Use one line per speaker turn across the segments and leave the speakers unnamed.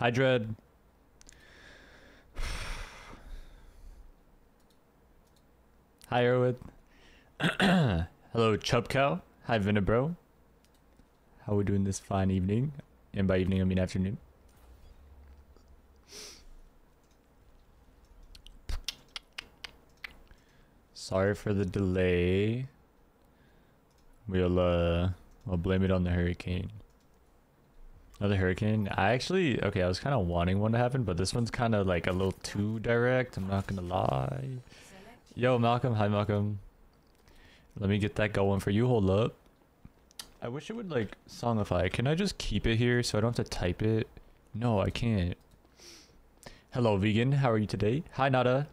Hi, Dread. Hi, Erwood. Hello, Chub Cow. Hi, Vinabro. How are we doing this fine evening? And by evening, I mean afternoon. Sorry for the delay. We'll uh, we'll blame it on the hurricane. Another hurricane. I actually okay. I was kind of wanting one to happen, but this one's kind of like a little too direct. I'm not gonna lie. Yo, Malcolm. Hi, Malcolm. Let me get that going for you. Hold up. I wish it would like songify. Can I just keep it here so I don't have to type it? No, I can't. Hello, vegan. How are you today? Hi, Nada.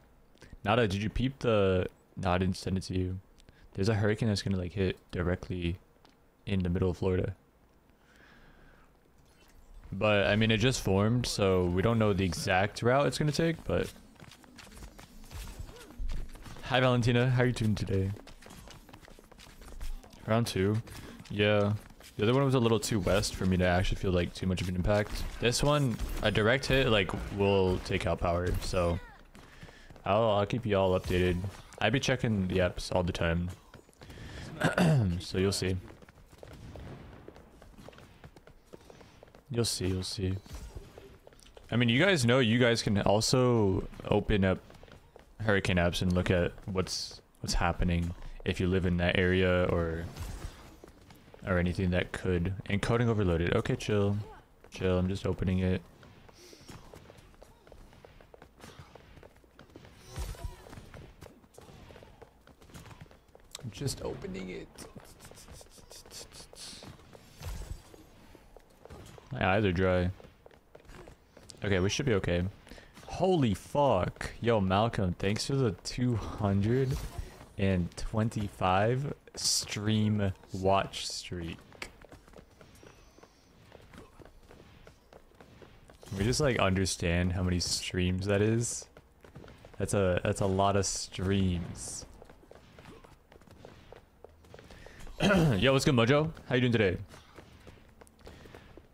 Nada, did you peep the? No, I didn't send it to you. There's a hurricane that's gonna like hit directly in the middle of Florida. But I mean, it just formed, so we don't know the exact route it's gonna take. But hi, Valentina. How are you doing today? Round two. Yeah. The other one was a little too west for me to actually feel like too much of an impact. This one, a direct hit, like, will take out power, so I'll, I'll keep you all updated. I be checking the apps all the time, so you'll see. You'll see, you'll see. I mean, you guys know you guys can also open up hurricane apps and look at what's what's happening if you live in that area or or anything that could. Encoding overloaded. Okay, chill. Chill, I'm just opening it. I'm just opening it. Eyes are dry. Okay, we should be okay. Holy fuck. Yo, Malcolm, thanks for the 225 stream watch streak. Can we just like understand how many streams that is? That's a that's a lot of streams. Yo, what's good, Mojo? How you doing today?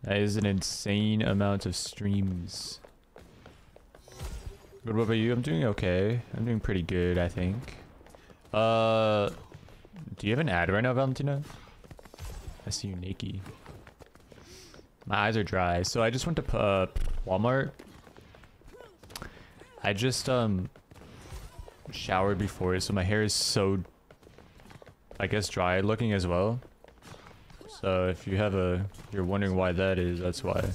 That is an insane amount of streams. But what about you? I'm doing okay. I'm doing pretty good, I think. Uh, do you have an ad right now, Valentina? I see you, Nikki. My eyes are dry, so I just went to uh, Walmart. I just um showered before so my hair is so, I guess, dry looking as well. So if you have a, you're wondering why that is, that's why.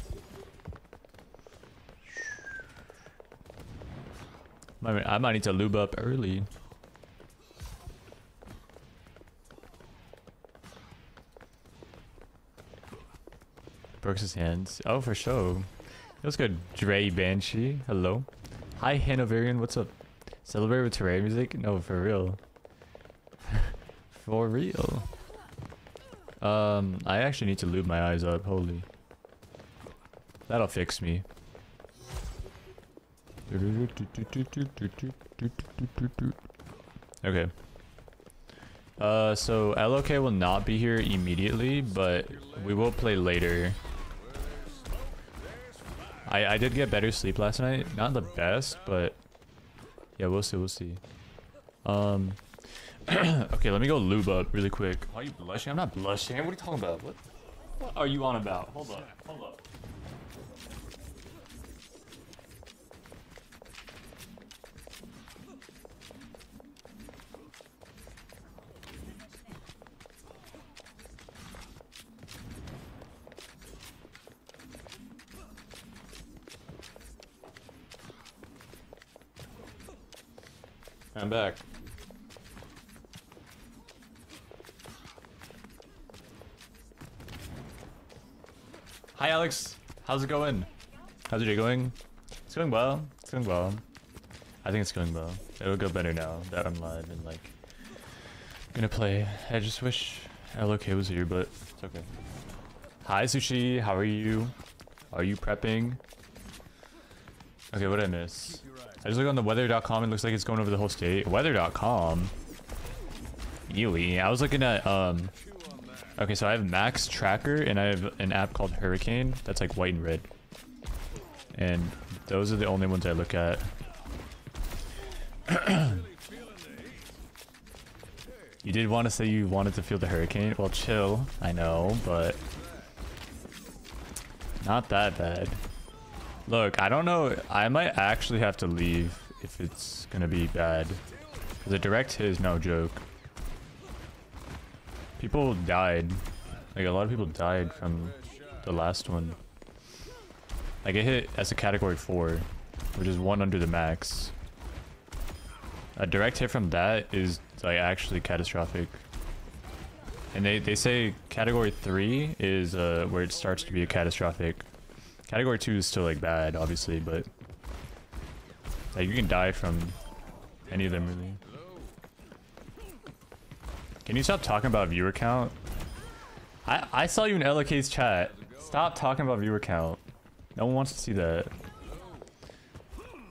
I, mean, I might need to lube up early. Brooks hands. Oh, for sure. Was good. Dre Banshee. Hello. Hi, Hanoverian. What's up? Celebrate with Terraria music? No, for real. for real. Um, I actually need to lube my eyes up. Holy. That'll fix me. Okay. Uh, so LOK will not be here immediately, but we will play later. I, I did get better sleep last night. Not the best, but yeah, we'll see, we'll see. Um, okay, let me go lube up really quick. Why are you blushing? I'm not blushing. What are you talking about? What, what are you on about? Hold up, hold up. I'm back. Hi Alex, how's it going? How's your day going? It's going well. It's going well. I think it's going well. It'll go better now that I'm live and like gonna play. I just wish LOK was here, but it's okay. Hi Sushi, how are you? Are you prepping? Okay, what did I miss? I just look on the weather.com. It looks like it's going over the whole state. Weather.com. Ewy. I was looking at um. Okay, so I have Max Tracker and I have an app called Hurricane that's like white and red. And those are the only ones I look at. you did want to say you wanted to feel the hurricane. Well, chill. I know, but not that bad. Look, I don't know. I might actually have to leave if it's going to be bad. Because a direct hit is no joke. People died. Like, a lot of people died from the last one. Like, it hit as a category 4, which is one under the max. A direct hit from that is, like, actually catastrophic. And they, they say category 3 is uh, where it starts to be a catastrophic. Category 2 is still, like, bad, obviously, but... Like, you can die from any of them, really. Can you stop talking about viewer count? I, I saw you in LK's chat. Stop talking about viewer count. No one wants to see that.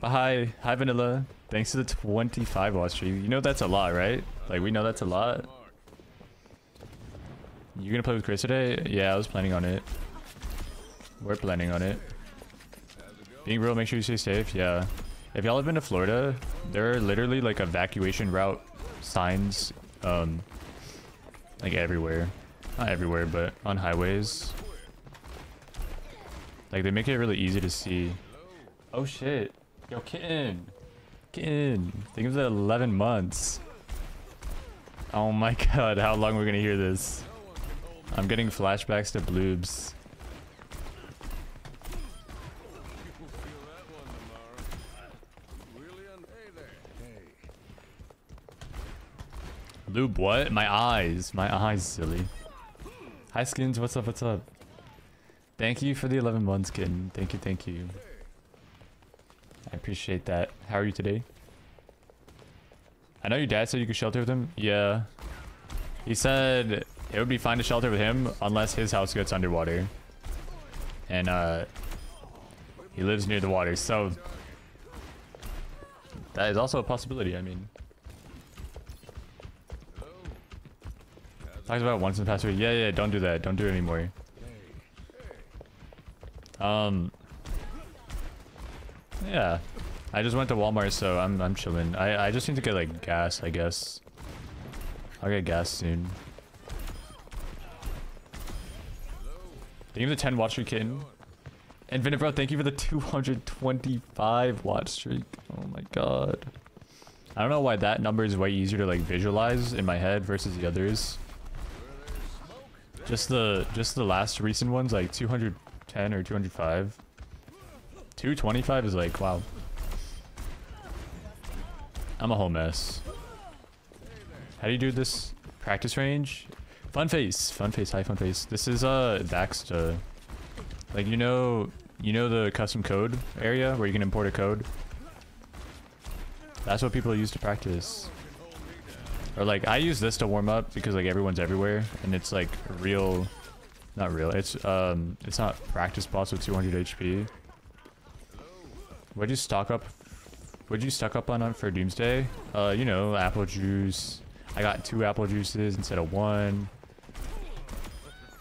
But hi, hi Vanilla. Thanks to the 25 watch stream. You know that's a lot, right? Like we know that's a lot. You gonna play with Chris today? Yeah, I was planning on it. We're planning on it. Being real, make sure you stay safe. Yeah. If y'all have been to Florida, there are literally like evacuation route signs, um, like everywhere. Not everywhere, but on highways. Like they make it really easy to see. Oh shit. Yo, kitten. Kitten. Think of the 11 months. Oh my god, how long we're gonna hear this. I'm getting flashbacks to bloobs. Lube what? My eyes. My eyes, silly. Hi skins, what's up, what's up? Thank you for the 11 months, skin. Thank you, thank you. I appreciate that. How are you today? I know your dad said you could shelter with him. Yeah. He said it would be fine to shelter with him unless his house gets underwater. And uh he lives near the water, so that is also a possibility, I mean. Talked about once in the past week. Yeah, yeah, don't do that. Don't do it anymore. Um. Yeah. I just went to Walmart, so I'm I'm chilling. I I just need to get like gas, I guess. I'll get gas soon. Thank you for the 10 watch streak, kitten. Infinite bro, thank you for the 225 watch streak. Oh my god. I don't know why that number is way easier to like visualize in my head versus the others. Just the just the last recent ones, like 210 or 205. 225 is like, wow. I'm a whole mess. How do you do this practice range? Fun face, fun face, hi fun face. This is uh Daxta. Like you know, you know the custom code area where you can import a code. That's what people use to practice. Or like I use this to warm up because like everyone's everywhere and it's like real not real. It's um it's not practice boss with 200 HP. What'd you stock up What'd you stock up on, for Doomsday? Uh you know, apple juice. I got two apple juices instead of one.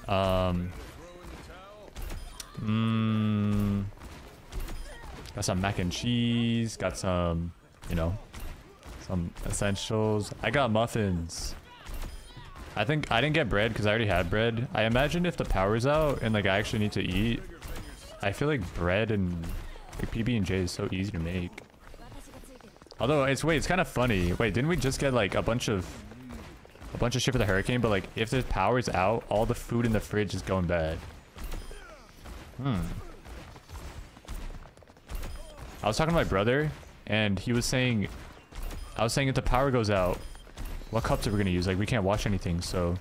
Um Mmm Got some mac and cheese, got some, you know, some essentials. I got muffins. I think I didn't get bread because I already had bread. I imagine if the power's out and like I actually need to eat, I feel like bread and like PB&J is so easy to make. Although it's wait, it's kind of funny. Wait, didn't we just get like a bunch of a bunch of shit for the hurricane? But like if the power's out, all the food in the fridge is going bad. Hmm. I was talking to my brother, and he was saying I was saying if the power goes out, what cups are we going to use? Like, we can't wash anything, so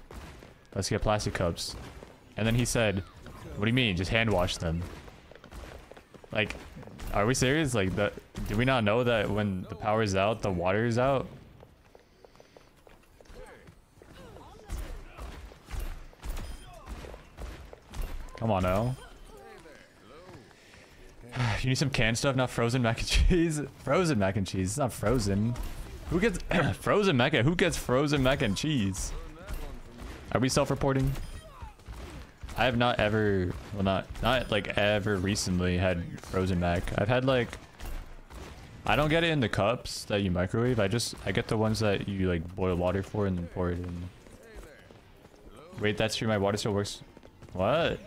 let's get plastic cups. And then he said, what do you mean? Just hand wash them. Like, are we serious? Like, that, do we not know that when the power is out, the water is out? Come on now. you need some canned stuff, not frozen mac and cheese. frozen mac and cheese. It's not frozen. Who gets frozen mac? Who gets frozen mac and cheese? Are we self-reporting? I have not ever, well not, not like ever recently had frozen mac. I've had like, I don't get it in the cups that you microwave. I just, I get the ones that you like boil water for and then pour it in. Wait, that's true. My water still works. What?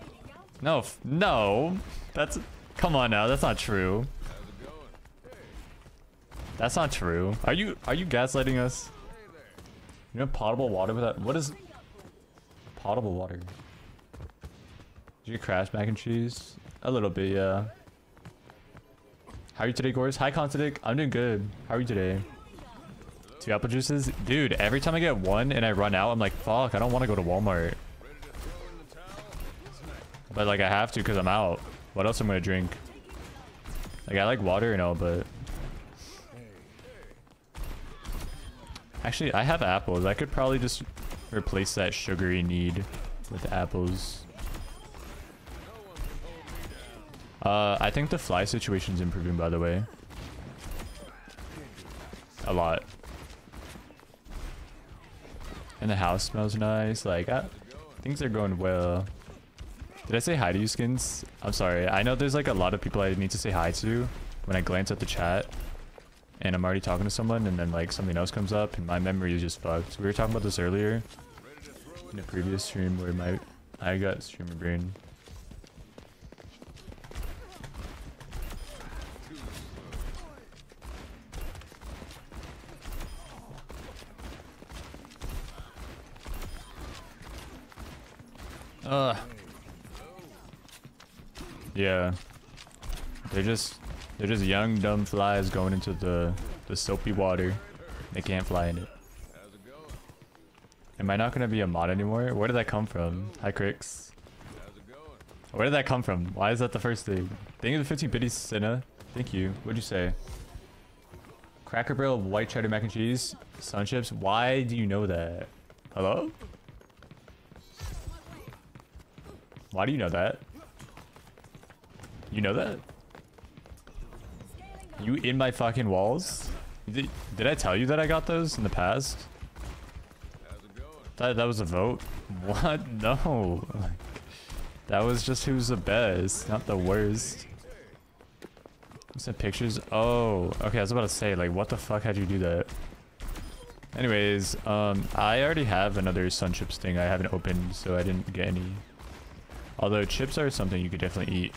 No, no. That's, come on now. That's not true. That's not true. Are you, are you gaslighting us? You know potable water without, what is potable water? Did you crash mac and cheese? A little bit, yeah. How are you today, Gores? Hi, Considic. I'm doing good. How are you today? Two apple juices? Dude, every time I get one and I run out, I'm like, fuck, I don't want to go to Walmart. But like, I have to because I'm out. What else am I going to drink? Like, I like water and all, but... Actually, I have apples. I could probably just replace that sugary need with apples. Uh, I think the fly situation's improving, by the way. A lot. And the house smells nice. Like, uh, things are going well. Did I say hi to you, Skins? I'm sorry. I know there's like a lot of people I need to say hi to when I glance at the chat. And I'm already talking to someone and then like something else comes up and my memory is just fucked. We were talking about this earlier in a previous stream where my I got streamer brain. Uh. Yeah. They're just they're just young dumb flies going into the the soapy water. They can't fly in it. Am I not gonna be a mod anymore? Where did that come from? Hi Crix. Where did that come from? Why is that the first thing? Thank you the 15 biddies, Senna. Thank you. What'd you say? Cracker Barrel, white cheddar mac and cheese, sun chips. Why do you know that? Hello? Why do you know that? You know that? You in my fucking walls? Did, did I tell you that I got those in the past? That, that was a vote? What? No. that was just who's the best, not the worst. Some pictures? Oh, okay, I was about to say, like, what the fuck had you do that? Anyways, um, I already have another Sun Chips thing I haven't opened, so I didn't get any. Although chips are something you could definitely eat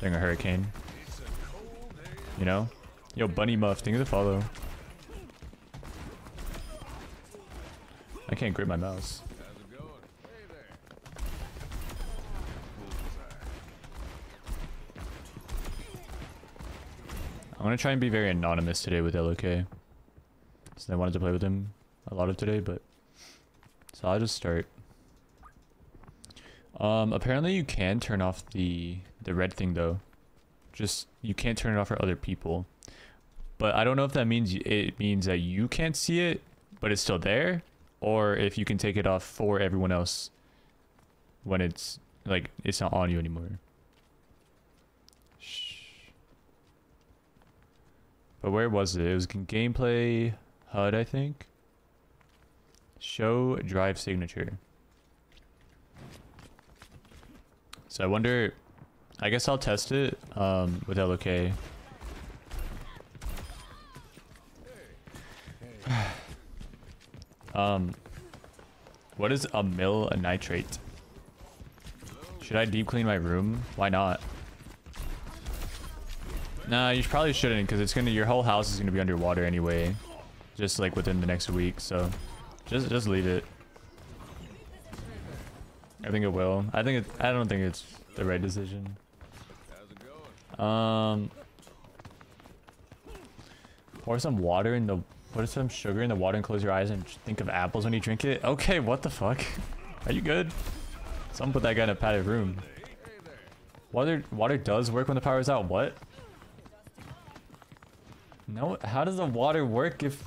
during a hurricane. You know? Yo, Bunny Muff, thank you the follow. I can't grip my mouse. I'm gonna try and be very anonymous today with LOK. So I wanted to play with him a lot of today, but... So I'll just start. Um, apparently you can turn off the, the red thing though. Just, you can't turn it off for other people. But I don't know if that means it means that you can't see it, but it's still there, or if you can take it off for everyone else when it's like it's not on you anymore. Shh. But where was it? It was gameplay HUD, I think. Show drive signature. So I wonder, I guess I'll test it um, with LOK. um, what is a mill a nitrate? Should I deep clean my room? Why not? Nah, you probably shouldn't because it's gonna your whole house is gonna be underwater anyway, just like within the next week. So, just just leave it. I think it will. I think it. I don't think it's the right decision. Um, pour some water in the. Put some sugar in the water and close your eyes and think of apples when you drink it. Okay, what the fuck? Are you good? Someone put that guy in a padded room. Water water does work when the power is out. What? No, how does the water work if...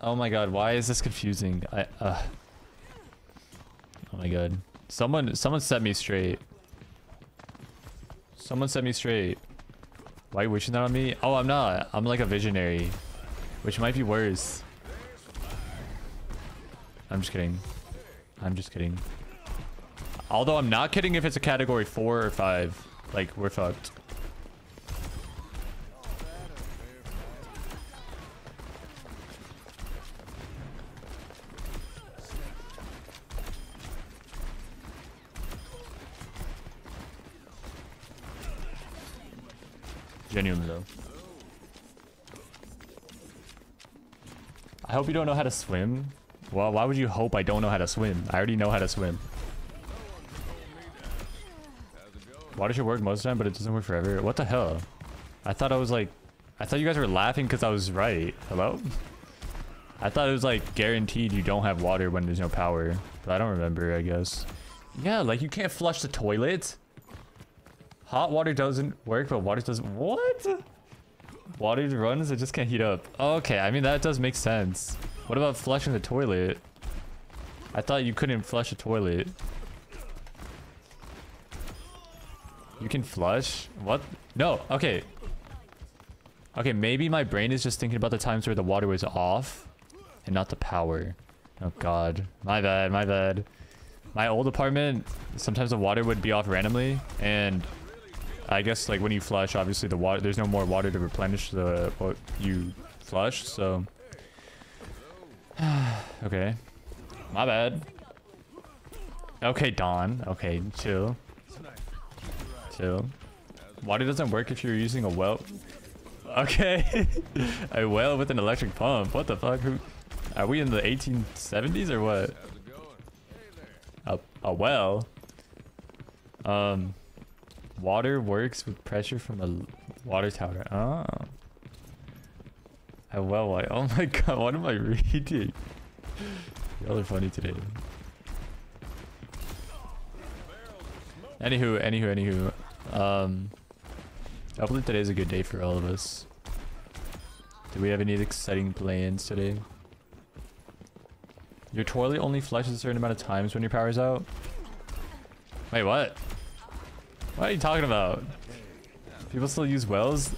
Oh my god, why is this confusing? I, uh... Oh my god. Someone, someone set me straight. Someone set me straight. Why are you wishing that on me? Oh, I'm not. I'm like a visionary. Which might be worse. I'm just kidding. I'm just kidding. Although I'm not kidding if it's a category 4 or 5. Like, we're fucked. Genuinely though. I hope you don't know how to swim. Well, why would you hope I don't know how to swim? I already know how to swim. Water should work most of the time, but it doesn't work forever. What the hell? I thought I was like... I thought you guys were laughing because I was right. Hello? I thought it was like guaranteed you don't have water when there's no power. But I don't remember, I guess. Yeah, like you can't flush the toilet. Hot water doesn't work, but water doesn't... What? Water runs, it just can't heat up. Okay, I mean, that does make sense. What about flushing the toilet? I thought you couldn't flush a toilet. You can flush? What? No, okay. Okay, maybe my brain is just thinking about the times where the water was off and not the power. Oh god. My bad, my bad. My old apartment, sometimes the water would be off randomly and I guess like when you flush, obviously the water, there's no more water to replenish the what you flush, so. okay. My bad. Okay, Don. Okay, chill. Chill. Water doesn't work if you're using a well. Okay. a well with an electric pump. What the fuck? Are we in the 1870s or what? A, a well? Um. Water works with pressure from a water tower. Oh. A well white. Oh my god, what am I reading? Y'all are funny today. Anywho, anywho, anywho. Um, hopefully today's a good day for all of us. Do we have any exciting plans today? Your toilet only flushes a certain amount of times when your power's out? Wait, what? What are you talking about? People still use wells?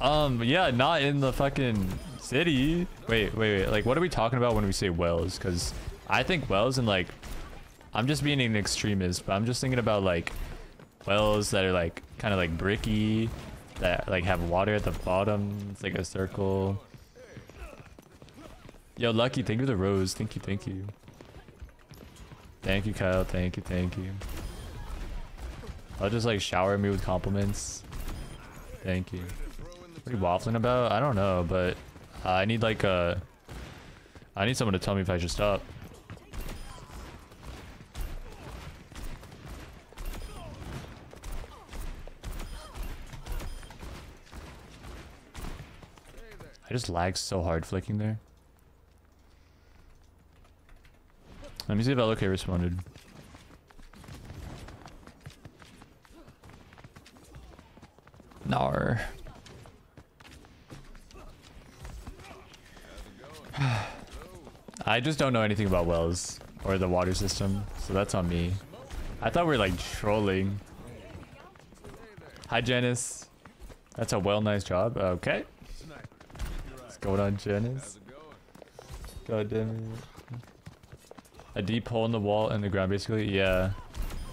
Um, yeah, not in the fucking city. Wait, wait, wait. Like, what are we talking about when we say wells? Because I think wells and like, I'm just being an extremist, but I'm just thinking about like wells that are like kind of like bricky, that like have water at the bottom. It's like a circle. Yo, Lucky, thank you for the rose. Thank you, thank you. Thank you, Kyle. Thank you, thank you. I'll just like shower me with compliments. Thank you. What are you waffling about? I don't know, but I need like a... I need someone to tell me if I should stop. I just lagged so hard flicking there. Let me see if LOK responded. No. I just don't know anything about wells or the water system, so that's on me. I thought we were like trolling. Hi, Janice. That's a well nice job. Okay. What's going on, Janice? God damn it. A deep hole in the wall in the ground, basically? Yeah.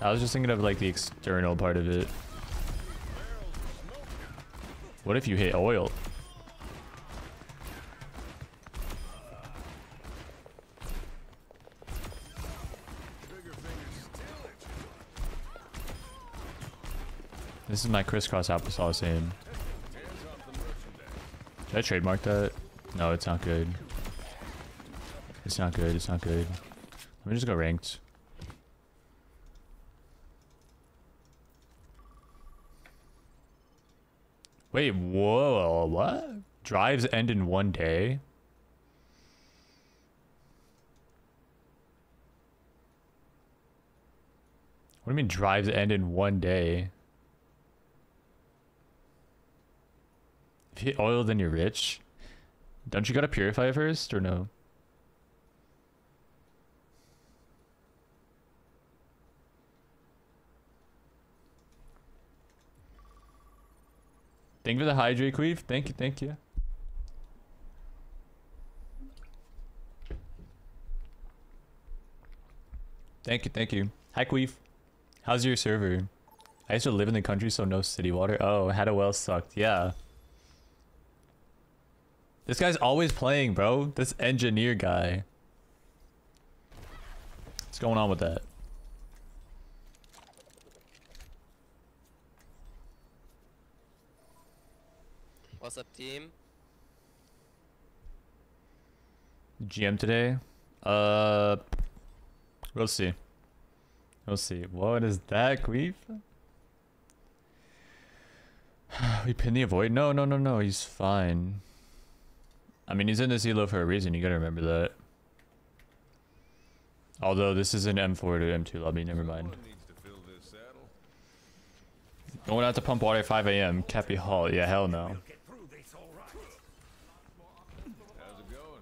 I was just thinking of like the external part of it. What if you hit oil? This is my crisscross applesauce aim. Should I trademark that? No, it's not good. It's not good, it's not good. Let me just go ranked. Wait, whoa, what? Drives end in one day? What do you mean drives end in one day? If you hit oil, then you're rich. Don't you gotta purify first, or no? Thank you for the hydrate, Queef. Thank you, thank you. Thank you, thank you. Hi, Queef. How's your server? I used to live in the country, so no city water. Oh, had a well sucked. Yeah. This guy's always playing, bro. This engineer guy. What's going on with that?
What's up, team?
GM today? Uh, we'll see. We'll see. What is that, Queef? we pin the avoid? No, no, no, no. He's fine. I mean, he's in this elo for a reason. You gotta remember that. Although this is an M4 to M2 lobby. Never mind.
Someone needs to fill this saddle.
Going out to pump water at 5 a.m. Cappy Hall. Yeah, hell no.
How's it going?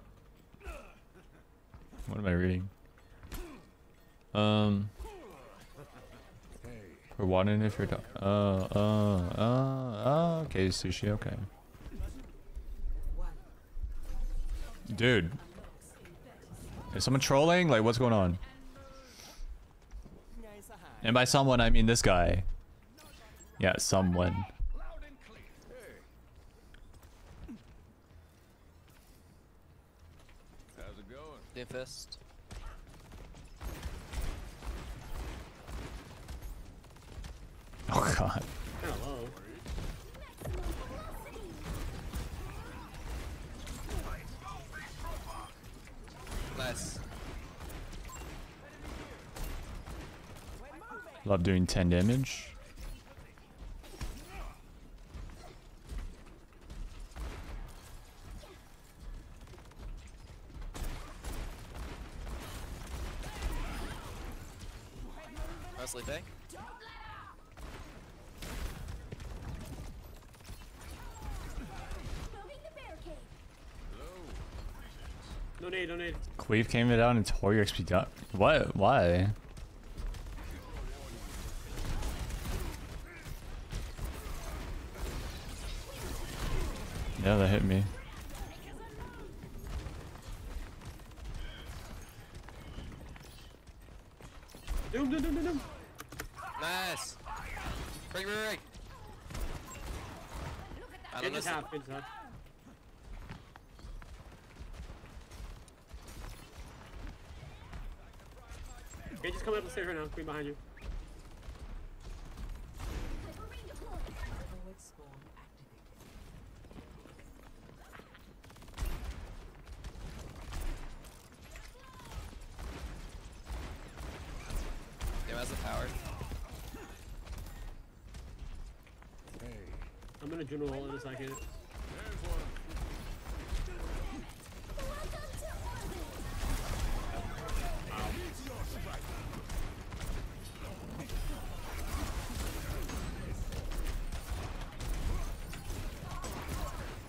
What am I reading? Um. We're wondering if you're. do- Uh, uh, uh, uh. Okay, sushi. Okay. Dude. Is someone trolling? Like, what's going on? And by someone, I mean this guy. Yeah, someone.
How's it going?
First.
Oh god.
Hello.
Nice.
Love doing 10 damage.
Mostly big.
No need, no need.
Queeve came down and tore your XP down. What? Why? Yeah, that hit me.
Doom, doom, doom, doom, doom.
Nice. Rig, rig, rig. I
Get
don't know.
this half, get this half. Okay, just come up the stairs right now. Queen behind you.
Forward spawn activated.
Game has the power.
I'm gonna Juno ult in a second.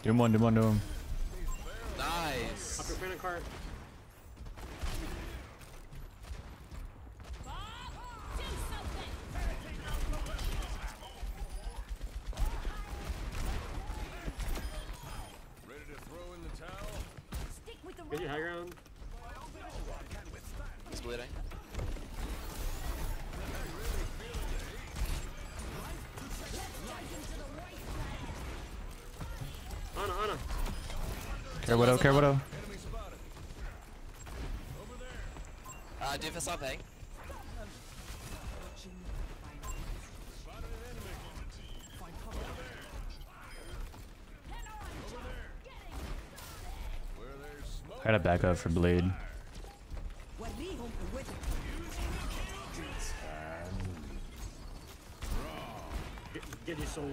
Doom one, doom one, doom.
Nice.
Care widow, care widow.
Uh, do for something.
Where there's.
I gotta back up for Blade.
Get, get you so low.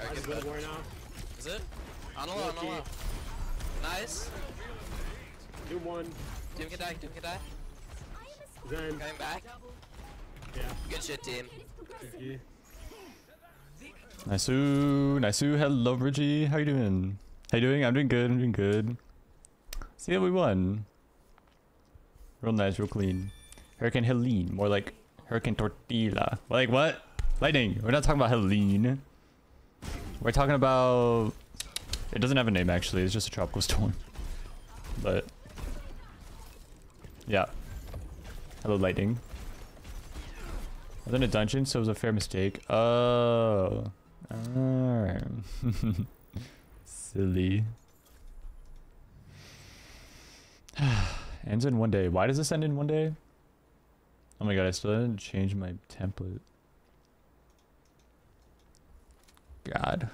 Alright,
That's
good
good
good.
war now.
Is it? On a low, on a low. Nice.
Doom one.
Doom can die, Doom can die.
Then,
Coming back.
yeah.
Good shit, team.
GG.
Nice, nice. Hello, Reggie. How you doing? How you doing? I'm doing good. I'm doing good. See that we won. Real nice, real clean. Hurricane Helene, more like Hurricane Tortilla. Like what? Lightning. We're not talking about Helene. We're talking about. It doesn't have a name actually. It's just a tropical storm. But Yeah. Hello, lightning. Was in a dungeon, so it was a fair mistake. Oh. Alright. Silly. Ends in one day. Why does this end in one day? Oh my god, I still didn't change my template. God.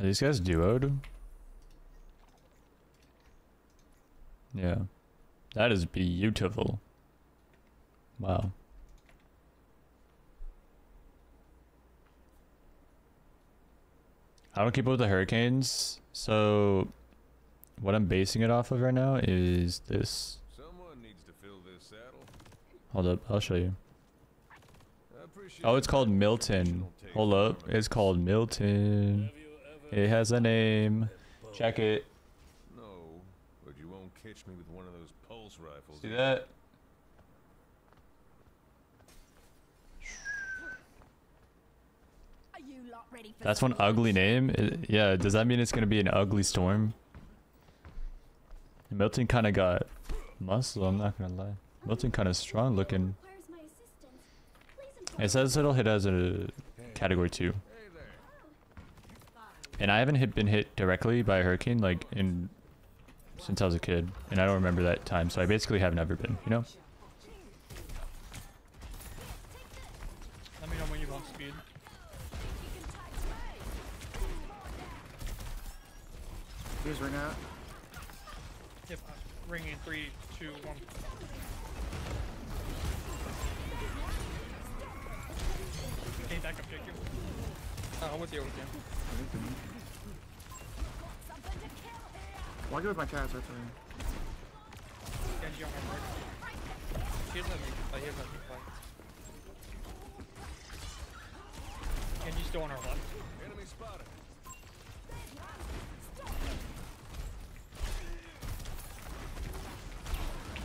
Are these guys duoed? Yeah. That is beautiful. Wow. I don't keep up with the hurricanes, so what I'm basing it off of right now is this.
Someone needs to fill this saddle.
Hold up, I'll show you. Oh, it's called Milton. Hold up, it's called Milton. It has a name. Check it.
No, but you won't catch me with one of those pulse rifles.
See that?
Are you lot ready for
That's one ugly name. I- yeah, does that mean it's gonna be an ugly storm? Milton kind of got muscle. I'm not gonna lie. Milton kind of strong looking.
Where's my assistant? Please
It says it'll hit as a category two,
Hey there.
And I haven't hit, been hit directly by a hurricane like in since I was a kid, and I don't remember that time. So I basically have never been. You know?
Let me know when you want speed.
Here's right now.
Yep, uh, ringing three, two, one. Okay, back up, Jacob. Uh, I'm with you, with you.
Well, I go with my cats, that's right.
Genji on my right. He doesn't me, he doesn't me flag. Genji's still on our left.
Enemy spotted.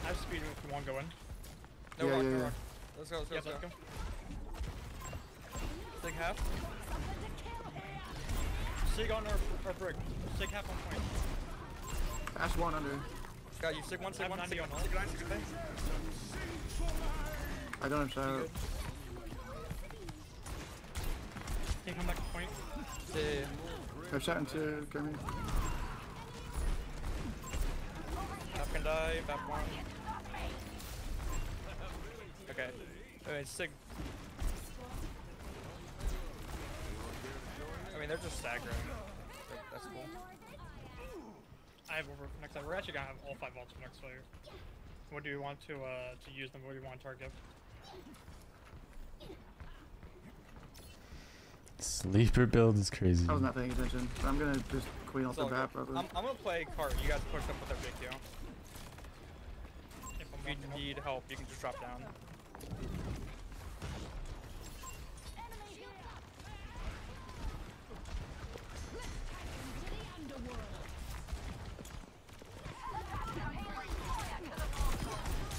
I have speed if you want to go in.
No
Yeah,
rock,
yeah,
no
yeah.
rock. Let's go, let's go,
Yep,
let's
let's
go.
go. Sig half. Sig on our, our brick. Sig half on point.
Ashe one under.
Scott, you sig one, sig one,
90
one,
all.
nine, sig nine.
I don't have shout.
Can you come back to point?
Yeah, yeah, yeah.
I have shout into Gummy.
Half can die, back one. Okay. Okay, Sig.
I mean, they're just staggering. That's cool.
I have over next time. We're actually gonna have all five ults next player. What do you want to uh to use them? What do you want to target?
Sleeper build is crazy.
I was not paying attention. So I'm gonna just queen off
It's
the
all
bat,
good. I'm, I'm gonna play cart. You guys push up with their big deal.
If I'm
If you need help, you can just drop down.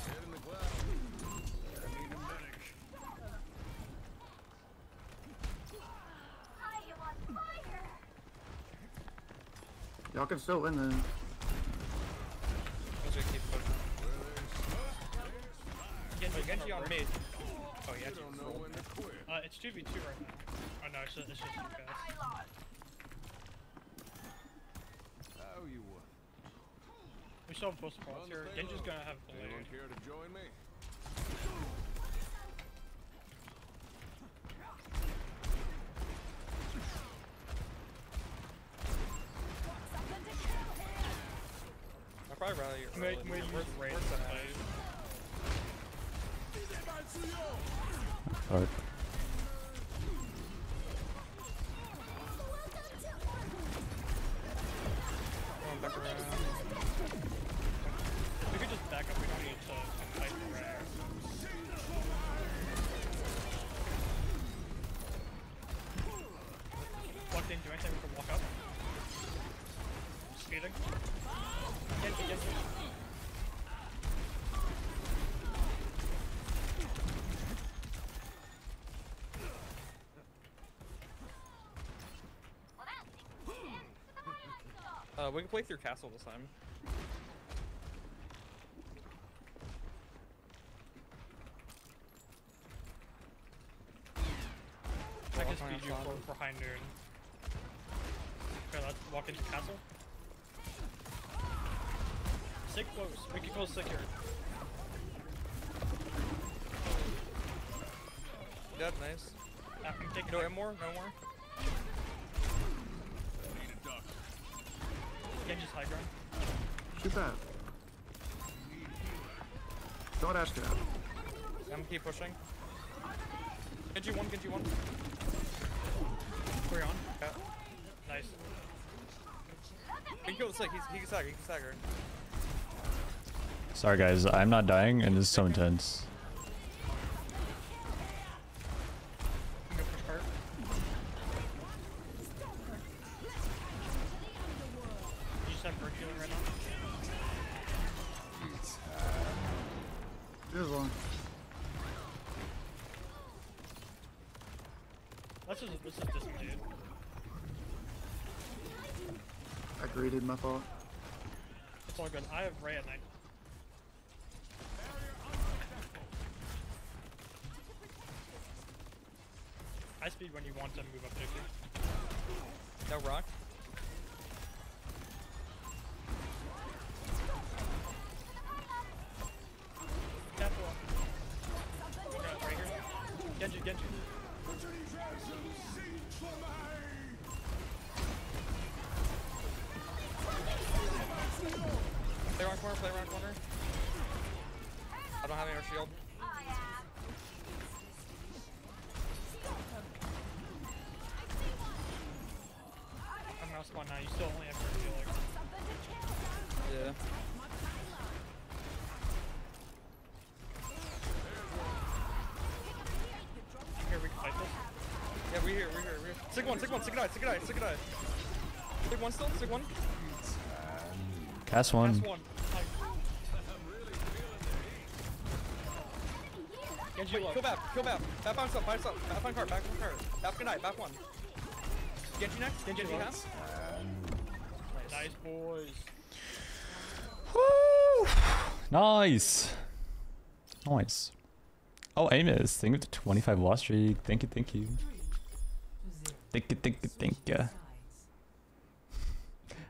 Head in the cloud. I need a medic.
Y'all can still win then.
Let's just keep pushing.
Genji,
Wait,
Genji on mid.
Oh, yeah,
You don't know when to quit.
Uh, it's 2v2 right now. Oh no, it's just, it's just you guys.
How you want?
We still have both spots
On the
here. Genji's gonna have
Anyone
blade.
care to join me?
Probably rather you
I'm gonna,
early.
I'm gonna use
Where's-
raid
where's
Uh, we can play through castle this time.
I can speed you for, for high noon. Okay, let's walk into castle. Sit close. We can close sick here.
Dead, nice.
I can take
No more, no more.
That. Don't ask get out.
I'm gonna keep pushing. Genji one, Genji one.
Three on.
Yeah.
Nice.
We can kill the sick. He's he can stagger. He can stagger.
Sorry guys, I'm not dying and this is so intense.
Sig one. Sig one. Sig die. Sig die. Sig die. Sig one still. Sig one.
Cast one.
Last one. Genji low.
Kill back. Kill back. Back by himself. By himself. Back on cart. Back on cart. Back good night. Back one. Genji next. Genji, Genji half.
Nice boys.
Woo! Nice. Nice. Oh, Amos, thank you for the 25 loss streak. Thank you, thank you. You, thank you.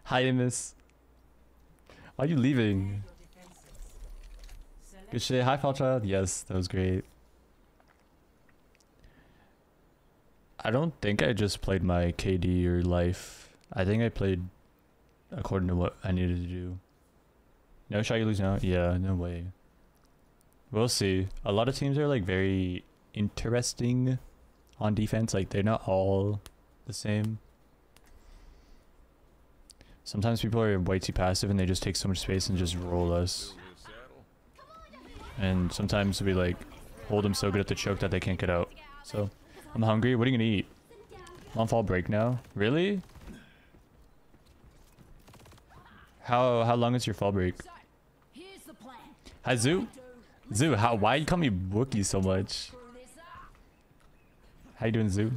Hi, Amos. Why are you leaving? Good shit. Hi, Falchild. Yes, that was great. I don't think I just played my KD or life. I think I played according to what I needed to do. No shot you lose now? Yeah, no way. We'll see. A lot of teams are like very interesting on defense. Like they're not all the same. Sometimes people are way too passive and they just take so much space and just roll us. And sometimes we like hold them so good at the choke that they can't get out. So I'm hungry. What are you gonna eat? On fall break now. Really? How how long is your fall break? Hi Zoo. Zoo, how why you call me Wookie so much? How you doing, Zoo?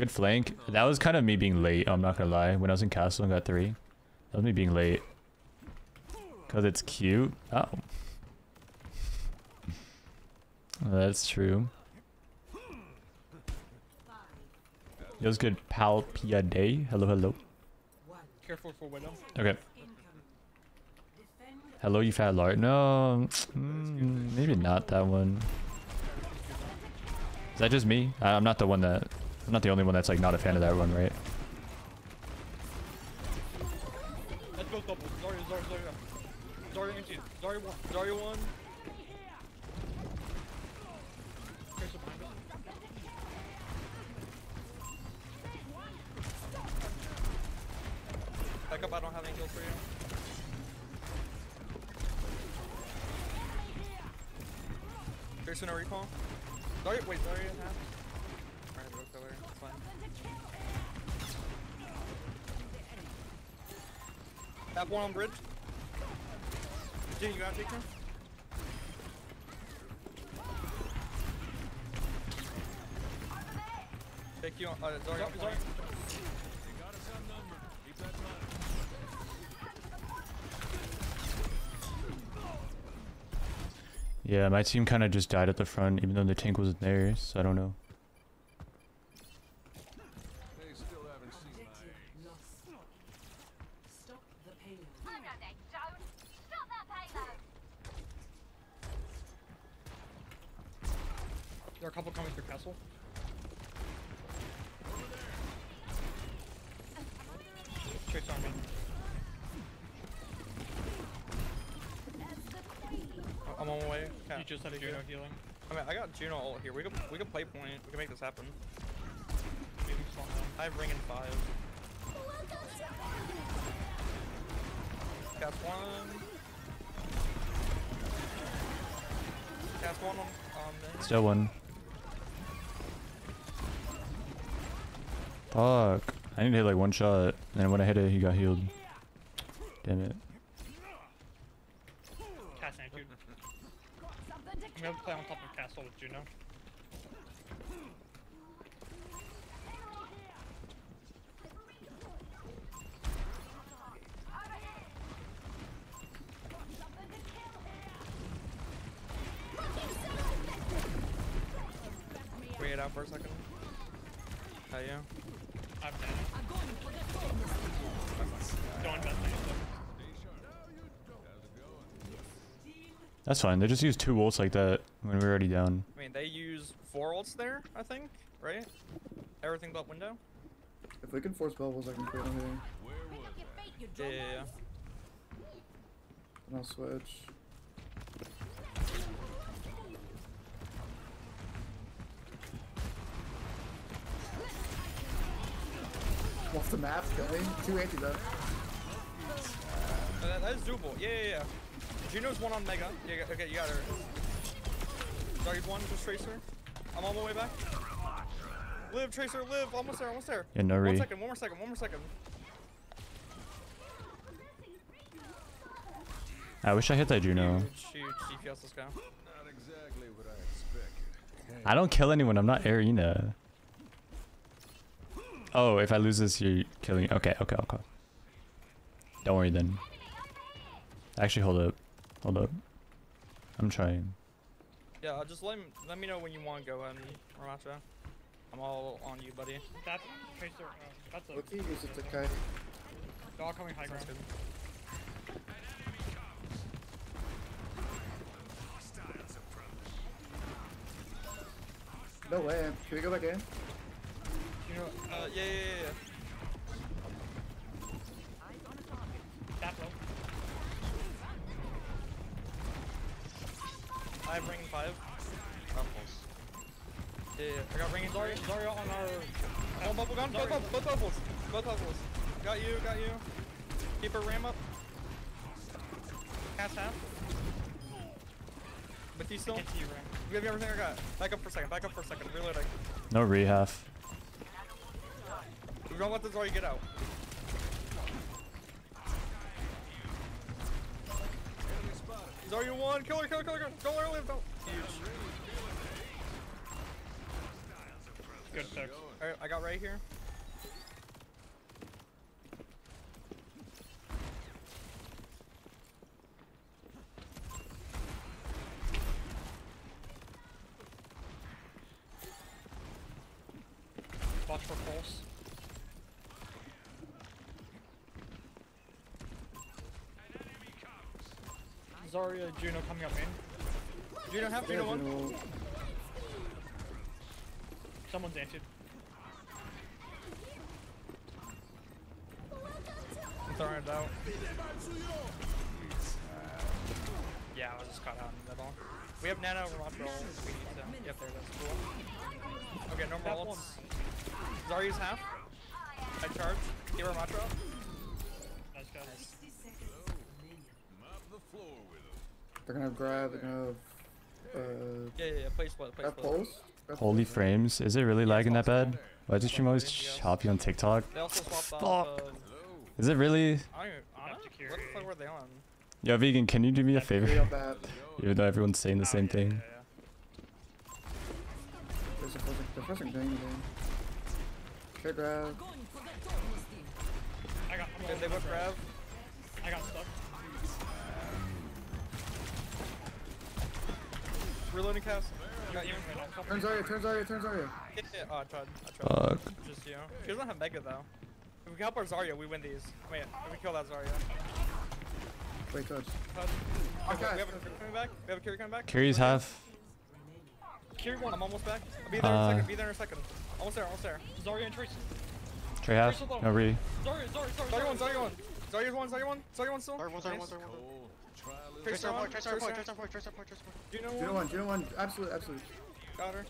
Good flank. That was kind of me being late. I'm not gonna lie. When I was in castle and got three, that was me being late. Cause it's cute. Oh, that's true. It was good. Palpia day. Hello, hello.
Careful for window.
Okay. Hello, you fat lard. No, mm, maybe not that one. Is that just me? I'm not the one that. I'm not the only one that's like not a fan of that one, right?
Let's go double. Zarya, Zarya, Zarya. Zarya empty. Zarya one. Zarya one.
Back up. I don't have any for you. There's no recall. Zarya, wait, Zarya half. Tap one on bridge. Jin, you gotta take him. Take you on, uh, Zarya on point.
He got us outnumbered. Keep
Yeah, my team kind of just died at the front, even though the tank wasn't there, so I don't know.
They still haven't seen my
Objective lost. Stop the payload.
I know that zone. Stop that payload.
There are a couple coming through castle. Trace on me.
Oh, I'm on my way. Yeah.
You just had a Juno healing.
I mean, I got Juno ult here. We can we could play point. We can make this happen.
Being.
I have ring in five. Cast one. Cast one on on.
Still one. Fuck. I need to hit like one shot, and when I hit it, he got healed. Damn it.
Cast attitude.
To
I'm gonna play on top of castle with Juno.
Wait it out for a second. Hell yeah.
I'm dead. Don't invest in yourself.
That's fine. They just use two ults like that when we're already down.
I mean, they use four ults there, I think, right? Everything but window.
If we can force bubbles, I can create on here.
pick up your feet, you
Yeah,
drunk
yeah, yeah.
And I'll switch. Off the map, going. Two anti though.
Uh, that, that is doable. Yeah, yeah, yeah. Juno's one on Mega. Yeah, yeah, okay, you got her. Doggy one, just Tracer. I'm on my way back. Live, Tracer, live. Almost there, almost there.
Yeah, no
One
re.
second, one more second, one more second.
I wish I hit that Juno.
Shoot, GPS this guy.
Not exactly what I expected.
I don't kill anyone. I'm not Arena. Oh, if I lose this, you're killing. me. Okay, okay, okay. Don't worry then. Actually, hold up. Hold up. I'm trying.
Yeah, uh, just let, me- let me know when you want to go in, Ramattra. I'm all on you, buddy.
That's Tracer. Uh, that's a
Wiki use it to kite.
dog coming high ground.
Sounds good.
No way. Can we go back in?
You know, uh, yeah, yeah, yeah, yeah.
That low.
I have ring five. Yeah, yeah, I got ring in
Zarya. Zarya on our.
One bubble gun, both,
Zarya.
bubbles, both bubbles, both bubbles. Got you, got you. Keep her ram up. Cast half. With you still?
Get to you, Ram.
You have everything I got. Back up for a second, back up for a second. Reloading.
No re half.
We don't let the Zarya get out. Zarya one, kill her, kill her, kill her, don't let her live, don't. Huge.
Good fix.
Alright, I got right here.
Watch for pulse. Zarya, Juno coming up in.
Juno half,
Yeah,
Juno one.
Someone's entered.
I'm throwing it out. Yeah, I was just caught out in the middle. We have Nano Ramattra ult. We need to. Yep, there it is. Cool. Okay, no
That
more
one.
ults. Zarya's half. I charge. Keep Ramattra up.
Nice guys.
60 seconds remaining.
Mop the floor with them.
They're gonna grab. They're gonna have. Uh,
Yeah, yeah, yeah. Play split. Play
grab
split.
pulse.
Holy
pulse.
frames. Is it really lagging that bad? Why does stream always
Yes.
choppy on TikTok?
They also swapped off. Uh,
Is it really?
I don't. I
Not
don't know.
security.
What the fuck were they on?
Yo, vegan, can you do me a favor? Even though everyone's saying the same
Oh, yeah,
thing.
yeah, yeah.
There's a forcing. They're forcing green again. Sure grab.
Going for the tallest thing.
I got.
Did they whip
over.
grab?
I got
Reloading cast. Got you.
Turn Zarya, turn Zarya, turn Zarya.
Yeah, yeah. Oh, I tried. I tried.
Fuck.
Just you. She doesn't have Mega though. If we help our Zarya, we win these. Wait, if we kill that Zarya.
Wait, touch.
Touch.
Okay.
We have a carry coming back. We have a carry coming back.
Carries half.
Carry one. I'm almost back. I'll be there in
Uh,
a second. Be there in a second. Almost there. Almost there.
Zarya and Tracer.
Trey half. No re.
Zarya, Zarya, Zarya.
Zarya one. Zarya one. Zarya one. Zarya one. Zarya one still.
Zarya one, Zarya
Nice.
one, Zarya one.
Oh, try a little.
Tracer
Tracer
one.
point, Tracer point,
Tracer.
Tracer point, Tracer point, Tracer point.
Do you know
Juno
one?
one, Juno one. Absolute, absolute.
Got her.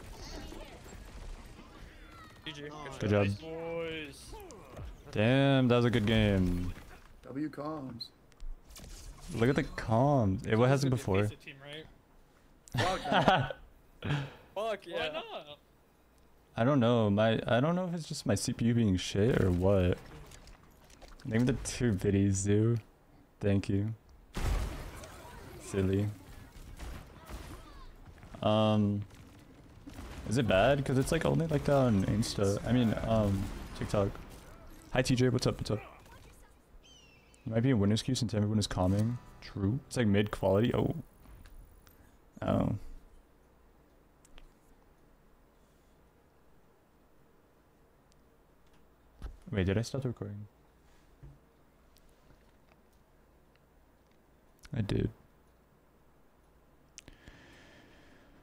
GG.
Oh, good job.
Boys.
Damn, that was a good game.
W comms.
Look at the calm. It what hasn't before.
Team, right?
Fuck that.
Fuck
Why
yeah.
not?
I don't know. My I don't know if it's just my CPU being shit or what. Name the two biddies, dude. Thank you. Silly. Um, is it bad? Cause it's like only like that on Insta. I mean, um, TikTok. Hi TJ, what's up? What's up? You might be in winner's queue since everyone is calming. True. It's like mid quality. Oh. Oh. Wait, did I stop recording? I did.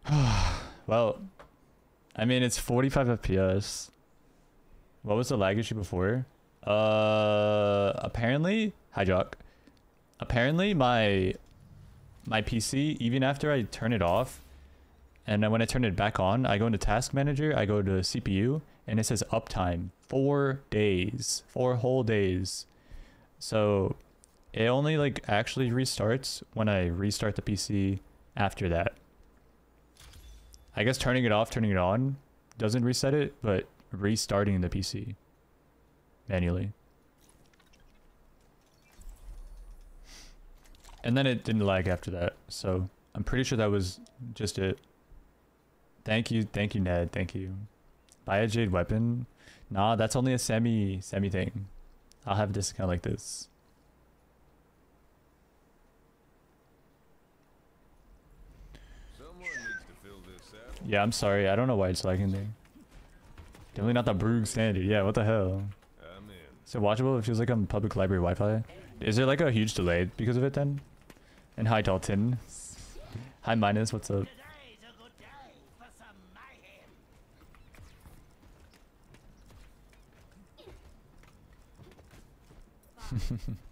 well, I mean, it's 45 FPS. What was the lag issue before? Uh, apparently, hi Jock. Apparently, my my PC, even after I turn it off, and then when I turn it back on, I go into Task Manager, I go to CPU, and it says uptime four days, four whole days. So it only like actually restarts when I restart the PC after that. I guess turning it off, turning it on doesn't reset it, but restarting the PC manually. And then it didn't lag after that. So I'm pretty sure that was just it. Thank you, thank you, Ned. Thank you. Buy a jade weapon. Nah, that's only a semi semi thing. I'll have a discount like this.
Someone needs to fill this out.
Yeah, I'm sorry. I don't know why it's lagging there. Definitely not the Brugge standard. Yeah, what the hell?
Is
it watchable. It feels like I'm public library Wi-Fi. Is there like a huge delay because of it then? And hi Dalton. Hi Minus. What's up?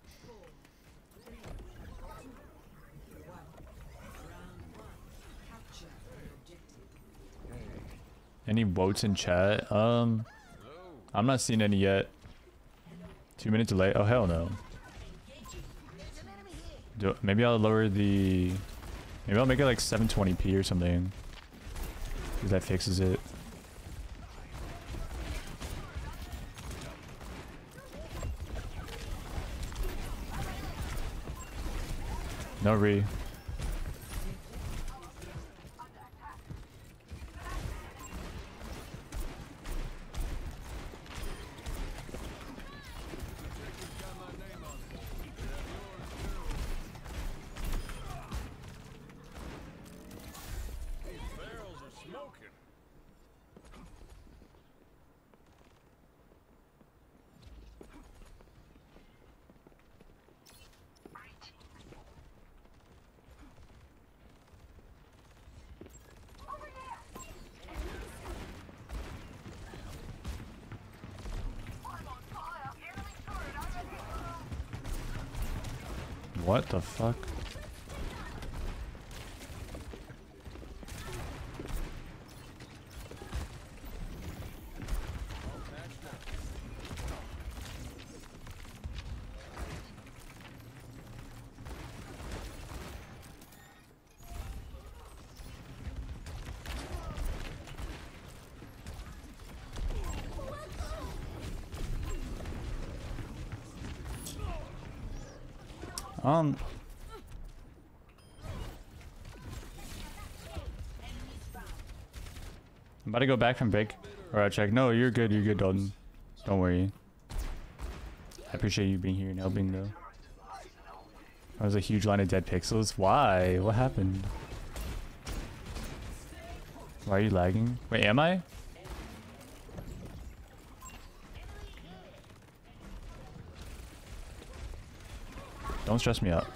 Any votes in chat? Um, I'm not seeing any yet. Two minutes delay. Oh hell no. Do, maybe I'll lower the. Maybe I'll make it like 720p or something. Because that fixes it. No re. What the fuck? Um. I'm about to go back from break. Or I check. No, you're good. You're good, Dalton. Don't worry. I appreciate you being here and helping though. That was a huge line of dead pixels. Why? What happened? Why are you lagging? Wait, am I? Don't stress me out.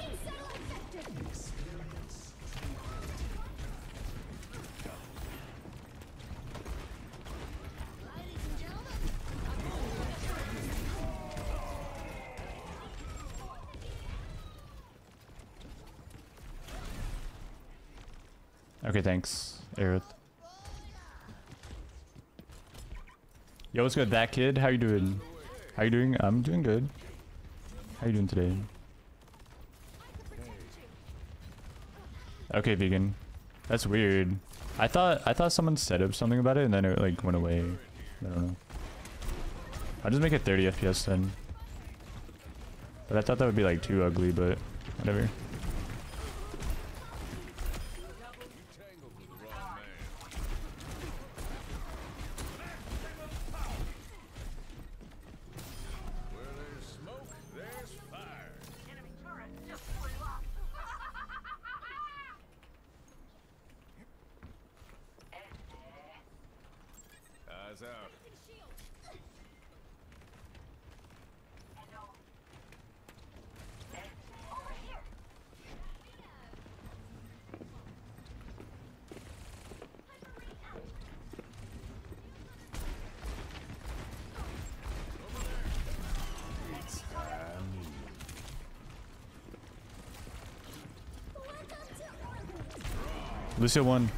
What's good, that kid? How you doing? How you doing? I'm doing good. How you doing today? Okay, vegan. That's weird. I thought I thought someone set up something about it and then it like went away. I don't know. I'll just make it 30 FPS then. But I thought that would be like too ugly, but whatever. Lucio one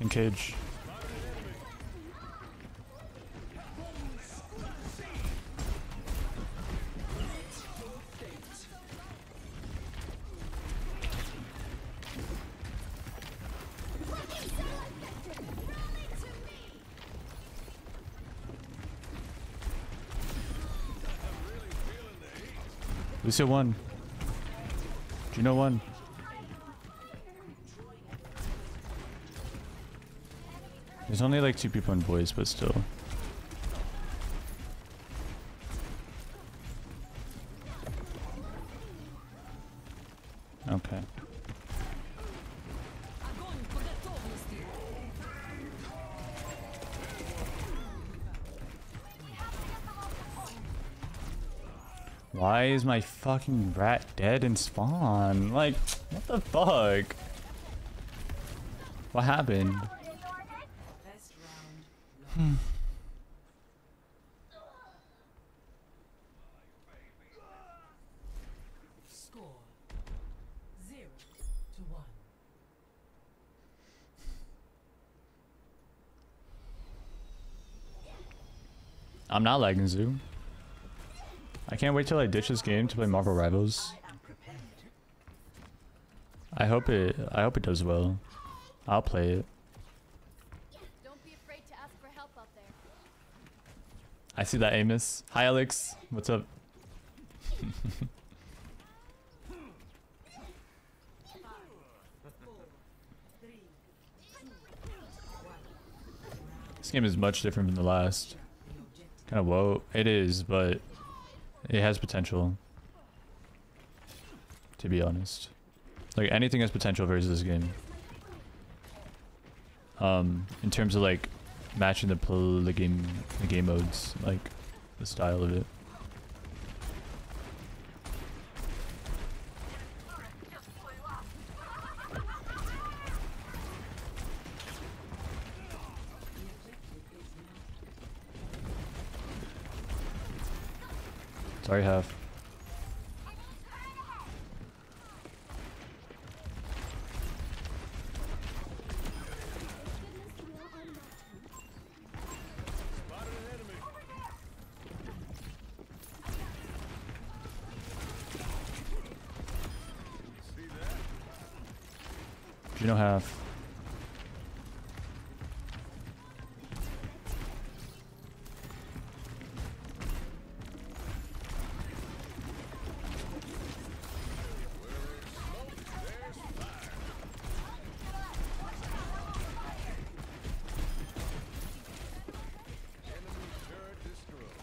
in cage. Lucio one. Juno one. There's only like two people in boys, but still. Okay. Why is my fucking rat dead in spawn? Like, what the fuck? What happened?
Best round. Score zero to one.
I'm not lagging Zoo. I can't wait till I ditch this game to play Marvel Rivals. I hope it I hope it does well. I'll play it. I see that Amos. Hi Alex. What's up? This game is much different from the last. Kind of whoa. It is, but it has potential. To be honest. Like anything has potential versus this game. Um, in terms of like matching the the game the game modes, like the style of it. Sorry, half.
Spotted an enemy. See that?
Juno half.
Enemy turret destroyed.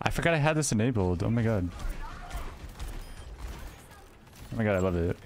I forgot I had this enabled. Oh my god. Oh my god, I love it.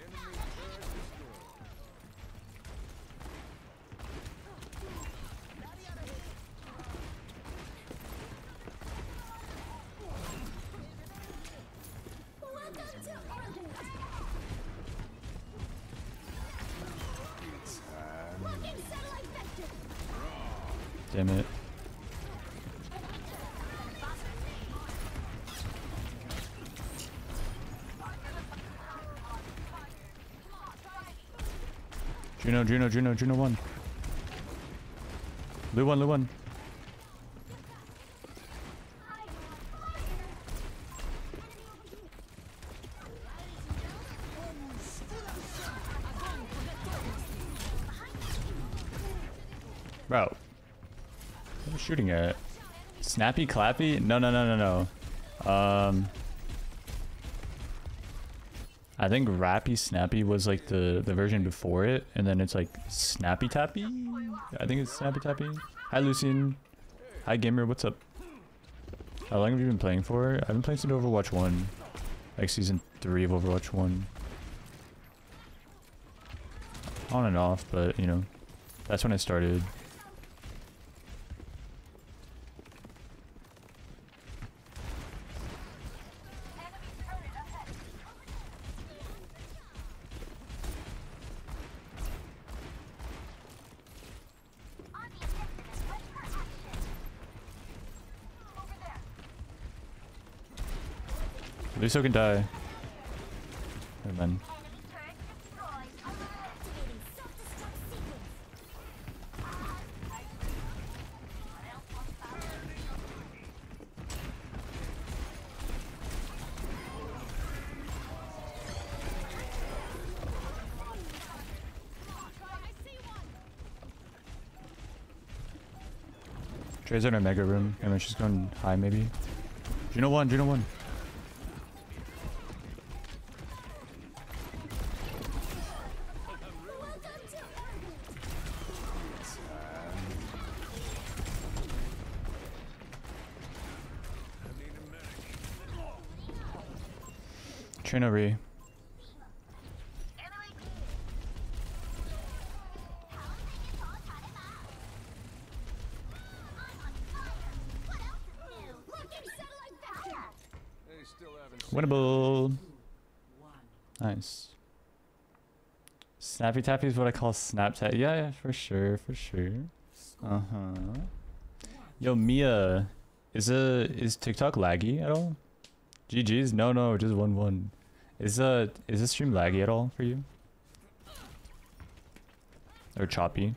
Juno, Juno, Juno, Juno one. Lu one, Lu one. Bro. What I shooting at? Snappy Clappy? No, no, no, no, no. Um, I think Rappy Snappy was like the the version before it, and then it's like Snappy Tappy. I think it's Snappy Tappy. Hi Lucian. Hi Gamer. What's up? How long have you been playing for? I've been playing since Overwatch One, like season three of Overwatch One. On and off, but you know, that's when I started. so can die. And then. Trey's in a mega room. I mean, she's going high, maybe. Juno 1, Juno
1. Haven't
Winnable. Nice. Snappy Tappy is what I call Snap Snapchat. Yeah, yeah, for sure, for sure. Uh huh. Yo, Mia, is uh is TikTok laggy at all? GG's? No, no, just one one. Is uh is this stream laggy at all for you? Or choppy?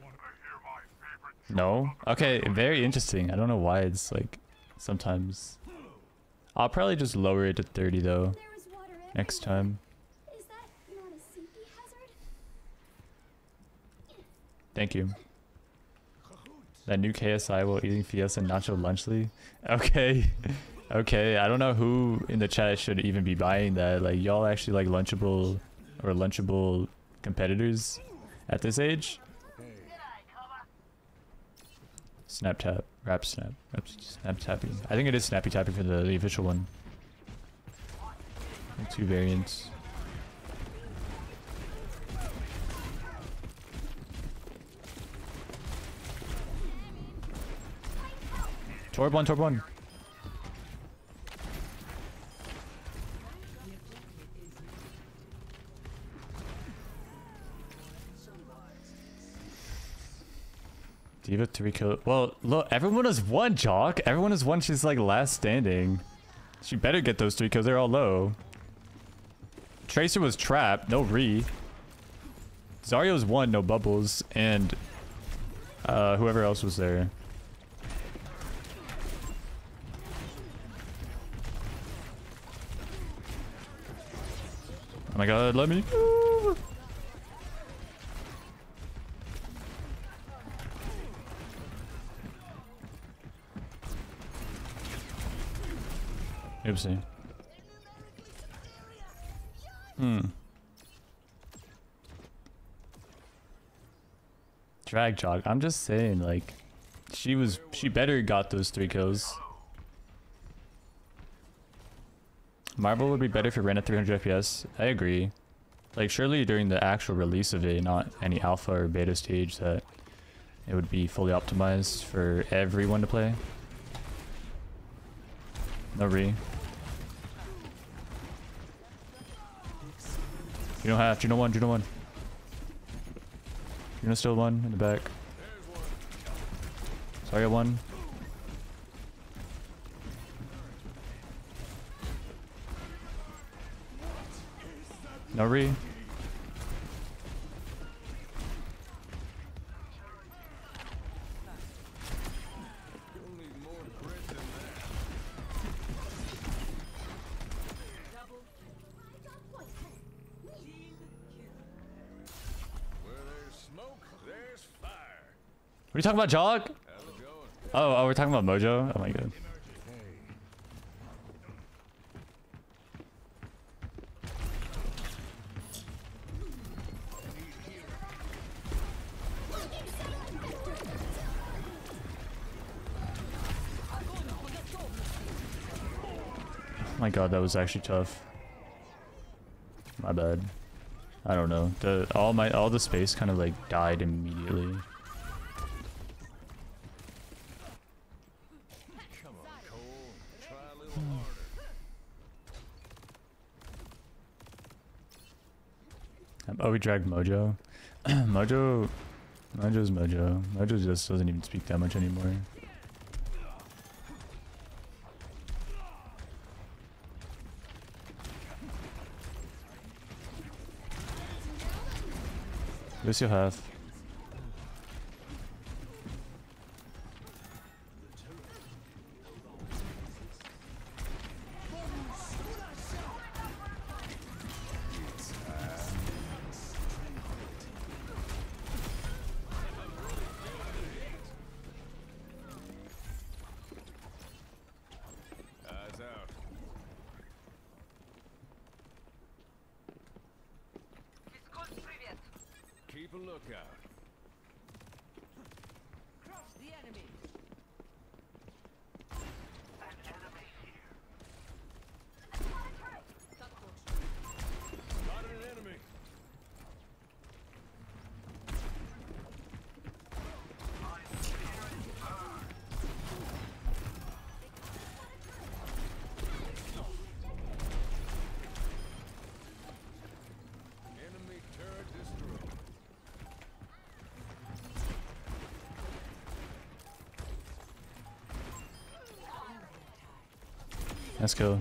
No. Okay, very interesting. I don't know why it's like sometimes. I'll probably just lower it to 30 though
There is water
next time.
Is that not a safety hazard?
Thank you. That new KSI while eating Fiesta and Nacho Lunchly. Okay. Okay. I don't know who in the chat should even be buying that. Like y'all actually like lunchable or lunchable competitors at this age? Snap tap. Rap snap. Snap tapping. I think it is snappy tapping for the, the official one. Two variants. Torb one, Torb one. D.Va three kill. Well, look, everyone has one, Jock. Everyone has one. She's like last standing. She better get those three kills. They're all low. Tracer was trapped. No re. Zarya's one. No bubbles. And uh, whoever else was there. Oh my god, let me. Oopsie. Hmm. Drag jog. I'm just saying, like, she was, she better got those three kills. Marvel would be better if it ran at 300 FPS. I agree. Like, surely during the actual release of it, not any alpha or beta stage, that it would be fully optimized for everyone to play. No re. You half, you know one, you know one. Know still one in the back. Sorry, one. No re. Are you talking about, Jog? Oh, oh, we're talking about Mojo? Oh my god. My god, that was actually tough. My bad. I don't know. The all my all the space kind of like died immediately.
Come on, Cole. Try a little harder.
Um, Oh, we dragged Mojo. Mojo, Mojo's Mojo. Mojo just doesn't even speak that much anymore. Lose your
Eyes Butt.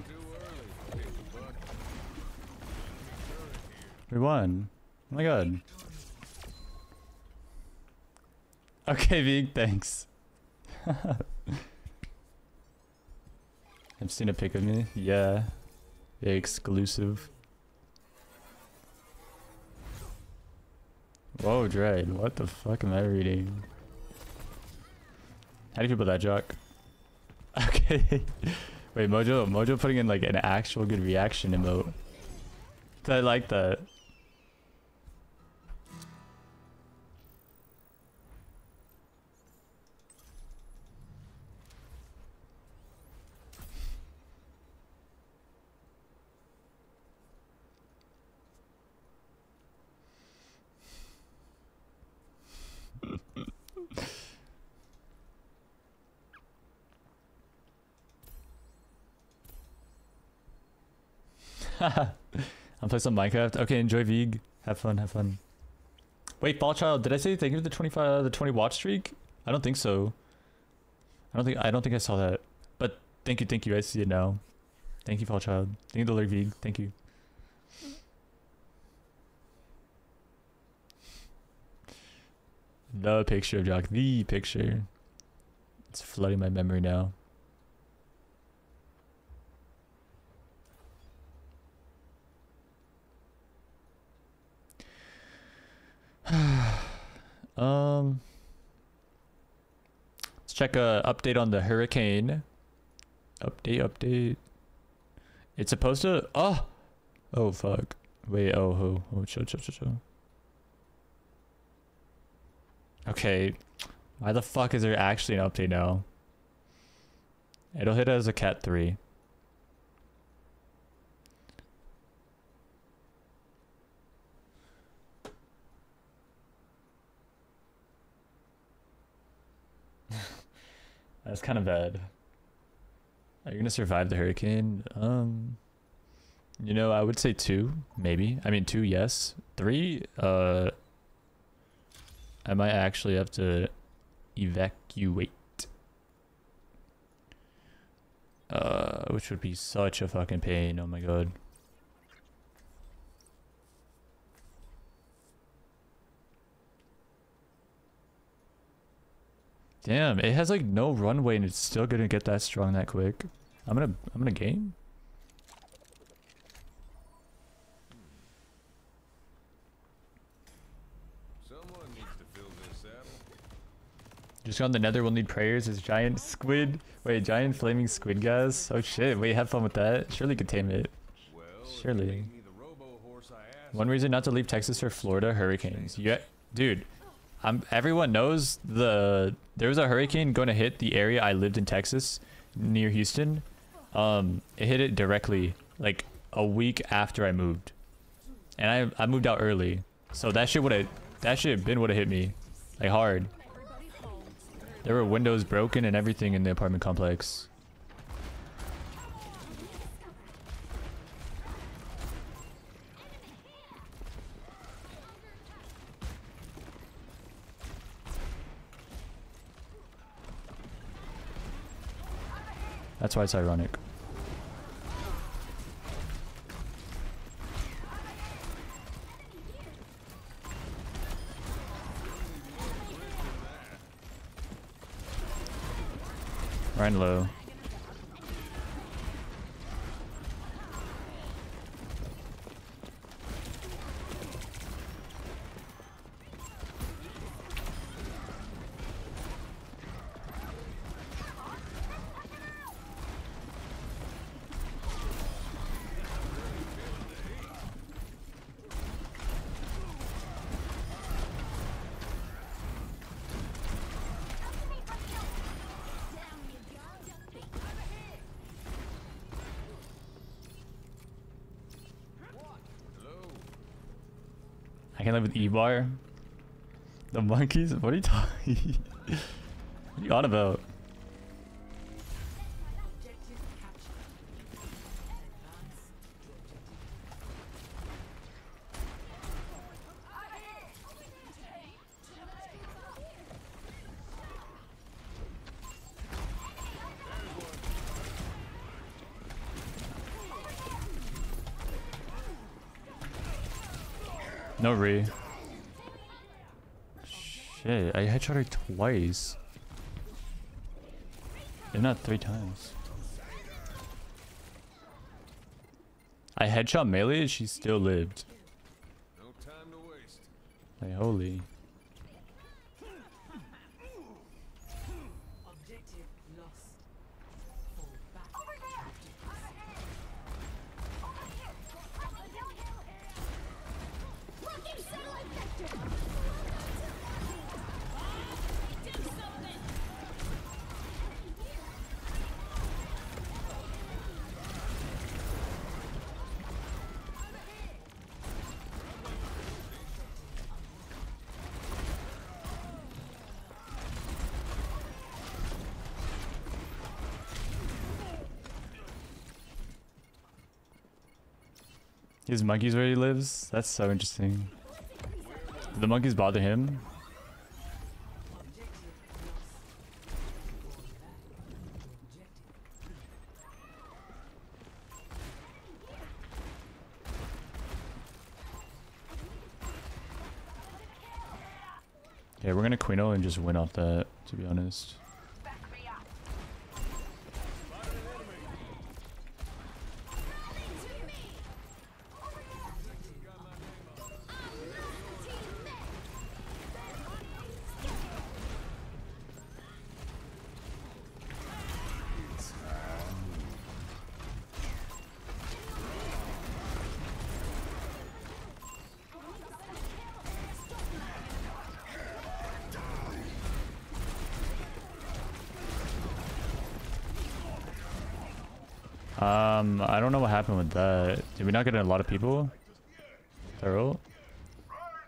We won. Oh my god. Okay, Vig, thanks. I've seen a pic of me. Yeah. Exclusive. Whoa, Dread. What the fuck am I reading? How do you feel about that, Jock? Okay. Wait, Mojo, Mojo putting in like an actual good reaction emote. I like that. I'm some Minecraft. Okay, enjoy Vig. Have fun, have fun. Wait, Fall Child, did I say thank you for the 25 uh, the 20 watch streak? I don't think so. I don't think I don't think I saw that. But thank you, thank you. I see it now. Thank you, Fall Child. Thank you, Dollar Vig. Thank you. The picture of Jock. The picture. It's flooding my memory now. um, let's check a update on the hurricane. Update, update. It's supposed to. Oh, oh fuck. Wait. Oh, oh, oh. Chill, chill, chill, chill. Okay, why the fuck is there actually an update now? It'll hit as a cat three. That's kind of bad. Are you gonna survive the hurricane? Um, you know, I would say two, maybe. I mean, two, yes. Three, uh, I might actually have to evacuate. Uh, which would be such a fucking pain. Oh my god. Damn, it has like no runway and it's still gonna get that strong that quick. I'm gonna I'm gonna game.
Someone needs to fill this.
Just on the nether we'll need prayers as giant squid. Wait, giant flaming squid guys? Oh shit, wait, have fun with that. Surely could tame it. Surely.
you make me the robo-horse I asked
One reason not to leave Texas for Florida, hurricanes. Yeah, dude. I'm, everyone knows the there was a hurricane going to hit the area I lived in Texas near Houston. Um, it hit it directly like a week after I moved, and I I moved out early, so that shit would have that shit been would have hit me like hard. There were windows broken and everything in the apartment complex. That's why it's ironic. Ryan low. I can live with E-Bar. The monkeys? What are you talking? what are you on about? Headshot her twice. If not three times. I headshot melee she still lived.
No.
Like, holy. His monkeys where he lives? That's so interesting. Do the monkeys bother him? Yeah, we're gonna Quino and just win off that, to be honest. Um, I don't know what happened with that. Did we not get a lot of people? Thorough?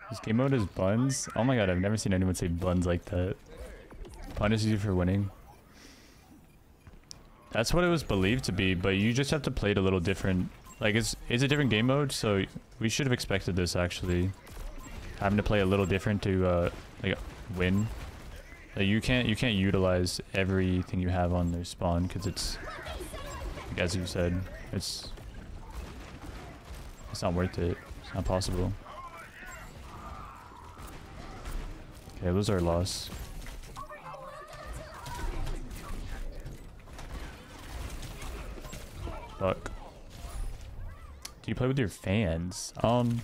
This game mode is buns? Oh my god, I've never seen anyone say buns like that. Punishes you for winning. That's what it was believed to be, but you just have to play it a little different. Like it's it's a different game mode, so we should have expected this actually. Having to play a little different to uh like win. Like you can't you can't utilize everything you have on their spawn because it's like, as you said, it's it's not worth it. It's not possible. Okay, those are loss. Fuck. Do you play with your fans? Um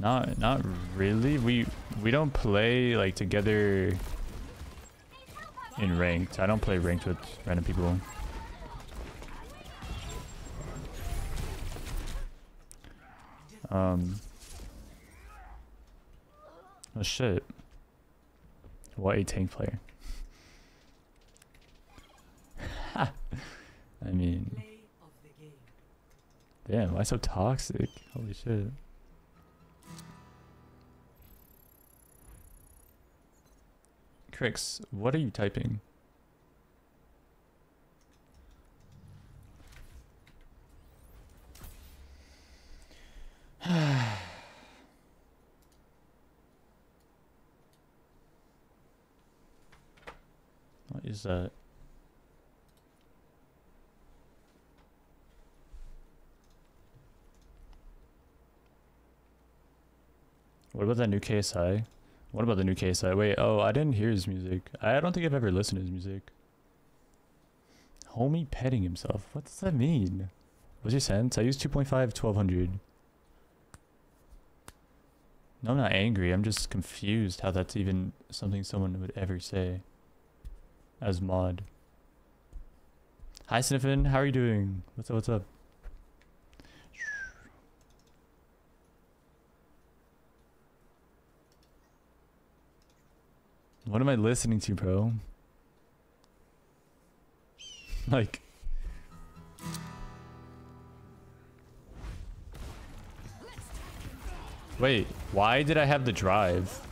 not not really. We we don't play like together in ranked. I don't play ranked with random people. Um Oh shit. What a tank player. I mean. Damn, why so toxic? Holy shit. Crix, what are you typing? What about that new KSI? What about the new KSI? Wait, oh, I didn't hear his music. I don't think I've ever listened to his music. Homie petting himself. What does that mean? What's your sense? I use 2.5 1200. No, I'm not angry. I'm just confused how that's even something someone would ever say. As mod. Hi, Sniffin. How are you doing? What's up? What's up? What am I listening to, bro? like. Wait, why did I have the drive?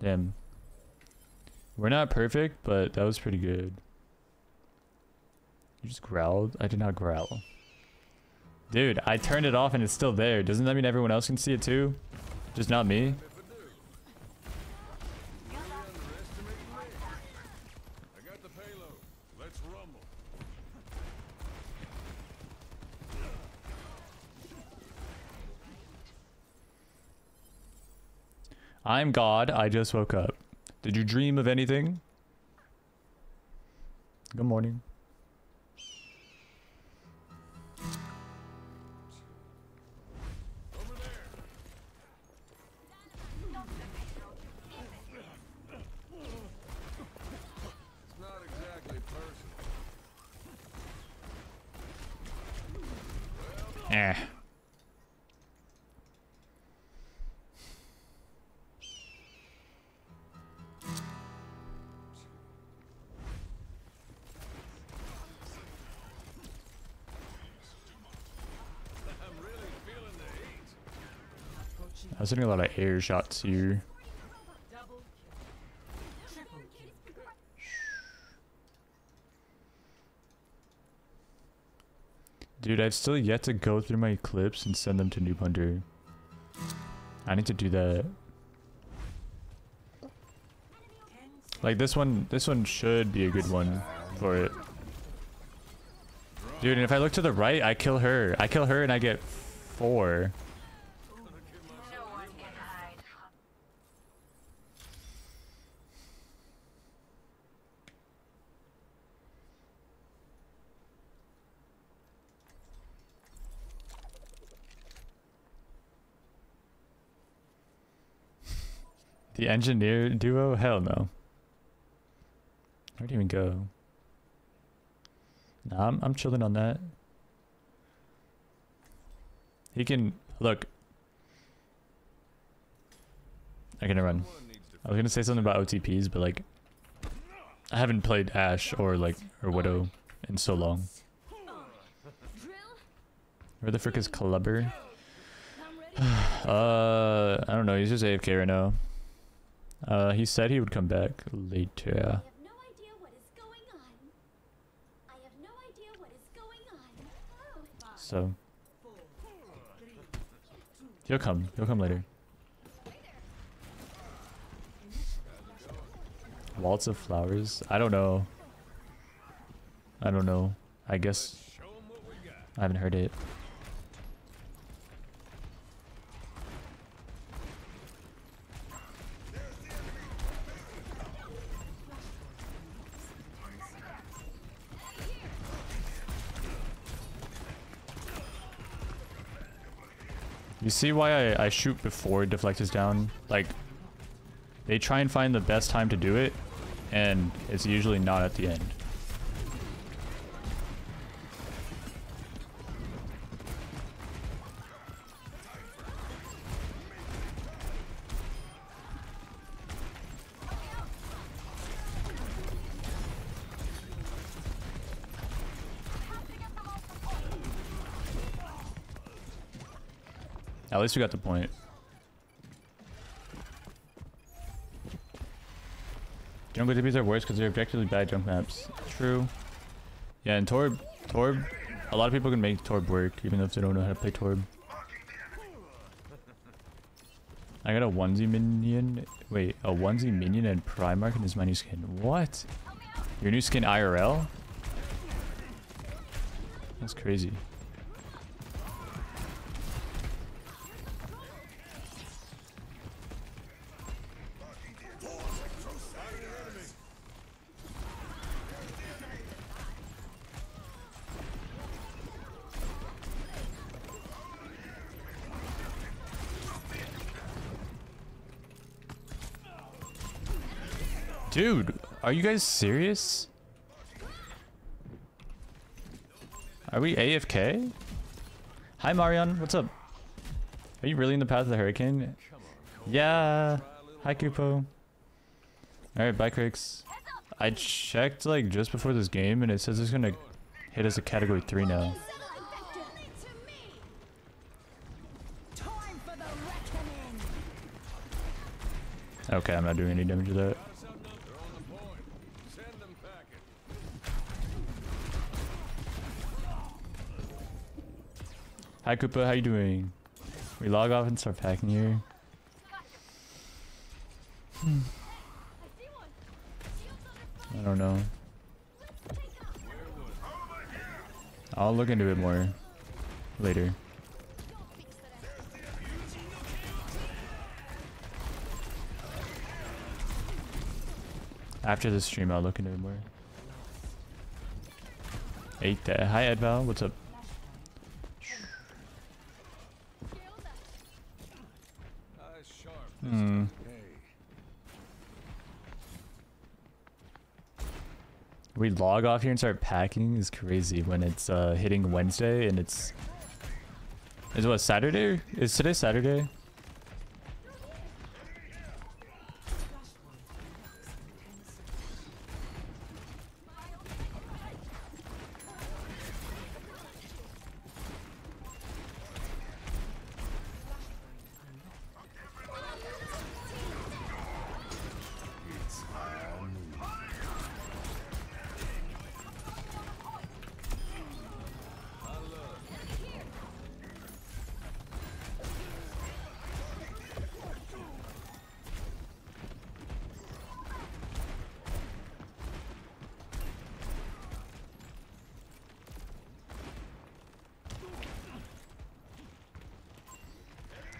Damn. We're not perfect, but that was pretty good. You just growled? I did not growl. Dude, I turned it off and it's still there. Doesn't that mean everyone else can see it too? Just not me?
I got the payload. Let's rumble.
I'm God. I just woke up. Did you dream of anything? Good morning. Hitting a lot of air shots here. Dude, I've still yet to go through my clips and send them to Noob Hunter. I need to do that. Like this one, this one should be a good one for it. Dude, and if I look to the right, I kill her. I kill her and I get four. The engineer duo? Hell no. Where'd he even go? Nah, I'm, I'm chilling on that. He can look. I can run. I was gonna say something about OTPs, but like, I haven't played Ashe or like or Widow in so long. Where the frick is Clubber? Uh, I don't know. He's just AFK right now. Uh, he said he would come back later.
No idea what is going on. I have no idea what is going on. Oh,
So he'll come. He'll come later. Waltz of flowers. I don't know. I don't know. I guess
Show 'em what we got.
I haven't heard it. You see why I, I shoot before deflect is down? Like, they try and find the best time to do it, and it's usually not at the end. At least we got the point. Jungle DBs are worse because they're objectively bad jump maps. True. Yeah, and Torb, Torb, a lot of people can make Torb work even if they don't know how to play Torb. I got a onesie minion. Wait, a onesie minion and Primark is my new skin. What? Your new skin IRL? That's crazy. Dude, are you guys serious? Are we AFK? Hi Marion, what's up? Are you really in the path of the hurricane? Yeah. Hi Kupo. Alright, bye Crix. I checked like just before this game and it says it's gonna hit us a category 3 now. Okay, I'm not doing any damage to that.
Got us outnumbered. They're on the point. Send them packing.
Hi Koopa, how you doing? We log off and start packing here. Hmm. I don't know. I'll look into it more later. After the stream, I'll look into it more. That. Hi Edval, what's up?
Eyes sharp.
Hmm.
Hey.
We log off here and start packing is crazy when it's uh, hitting Wednesday and it's is what Saturday? Is today Saturday?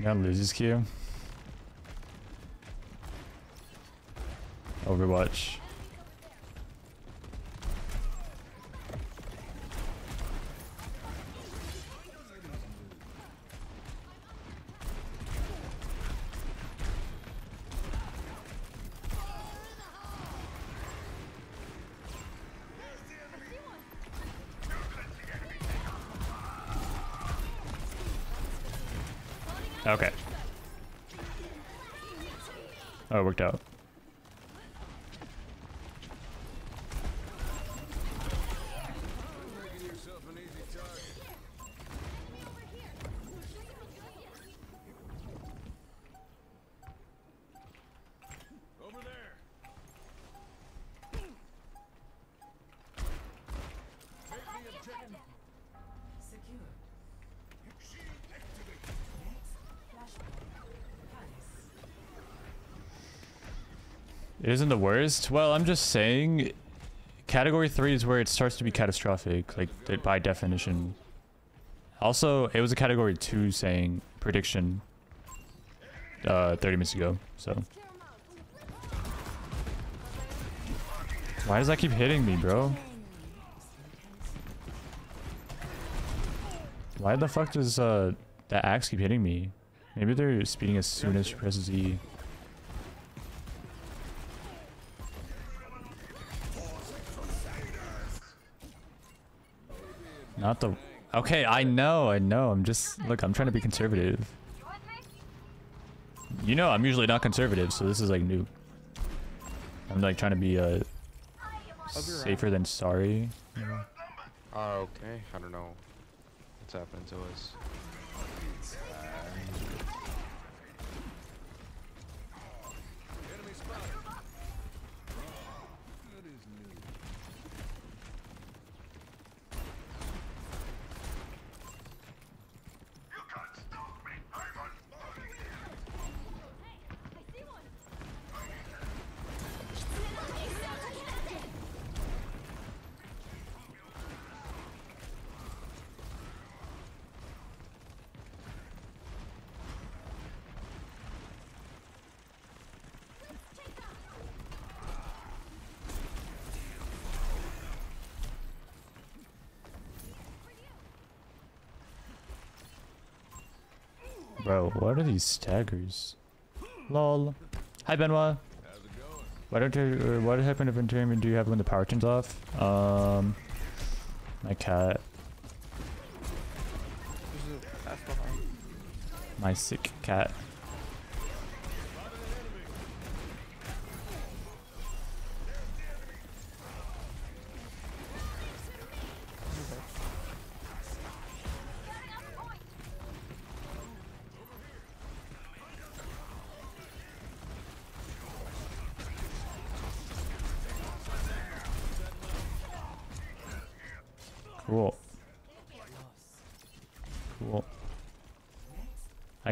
Got loses queue. Overwatch. It isn't the worst. Well, I'm just saying, category three is where it starts to be catastrophic, like by definition. Also, it was a category two saying prediction. Uh, 30 minutes ago. So why does that keep hitting me, bro? Why the fuck does uh that axe keep hitting me? Maybe they're speeding as soon as she presses E. Not the. Okay, I know, I know. I'm just look. I'm trying to be conservative. You know, I'm usually not conservative, so this is like new. I'm like trying to be uh safer than sorry.
Oh, okay. I don't know what's happening to us.
Enemy spotted. That is new.
Bro, what are these staggers? Lol. Hi Benoit.
How's it going?
Why don't you? Uh, what type of entertainment do you have when the power turns off? Um, my cat,
There's a path behind.
my sick cat.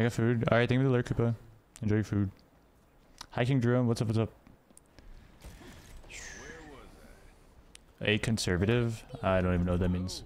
Got food. Alright, thank you for the alert, Koopa. Enjoy your food. Hiking Drone, what's up, what's up? A conservative? I don't even know what that means.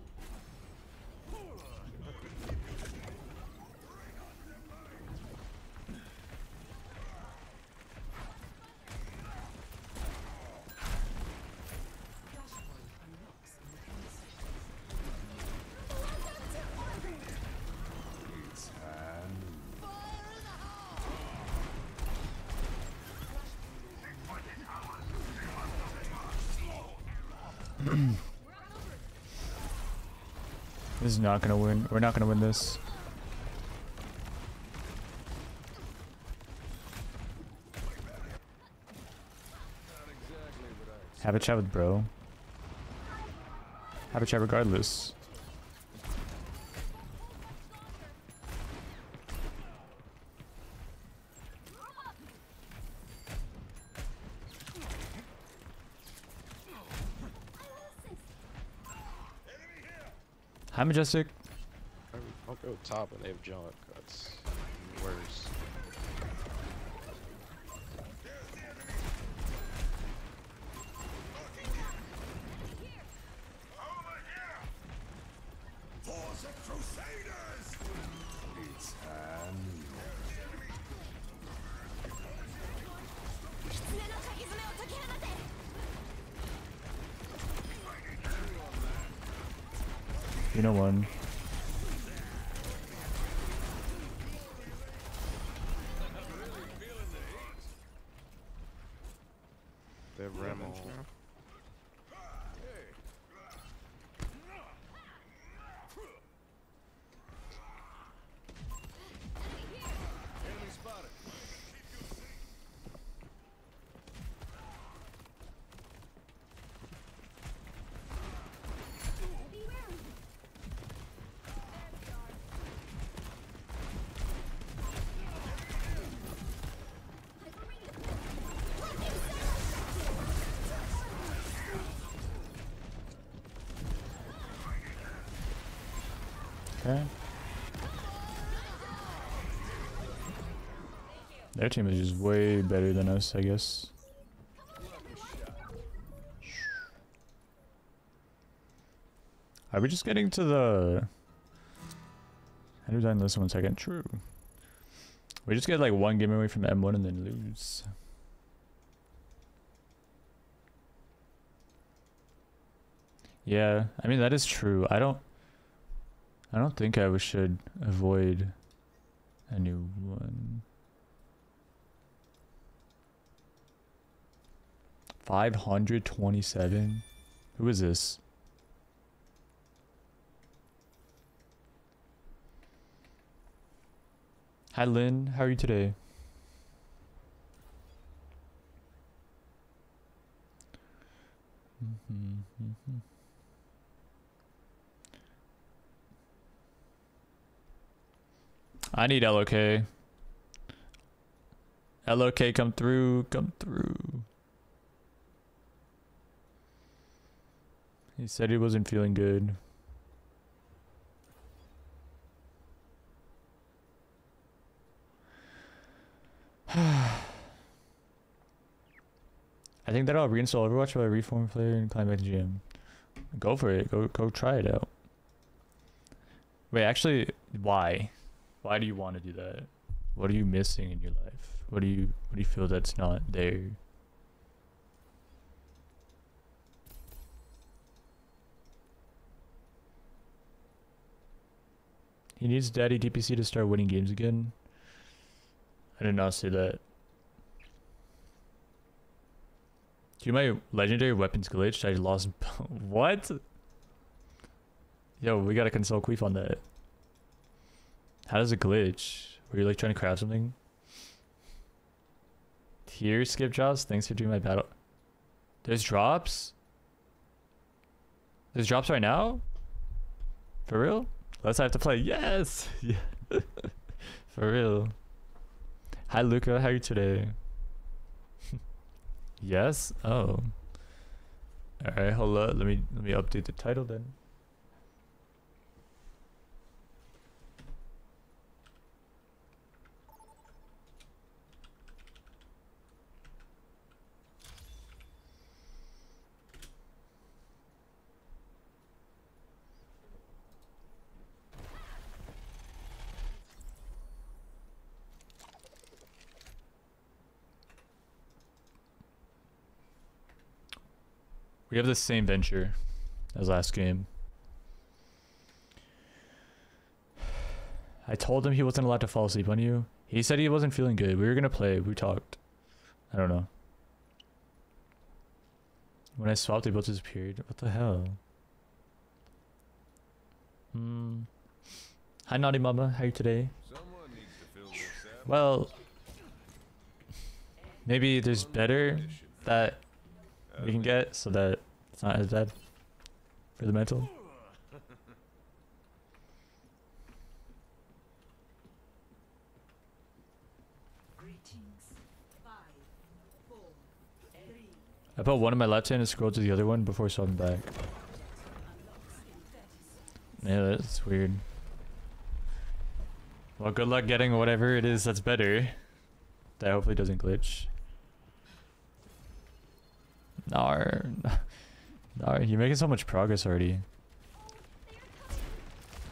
Not gonna win. We're not gonna win this. Have a chat with bro. Have a chat regardless. Hi Majestic.
I'll go top and they have junk. That's
Team is just way better than us, I guess. Are we just getting to the... I designed this one second. True. We just get like one game away from M1 and then lose. Yeah, I mean that is true. I don't I don't think I should avoid 527? Who is this? Hi Lynn, how are you today? I need LOK. LOK come through, come through. He said he wasn't feeling good. I think that I'll reinstall Overwatch I reform player and climb back GM. Go for it. Go go try it out. Wait, actually, why? Why do you want to do that? What are you missing in your life? What do you what do you feel that's not there? He needs Daddy DPC to start winning games again. I did not see that. Do my legendary weapons glitched? I lost. what? Yo, we gotta consult Queef on that. How does it glitch? Were you like trying to craft something? Here, skip drops. Thanks for doing my battle. There's drops. There's drops right now. For real? Let's have to play. Yes. Yeah. For real. Hi Luca, how are you today? yes. Oh. All right. Hold up. Let me let me update the title then. We have the same venture as last game. I told him he wasn't allowed to fall asleep on you. He said he wasn't feeling good. We were gonna play. We talked. I don't know. When I swapped, they both disappeared. What the hell? Hmm. Hi, Naughty Mama. How are you today?
To.
Well, maybe there's better that we can get so that it's not as bad for the mental.
Greetings. Five, four, three.
I put one in my left hand and scrolled to the other one before swapping back.
Unlocks in 30 seconds.
Yeah, that's weird. Well, good luck getting whatever it is that's better. That hopefully doesn't glitch. Nar. Nar, you're making so much progress already.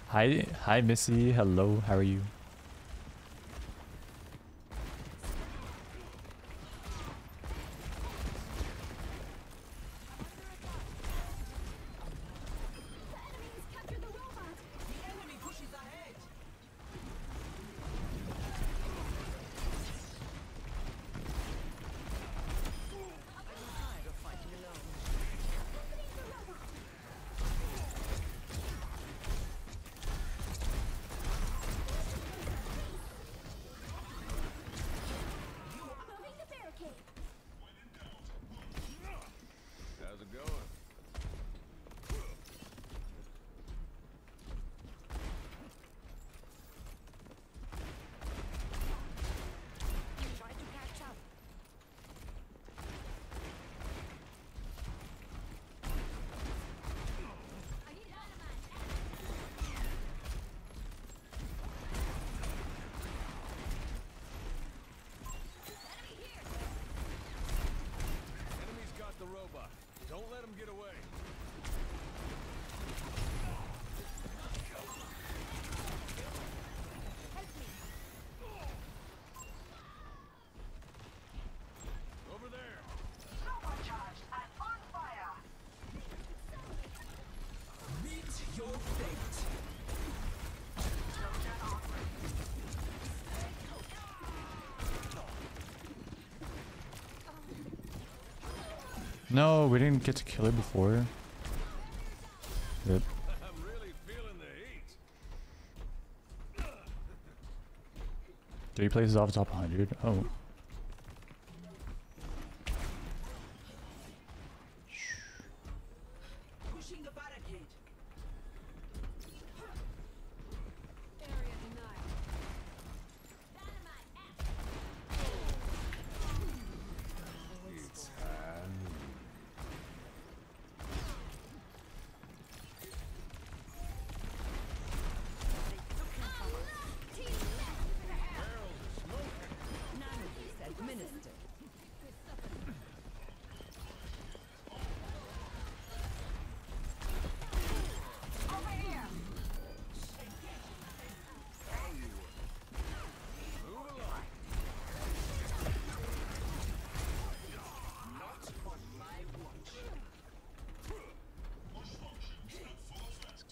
Hi, hi Missy. Hello, how are you?
Enemies captured the robot.
Didn't get to kill it before. Yep. Three places off the top 100. Oh.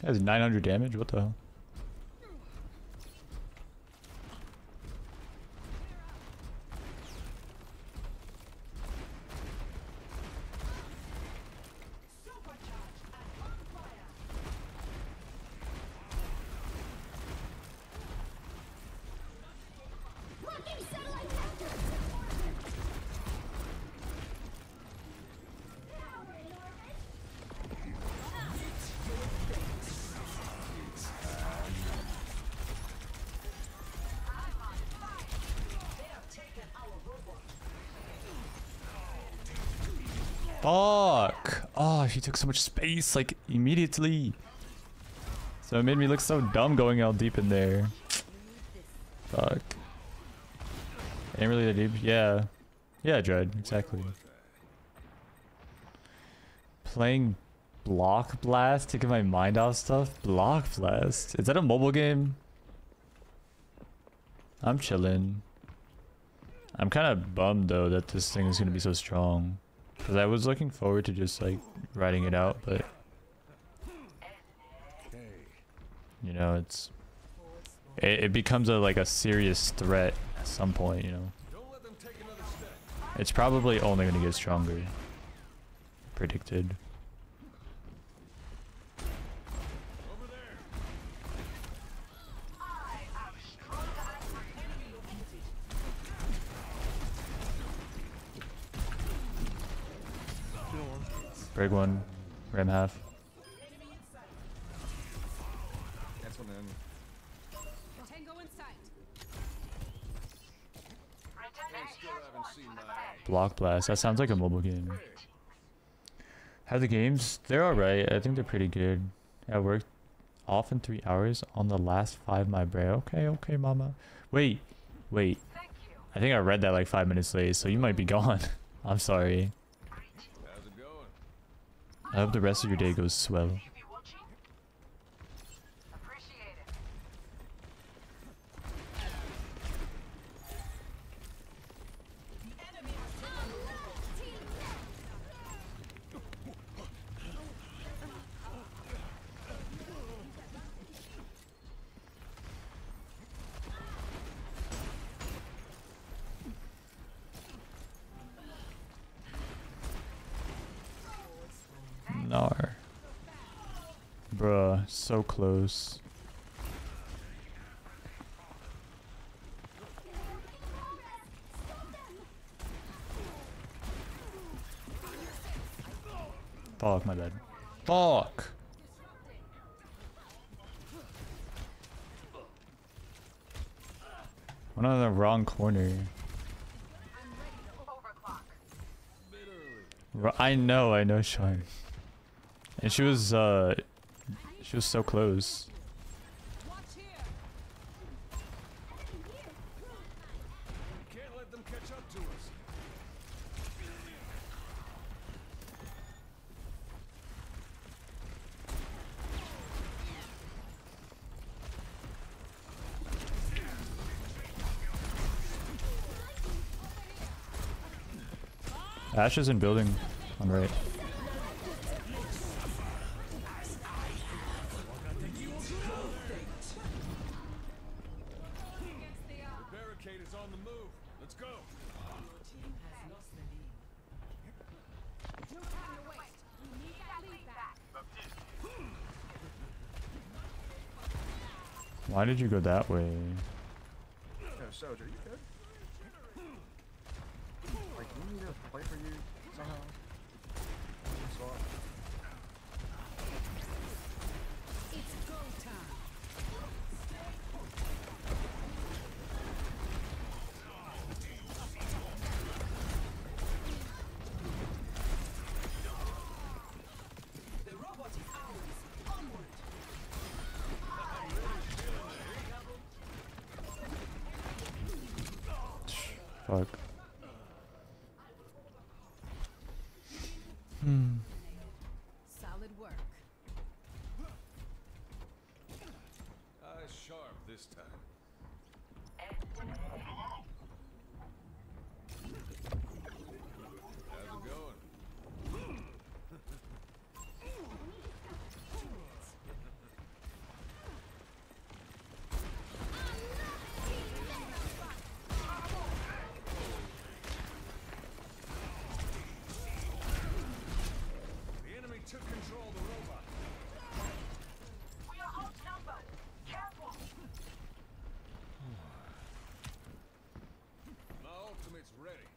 Has 900 damage? What the hell?
Working satellite vector. Power in orbit.
Fuck! Oh, she took so much space, like, immediately. So it made me look so dumb going out deep in there. Fuck. Ain't really that deep. Yeah. Yeah, Dread, exactly. Playing Block Blast to get my mind off stuff? Block Blast? Is that a mobile game? I'm chilling. I'm kind of bummed though that this thing is gonna be so strong. Cause I was looking forward to just like writing it out, but you know, it's it, it becomes a like a serious threat at some point. You know, it's probably only gonna get stronger. Predicted. Break one, ram half.
That's one in.
Tango in sight.
Block blast. That sounds like a mobile game. How the games? They're alright. I think they're pretty good. I worked off in three hours on the last five, my bro. Okay, okay, mama. Wait, wait. I think I read that like five minutes late, so you might be gone. I'm sorry. I hope the rest of your day goes swell. Close. Fuck, my bad. Fuck! Went on the wrong corner. I know, I know, Sean. And she was, uh, she was so close. Ashe is in building on right. Did you go that way?
Yo, soldier, you good? Like, do you need to play for you somehow? Swap.
It's go time. The robot is ours. Onward.
Fuck. Hmm.
Solid work.
Eyes sharp this time. How's it going? The enemy took control of the robot. My ultimate's ready.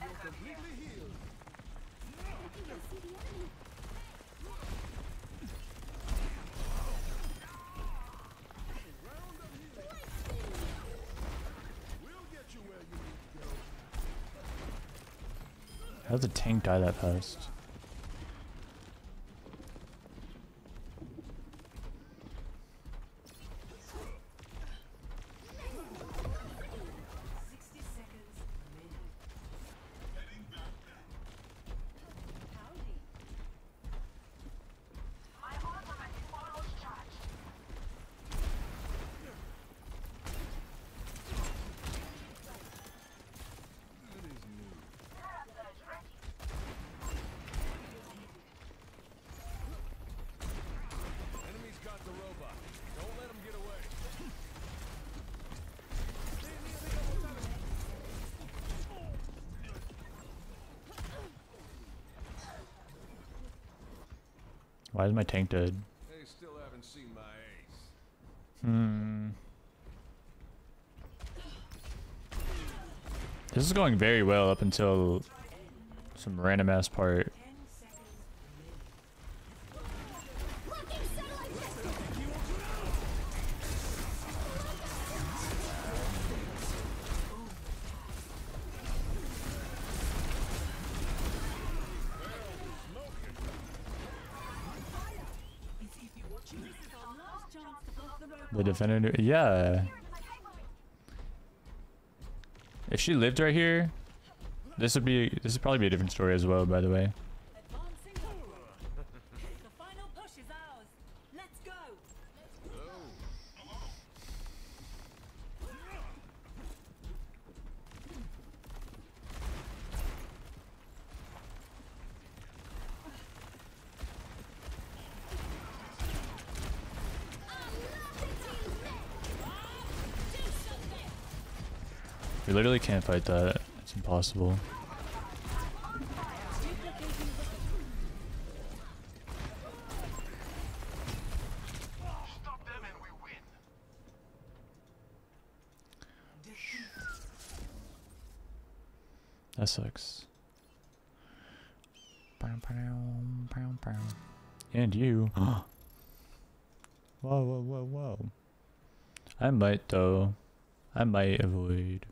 You're completely healed.
I think I see the enemy.
Round of healing. We'll get you where you need to go.
How did the tank die that fast? Why is my tank dead?
They still haven't seen my ace.
Hmm. This is going very well up until some random ass part. Yeah. If she lived right here, this would be this would probably be a different story as well. By the way, can't fight that. It's impossible.
Stop them and we win.
That sucks. And you. whoa, whoa, whoa, whoa. I might though. I might avoid.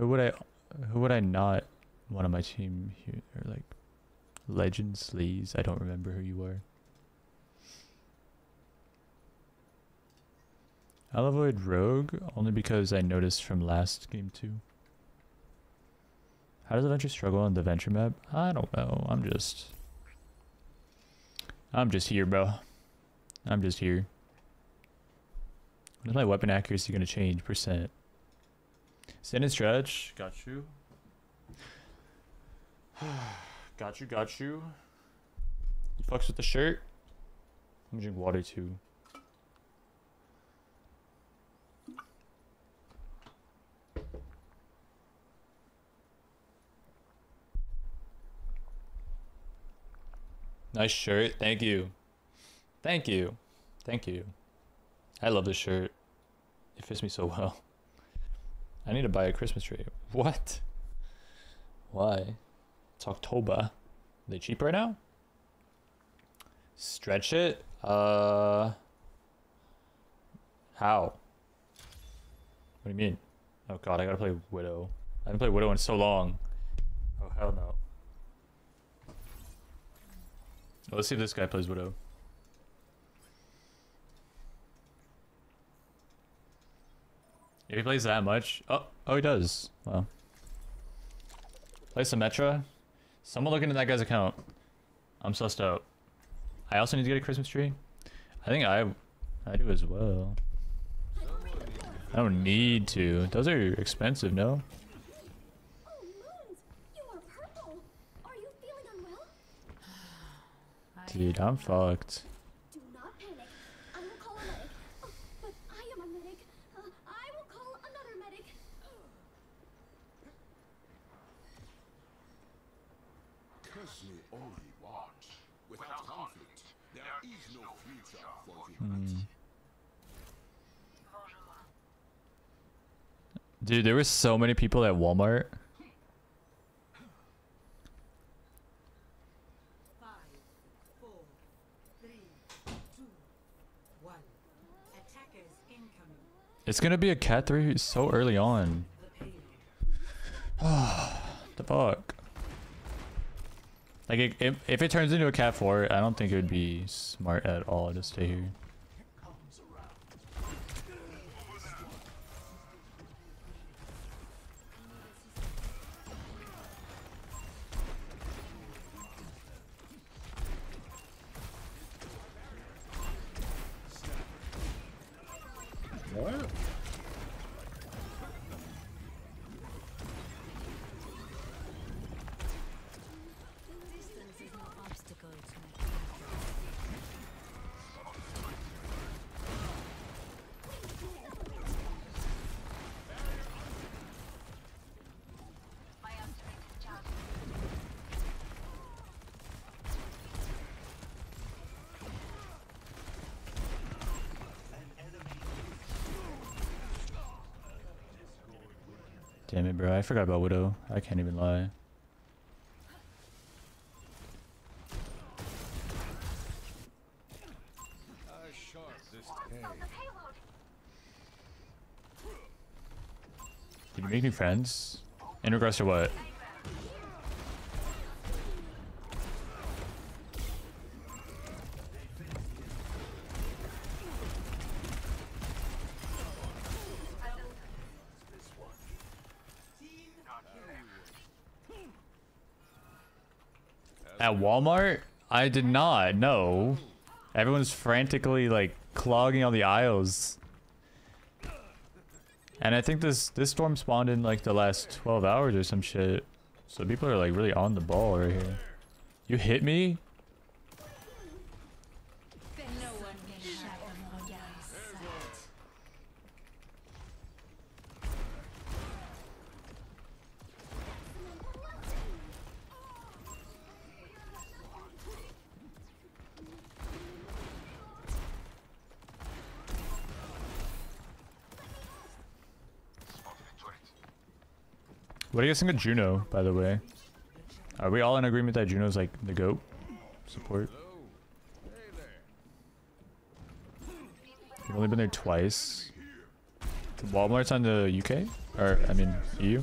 Who would I? Who would I not want on my team here? Or like, Legend Sleaze. I don't remember who you are. I'll avoid Rogue only because I noticed from last game too. How does Adventure struggle on the Venture map? I don't know. I'm just. I'm just here, bro. I'm just here. When is my weapon accuracy gonna change? Percent. Send and stretch. Got you. got you, got you. You fucks with the shirt. I'm drinking water too. Nice shirt. Thank you. Thank you. Thank you. I love this shirt. It fits me so well. I need to buy a Christmas tree. What? Why? It's October. Are they cheap right now? Stretch it? Uh. How? What do you mean? Oh god, I gotta play Widow. I haven't played Widow in so long. Oh hell no. Let's see if this guy plays Widow. If he plays that much, oh, oh, he does. Wow. Play Symmetra. Someone look into that guy's account. I'm sussed out. I also need to get a Christmas tree. I think I, I do as well. I don't need to. Those are expensive, no?
Oh, Moons! You are purple! Are you feeling unwell?
Dude, I'm fucked.
Do not panic. I will call a medic. Oh, but I am a medic. Uh, I will call another medic.
Curse me all you want. Without conflict, there is no future for
Hmm.
humanity.
Dude, there were so many people at Walmart. It's gonna be a cat 3 so early on.
The
fuck? Like, it, if, if it turns into a cat 4, I don't think it would be smart at all to stay here. I forgot about Widow. I can't even lie. Did you make new friends? In regards to what? At Walmart? I did not. No. Everyone's frantically like clogging all the aisles. And I think this this storm spawned in like the last 12 hours or some shit. So people are like really on the ball right here. You hit me?
No one can shatter Morgana's sight.
What do you guys think of Juno, by the way? Are we all in agreement that Juno's like the GOAT support? You've only been there twice. Walmart's on the UK? Or, I mean, EU?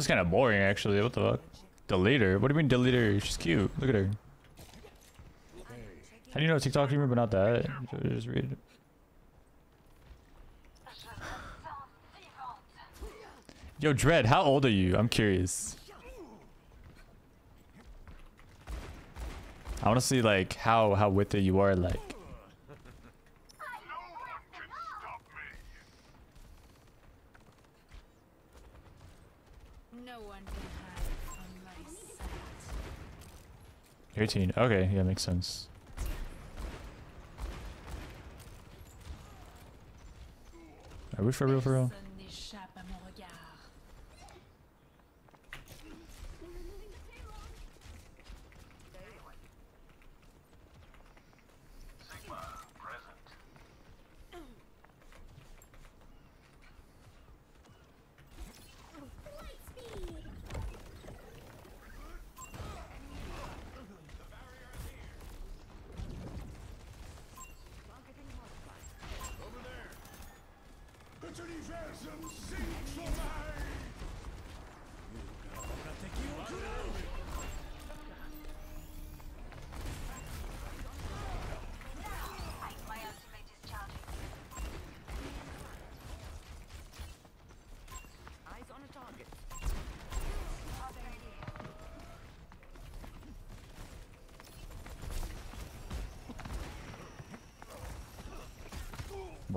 This is kind of boring actually. What the fuck? Delete her? What do you mean delete her? She's cute. Look at her. How do you know TikTok humor but not that? Just read it. Yo, Dread, how old are you? I'm curious. I want to see like how how with it you are like.
No one can hide from my sight.
18. Okay, yeah, makes sense. Are we for real for real?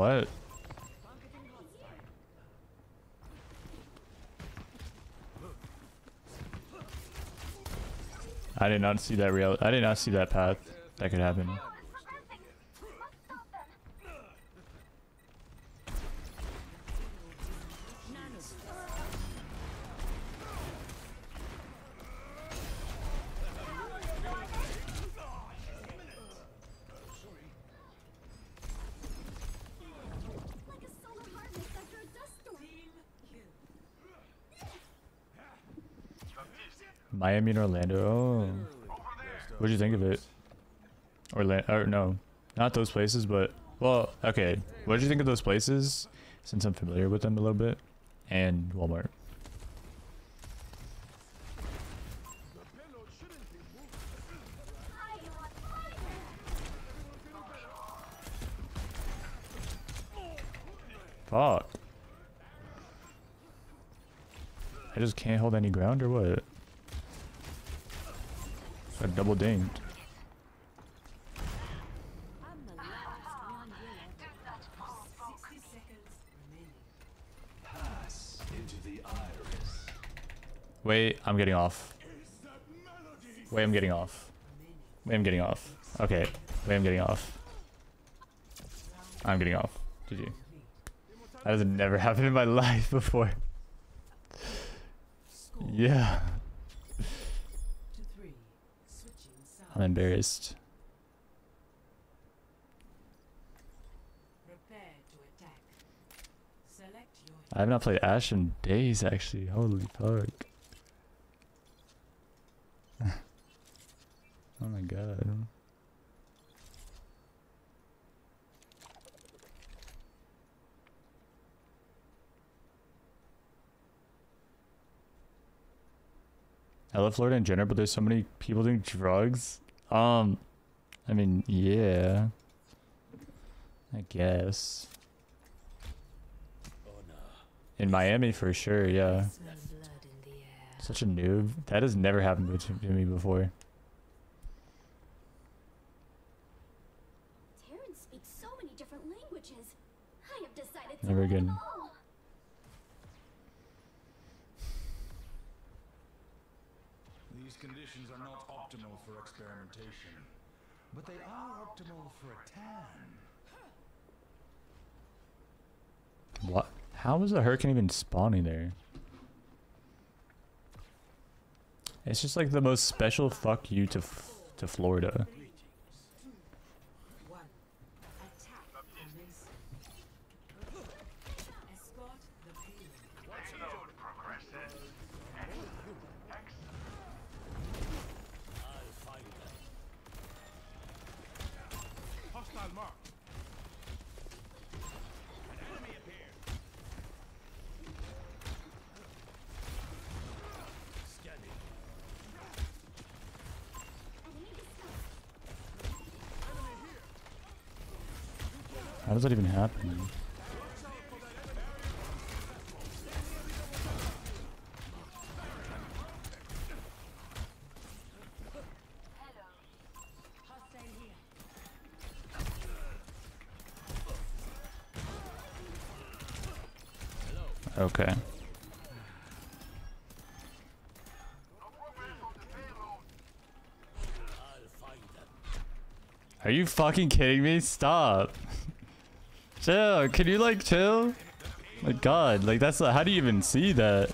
What? I did not see that real. I did not see that path. That could happen. Miami and Orlando. Oh. What'd you think of it? Orlando, or no, not those places, but well, okay. What did you think of those places? Since I'm familiar with them a little bit, and Walmart. Fuck. I just can't hold any ground or what? Got double dinged. Wait, I'm getting off. Wait, I'm getting off. Wait, I'm getting off. Okay. Wait, I'm getting off. I'm getting off. GG. That has never happened in my life before. Yeah. I'm embarrassed. I have not played Ashe in days actually. Holy fuck. oh my god. Florida in general, but there's so many people doing drugs. Um, I mean, yeah. I guess. In Miami for sure, yeah. Such a noob. That has never happened to to me before.
Terran speaks so many different languages. I have decided to
Never again.
all.
These conditions are not optimal for experimentation, but they are optimal for a tan.
What? How is a hurricane even spawning there? It's just like the most special fuck you to to Florida.
Hostile mark.
How does that even happen?
Hostile here.
Okay. Are you fucking kidding me? Stop. Chill. Can you like chill? My god, like that's how do you even see that?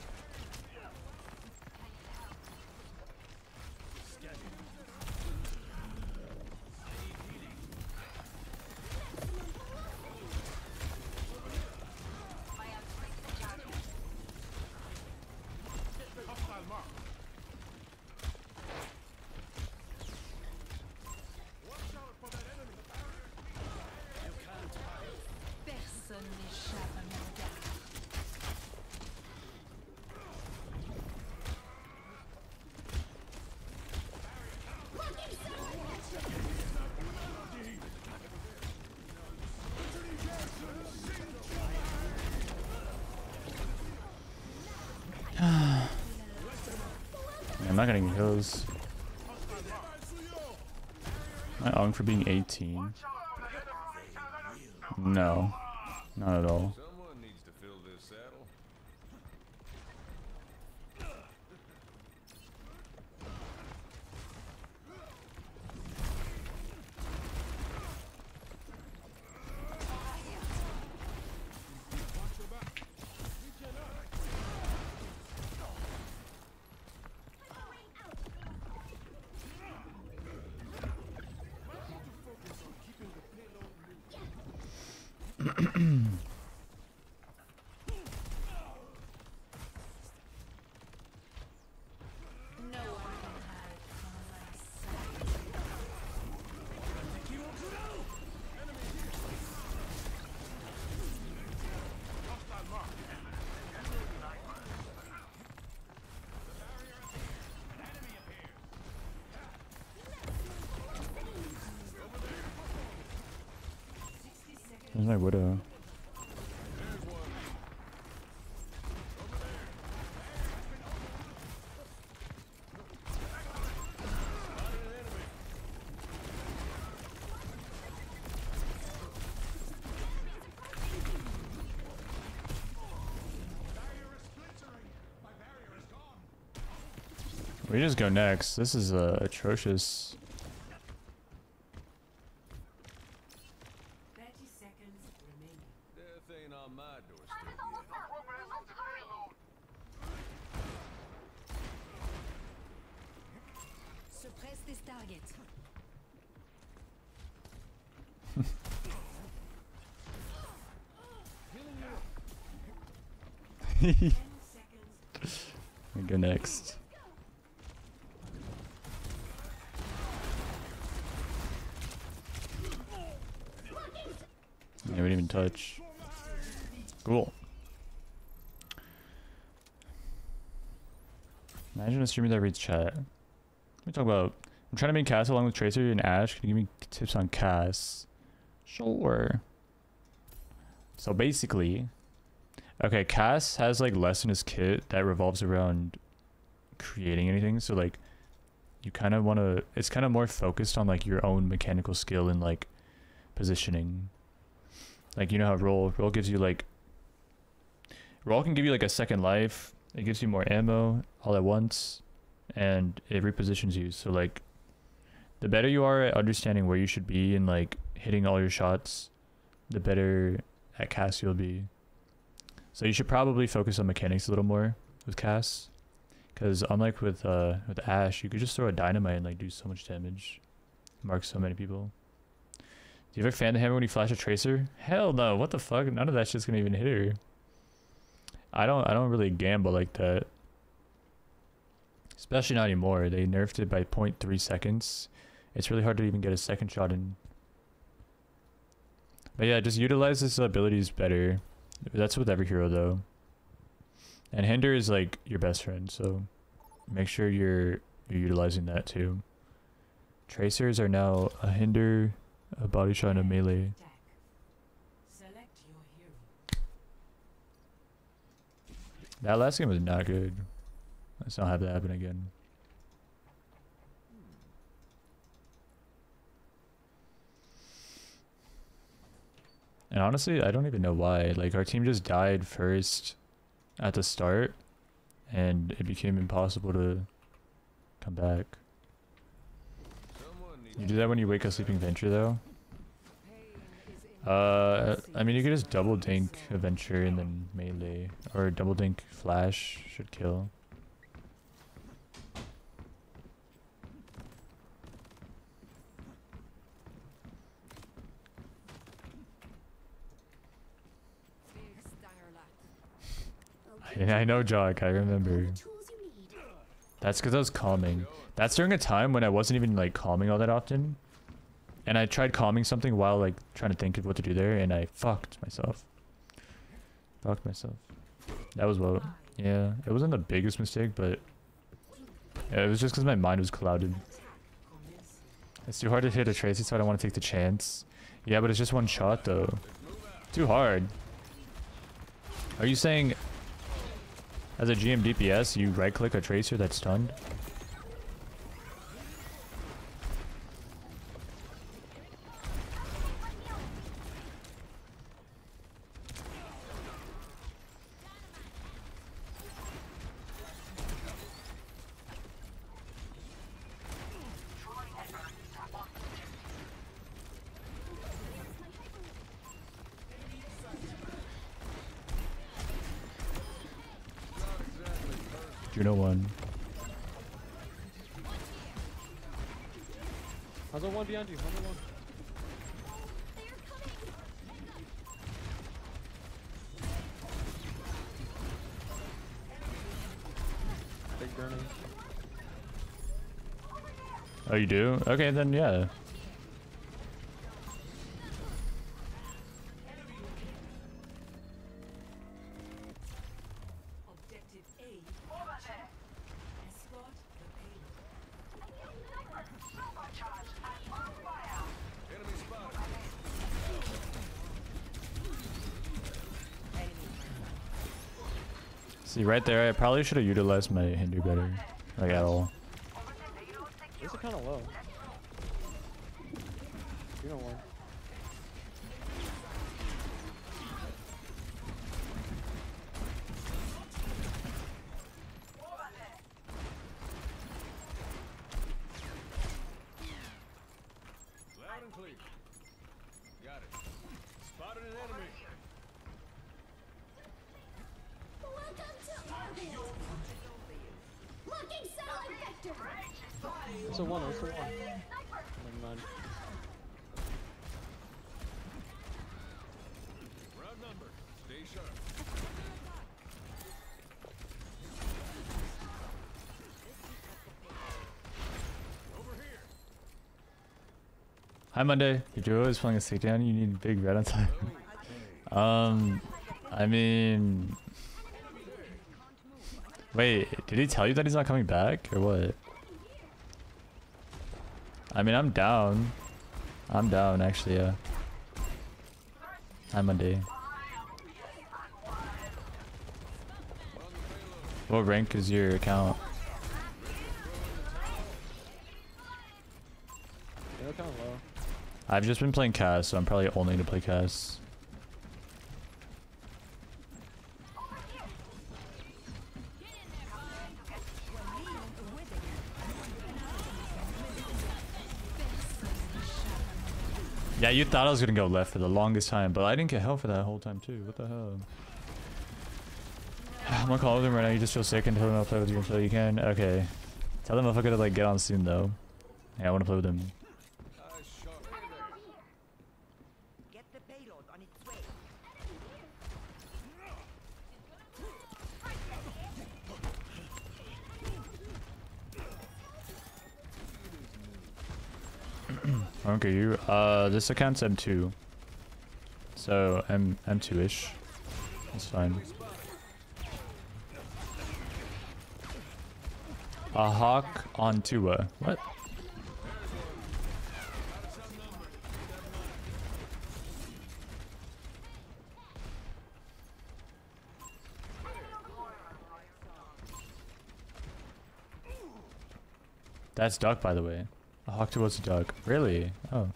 Kills. Am I for being 18? No. Not at all.
Someone needs to fill this saddle.
No one can hide from my sight.
There's my widow. We just go next. This is uh, atrocious.
30 seconds remaining.
Death ain't on my doorstep yet.
Suppress this target. Ten seconds.
We go next. Yeah, we didn't even touch. Cool. Imagine a streamer that reads chat. We talk about. I'm trying to make Cass along with Tracer and Ashe. Can you give me tips on Cass? Sure. So basically, okay, Cass has like less in his kit that revolves around creating anything. So like, you kind of want to. It's kind of more focused on like your own mechanical skill and like positioning. Like you know how roll roll gives you like. Roll can give you like a second life. It gives you more ammo all at once, and it repositions you. So like, the better you are at understanding where you should be and like hitting all your shots, the better at Cass you'll be. So you should probably focus on mechanics a little more with Cass. Because unlike with uh with Ashe, you could just throw a dynamite and like do so much damage. Mark so many people. Do you ever fan the hammer when you flash a tracer? Hell no, what the fuck? None of that shit's gonna even hit her. I don't I don't really gamble like that. Especially not anymore. They nerfed it by 0.3 seconds. It's really hard to even get a second shot in. But yeah, just utilize his abilities better. That's with every hero though. And hinder is like your best friend, so make sure you're you're utilizing that too. Tracers are now a hinder, a body shot and a melee. That last game was not good. Let's not have that happen again. And honestly, I don't even know why. Like, our team just died first at the start, and it became impossible to come back. You do that when you wake a sleeping venture though? Uh, I mean you could just double dink a venture and then melee. Or double dink flash should kill. I know Jock, I remember. That's because I was calming. That's during a time when I wasn't even like calming all that often. And I tried calming something while like trying to think of what to do there and I fucked myself. Fucked myself. That was what, yeah, it wasn't the biggest mistake, but yeah, it was just because my mind was clouded. It's too hard to hit a Tracy, so I don't want to take the chance. Yeah, but it's just one shot though. Too hard. Are you saying as a GM DPS, you right click a tracer that's stunned? Juno one.
How's one behind you? How's one? Big burning.
Oh, you do? Okay, then yeah. See, right there, I probably should have utilized my hinder better. Like, at all.
These are kind of low. You know one.
Loud and clear. Got it. Spotted an enemy.
Welcome to orbit. Looking solid vector.
It's a one. It's a one. Never mind.
Round number. Stay sharp. Over here.
Hi, Monday. If you're always playing a stick down, you need big red on time. um, I mean... Wait, did he tell you that he's not coming back, or what? I mean, I'm down. I'm down, actually, yeah. Hi, Monday. What rank is your account? I've just been playing Cass, so I'm probably only going to play Cass. Yeah, you thought I was gonna go left for the longest time, but I didn't get help for that whole time too. What the hell? I'm gonna call him right now. You just feel sick and tell him I'll play with you until you can. Okay. Tell them if I could like get on soon though. Yeah, I want to play with him. are you? Uh, this account's M2. So, M M2-ish. That's fine. A hawk on Tua. What? That's Duck, by the way. A hawk to what's a dog. Really? Oh.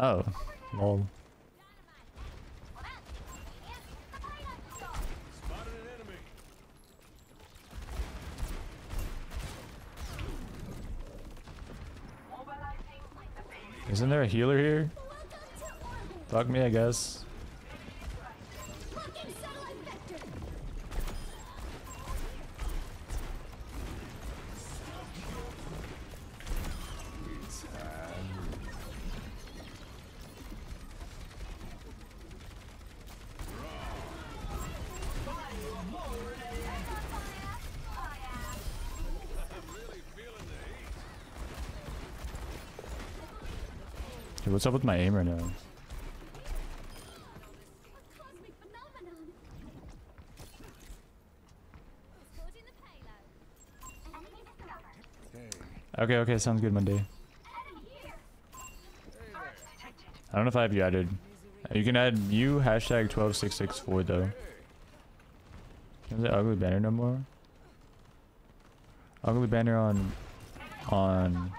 Oh. Lol. Isn't there a healer here? Fuck me, I guess. What's up with my aim right now? Okay, okay, sounds good, Monday. I don't know if I have you added. You can add you hashtag 12664 though. Is it ugly banner no more? Ugly banner on on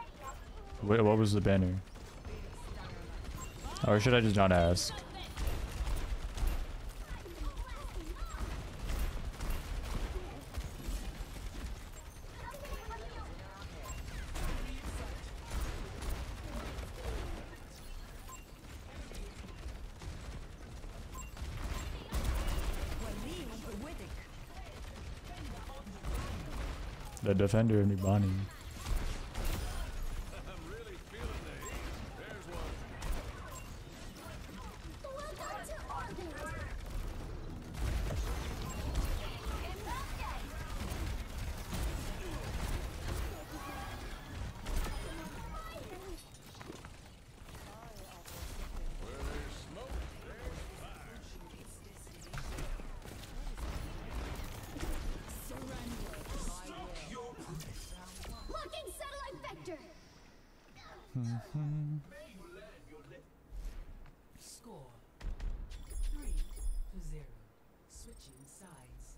what, what was the banner? Or should I just not ask? The defender of Nibani.
Welcome to orbit. Locking satellite vector.
Score. Three to zero. Switching sides.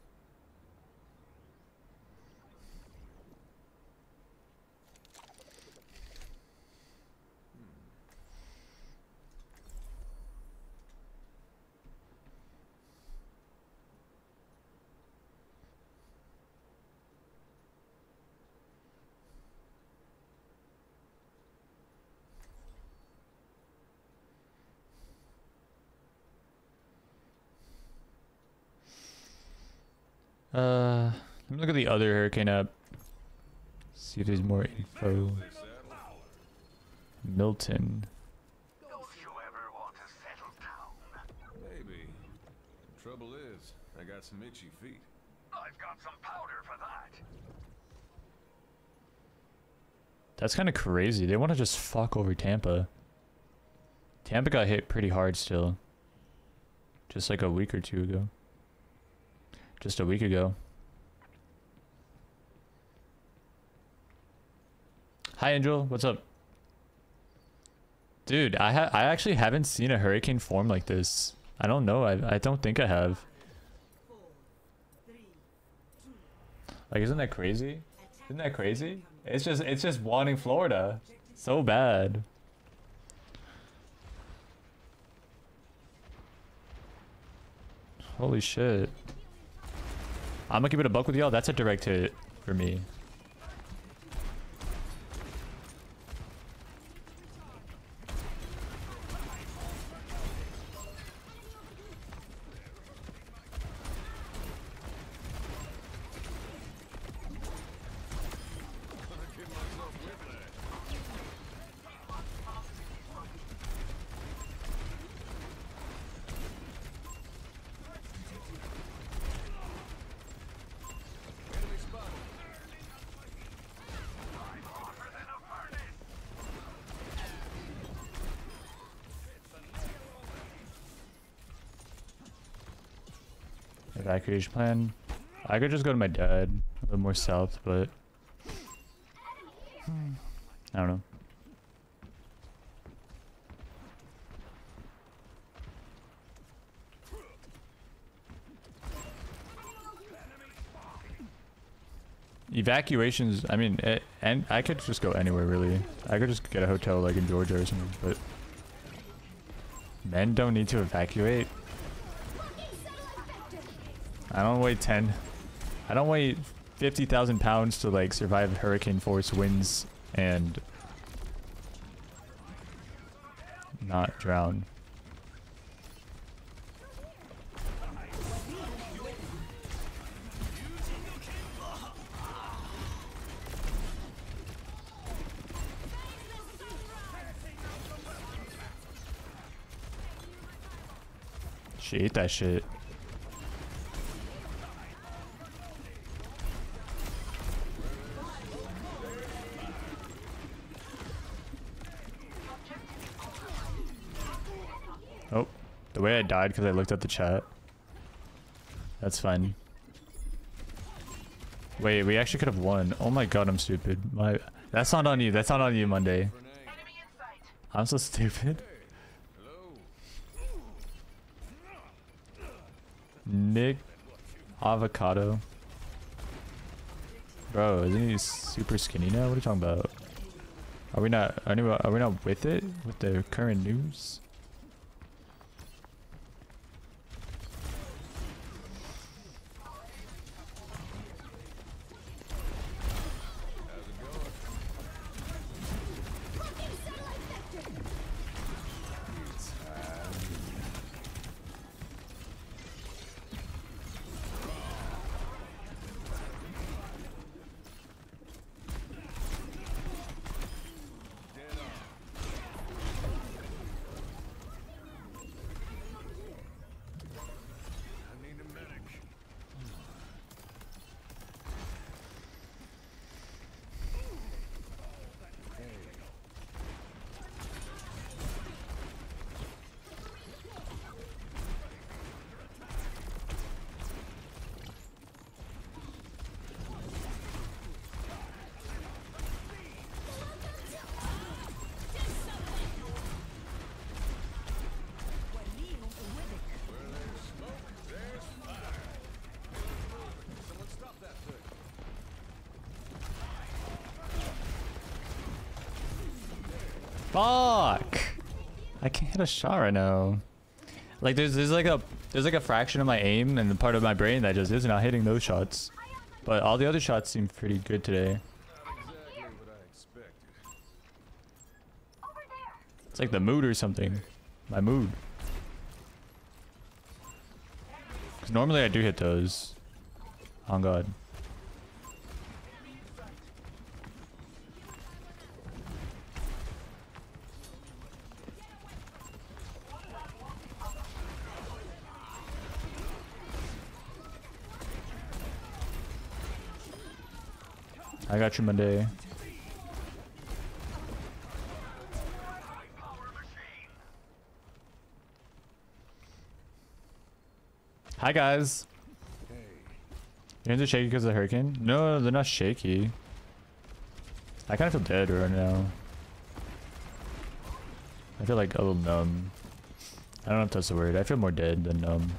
Uh, let me look the other hurricane up. See if there's more info. Milton.
Maybe. Trouble is, I got some itchy feet. I've got some powder for that.
That's kind of crazy. They want to just fuck over Tampa. Tampa got hit pretty hard still. Just like a week or two ago. Just a week ago. Hi Angel, what's up? Dude, I ha I actually haven't seen a hurricane form like this. I don't know. I I don't think I have. Like isn't that crazy? Isn't that crazy? It's just it's just wanting Florida. So bad. Holy shit. I'm gonna keep it a buck with y'all. That's a direct hit for me. Evacuation plan. I could just go to my dad, a little more south, but I don't know. evacuations. I mean, eh, and I could just go anywhere really. I could just get a hotel like in Georgia or something. But men don't need to evacuate. I don't weigh ten. I don't weigh fifty thousand pounds to like survive hurricane force winds and not drown. She ate that shit. Oh, the way I died because I looked at the chat. That's fine. Wait, we actually could have won. Oh my god, I'm stupid. My that's not on you. That's not on you, Monday. I'm so stupid. Nick Avocado. Bro, isn't he super skinny now? What are you talking about? Are we not are we, are we not with it with the current news? Hit a shot right now. Like there's there's like a there's like a fraction of my aim and the part of my brain that just is not hitting those shots. But all the other shots seem pretty good today. It's like the mood or something. My mood. Cause normally I do hit those. On God. I got you Monday. Hi guys. Your hands are shaky because of the hurricane? No, they're not shaky. I kind of feel dead right now. I feel like a little numb. I don't know if that's the word. I feel more dead than numb.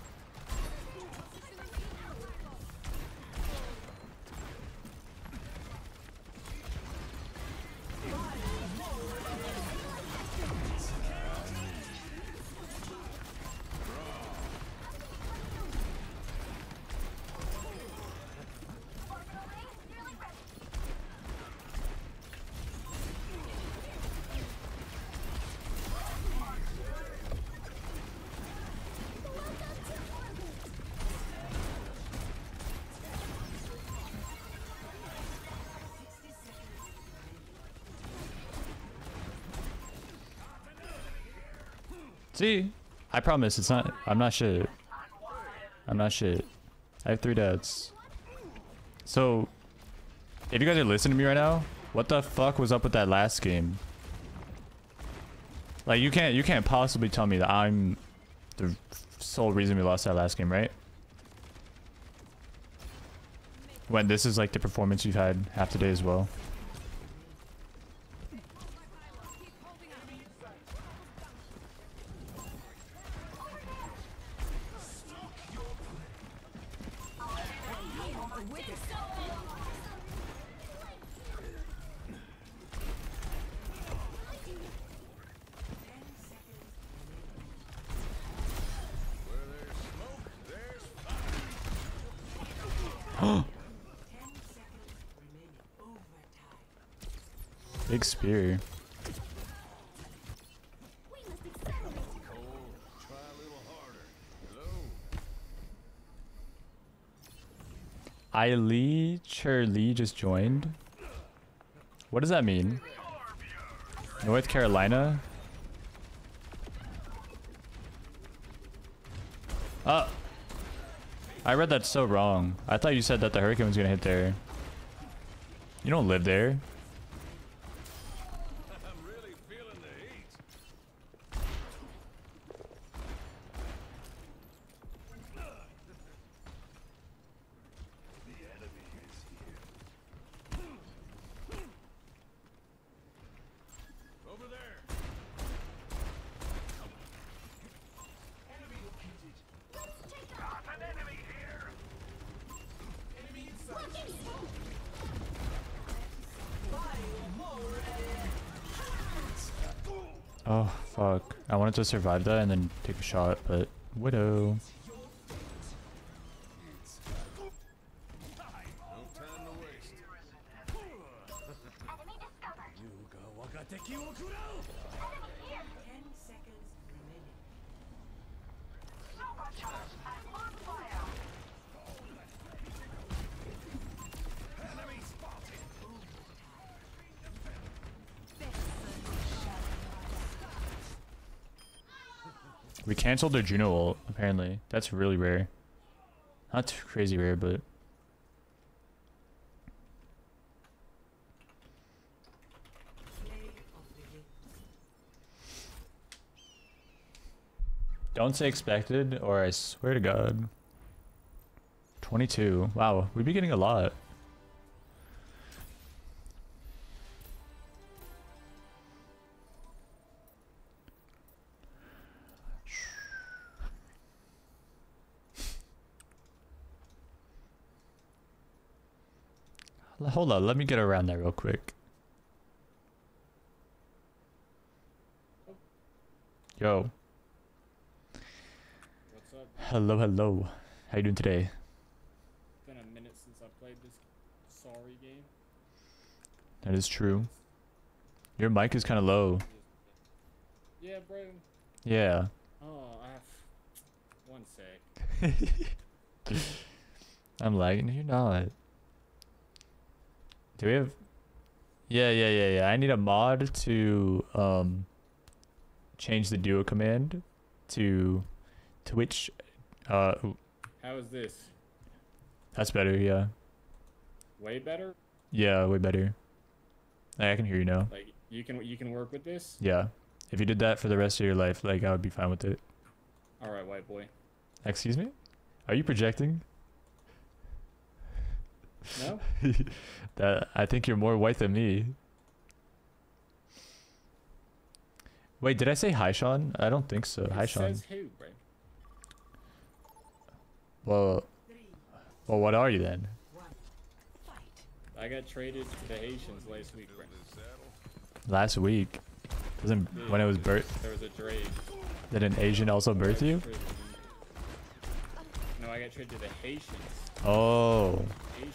I promise it's not I'm not shit. I'm not shit. I have three dads. So if you guys are listening to me right now, what the fuck was up with that last game? Like you can't you can't possibly tell me that I'm the sole reason we lost that last game, right? When this is like the performance you've had half the day as well. Spear.
Harder. Hello?
Eileen Lee just joined. What does that mean? North Carolina? Uh, I read that so wrong. I thought you said that the hurricane was gonna hit there. You don't live there.
I'm really feeling the heat. The enemy is here. Over there. Enemy located.
Let's take
Got an enemy here. Enemy inside.
Oh, fuck. I wanted to survive that and then take a shot, but Widow.
No time to waste.
Ten seconds remaining.
Enemy spotted.
We canceled their Juno ult, apparently. That's really rare. Not crazy rare, but... Don't say expected, or I swear to God. 22. Wow, we'd be getting a lot. Hold on, let me get around that real quick. Yo.
What's up?
Hello, hello. How you doing today?
It's been a minute since I played this sorry game.
That is true. Your mic is kind of low.
Yeah, bro.
Yeah.
Oh, I have one sec.
I'm lagging. You're not. Do we have? Yeah, yeah, yeah, yeah. I need a mod to um change the duo command to Twitch. Uh,
How is this?
that's better. Yeah,
Way better?
yeah, way better. Hey, I can hear you now.
Like you can you can work with this?
Yeah, if you did that for the rest of your life, like I would be fine with it.
All right, white boy.
Excuse me? Are you projecting?
No?
that I think you're more white than me. Wait, did I say hi, Sean? I don't think so. Hi,
It
Sean.
Says who.
Well, well, what are you then?
I got traded to the Haitians last week, bro.
Last week, wasn't when it was birth.
There was a trade.
Did an Asian also birth you?
I got traded to the Haitians.
Oh,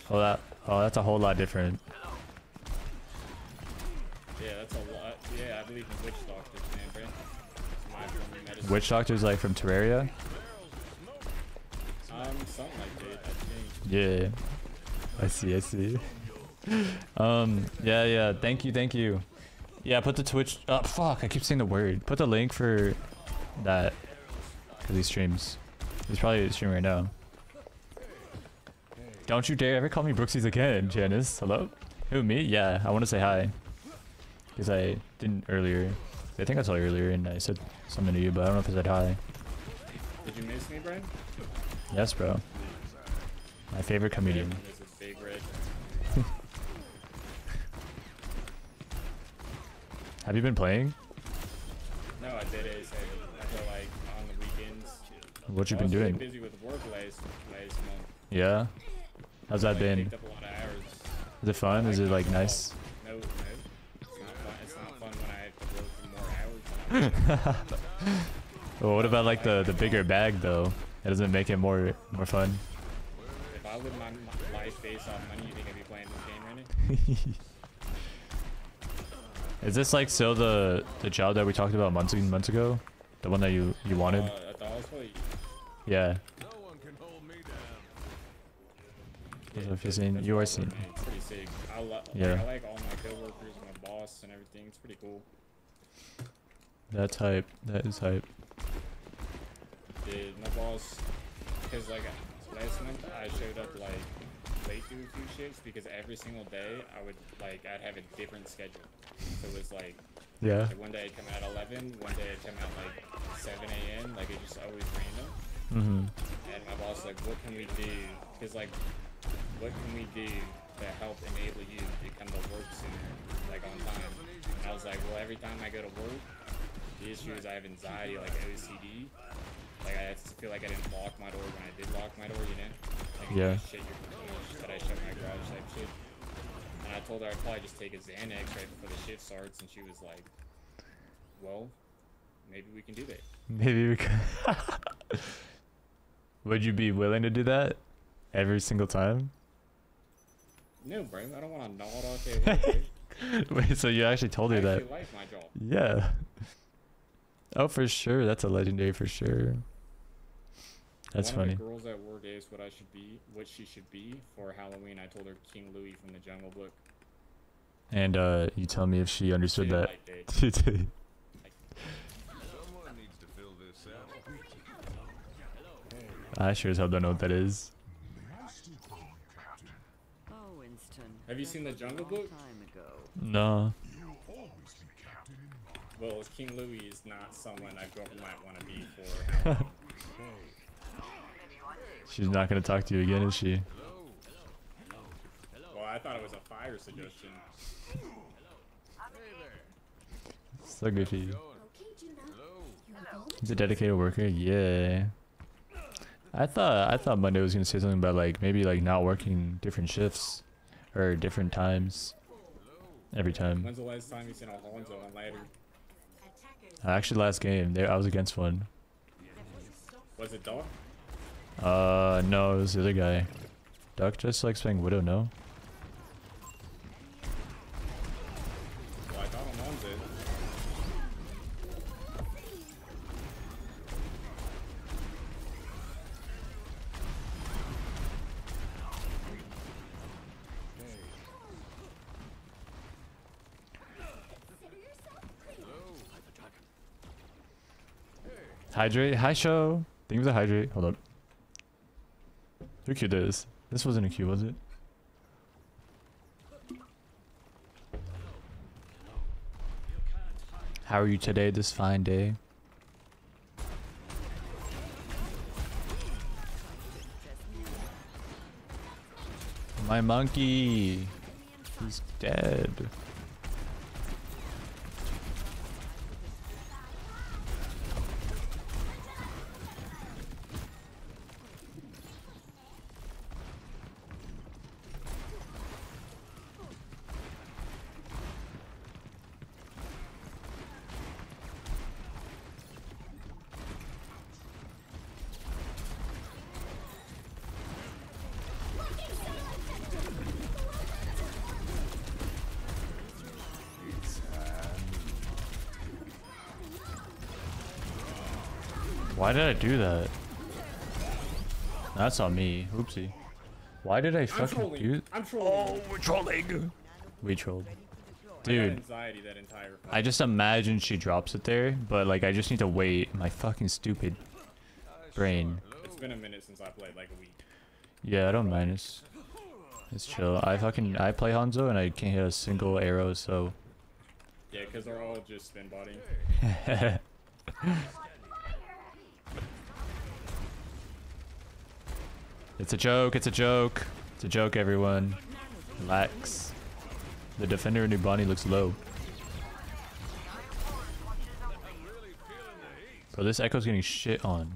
oh that, oh that's a whole lot different.
Yeah, that's a lot. Yeah, I believe in witch doctors, man, bro. My form of medicine.
Witch doctors like from Terraria?
Um, something like that, I think.
Yeah, I see, I see. um, yeah, yeah. Thank you, thank you. Yeah, put the Twitch. Oh fuck! I keep saying the word. Put the link for that because he streams. He's probably streaming right now. Don't you dare ever call me Brooksies again, Janice. Hello? Who, me? Yeah, I want to say hi. Because I didn't earlier. I think I saw you earlier and I said something to you, but I don't know if I said hi.
Did you miss me, Brian?
Yes, bro. My favorite comedian.
This is Big Red.
Have you been playing?
No, I did it.
What you
I
been
really
doing?
busy with work last last month.
Yeah? How's that
Like,
been?
up a lot of hours.
Is it fun? Is it like nice?
No, no. It's not fun. It's not fun when I have to work for more hours.
Well, what about like the the bigger bag though? It doesn't make it more more fun.
If I live my, my life based on money, you think I'd be playing this game right now?
Is this like still the the job that we talked about months and months ago? The one that you you wanted?
Uh, at the hospital,
Yeah.
No one can hold me down.
That's what you're saying. You are seeing.
It's pretty sick. I, li-
Yeah.
I like all my coworkers, my boss, and everything. It's pretty cool.
That's hype. That is hype.
Dude, my boss, because like last month I showed up like late to a few shifts because every single day I would like I'd have a different schedule. So it was like,
Yeah.
like one day I'd come out at 11, one day I'd come out like 7 a.m. Like it just always random.
Mhm.
And my boss was like, what can we do? Because like, what can we do to help enable you to come to work sooner, like on time? And I was like, well, every time I go to work, the issue is I have anxiety, like OCD. Like I just feel like I didn't lock my door when I did lock my door, you know? Like
Yeah.
Shit, that I shut my garage type shit. And I told her I'd probably just take a Xanax right before the shift starts, and she was like, well, maybe we can do that.
Maybe we could. Would you be willing to do that every single time?
No, bro, I don't want to nod off their head, bro.
Wait, so you actually told
I
her that?
like my job.
Yeah. Oh, for sure. That's a legendary for sure. That's
One
funny.
Of the girls at work asked what I should be, what she should be for Halloween. I told her King Louis from the Jungle Book.
And uh, you tell me if she understood
didn't
that.
like
I sure as hell don't know what that is.
Oh,
Have you seen the Jungle Book?
No.
Well, King Louis is not someone I might want to be for
She's not gonna talk to you again, is she?
well, I thought it was a fire suggestion.
So goofy.
Okay, Juno. You're a
He's a dedicated worker. Yeah. I thought I thought Monday was gonna say something about like maybe like not working different shifts or different times every time.
When's the last time you seen Alonzo on ladder?
Actually, last game there I was against one.
Was it Doc?
Uh, no, it was the other guy. Duck just likes playing Widow. No.
Well, I thought Alonzo.
Hydrate. Hi, show. Think of the hydrate. Hold up. Who queued this? This wasn't a queue, was it? How are you today, this fine day? My monkey! He's dead. Why did I do that? That's on me. Oopsie. Why did I
I'm
fucking do
I'm trolling.
Oh, we're trolling. We trolled. Dude,
anxiety that entire.
I just imagine she drops it there, but like I just need to wait. My fucking stupid brain.
It's been a minute since I played, like a week.
Yeah, I don't mind. It's, it's chill. I fucking I play Hanzo and I can't hit a single arrow, so
Yeah, because they're all just spin body.
It's a joke, it's a joke. It's a joke, everyone. Relax. The defender in Ubani looks low. Bro, this Echo's getting shit on.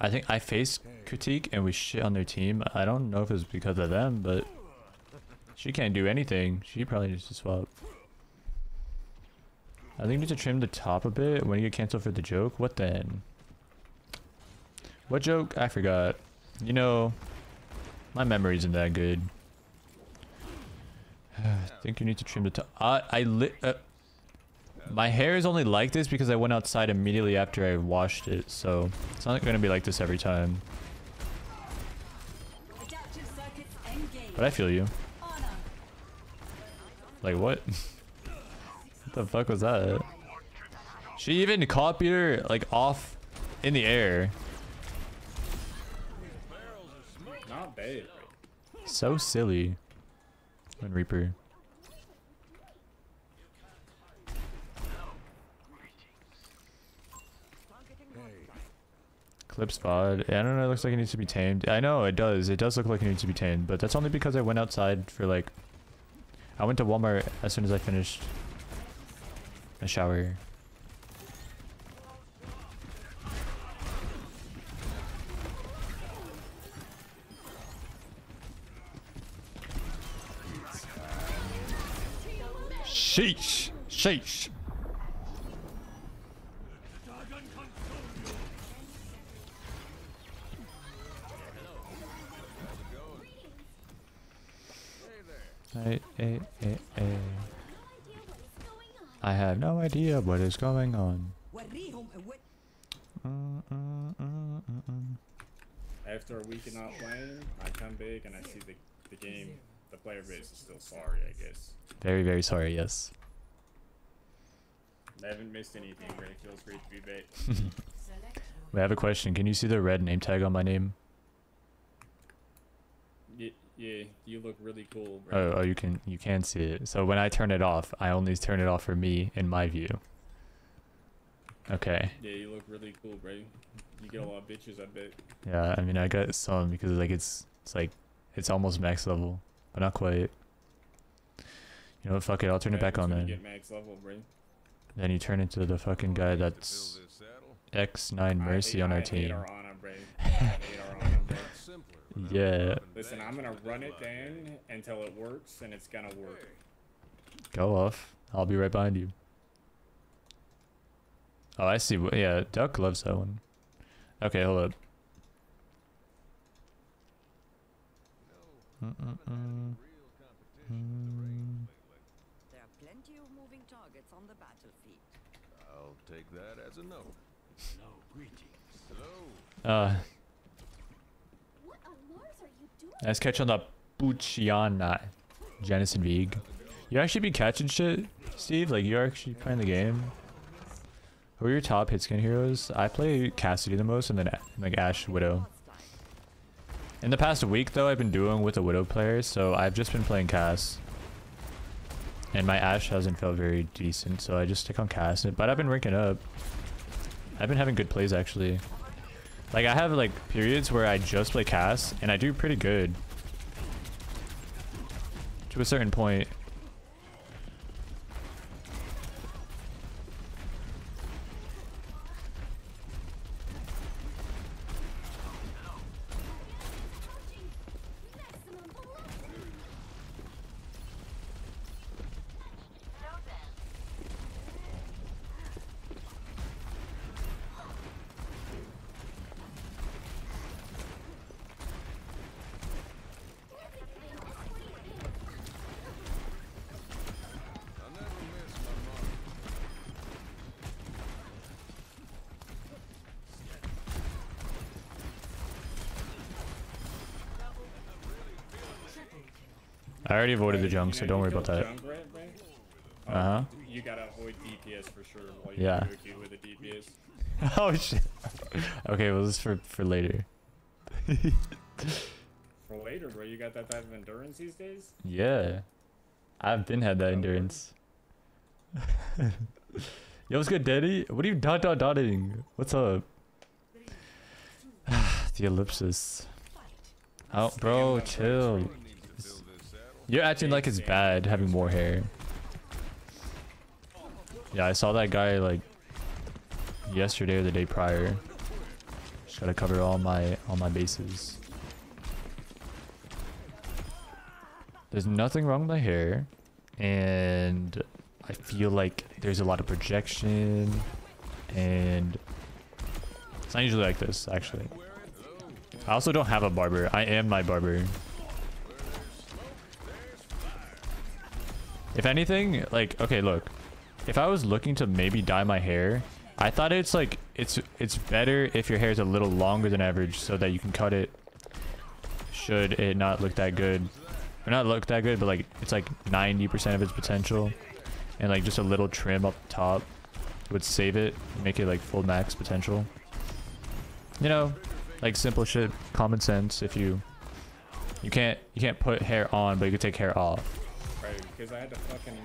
I think I face critique and we shit on their team. I don't know if it's because of them, but she can't do anything. She probably needs to swap. I think we need to trim the top a bit when you get canceled for the joke. What then? What joke? I forgot. You know, my memory isn't that good. I think you need to trim the top. Uh, I li uh, my hair is only like this because I went outside immediately after I washed it, so it's not gonna be like this every time.
Adaptive circuits engaged.
But I feel you. Like what? what the fuck was that? She even copied her like off in the air. So silly. And Reaper. Clip spot. Yeah, I don't know. It looks like it needs to be tamed. I know it does. It does look like it needs to be tamed, but that's only because I went outside for like. I went to Walmart as soon as I finished a shower. Sheesh. Sheesh. Hey, hey, hey, hey. I have no idea what is going on. Mm, mm, mm, mm, mm.
After a week of not playing, I come back and I see the, the game, the player base is still sorry, I guess.
Very, very sorry, yes.
I haven't missed anything, but it feels great to be back.
We have a question. Can you see the red name tag on my name?
yeah, yeah, you look really cool,
Oh, oh, you can you can see it. So when I turn it off, I only turn it off for me in my view. Okay.
Yeah, you look really cool, bro. You get a lot of bitches, I bet.
Yeah, I mean I got some because like it's it's like it's almost max level, but not quite. You know what? Fuck it. I'll turn it back on then.
get max level.
Then you turn into the fucking guy that's X9 Mercy on our team.
our honor, bro. I hate our honor, bro.
Yeah.
Listen, I'm gonna run it down until it works, and it's gonna work.
Go off. I'll be right behind you. Oh, I see. wh- Yeah, Duck loves that one. Okay, hold up. Mm.
There are plenty of moving targets on the battlefield.
I'll take that as a no. No, greetings. Hello.
Uh,
What on Mars are you doing?
nice catch on the Bucciana. Janison Vieg. You actually be catching shit, Steve? Like, you're actually playing the game? Who are your top hit skin heroes? I play Cassidy the most and then like Ashe Widow. In the past week though, I've been doing with the Widow players, so I've just been playing Cass. And my Ashe hasn't felt very decent, so I just stick on Cass. But I've been ranking up. I've been having good plays actually. Like I have like periods where I just play Cass and I do pretty good. To a certain point. I already avoided the junk, so don't worry about that.
Junk, right, bro?
Uh huh.
You gotta avoid DPS for sure while
Yeah.
do with the DPS.
oh shit. okay, well this is for for later.
For later, bro, you got that type of endurance these days?
Yeah. I've been had that endurance. Yo, what's good, Daddy? What are you dot dot dotting? What's up? the ellipsis. Oh, bro, chill. You're acting like it's bad having more hair. Yeah, I saw that guy like yesterday or the day prior. Just gotta cover all my all my bases. There's nothing wrong with my hair, and I feel like there's a lot of projection, and it's not usually like this actually. I also don't have a barber. I am my barber. If anything, like, okay, look. If I was looking to maybe dye my hair, I thought it's like, it's it's better if your hair is a little longer than average so that you can cut it should it not look that good. Or not look that good, but like, it's like 90% of its potential. And like just a little trim up top would save it, make it like full max potential. You know, like simple shit, common sense if you you can't you can't put hair on but you can take hair off.
Because I had to fucking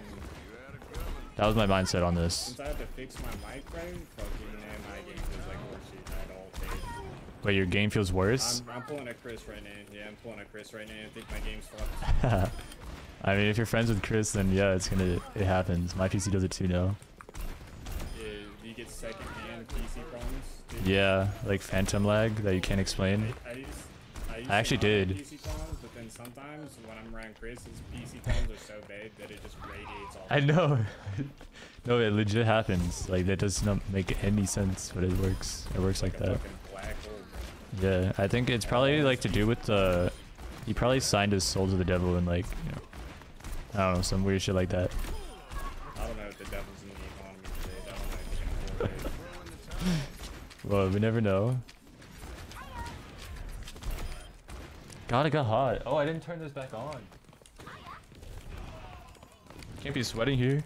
That was my mindset on this.
since I had to fix my mic, bro. Fucking man, my game feels like horseshit. I had all day.
But your game feels worse?
I'm, I'm pulling a Chris right now. Yeah, I'm pulling a Chris right now. I think my game's fucked.
I mean if you're friends with Chris then yeah it's gonna it happens. My PC does it too now.
Yeah, you get secondhand PC problems. dude.
Yeah, like phantom lag that you can't explain.
I, used, I, used
I actually did.
Sometimes when I'm around Chris, his PC problems are so bad that it just radiates off.
I know. no, it legit happens. Like that does not make any sense, but it works. It works like
a
that. Yeah, I think it's probably like to do with the. He probably signed his soul to the devil and like, you know, I don't know, some weird shit like that.
I don't know if the devil's in the economy today. I don't know if you can afford it.
Well, we never know. God, it got hot. Oh, I didn't turn this back on. Can't be sweating here.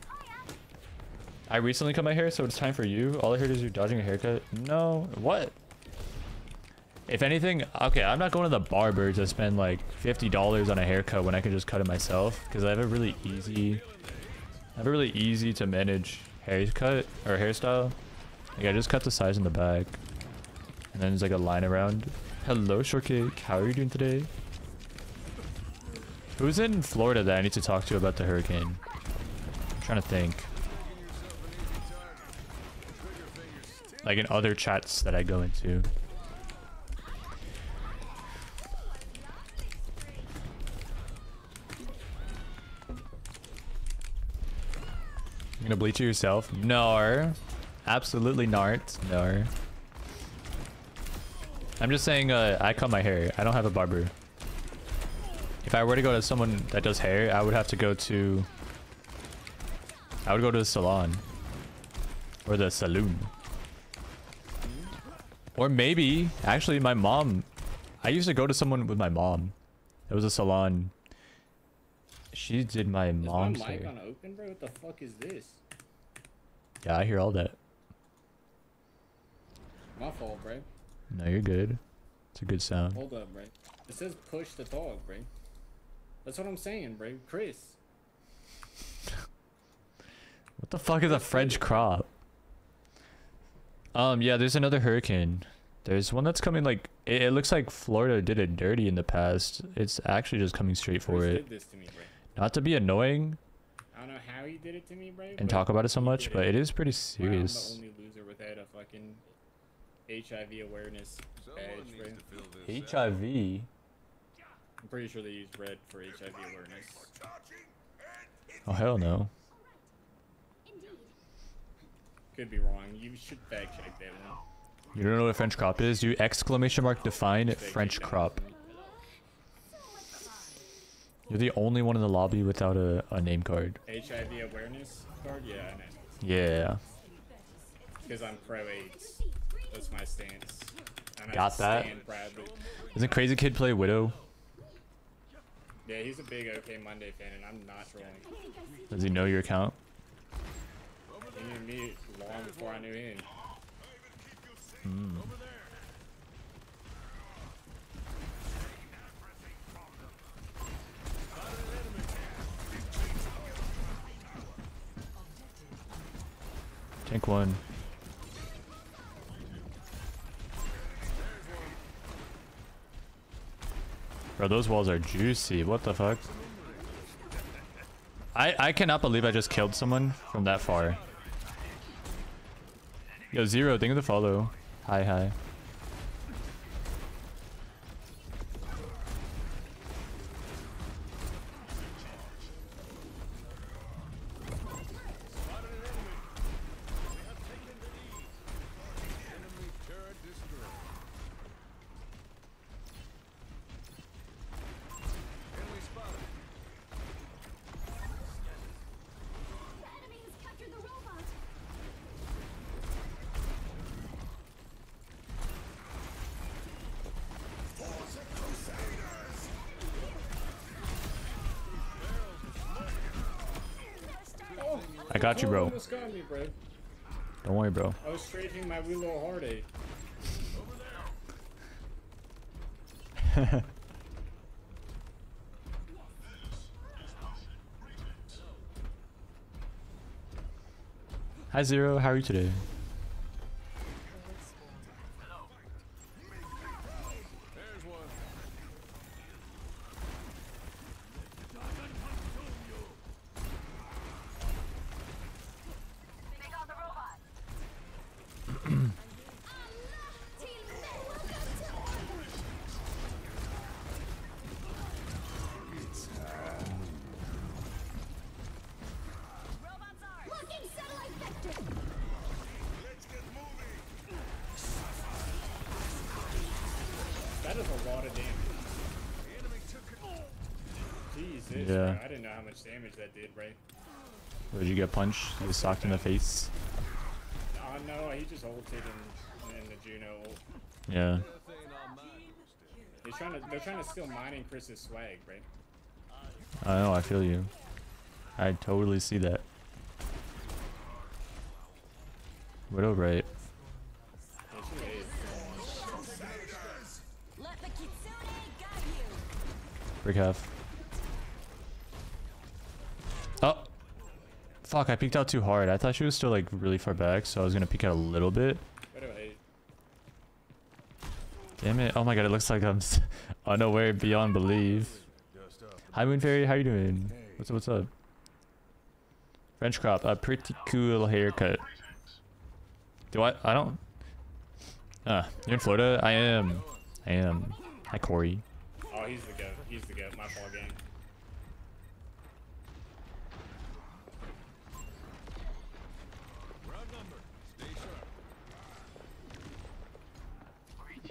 I recently cut my hair, so it's time for you. All I heard is you're dodging a haircut. No, what? If anything, okay, I'm not going to the barber to spend like $50 on a haircut when I can just cut it myself because I have a really easy, I have a really easy to manage haircut or hairstyle. Like I just cut the size in the back. And then there's like a line around. Hello, Shortcake. How are you doing today? Who's in Florida that I need to talk to about the hurricane? I'm trying to think. Like in other chats that I go into. You gonna bleach it yourself? No. Absolutely not. No. I'm just saying uh, I cut my hair. I don't have a barber. If I were to go to someone that does hair, I would have to go to... I would go to the salon. Or the saloon. Or maybe, actually my mom... I used to go to someone with my mom. It was a salon. She did my
Is my
mom's
mic
hair.
on open, bro? What the fuck is this?
Yeah, I hear all that.
My fault, bro.
No, you're good. It's a good sound.
Hold up, bro. It says push the dog, bro. That's what I'm saying, bro. Chris.
What the fuck is a French crop? Um, yeah, there's another hurricane. There's one that's coming like it, it looks like Florida did it dirty in the past. It's actually just coming straight for
Chris
it.
to me.
Not to be annoying
I don't know how he did it to me, bro.
and talk about it so much, but it is pretty
Bro, I'm
serious.
the only loser without a fucking HIV awareness badge, bro.
HIV.
I'm pretty sure they use red for HIV awareness.
Oh hell no.
Could be wrong. You should fact check that one.
You don't know what a French crop is? You exclamation mark define French crop. You're the only one in the lobby without a, a name card.
HIV awareness card? Yeah, I know.
Yeah.
Because I'm pro AIDS. That's my stance. And I
Got that. Doesn't Crazy Kid play Widow?
Yeah, he's a big OK Monday fan, and I'm not trolling.
Does he know your account?
He knew me long before I knew him.
Hmm. Tank one. Bro, those walls are juicy. What the fuck? I I cannot believe I just killed someone from that far. Yo, Zero, thank you the follow. Hi, hi. Got you, bro.
got me.
Don't worry, bro.
I was strafing my wee little heartache.
Hi Zero, how are you today? Get punched? You socked in the face?
Uh, no, he just ulted in, in the Juno ult.
Yeah.
He's trying to, they're trying to steal mine and Chris's swag, right?
I know, I feel you. I totally see that. Widow right.
Yeah, she is.
Let the kitsune guide you.
Brick half. Oh! Fuck, I peeked out too hard. I thought she was still like really far back, so I was gonna peek out a little bit. Damn it. Oh my god, it looks like I'm unaware beyond belief. Hi Moon Fairy, how you doing? What's up, what's up? French crop, a pretty cool haircut. Do I? I don't... Ah, you're in Florida? I am. I am. Hi Corey.
Oh, he's the goat. He's the goat. My fault, gang.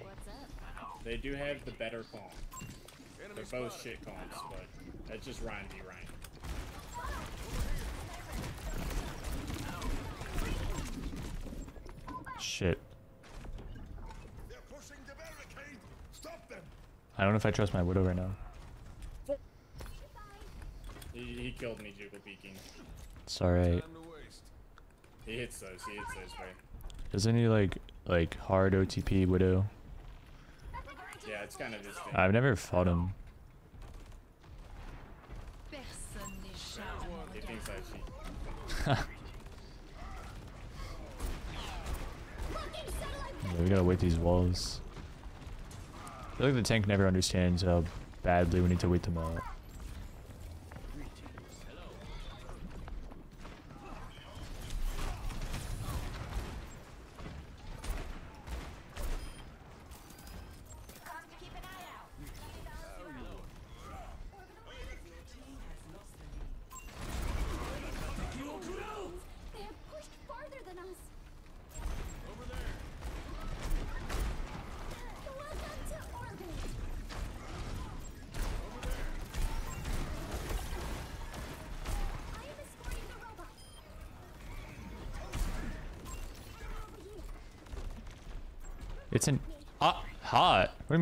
What's up?
They do have the better comp. They're both shit comps, but that's just Rein v Rein.
Shit. I don't know if I trust my Widow right now.
He, he killed me, Jiggle peeking.
It's alright.
He hits those. He hits those, right?
Doesn't he like, like hard OTP Widow?
Yeah, it's kind of his thing.
I've never fought him.
He thinks I cheat.
We gotta wait these walls. I feel like the tank never understands how badly we need to wait them out.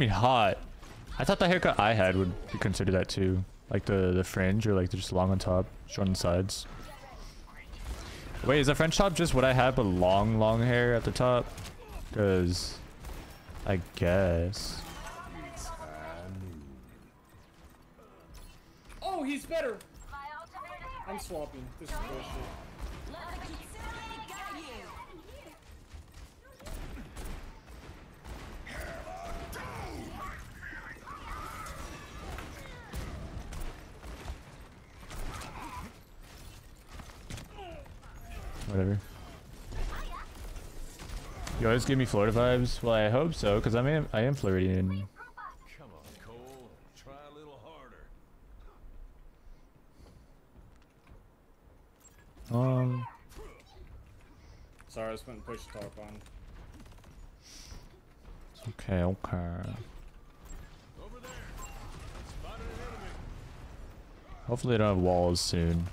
Mean hot? I thought the haircut I had would be considered that too, like the the fringe or like just long on top, short on the sides. Wait, is the French top just what I had but long, long hair at the top? Cause I guess.
Oh, he's better. I'm swapping. This is bullshit.
Let the kitsune guide you.
Whatever. You always give me Florida vibes. Well, I hope so, cause I am I am Floridian.
Come on, Cole. Try a little harder.
Um,
Sorry, I was putting push talk on.
okay, okay. Hopefully they don't have walls soon.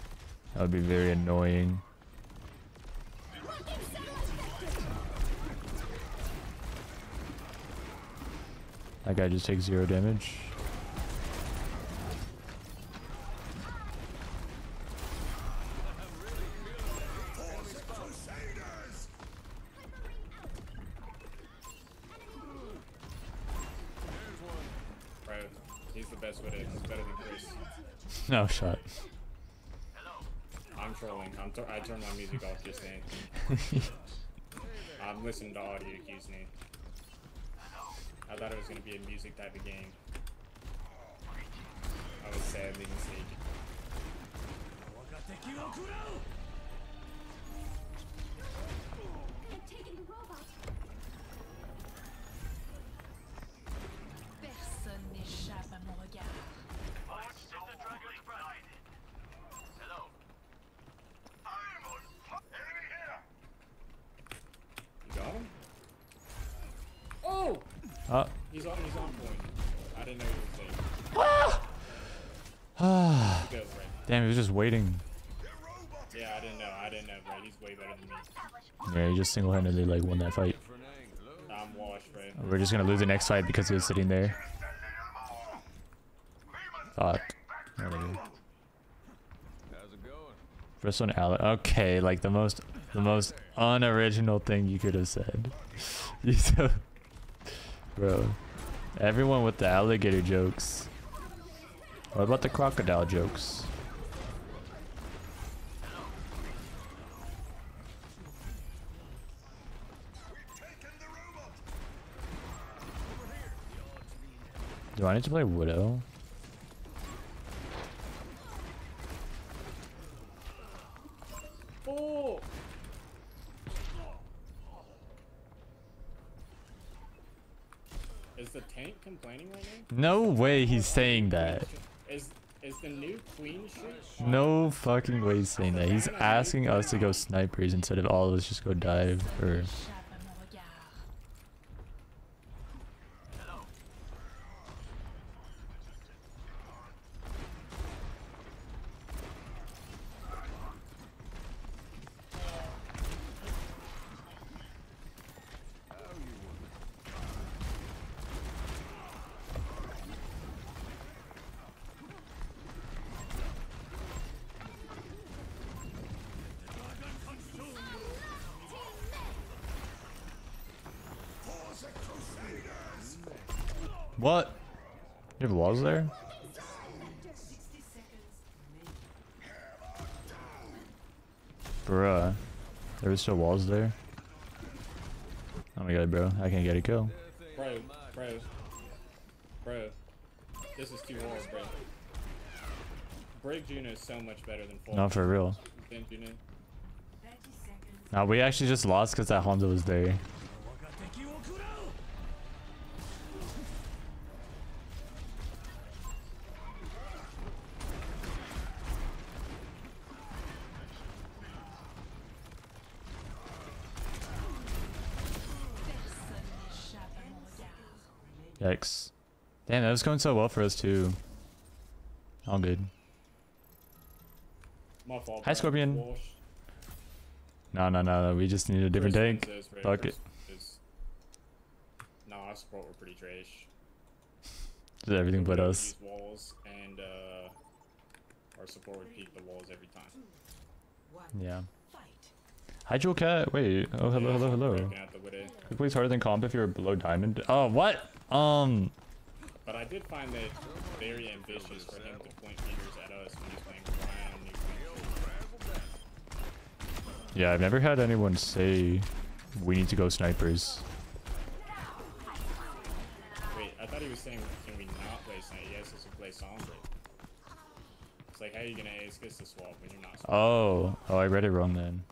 That would be very annoying. That guy just takes zero damage. No shot.
I'm trolling. I'm I my music off just saying. I'm um, listening to audio cues now. I thought it was gonna be a music type of game. I was sadly mistaken. Didn't know he was.
Ah.
Go,
Damn, he was just waiting.
Yeah, I didn't know. I didn't know. He's way better than me.
Yeah, he just single-handedly like won that fight.
I'm washed.
We're just gonna lose the next fight because he was sitting there. Fuck. Whatever.
How's it going?
First one, Alec. Okay, like the most, the most unoriginal thing you could have said. You so, bro. Everyone with the alligator jokes. What about the crocodile jokes? Do I need to play Widow?
Oh! Is the tank complaining right now?
No way he's saying that.
Is is the new queen shit?
No fucking way he's saying that. He's asking us to go snipers instead of all of us just go dive or What? You have walls there? Bruh. There was still walls there? Oh my god, bro. I can't get a kill.
Bro, bro, bro. This is two walls, bro. Brig Juno is so much better than full.
Not for real.
Than Juno.
Nah, we actually just lost because that Honda was there. Was going so well for us too. All good.
My fault.
Hi. Scorpion.
Wash.
No, no, no. We just need a different tank. Fuck it.
is- No, our support were pretty trash.
Just everything but us.
walls, and uh, our support would peek the walls every time.
Yeah. Hi, Jewel Cat. Wait. Oh, hello, hello, hello.
The
plays harder than comp if you're below diamond. Oh, what? Um.
But I did find that very ambitious for him to point fingers at us when he's playing Rein on New Queen.
Yeah, I've never had anyone say we need to go snipers.
Wait, I thought he was saying, can we not play Snipe? He asked us play Sombra. It's like, how are you gonna ask us to swap when you're not swapping?
Oh. Oh, I read it wrong then.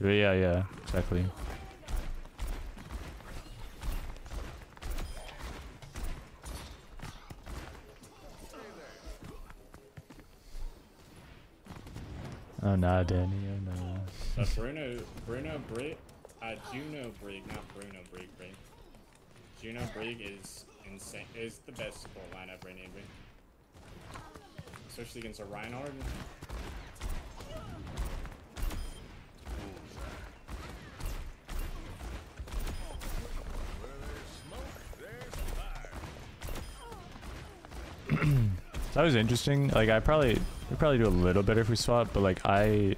Yeah, yeah, exactly. Oh, nah, Danny. Oh, no.
But Bruno, Bruno Brig, uh, Juno Brig, not Bruno Brig, Brig. Juno Brig is insane, is the best support lineup right now, Especially against a Reinhardt.
That was interesting. Like, I probably we probably do a little better if we swap, but like I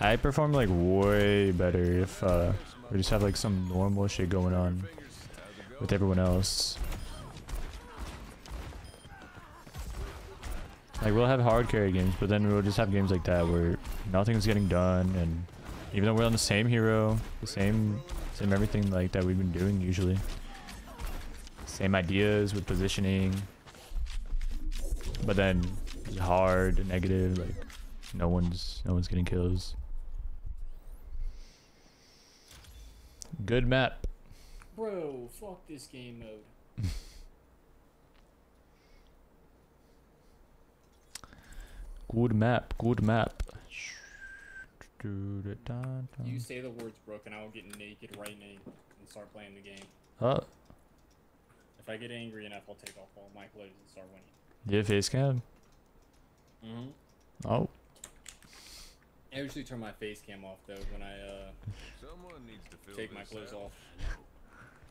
I perform like way better if uh we just have like some normal shit going on with everyone else. Like we'll have hard carry games, but then we'll just have games like that where nothing's getting done, and even though we're on the same hero, the same, same everything like that we've been doing usually, same ideas with positioning, but then it's hard, negative, like no one's, no one's getting kills. Good map.
Bro, fuck this game mode.
Good map, good map.
You say the words, Brooke, and I will get naked right now and start playing the game.
Oh,
If I get angry enough, I'll take off all my clothes and start winning.
You have face cam?
Mm-hmm.
Oh,
I usually turn my face cam off though when I uh
Someone needs to
take my clothes
out.
off.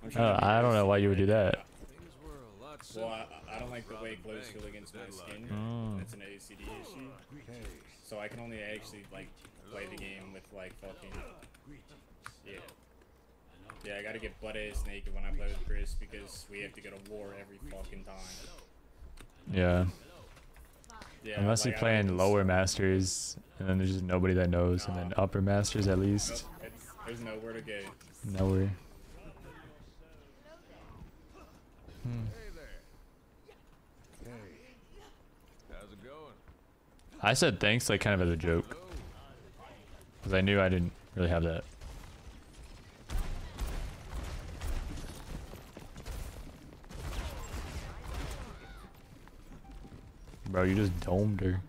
I'm
oh
trying to be
I don't know why you would do that.
Things were a lot
Well, I, I don't like the way clothes feel against my skin.
Mm.
It's an ACD issue. So I can only actually like play the game with like fucking yeah. Yeah, I gotta get butt ass naked when I play with Chris because we have to go to war every fucking time.
Yeah.
Yeah,
Unless
like,
you're
I
playing
don't-
lower masters, and then there's just nobody that knows, and then upper masters at least.
It's, there's nowhere to go.
Nowhere. Hmm.
Hey. How's it going?
I said thanks like kind of as a joke, because I knew I didn't really have that. Bro, you just domed her.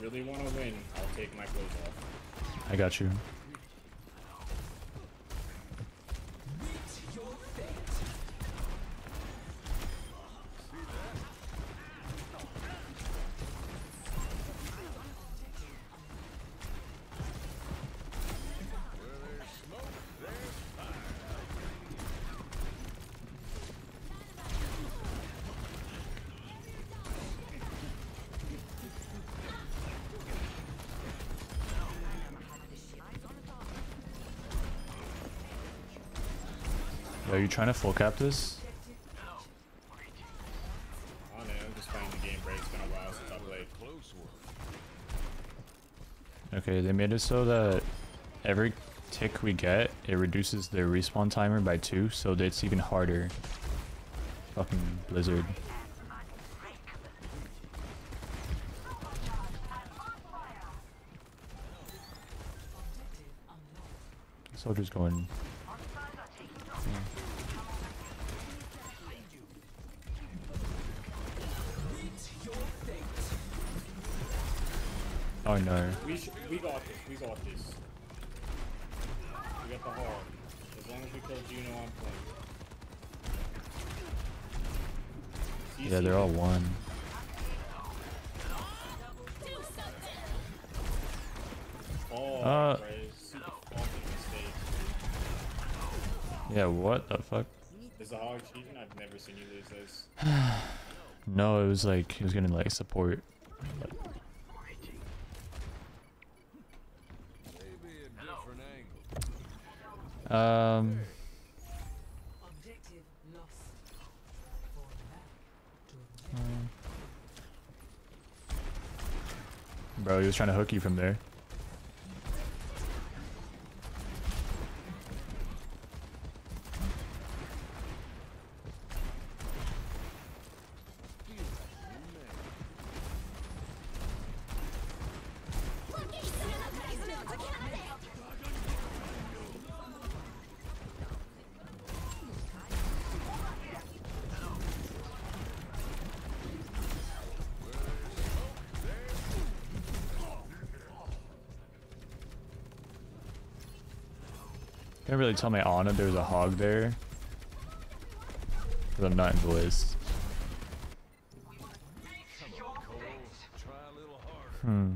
Really want to win, I'll take my clothes off.
I got you. Trying to full cap this? Okay, they made it so that every tick we get, it reduces their respawn timer by two, so it's even harder. Fucking Blizzard. Soldier's going. Oh no.
We sh- we got this. We got this. We got the hard. As long as we kill Juno on point.
Yeah, they're all one.
Oh,
Uh,
Bray. Super fucking mistake.
Yeah, what the fuck?
Is the hog cheating? I've never seen you lose this.
No, it was like he was gonna like support.
Maybe a different angle.
Um,
Objective lost. Fall back to objective.
bro, he was trying to hook you from there. Tell my Ana there was a hog there. Cause I'm not invoiced. Hmm.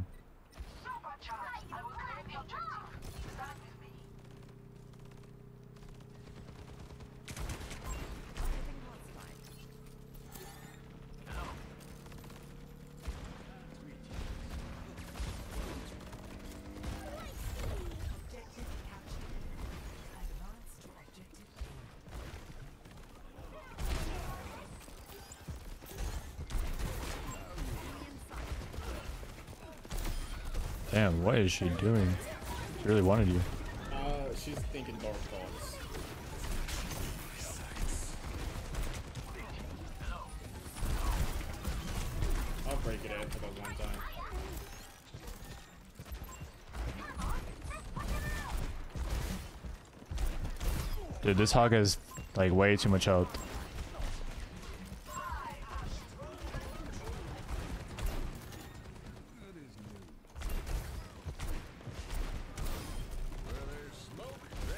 Damn, what is she doing? She really wanted you.
Uh, she's thinking dark thoughts. I'll break it out for the one time.
Dude, this hog has like way too much health.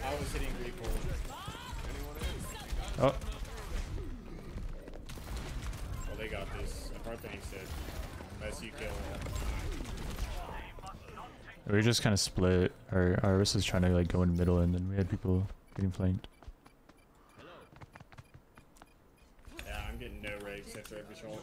I was hitting recall.
Oh,
Well, they got this. Parthenic said, unless you kill
we were just kind of split. Our our was trying to like go in the middle, and then we had people getting flanked.
Yeah, I'm getting no regs after every shot.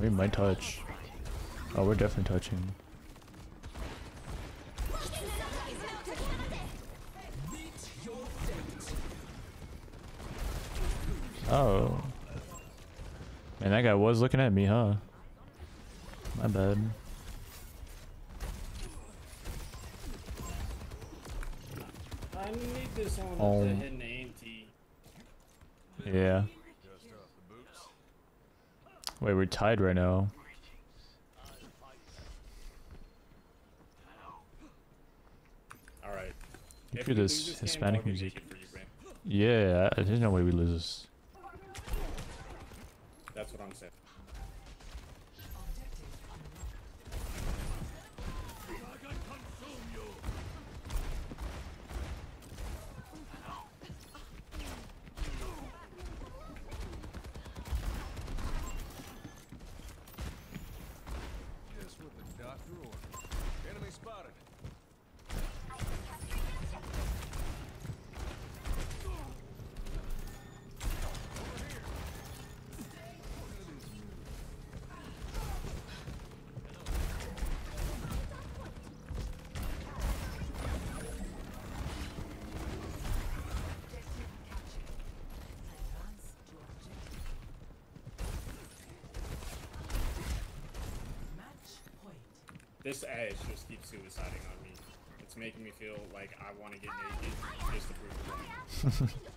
We might touch. Oh, we're definitely touching. Oh. Man, that guy was looking at me, huh? My bad.
I need this on
Um,
to hit an.
Yeah. Wait, we're tied right now.
Alright.
Look at this Hispanic music.
shit for you, Brent.
Yeah, there's no way we lose this.
That's what I'm saying.
Just what the doctor ordered. Enemy spotted.
This edge just keeps suiciding on me. It's making me feel like I want to get naked just to prove it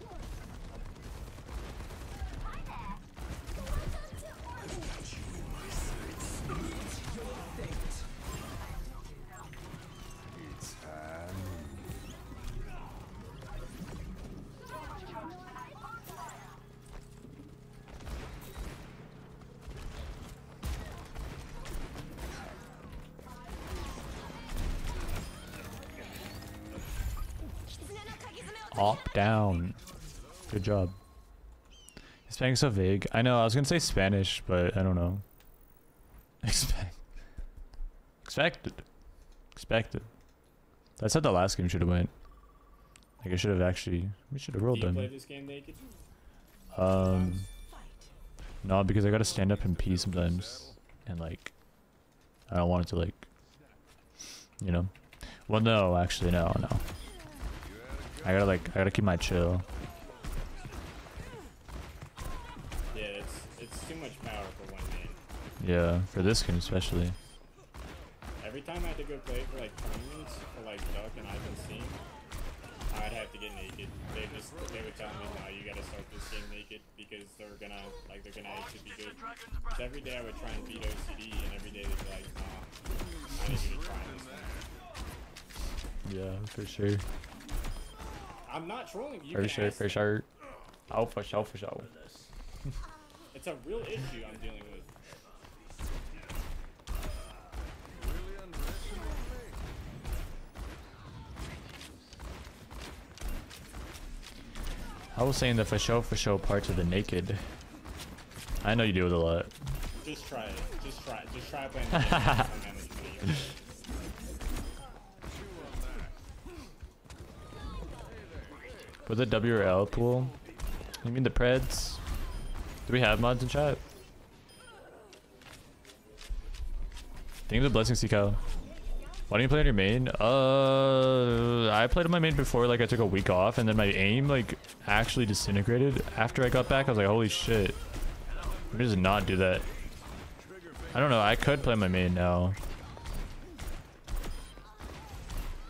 Op down. Good job. Hispanic's so vague. I know, I was gonna say Spanish, but I don't know. Expect. Expected. Expected. That's how the last game should have went. Like I should have actually we should have rolled
play
them.
this game naked?
Um No, because I gotta stand up and pee sometimes. And like I don't want it to like you know. Well no, actually no, no. I gotta like I gotta keep my chill.
Yeah, it's it's too much power for one man.
Yeah, for this game especially.
Every time I had to go play for like tournaments for like Duck and Ivan Steam, I'd have to get naked. They just they would tell me, no, you gotta start this game naked because they're gonna like they're gonna actually be good. So every day I would try and beat OCD, and every day they'd be like, nah, I need to try this one.
Yeah, for sure.
I'm not trolling you.
For sure, for sure. Oh, for sure, for sure.
It's a real issue I'm dealing with.
I was saying the for show for show parts of the naked. I know you do it a lot.
Just try it. Just try it. Just try it playing
With the WRL pool? You mean the Preds? Do we have mods in chat? Think for the blessing, Seacow. Why don't you play on your main? Uh, I played on my main before, like I took a week off, and then my aim like actually disintegrated after I got back. I was like, holy shit. Me just not do that. I don't know. I could play my main now.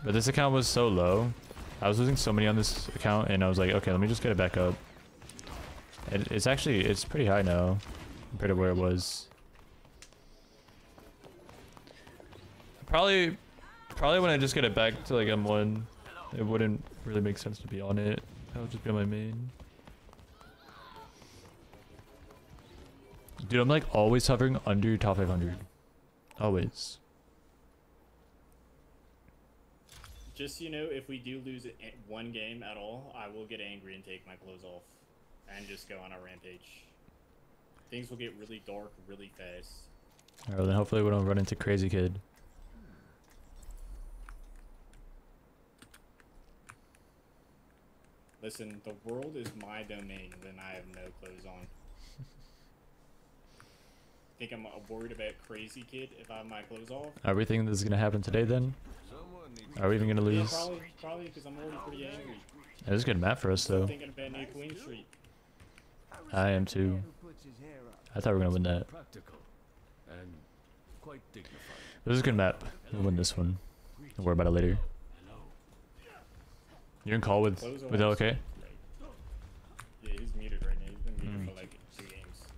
But this account was so low. I was losing so many on this account, and I was like, okay, let me just get it back up. It, it's actually, it's pretty high now compared to where it was. Probably, probably when I just get it back to like M1, it wouldn't really make sense to be on it. That would just be on my main. Dude, I'm like always hovering under top 500. Always.
Just so you know, if we do lose eh, one game at all, I will get angry and take my clothes off, and just go on a rampage. Things will get really dark really fast.
Alright, then hopefully we don't run into Crazy Kid.
Listen, the world is my domain, then I have no clothes on. Think I'm uh, worried about crazy kid if I have my clothes off?
Are we thinking this is gonna happen today then? Are we even gonna lose?
probably, probably because I'm already pretty angry.
That is a good map for us
Still
though.
thinking about New Queen Street.
I am too. I thought we were gonna win that.
Practical and quite dignified.
This is a good map. We'll win this one. Don't worry about it later. You're in call with
Close
with. LK?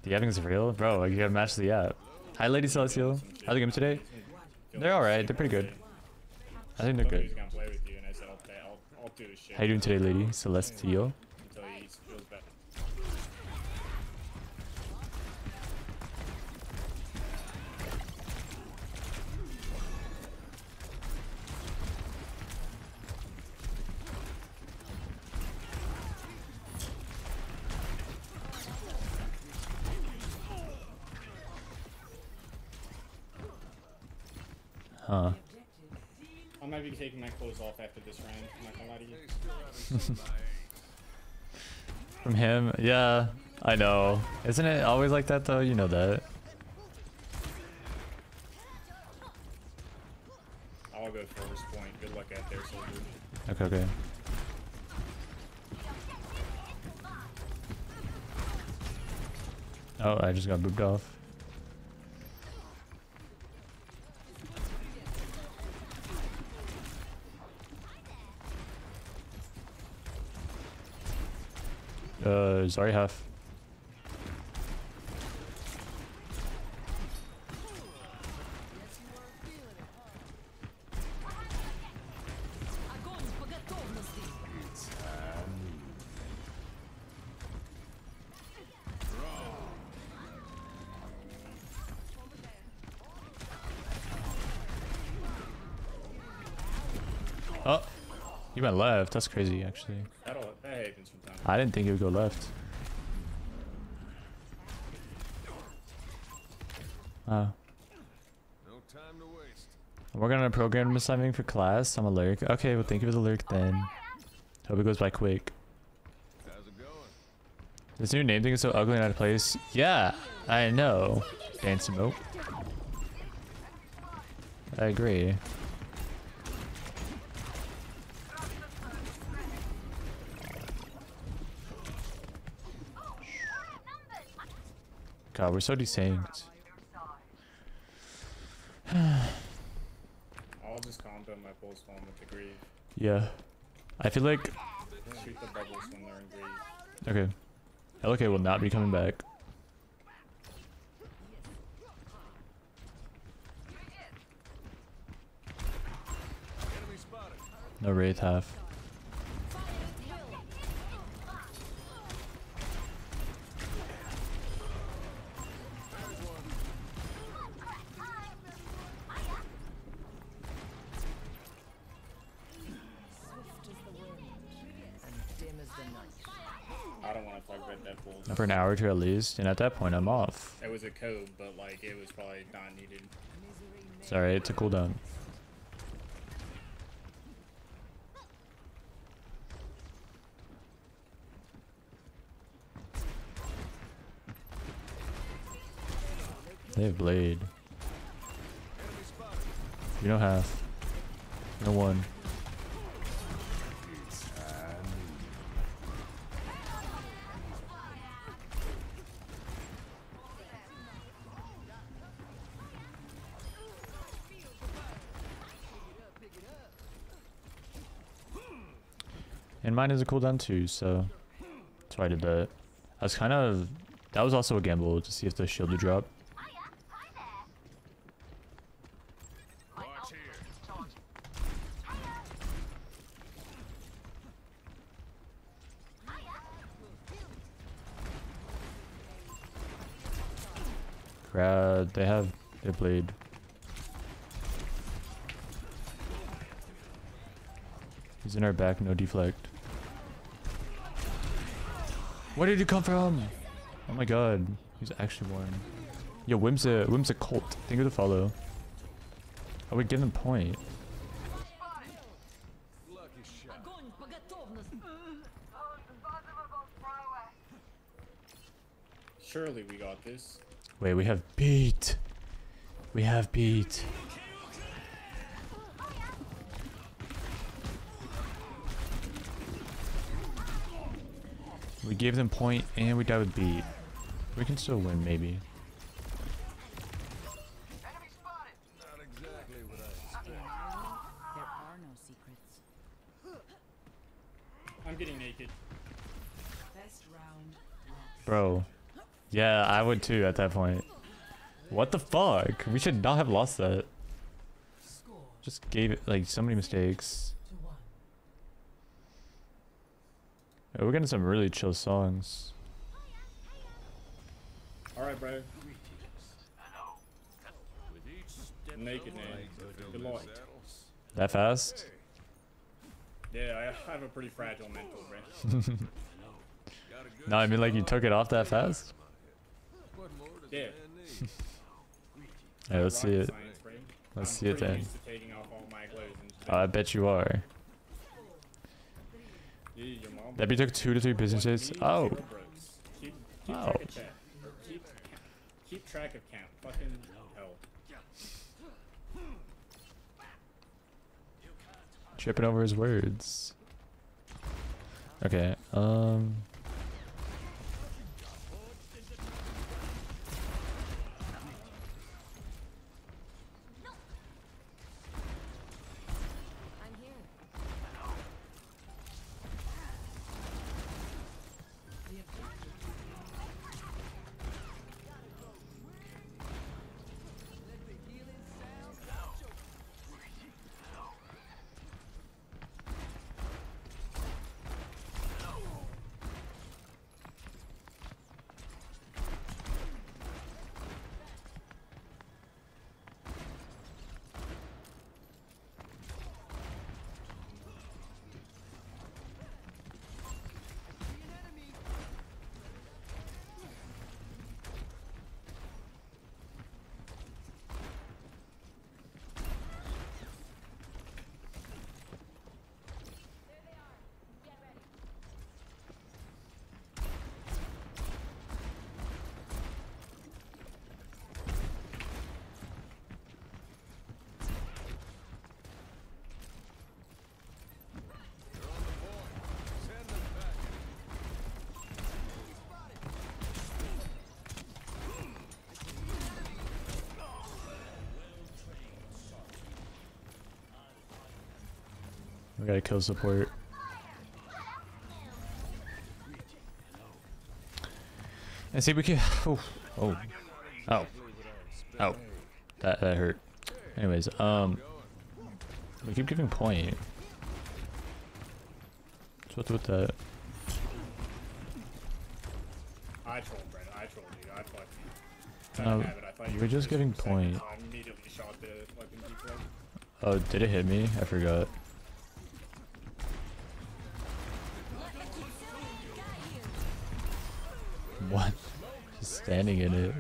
The yapping's real? Bro, like you gotta match the app. Hi Lady Celestial. How's the game today? They're alright, they're pretty good. I think they're
Told me he
good.
was gonna play with you, and I said I'll play. I'll, I'll do his shit.
How you doing today, Lady Celestial?
Until he feels better.
Huh.
I might be taking my clothes off after this round. I'm not gonna lie to you.
From him? Yeah, I know. Isn't it always like that though? You know that.
I'll go first point. Good luck out there, soldier.
Okay, okay. Oh, I just got booped off. Sorry,
Huff.
Oh, you went left. That's crazy, actually. I didn't think it would go left. Oh.
No time to waste.
We're gonna program assignment for class. I'm a lurk. Okay, well thank you for the lurk then. Hope it goes by quick.
How's it going?
This new name thing is so ugly and out of place. Yeah, I know. Fancy mope. I agree. God, we're so desynced.
I'll just combo my pulse one with the grieve.
Yeah. I feel like
Shoot the bubbles when they're engaged.
okay. LK will not be coming back. No Wraith half. For an hour or two at least, and at that point I'm off.
It was a code, but like it was probably not needed.
Sorry, it's a cooldown. They have blade. You don't have. No one. Mine is a cooldown too, so that's why I did that. I was kind of that was also a gamble to see if the shield would drop. Crowd, they have their blade. He's in our back, no deflect. Where did you come from? Oh my god. He's actually one. Yo, Wim's a, Wim's a cult. Think of to follow. Oh, Are we getting a point?
Surely we got this.
Wait, we have beat. We have beat. Gave them point and we died with beat. We can still win, maybe.
No.
I'm getting naked.
Best round.
Bro. Yeah, I would too at that point. What the fuck? We should not have lost that. Just gave it like so many mistakes. Yeah, we're getting some really chill songs.
All right, bro. Naked. Good.
That fast?
Yeah, I have a pretty fragile mental, bro.
No, I mean like you took it off that fast?
Yeah.
Yeah, let's see it. Let's see it then.
used to taking off all my clothes and
Oh, I bet you are.
Yeah, your mom.
That be took two to three business days. Oh.
Keep, keep
Oh.
track of chat. Or keep, keep track of count. Fucking hell.
Tripping over his words. Okay, um. We gotta kill support. And see, we can. Oh, oh, oh, oh, that that hurt. Anyways, um, we keep giving point. So what's with that?
I told Brent. I told you. I fucking. Oh,
you.
you
were just giving point. Oh, did it hit me? I forgot. Standing in it.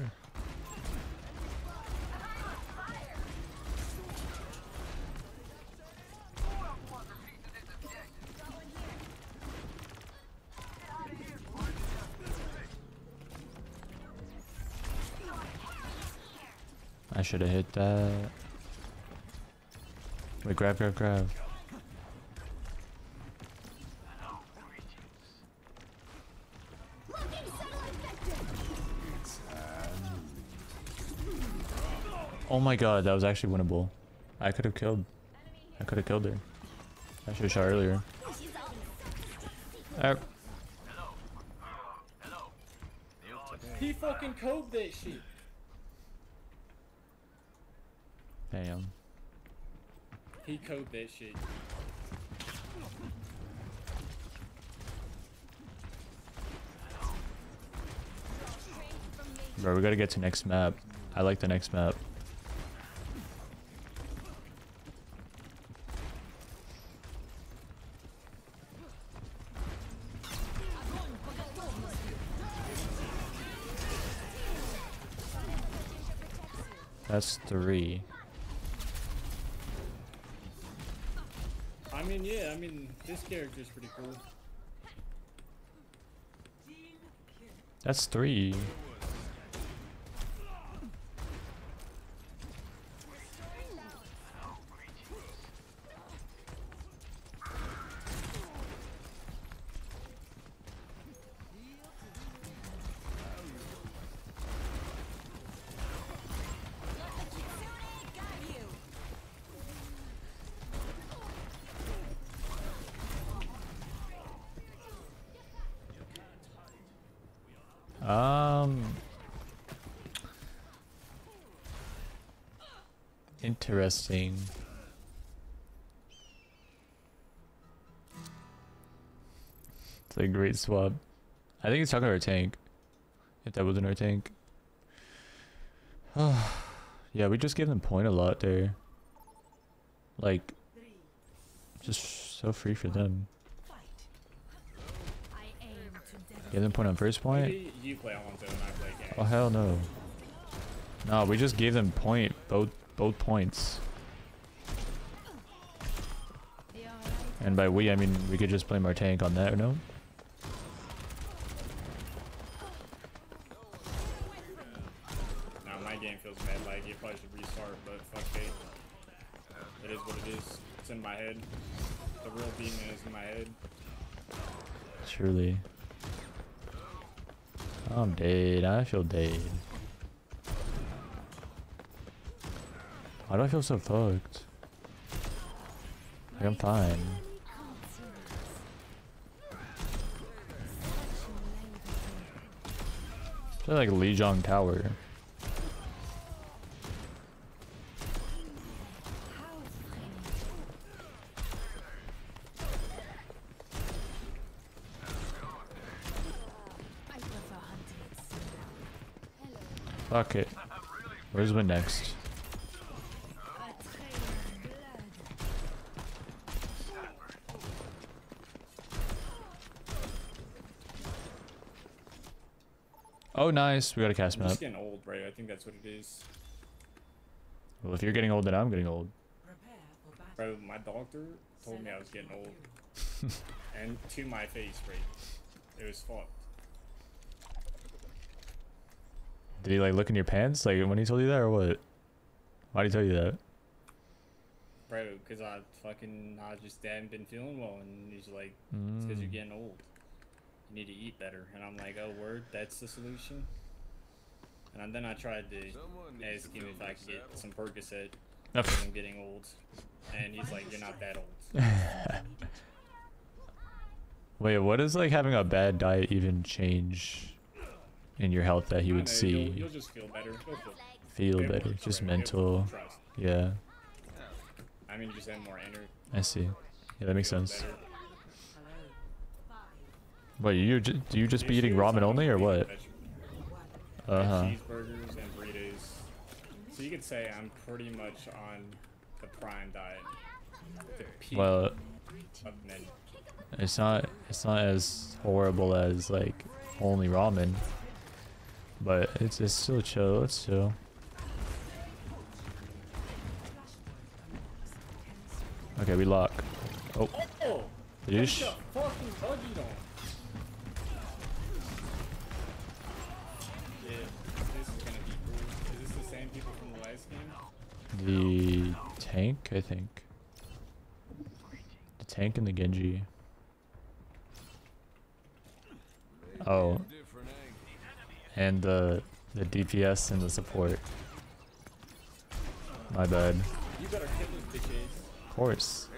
I should have hit that. Wait, grab, grab, grab. Oh my god, that was actually winnable. I could have killed. I could have killed her. I should have shot earlier. Uh,
He fucking code that shit.
damn.
He code that shit.
Bro, we gotta get to next map. I like the next map. Three.
I mean, yeah. I mean, this character's pretty cool.
That's three. Interesting. It's a great swap. I think he's talking to our tank. If that wasn't our tank. yeah, we just gave them point a lot there. Like, just so free for them.
I aim to death.
Give them point on first point.
You play Alonzo and I play.
Oh hell no. No, we just gave them point both both points. And by we I mean we could just blame our tank on that, or no?
Now my game feels mad like you probably should restart, but fuck it. It is what it is. It's in my head. The real demon is in my head.
Surely. I'm dead. I feel dead. Do I feel so fucked? Like I'm fine. Feel like Lijiang Tower. Fuck it. Where's my next?
A trail of blood.
Oh nice, we got a cast
I'm
map.
just getting old, bro. I think that's what it is.
Well if you're getting old then I'm getting old.
Bro, my doctor told me I was getting old. and to my face, bro. It was fucked.
Did he like look in your pants like when he told you that or what? Why did he tell you that?
Bro, because I fucking, I just hadn't been feeling well. And he's like, it's because you're
Mm.
getting old. You need to eat better. And I'm like, oh, word, that's the solution? And then I tried to ask him if I could get some Percocet because I'm getting old. And he's like, you're not that old.
Wait, what does like having a bad diet even change in your health that he would
know,
see.
You'll, you'll just feel better. You'll feel,
feel better, just
right?
Mental. Yeah,
I mean, you just have more energy.
I see. Yeah, that makes sense.
better.
What you do you just be eating ramen only or what? Uh huh.
Cheeseburgers and burritos. So you could say I'm pretty much on the prime diet. The peak
Well,
of men.
it's not it's not as horrible as like only ramen, but it's it's still chill. It's chill. Okay, we lock. Oh,
Oh!
Yeesh.
The
tank, I think. The tank and the Genji. Oh, and the the DPS and the support. My bad.
You better kill this bitch.
Of course.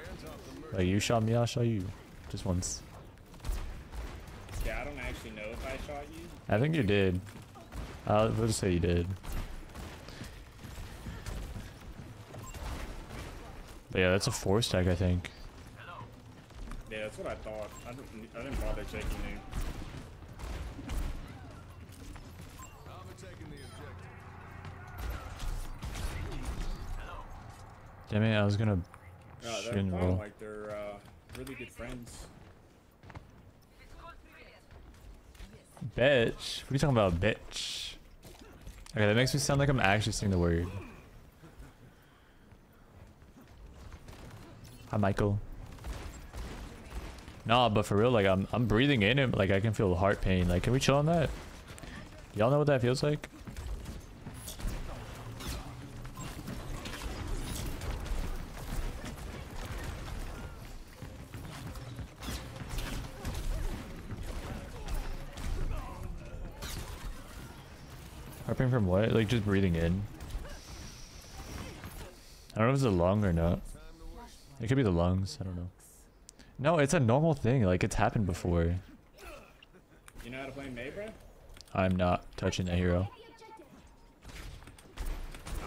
Like you shot me, I'll shot you. Just once.
Yeah, I don't actually know if I shot you.
I think you did. I'll just say you did. But yeah, that's a four stack, I think.
Yeah, that's what I thought. I didn't, I didn't bother checking you.
Damn it, I was gonna
No, they're
roll.
like they're uh, really good friends.
Bitch. What are you talking about, bitch? Okay, that makes me sound like I'm actually saying the word. Hi, Michael. Nah, but for real, like I'm I'm breathing in it, like I can feel heart pain. Like, can we chill on that? Y'all know what that feels like? Heart pain from what? Like just breathing in. I don't know if it's a lung or not. It could be the lungs. I don't know. No, it's a normal thing. Like it's happened before.
You know how to play Mei, bro?
I'm not touching that hero.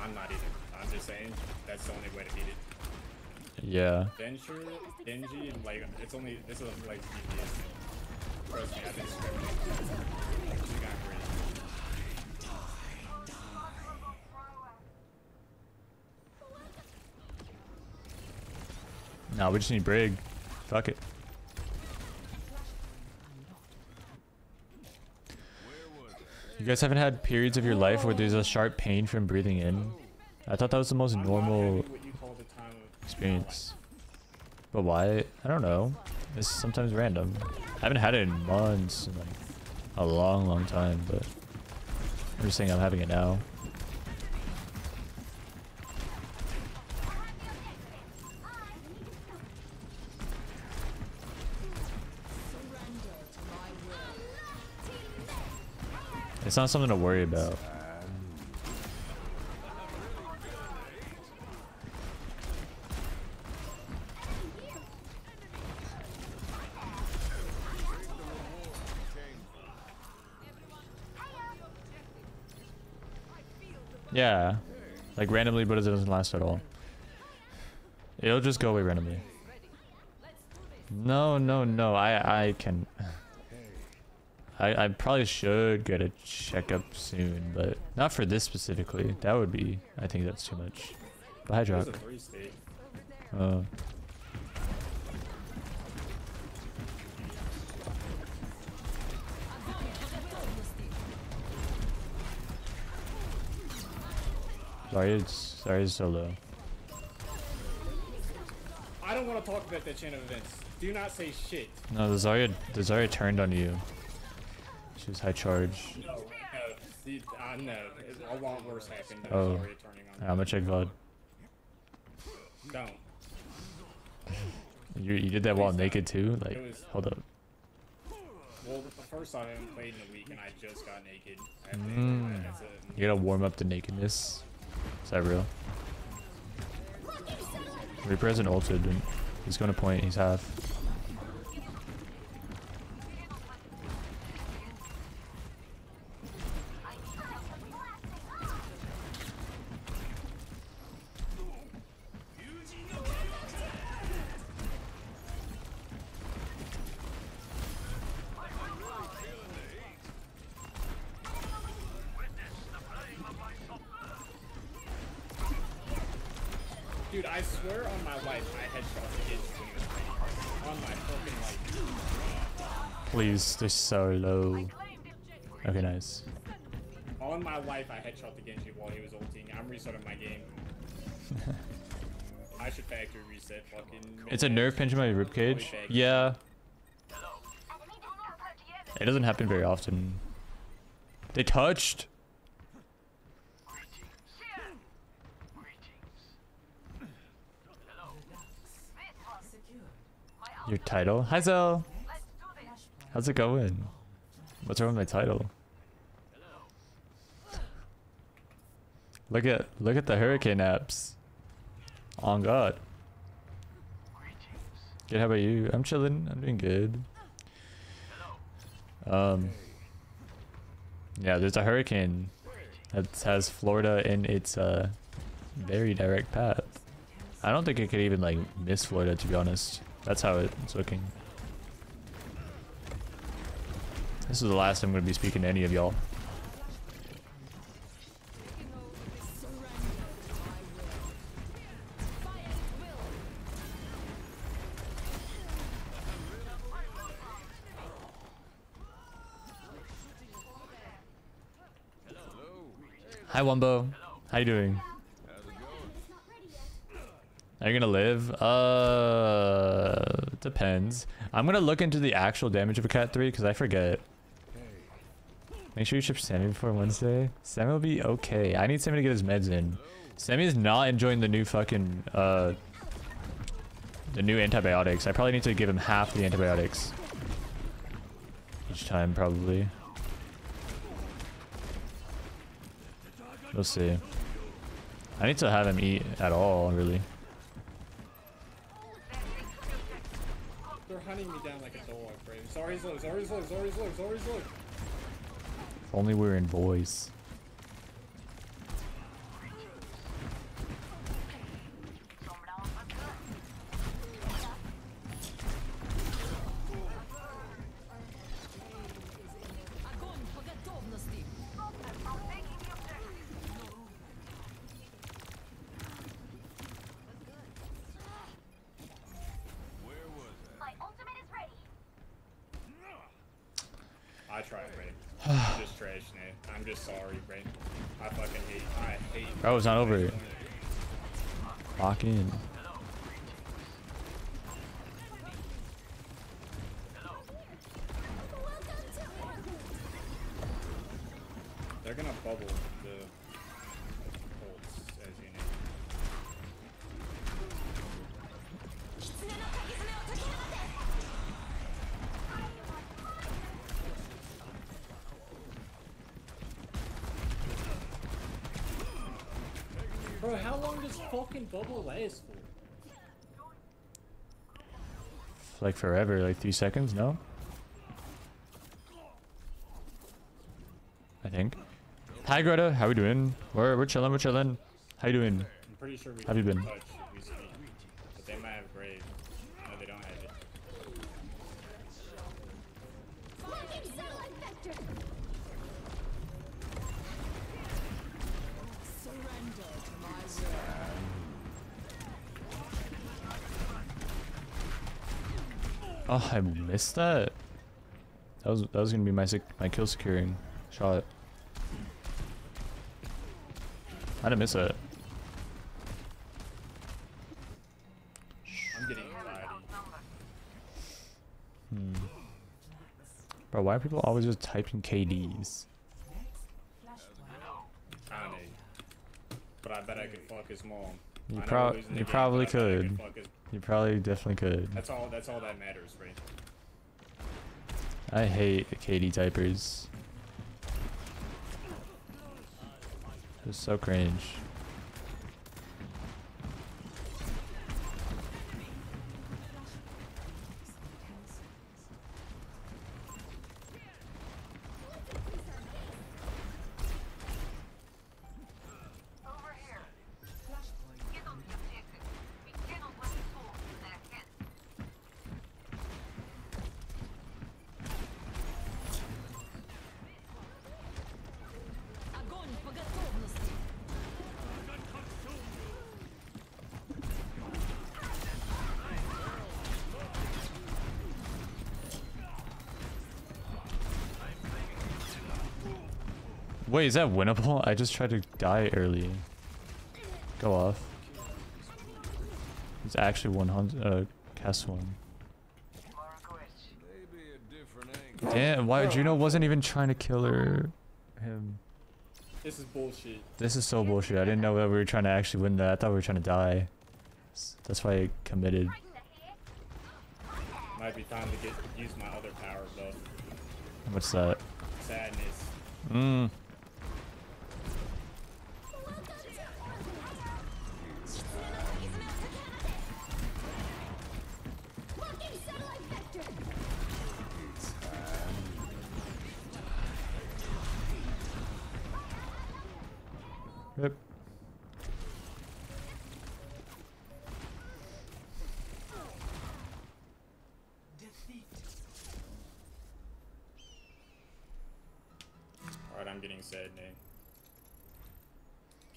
I'm not either. I'm just saying that's the only way to beat it.
Yeah.
Venture, Genji, and like it's only this is like DPS. Trust me, I've been. She got great.
Nah, we just need Brig. Fuck it. You guys haven't had periods of your life where there's a sharp pain from breathing in? I thought that was the most normal experience. But why? I don't know. It's sometimes random. I haven't had it in months, in like a long, long time, but I'm just saying I'm having it now. It's not something to worry about. Yeah. Like randomly, but it doesn't last at all. It'll just go away randomly. No, no, no. I I can. I I probably should get a checkup soon, but not for this specifically. That would be. I think that's too much. But
It was
Hydrock.
a three state.
Uh. Sorry, it's sorry, it's so low.
I don't want to talk about that chain of events. Do not say shit.
No, the Zarya, the Zarya turned on you. She was high charge.
No, no. I know. It- A worse happened than
Oh,
already turning on.
I'm gonna check VOD.
Don't.
You you did that while naked too? Like,
was-
hold up.
Well, the first time I haven't played in a week and I just got naked.
Mm. You gotta warm up the nakedness. Is that real? Reaper hasn't ulted. And he's going to point. He's half.
Dude, I swear on my life, I headshot the Genji when he was training. On my fucking life.
Please, they're so low. Okay, nice.
On my life, I headshot the Genji while he was ulting. I'm restarting my game. I should factory reset fucking.
It's a nerve pinch in my ribcage. Yeah. It doesn't happen very often. They touched. Your title? Hi Zell. How's it going? What's wrong with my title? Look at look at the hurricane apps. On God. Good. How about you? I'm chilling. I'm doing good. Um. Yeah, there's a hurricane that has Florida in its uh very direct path. I don't think it could even like miss Florida to be honest. That's how it's looking. This is the last I'm going to be speaking to any of y'all. Hi Wumbo. How you doing? Are you gonna live? Uh, depends. I'm gonna look into the actual damage of a cat 3 because I forget. Make sure you ship Sammy before Wednesday. Sammy will be okay. I need Sammy to get his meds in. Sammy is not enjoying the new fucking, uh, the new antibiotics. I probably need to give him half the antibiotics. Each time, probably. We'll see. I need to have him eat at all, really.
Hunting me down like a dog, bro. Sorry's low, sorry's low, sorry's low, sorry's low.
If only we were in boys.
My ultimate is ready.
I tried, Ray. I'm just trash, Nate. I'm just sorry, Ray. I fucking hate, I hate.
Bro, it's not over yet. Lock in.
They're gonna bubble fucking bubble last for?
Like forever, like three seconds, no? I think. Hi Greta, how we doing? We're we're chilling, we're chilling. How you doing?
I'm pretty sure we
Have you been?
touch if we speak, but they might have grave. No, they don't have it.
Marking satellite vector.
Surrender to my will.
Oh, I missed that. That was that was gonna be my my kill securing shot. I didn't miss that.
I'm getting.
Hmm. Bro, why are people always just typing KDs?
But I bet I could fuck his mom.
You
I know
prob
we're losing the
you probably
but I bet I
could. You probably definitely could.
That's all. That's all that matters, right?
I hate KD typers. It's so cringe. Wait, is that winnable? I just tried to die early. Go off. It's actually 100, uh, cast one. Damn, why Juno wasn't even trying to kill her, him.
This is bullshit.
This is so bullshit. I didn't know that we were trying to actually win that. I thought we were trying to die. That's why I committed.
Might be time to get use my other power though.
What's that?
Sadness.
Mmm.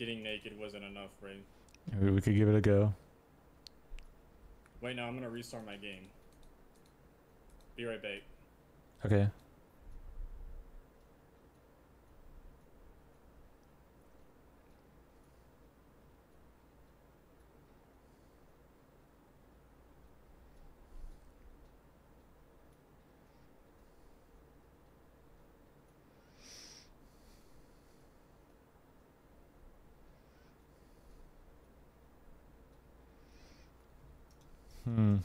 Getting naked wasn't enough, right?
We, we could give it a go.
Wait, no, I'm gonna restart my game. Be right back.
Okay. Hmm.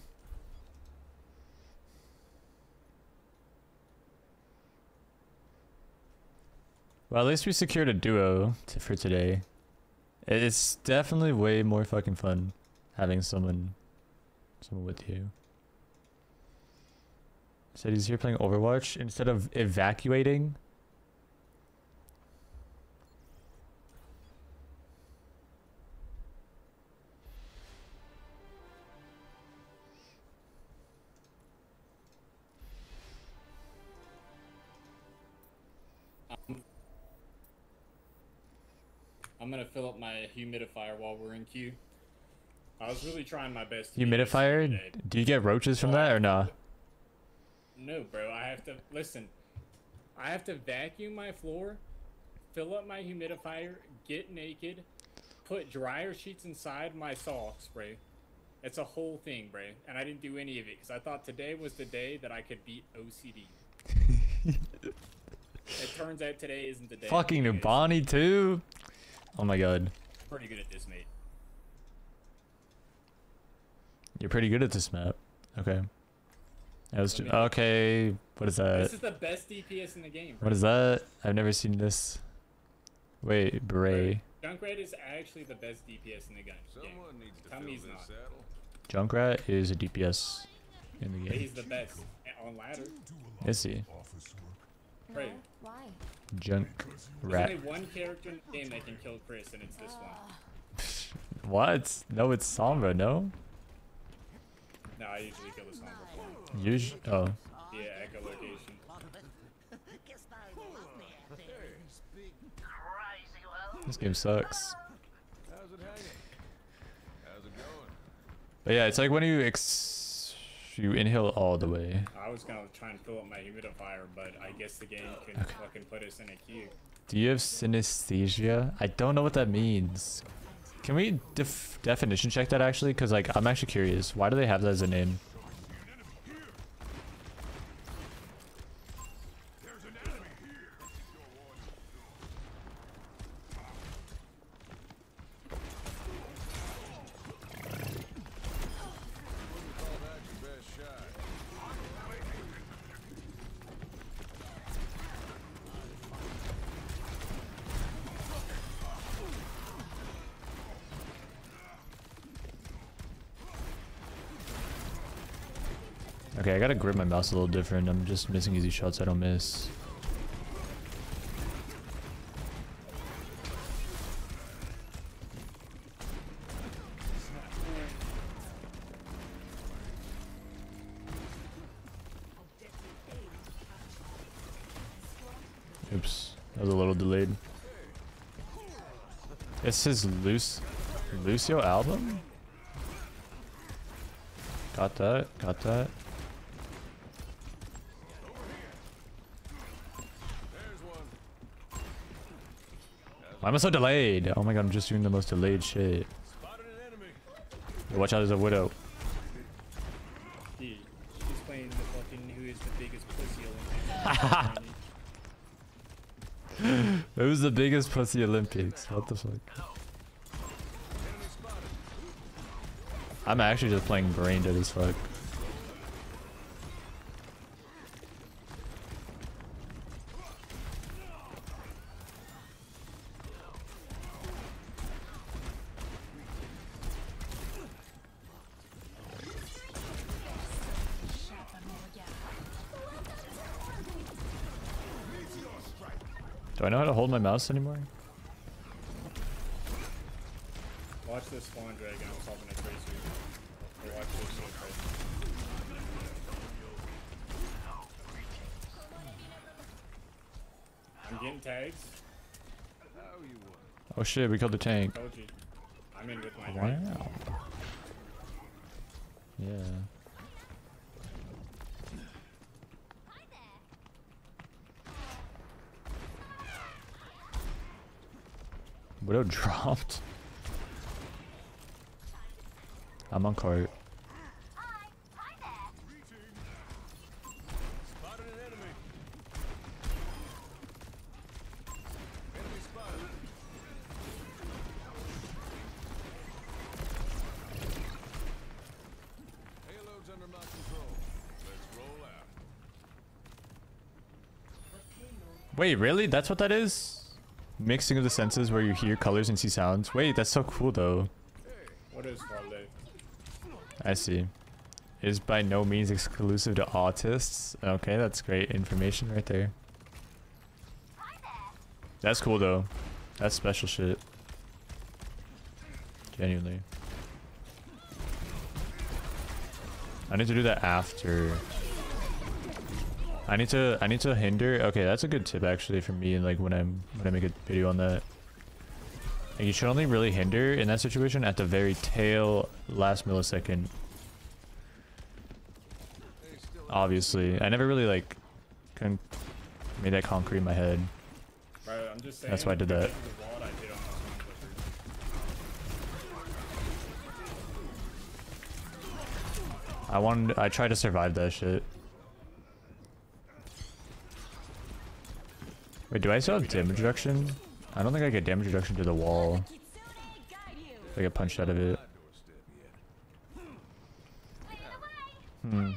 Well, at least we secured a duo t- for today. It's definitely way more fucking fun having someone, someone with you. Said he's here playing Overwatch instead of evacuating.
Gonna fill up my humidifier while we're in queue. I was really trying my best. to
Humidifier? Do you get roaches from that or nah?
No, bro. I have to listen. I have to vacuum my floor, fill up my humidifier, get naked, put dryer sheets inside my socks, bro. It's a whole thing, bro. And I didn't do any of it because I thought today was the day that I could beat OCD. it turns out today isn't the day.
Fucking Numbani too. Oh my god,
I'm Pretty good at this, mate.
you're pretty good at this map. Okay. That was ju- okay. What is that?
this is the best DPS in the game. Bro.
What is that? I've never seen this. Wait, beret.
Junkrat is actually the best DPS in the gun. game. Tell me he's not.
Junkrat is a DPS in the
But
game.
he's the best on ladder.
Is he?
Right.
Why?
There's
Junkrat.
only one character in the game that can kill Chris, and it's this one.
What? No, it's Sombra. No.
No, I usually kill the Sombra.
Usually. Oh.
Yeah, echolocation.
This game sucks.
How's it hanging? How's it going?
But yeah, it's like when you ex you inhale all the way.
I was gonna try and fill up my humidifier, but I guess the game can fucking put us in a queue.
Do you have synesthesia? I don't know what that means. Can we def definition check that actually? Cause like I'm actually curious. Why do they have that as a name?
Call that your best shot.
Okay, I gotta grip my mouse a little different. I'm just missing easy shots I don't miss. Oops, that was a little delayed. It's his Luc Lucio album? Got that, got that.
There's one.
Why am I so delayed? Oh my god, I'm just doing the most delayed shit. Watch out, there's a widow.
Dude, she's playing the fucking who is the biggest pussy Olympics.
Who's the biggest pussy Olympics? What the fuck? I'm actually just playing brain dead as fuck. Do I know how to hold my mouse anymore?
Watch this spawn dragon, I'm solving a tracer. Or watch this shit right I'm getting tags.
Oh shit, we killed the tank.
Told you. I'm in with my dragon.
Wow. Yeah. Widow dropped. I'm on cart. Wait, really? That's what that is? Mixing of the senses where you hear colors and see sounds. Wait, that's so cool though.
What is Farley?
I see. Is by no means exclusive to autists. Okay, that's great information right there. That's cool though. That's special shit. Genuinely. I need to do that after. I need to I need to hinder. Okay, that's a good tip actually for me like when I'm when I make a video on that. Like, you should only really hinder in that situation at the very tail last millisecond. Obviously, I never really like con- made that concrete in my head.
Bro, I'm just saying.
That's why I did that.
because of the wall I did on my spawn pusher.
I wanted I tried to survive that shit. Wait, do I still have damage reduction? I don't think I get damage reduction to the wall. I get punched out of it. Hmm.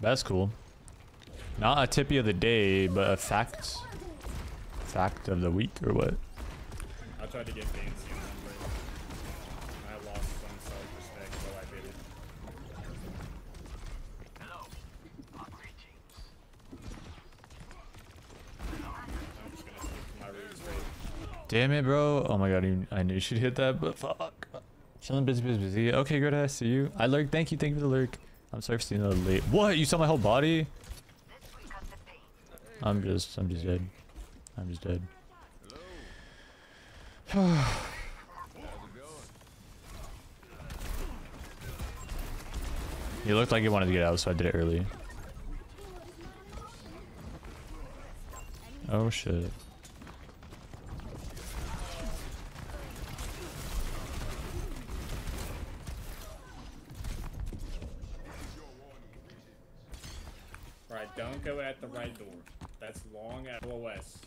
That's cool. Not a tippy of the day, but a fact. Fact of the week, or what?
I tried to get fancy on them, but I lost some self-respect, so I did it. I'm just gonna stick to my roots, right?
Damn it, bro. Oh my god, I knew she'd hit that, but fuck. Chilling busy, busy, busy. Okay, good. I see you. I lurk. Thank you. Thank you for the lurk. I'm sorry for seeing the late. What? You saw my whole body? I'm just, I'm just dead. I'm just dead. he looked like he wanted to get out, so I did it early. Oh shit.
Right, don't go at the right door. That's long at OS.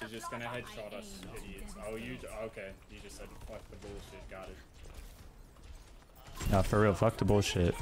She's just gonna headshot us, idiots. Oh, you, okay. You just said fuck the bullshit, got it.
Nah, for real. Fuck the bullshit.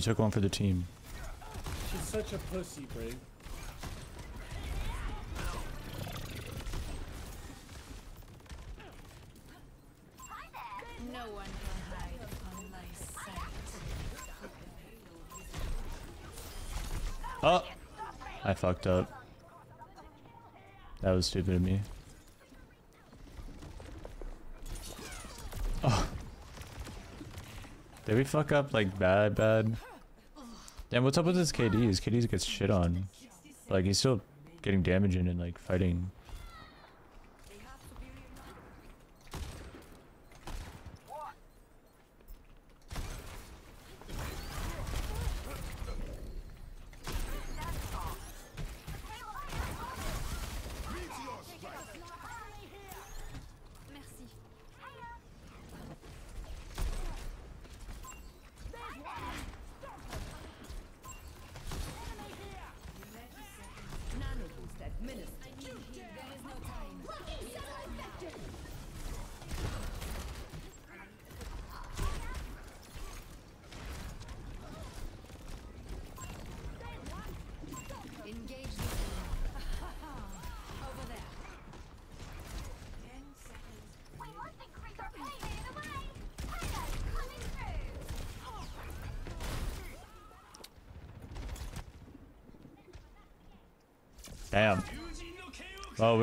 You took one for the team.
She's such a pussy, bro.
No one can hide from my sight.
Oh! I fucked up. That was stupid of me. Oh. Did we fuck up like bad, bad? Damn, what's up with this KD? His KD gets shit on. Like he's still getting damage in and like fighting.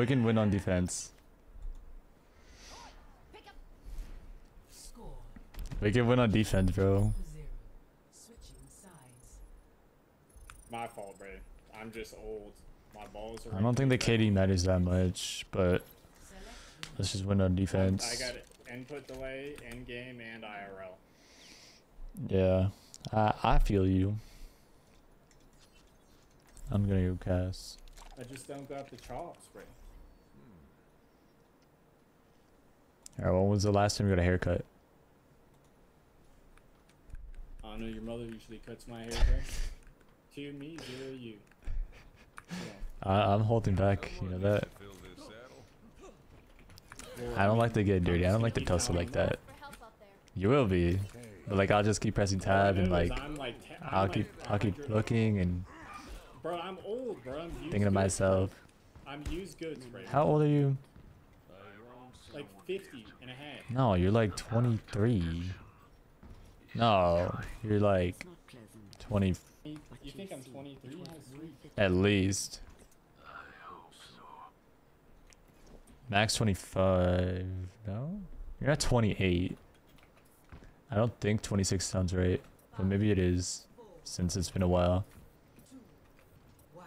Can win on defense. We can win on defense, bro.
zero. Switching sides.
My fault, bro. I'm just old. My balls are.
I don't think the KD matters that much, but let's just win on defense.
I got. Input delay, in game, and IRL.
Yeah, I I feel you. I'm gonna go cast.
I just don't got the chops, bro.
Alright, when was the last time you got a haircut?
I know your mother usually cuts my hair. Two me, zero you.
I, I'm holding back. You know that. I don't like to get dirty. I don't like to tussle like that. You will be, but like I'll just keep pressing tab and like
I'm like te- I'm
I'll keep I'll keep looking and
Bro, I'm old, bro. I'm used
thinking to myself.
I'm used goods, bro.
How old are you?
Like 50 and a half.
No, you're like 23. No, you're like 20
You you think I'm 23? How sweet.
at least. Max 25. No? You're at 28. I don't think 26 sounds right, but maybe it is since it's been a while.
One.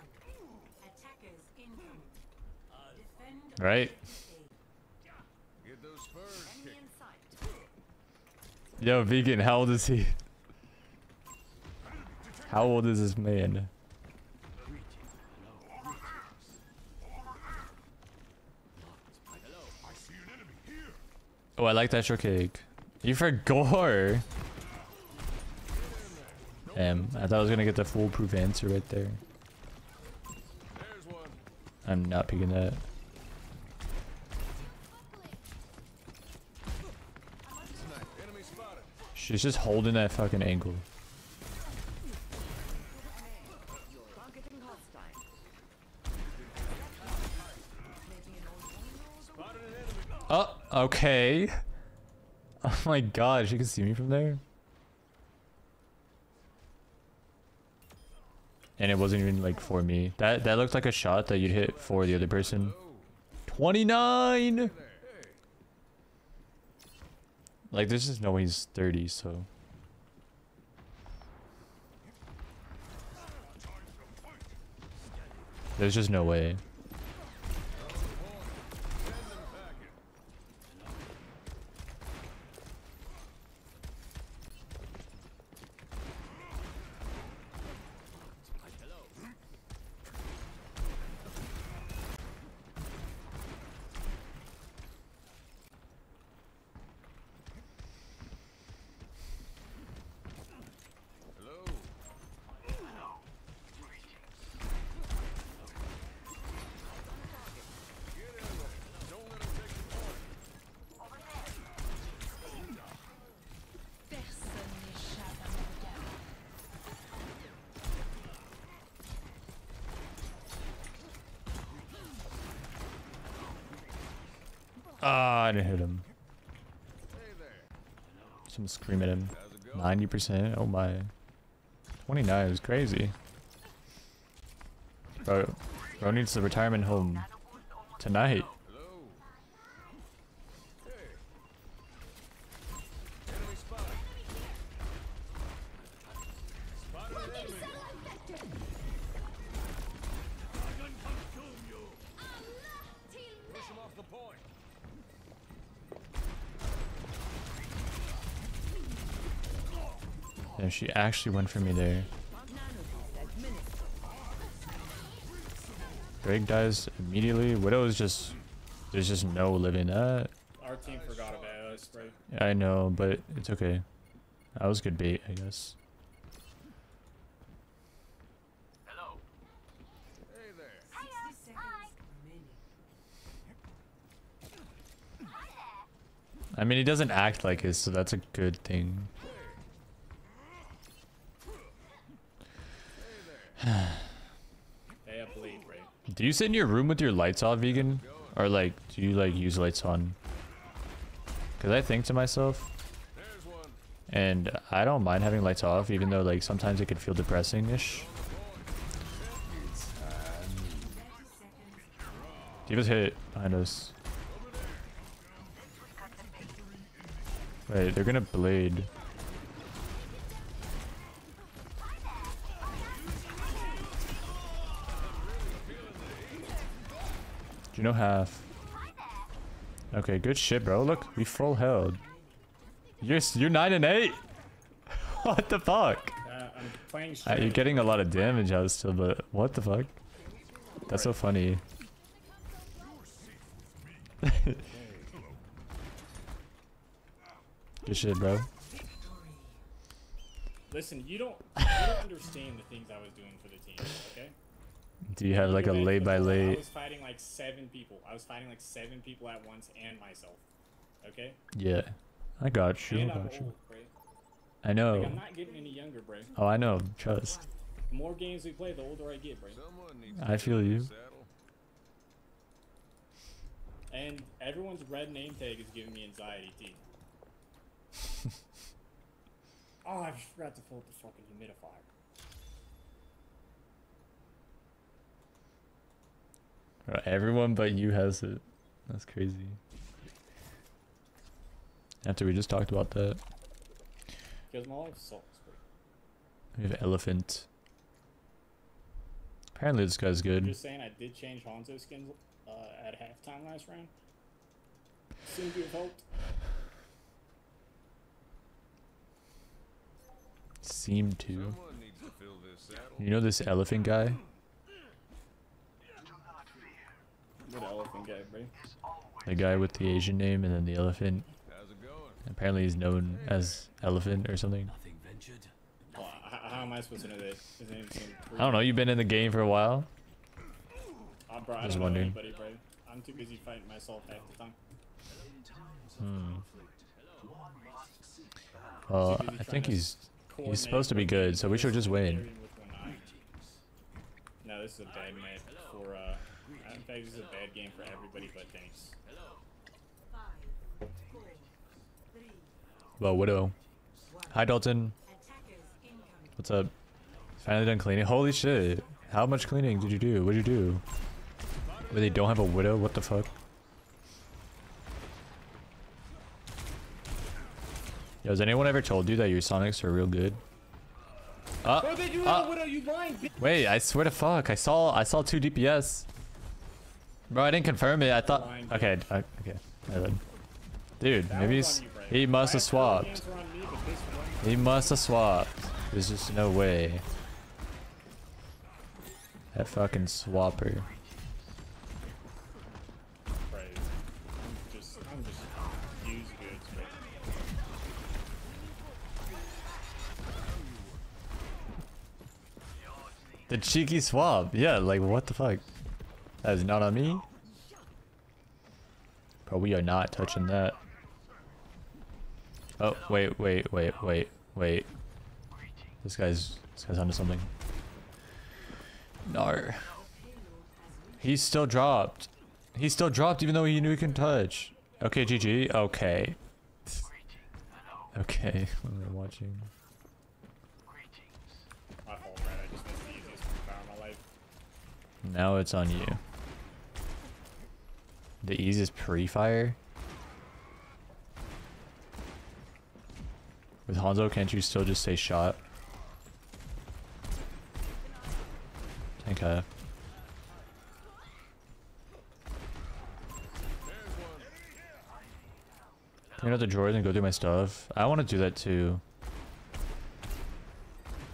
Attackers incoming. Defend.
Right?
Get those spurs
Enemy in sight.
Yo, vegan, how old is he? How old is this man? Oh, I like that shortcake. You for gore. Damn, I thought I was gonna get the foolproof answer right there. I'm not picking that.
Snipe. Enemy spotted.
She's just holding that fucking angle. Oh, okay. Oh my god, she can see me from there. And it wasn't even like for me. That that looked like a shot that you'd hit for the other person. 29. Like there's just no way he's 30, so There's just no way.
Hello.
Ah, I didn't hit him. Some scream at him. 90%? Oh my. 29 is crazy. Bro, bro needs the retirement home tonight. She actually went for me there. Drake dies immediately. Widow is just there's just no living that.
Our team forgot about us, bro.
Yeah, I know, but it's okay. That was good bait, I guess. I mean, he doesn't act like it, so that's a good thing.
They have bleed, bro.
Do you sit in your room with your lights off, vegan? Or like, do you like use lights on? Cause I think to myself, and I don't mind having lights off, even though like sometimes it could feel depressing-ish. D.Va's hit behind us. Wait, they're gonna blade. You know half? Okay, good shit, bro. Look, we full held. You're you're nine and eight. what the fuck?
Uh, I'm playing
Uh, you're getting a lot of damage out of still, but what the fuck? That's so funny. Good shit, bro.
Listen, you don't, you don't understand the things I was doing for the team, okay?
Do you have like a lay by lay?
I was fighting like seven people. I was fighting like seven people at once and myself. Okay?
Yeah, I got you. I
and I'm
got you.
old, bro.
I
Like,
know.
I'm not getting any younger, bro.
Oh, I know. Trust.
The more games we play, the older I get, bro.
I feel you.
And everyone's red name tag is giving me anxiety, T. oh, I forgot to fill up the fucking humidifier.
Everyone but you has it. That's crazy. After we just talked about that,
Because my life sucks,
we have elephant. Apparently, this guy's good.
I'm Just saying, I did change Hanzo skins uh, at halftime last round. Seemed to have helped.
Seem to. You know this elephant guy?
What elephant guy?
The guy with the Asian name and then the elephant. Apparently, he's known as Elephant or something.
Well, how am I supposed to know that? His name's in
I don't know. You've been in the game for a while.
Uh, bro, I
Just wondering.
anybody. I'm too busy fighting myself half the time.
Hmm. Well, I think he's he's supposed to be good, so we should just win.
carrying which one I- No, this is a bad map for, uh, in fact, is a bad game for everybody but Dennis.
Well, Widow. Hi, Dalton. What's up? Finally done cleaning. Holy shit! How much cleaning did you do? What did you do? Where they don't have a widow? What the fuck? Yo, has anyone ever told you that your Sonics are real good? Uh,
Bro, they do
uh,
have widow, you blind!
Wait, I swear to fuck, I saw I saw two DPS. Bro, I didn't confirm it. I thought. Okay, uh, okay. Dude, maybe he's, he must have swapped.
hands were on me, but this one-
He must have swapped. There's just no way. That fucking swapper.
Bro, I'm just, I'm just used goods, bro.
The cheeky swap. Yeah, like what the fuck? That is not on me. Bro, we are not touching that. Oh, wait, wait, wait, wait, wait. This guy's this guy's onto something. No. He's still dropped. He still dropped even though he knew he couldn't touch. Okay, GG. Okay. Okay, what am I watching?
My fault, Brad. I just missed the easiest power of my life.
Now it's on you. The easiest pre-fire? With Hanzo, can't you still just say shot? Half. Clean out the drawers and go through my stuff. I want to do that too.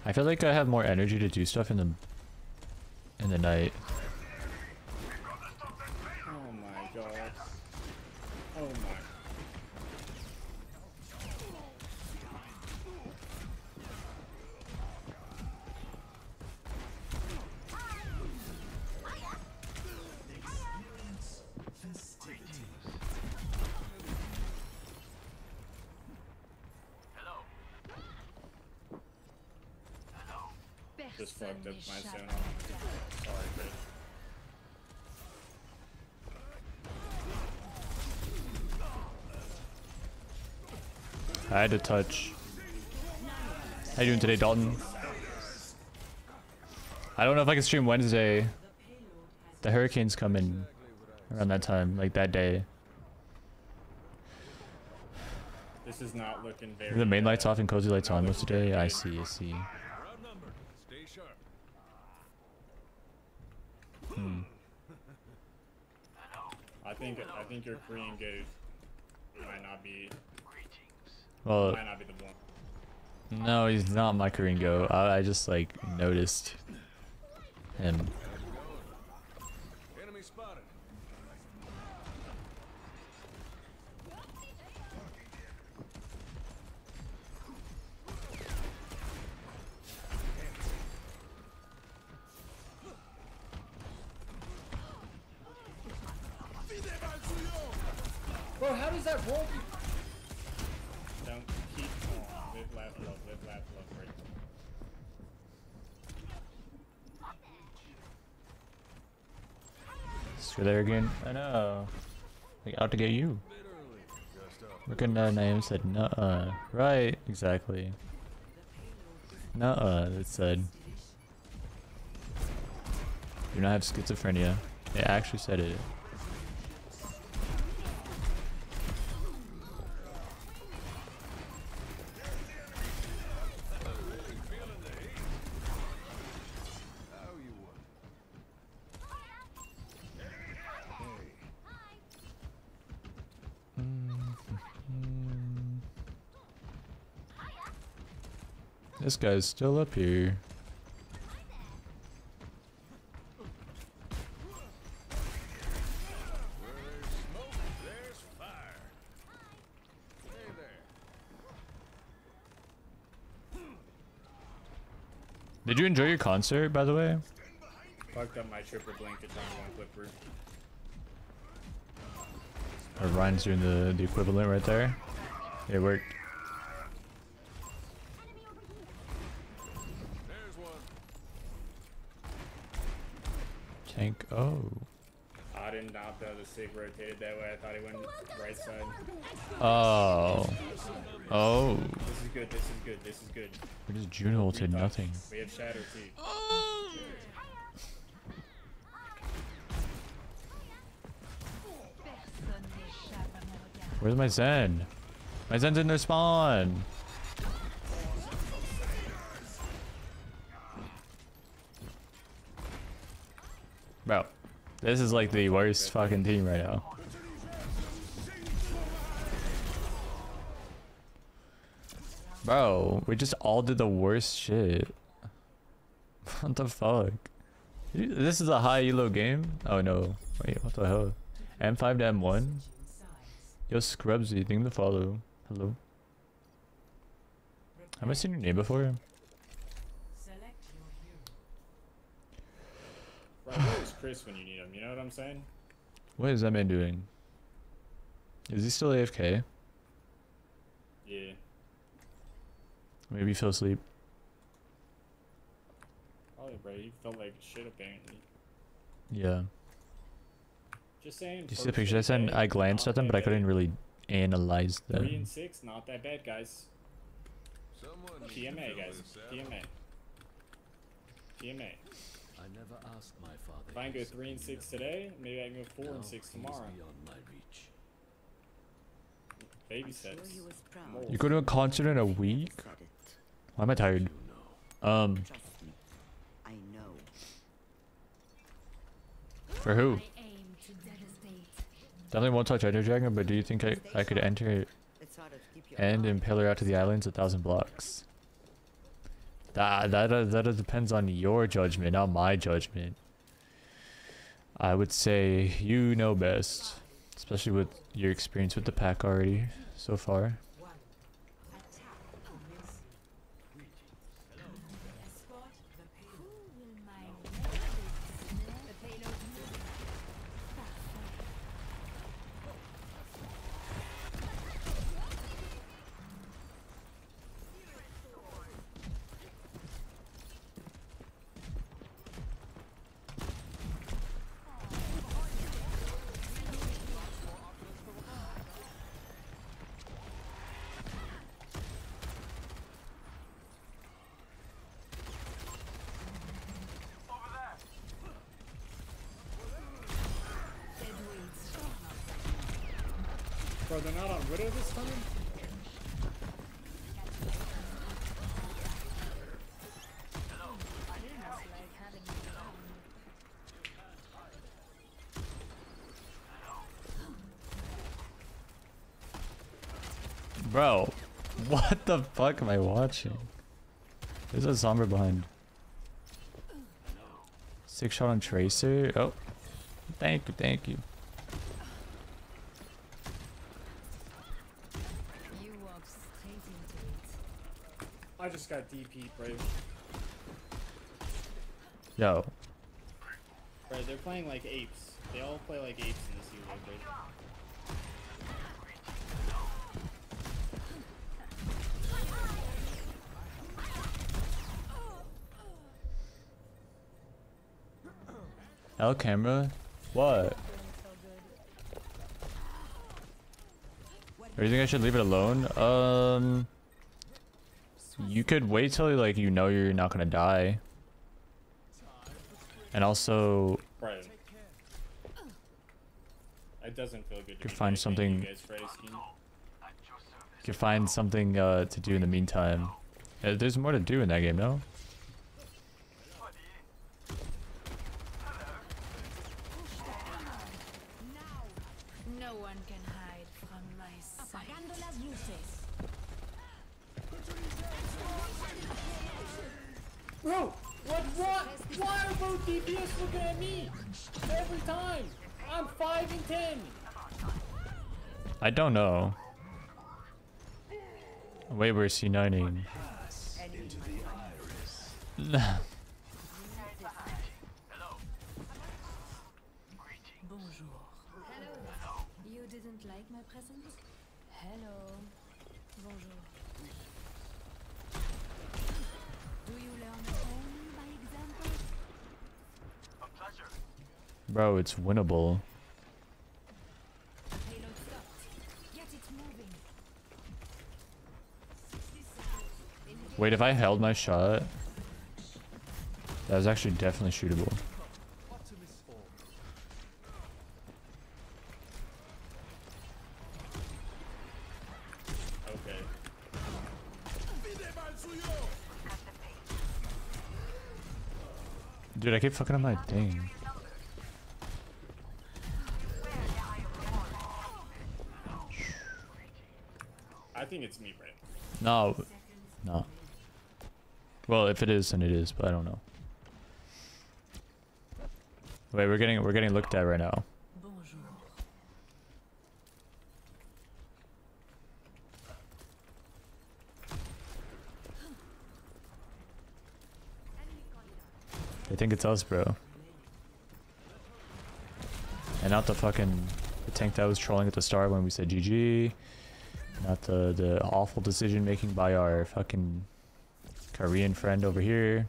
I feel like I have more energy to do stuff in the in the night. Had to touch. How you doing today, Dalton? I don't know if I can stream Wednesday. The hurricanes coming around that time, like that day.
This is not looking very.
The main lights off and cozy lights on most today. I see, I see. Hmm.
I think I think your Korean goat might not be
Well,
might not be the one.
no, he's not my Korean go. I, I just like noticed him.
Enemy spotted.
Bro, how does that roll?
Screw there again. I know. Like out to get you. Look at uh, name said nuh-uh. Right, exactly. Nuh-uh, it said. Do not have schizophrenia. It actually said it. This guy's still up here.
Where there's smoke, there's fire. Hey there.
Did you enjoy your concert, by the way?
Fucked up my tripper to one clipper.
Or Rein's doing the, the equivalent right there? It worked.
There's one.
Tank. Oh.
I did not know the sig rotated that way. I thought he went right side.
Oh. Oh.
This is good. This is good. This is good.
Where does Juno ulted nothing?
We have shatter too.
Where's my Zen? My Zen's in their spawn. Bro, this is like the worst fucking team right now. Bro, we just all did the worst shit. What the fuck? This is a high elo game? Oh no. Wait, what the hell? M5 to M1? Yo, Scrubsy, thing to follow. Hello. Have I seen your name before?
Bro, where's Chris when you need him? You know what I'm saying?
What is that man doing? Is he still AFK?
Yeah.
Maybe he fell asleep.
Probably, bro. He felt like shit apparently.
Yeah.
Just saying.
Do you see the
first
pictures I sent? I glanced at them,
that
but I couldn't really analyze them.
Three
them.
and six, not that bad, guys. PMA, guys. PMA. PMA.
I never asked my father.
If I can go three and six today, maybe I can go four and six tomorrow.
My reach.
Baby steps.
he was proud.
More.
You go to a concert in a week?
Said it.
Why am I tired? Um,
Trust me. I know.
for who?
I aim to devastate.
Definitely won't touch Ender Dragon, but do you think I, I could enter
It's harder to keep your
and
eye
impale her out to the islands a thousand blocks? That, that, uh, that depends on your judgment, not my judgment. I would say you know best, especially with your experience with the pack already so far.
Escort the payload. Who will mine next? The payload moving. Dead weights.
Bro, they're not on Widow this time?
Almost like having a gun.
Bro, what the fuck am I watching? There's a Sombra behind. Six shot on Tracer. Oh, thank you, thank you.
You walk straight into it.
I just got DP, Brave.
Yo,
Bro, they're playing like apes. They all play like apes in this Evo, Brave.
L camera. What? Or you think I should leave it alone? Um, you could wait till like you know you're not gonna die. And also,
Bro. It doesn't feel good to
Could find something-
You guys, Freddy scheme.
you could find something uh, to do in the meantime. Uh, there's more to do in that game? No
DPS looking at me? Every time. I'm 5 and 10.
I don't know. Wait, we're C9ing. Bro, it's winnable. Wait, if I held my shot, that was actually definitely shootable. Dude, I keep fucking on my thing.
It's me, Brett.
No, no. Well, if it is, then it is, but I don't know. Wait, we're getting we're getting looked at right now. They think it's us, bro. And not the fucking the tank that was trolling at the start when we said GG. Not the the awful decision making by our fucking Korean friend over here.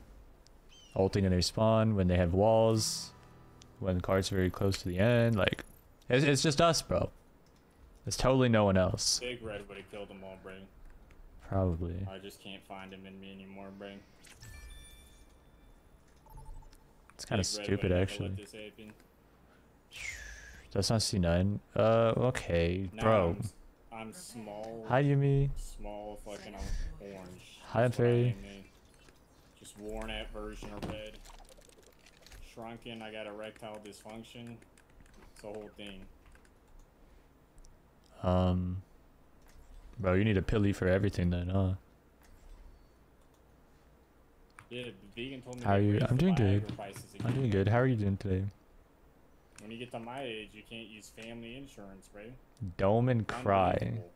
Ulting in their spawn when they have walls. When the card's very close to the end. Like, It's, it's just us, bro. It's totally no one else.
Big Red would have killed them all, bro.
Probably.
I just can't find him in me anymore, bro.
It's kind of stupid, actually. That's not C9. Uh, okay,
Now
bro.
I'm, small.
Hi, Yumi.
Small fucking orange.
Hi,
I
Fairy.
am, man. Just worn out version of red. Shrunken, I got erectile dysfunction. It's the whole thing.
Um, bro, you need a pilly for everything then, huh?
Yeah, the vegan told me
How are you? I'm doing good. I'm doing good. How are you doing today?
When you get to my age, you can't use family insurance, bro.
Dome and cry.
Unbelievable.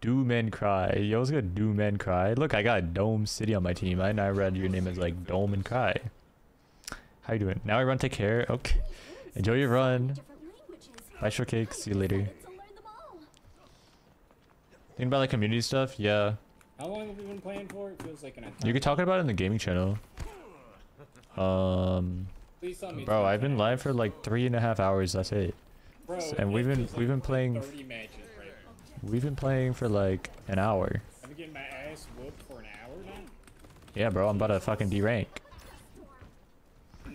Do men cry? Yo, what's good? Do men cry? Look, I got Dome City on my team. I I read your name as like Dome and cry. How you doing? Now I run. Take care. Okay. Enjoy your run. Bye, shortcake. See you later. Think about like community stuff. Yeah.
How long have we been playing for? It feels like an
You could talk about it in the gaming channel. Um,
Please tell me
bro, I've been live for like three and a half hours. That's it.
Bro,
and we've been we've been playing
30 matches, bro.
we've been playing for like an hour.
I've been getting my ass whooped for an hour now.
Yeah, bro, I'm about to fucking D rank.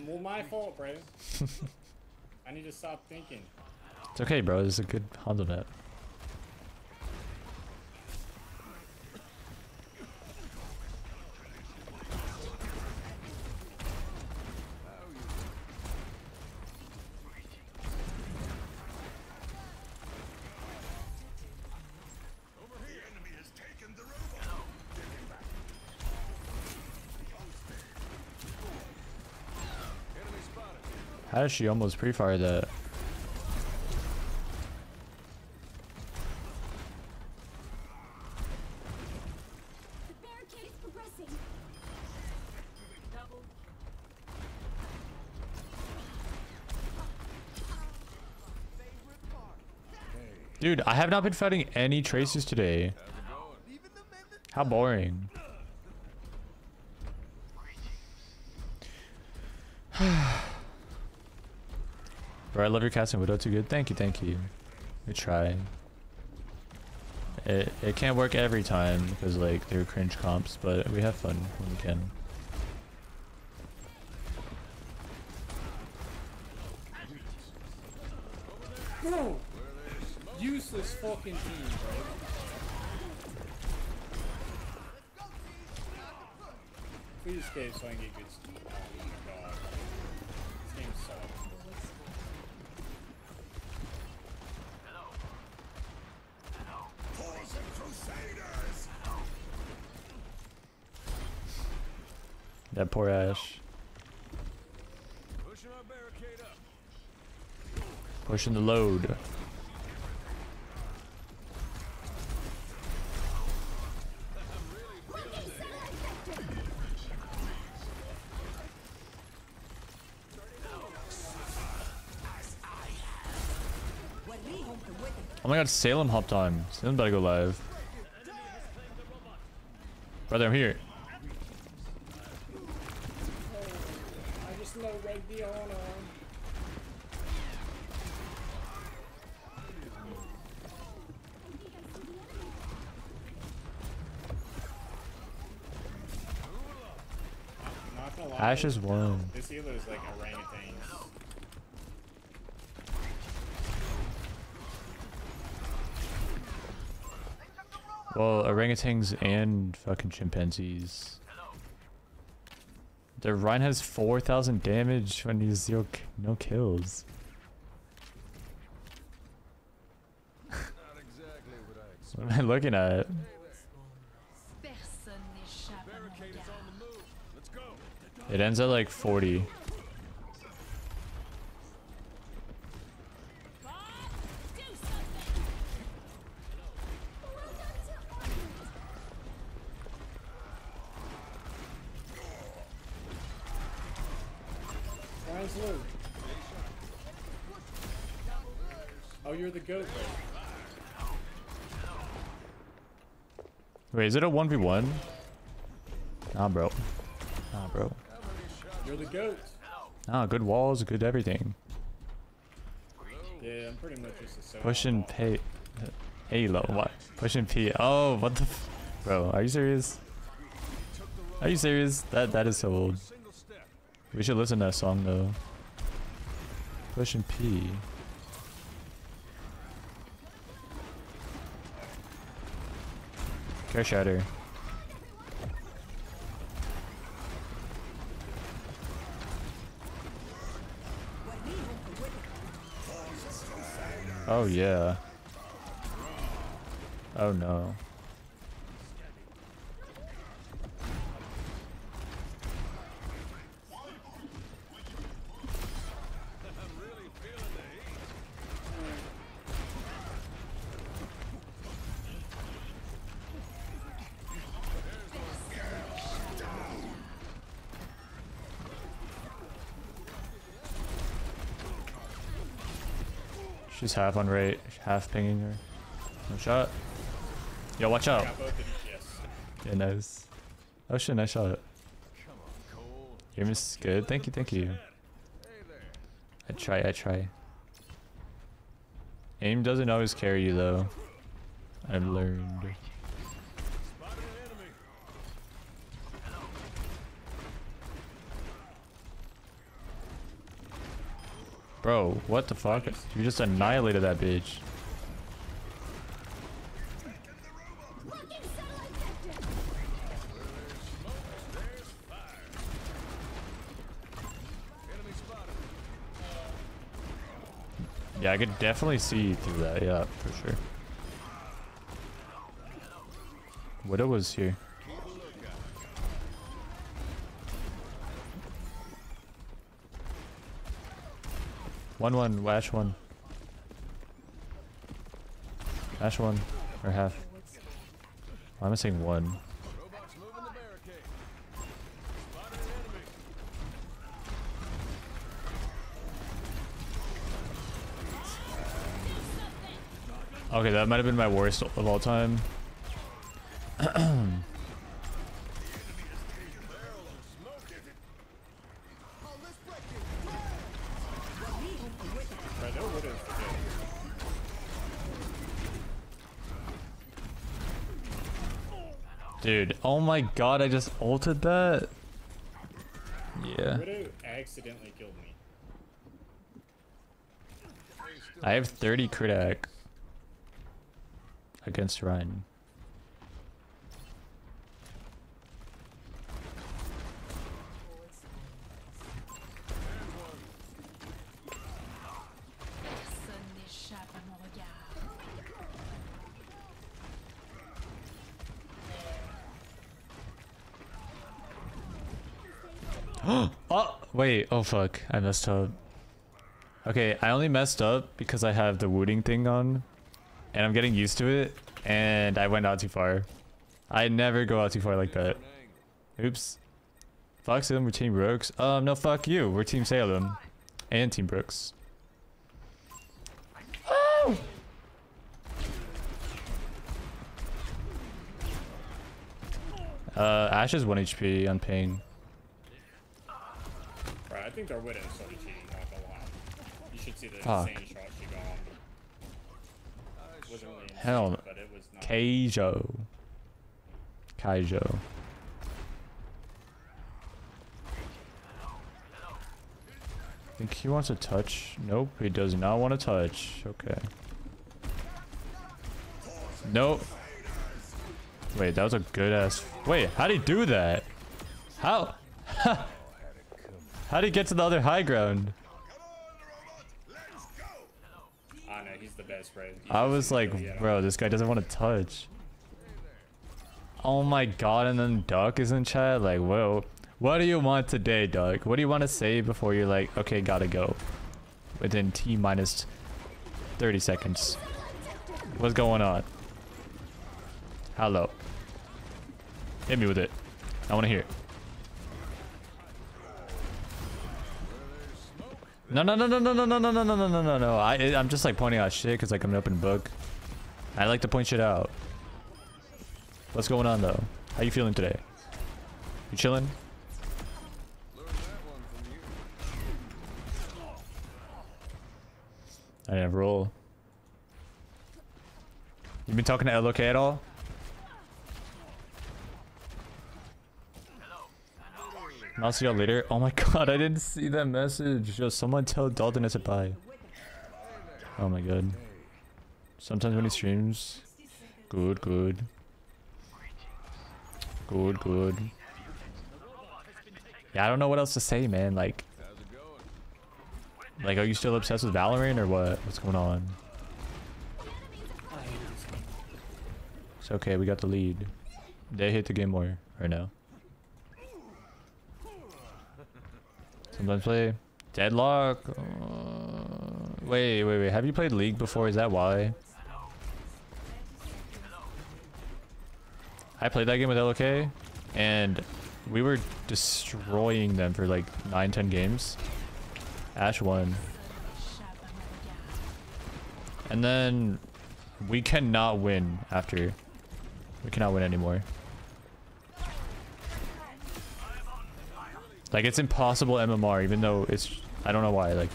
Well, my fault, bro. I need to stop thinking.
It's okay, bro. It's a good Honda map. Does she almost pre-fire that? Dude, I have not been fighting any traces today. How boring. Bro, I love your casting Widow too good. Thank you, thank you. We try. It it can't work every time because like they're cringe comps, but we have fun when we can.
Bro, useless fucking team, bro. Please escape so I can get good stuff.
That poor Ashe. Pushing the load. Oh my god, Salem hopped on. Salem better go live. Brother, I'm here.
I just know Red Diana. Not gonna lie.
Ashe is one.
This healer is like orangutans.
Well, orangutans and fucking chimpanzees. Their Rein has 4,000 damage when he's zero, k- no kills. what am I looking at? It ends at like 40.
Oh, you're the goat.
Wait, is it a 1v1? Nah, bro. Nah, bro.
You're the goat.
Nah, good walls, good everything.
Yeah, I'm pretty much just a solo.
Pushing pay. Uh, Halo. What? Pushing P. Oh, what the. F Bro, are you serious? Are you serious? That that is so old. We should listen to that song though. Pushing P. Care shatter. Oh yeah. Oh no. She's half on rate, half pinging her. No shot. Yo, watch out. Yeah, nice. Oh shit, nice shot. Your miss is good. Thank you, thank you. I try, I try. Aim doesn't always carry you though. I've learned. Bro, what the fuck? You just annihilated that bitch. Yeah, I could definitely see through that. Yeah, for sure. Widow was here. One one, Ashe one. Ashe one, or half. Oh, Why am I saying one? Okay, that might have been my worst of all time.
Right, no Widow's good.
Dude, oh my god, I just ulted that? Yeah.
Accidentally killed me.
I have 30 crit act against Rein. Wait. Oh, fuck. I messed up. Okay, I only messed up because I have the wounding thing on. And I'm getting used to it. And I went out too far. I never go out too far like that. Oops. Fuck Salem, we're Team Brooks. Um, no, fuck you. We're Team Salem. And Team Brooks. Oh! Uh, Ashe is 1 HP on ping.
I think their Widow started cheating, not gonna lie. You should see the
Fuck.
insane shot she got on me. Wasn't really insane,
Hell no.
but it was not.
Kaijo. Kaijo. Think he wants to touch? Nope, he does not want to touch. Okay. Nope. Wait, that was a good ass. Wait, how'd he do that? How? How'd he get to the other high ground?
Ah, no, he's the best, bro.
I was like, bro, this guy doesn't want to touch. Oh my god, and then Duck is in chat. Like, whoa. What do you want today, Duck? What do you want to say before you're like, okay, gotta go? Within T minus 30 seconds. What's going on? Hello. Hit me with it. I want to hear it. No, no, no, no, no, no, no, no, no, no, no, no, no, no. I, I'm just like pointing out shit because like I'm an open book. I like to point shit out. What's going on though? How you feeling today? You chilling? I didn't roll. You been talking to LOK at all? I'll see y'all later. Oh my god, I didn't see that message. Yo, someone tell Dalton I said bye. Oh my god. Sometimes when he streams. Good, good. Good, good. Yeah, I don't know what else to say, man. Like, like, are you still obsessed with Valorant or what? What's going on? It's okay, we got the lead. They hit the game more, or no? Sometimes play Deadlock. Uh, wait, wait, wait. Have you played League before? Is that why? I played that game with LOK, and we were destroying them for like 9, 10 games. Ashe won. And then we cannot win after. We cannot win anymore. Like it's impossible MMR even though it's I don't know why like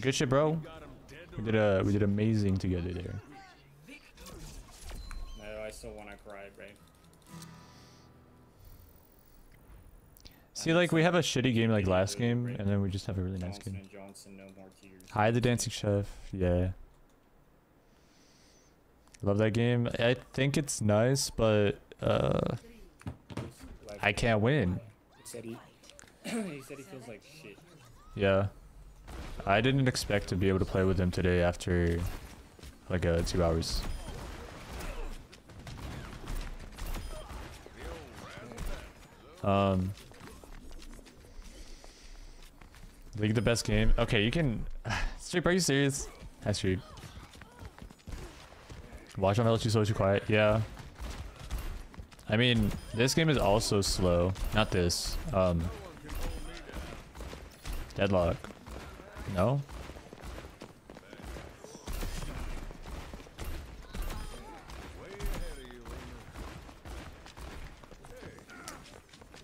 Good shit bro. We did a we did amazing together there.
No, I still want to cry, right?
See like we have a shitty game like last game and then we just have a really nice game.
Johnson, no.
Hi the dancing chef. Yeah. Love that game. I think it's nice, but uh I can't win.
He he, he said he feels like.
Yeah. I didn't expect to be able to play with him today after like uh, two hours. Um League the best game. Okay, you can Street, are you serious? Hi Street. Watch on LG so too quiet. Yeah. I mean, this game is also slow. Not this. Um Deadlock. No?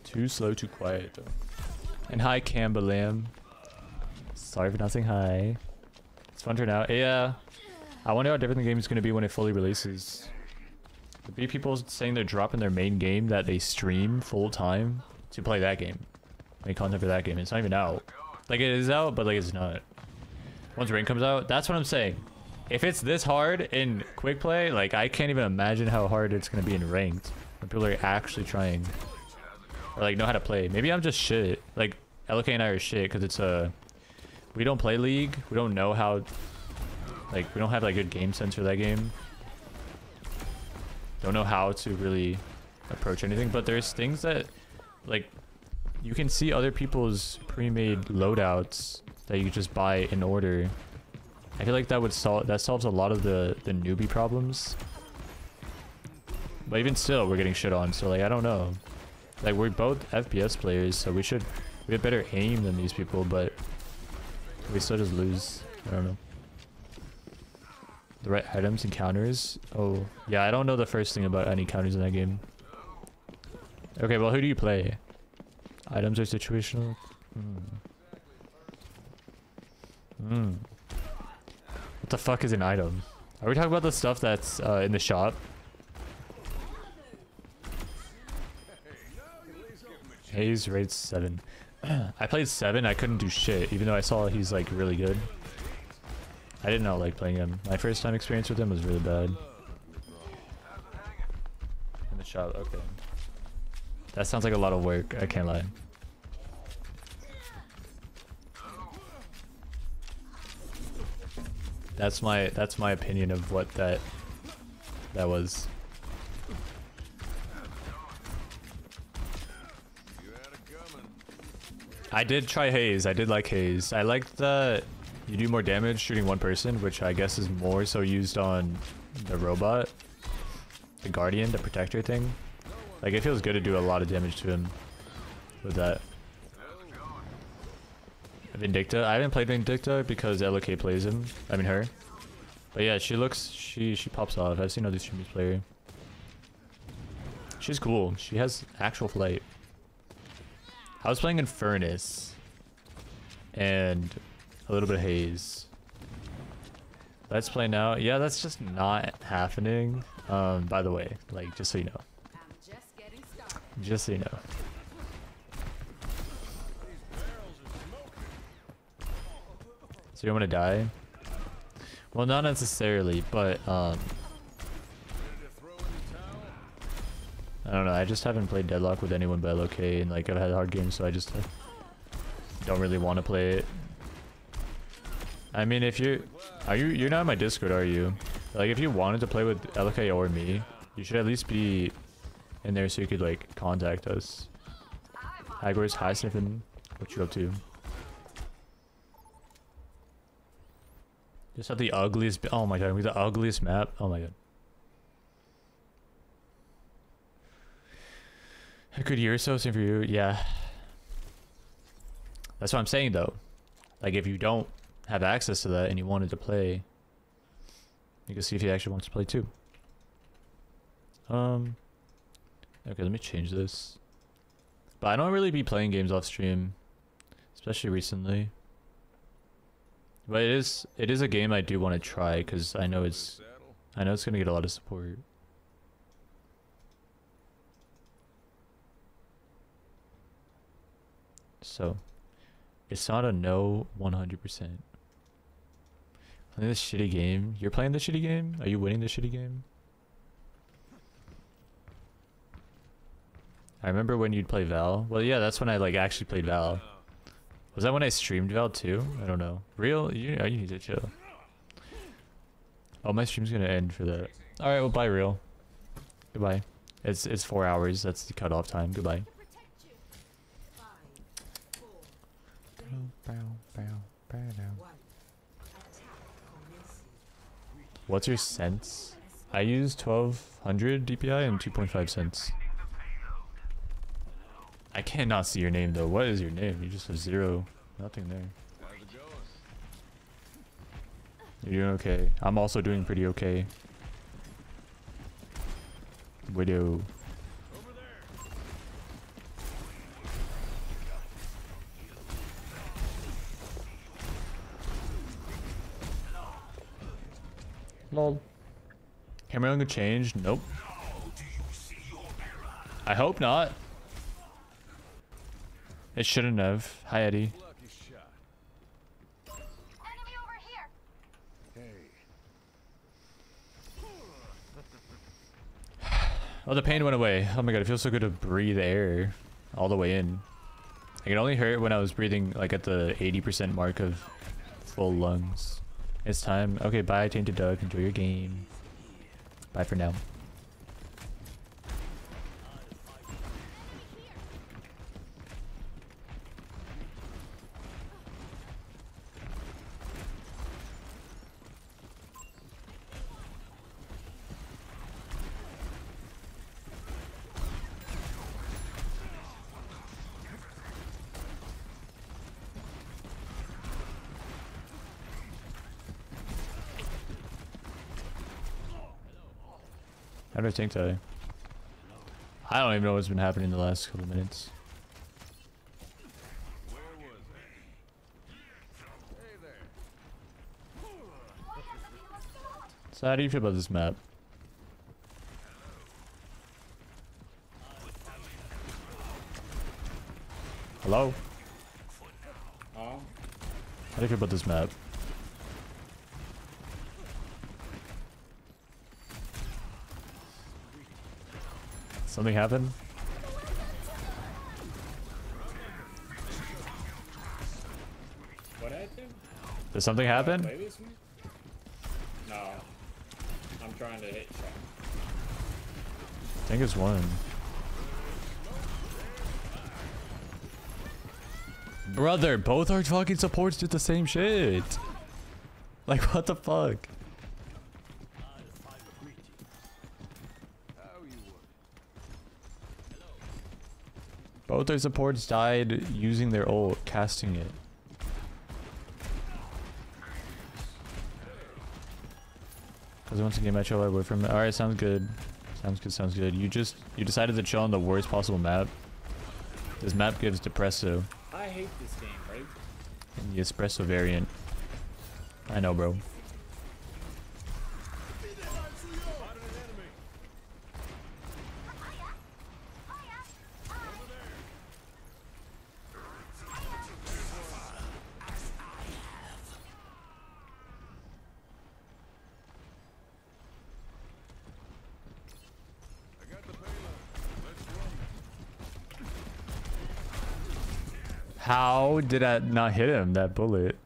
Too slow, too quiet though. And hi Camber Lamb. Sorry for not saying hi. It's fun turn out. Yeah. I wonder how different the game is going to be when it fully releases. There'll be people saying they're dropping their main game that they stream full time to play that game. Make content for that game. It's not even out. Like it is out, but like it's not. Once Rain comes out, that's what I'm saying. If it's this hard in quick play, like I can't even imagine how hard it's gonna be in ranked when people are actually trying or like know how to play. Maybe I'm just shit. Like LOK and I are shit because it's a we don't play League. We don't know how like we don't have like good game sense for that game. Don't know how to really approach anything. But there's things that like you can see other people's pre-made loadouts that you just buy in order. I feel like that would solve that solves a lot of the the newbie problems. But even still, we're getting shit on. So like I don't know. Like we're both FPS players, so we should we have better aim than these people, but we still just lose. I don't know. The right items and counters. Oh yeah, I don't know the first thing about any counters in that game. Okay, well who do you play? Items are situational. Hmm. Hmm. What the fuck is an item? Are we talking about the stuff that's uh, in the shop? Haze rates 7. I played 7, I couldn't do shit, even though I saw he's like really good. I did not like playing him. My first time experience with him was really bad. In the shop, okay. That sounds like a lot of work, I can't lie. That's my that's my opinion of what that that was. I did try Haze. I did like Haze. I liked that you do more damage shooting one person, which I guess is more so used on the robot. The Guardian, the Protector thing. Like, it feels good to do a lot of damage to him with that. Vindicta. I haven't played Vindicta because LOK plays him. I mean her. But yeah, she looks, she she pops off. I've seen other streamers play her. She's cool. She has actual flight. I was playing Infernus and a little bit of Haze. Let's play now. Yeah, that's just not happening. Um, by the way, like just so you know. Just so you know. So you want to die? Well, not necessarily, but um, I don't know. I just haven't played Deadlock with anyone but LOK, and like I've had hard games, so I just uh, don't really want to play it. I mean, if you are you you're not in my Discord, are you? Like, if you wanted to play with LOK or me, you should at least be in there so you could like contact us. Hagors, hi Sniffin, what you up to? Just have the ugliest. Oh my god, we the ugliest map. Oh my god. A good year or so, same for you. Yeah. That's what I'm saying though. Like if you don't have access to that and you wanted to play, you can see if he actually wants to play too. Um. Okay, let me change this. But I don't really be playing games off stream, especially recently. But it is it is a game I do want to try because I know it's I know it's gonna get a lot of support. So, it's not a no 100%. Playing this shitty game. You're playing the shitty game? Are you winning the shitty game? I remember when you'd play Val. Well, yeah, that's when I like actually played Val. Was that when I streamed Val too? I don't know. Real? You, you need to chill. Oh, my stream's gonna end for that. All right, well, bye, real. Goodbye. It's it's four hours. That's the cutoff time. Goodbye. What's your cents? I use 1200 DPI and 2.5 cents. I cannot see your name though. What is your name? You just have zero, nothing there. You're doing okay. I'm also doing pretty okay. Widow. Lol. Camera angle change? Nope. I hope not. It shouldn't have. Hi, Eddie. Oh, the pain went away. Oh my god, it feels so good to breathe air all the way in. I can only hurt when I was breathing like at the 80% mark of full lungs. It's time. Okay, bye, Tainted Doug. Enjoy your game. Bye for now. How do I that? I don't even know what's been happening in the last couple of minutes. So how do you feel about this map? Hello? How do you feel about this map? Something happened?
What happened?
Did something happen?
Play this one? No. I'm trying to hit.
I think it's one. Brother, both our fucking supports did the same shit. Like, what the fuck? Both their supports died using their ult, casting it. Because once again, Metro away from it. Alright, sounds good. Sounds good, sounds good. You just you decided to chill on the worst possible map. This map gives depresso
I hate this game, right?
in the espresso variant. I know, bro. Did I not hit him? That bullet.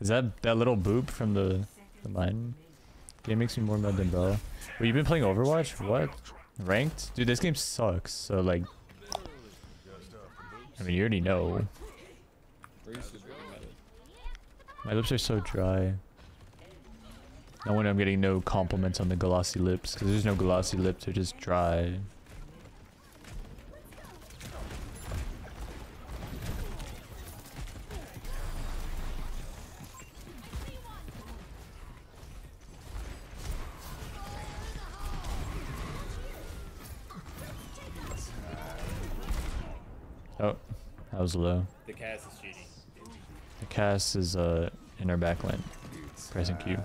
Is that that little boop from the the mine? Game makes me more mad than bro. Well, you've been playing Overwatch? What? Ranked? Dude, this game sucks. So like, I mean, you already know. My lips are so dry. No wonder I'm getting no compliments on the glossy lips, because there's no glossy lips, they're just dry. Was low.
The Cass is cheating.
The Cass is uh in our backline. Pressing Q.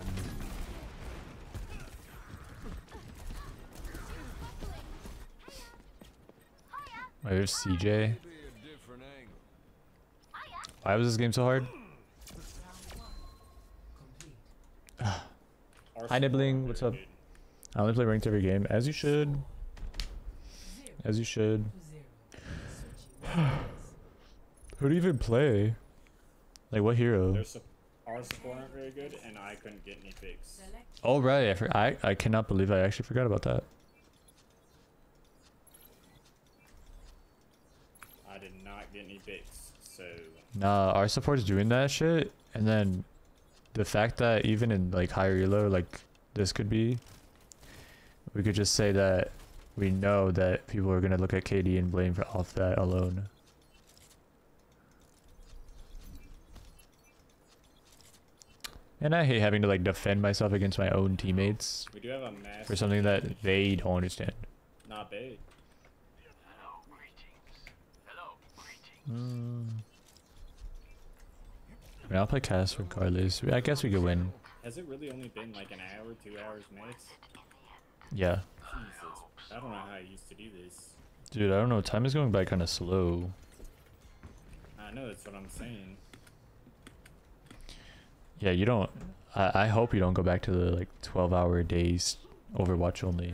Wait, there's CJ. Why was this game so hard? Hi Nibbling, what's up? I only play ranked every game, as you should. As you should. Who do you even play? Like what hero?
Their our support aren't very good, and I couldn't get any picks.
Oh right, I, for- I I cannot believe I actually forgot about that.
I did not get any picks, so
Nah, our support's doing that shit, and then the fact that even in like higher elo, like this could be, we could just say that we know that people are gonna look at KD and blame for off that alone. And I hate having to like defend myself against my own teammates
we do have a massive
for something that they don't understand.
not bad.
Mm. I mean, I'll play Cass regardless. I guess we could win.
Has it really only been like an hour, two hours max?
Yeah.
Jesus, I don't know how I used to do this.
Dude, I don't know. Time is going by kind of slow.
I know that's what I'm saying.
Yeah, you don't. I, I hope you don't go back to the like 12 hour days Overwatch only.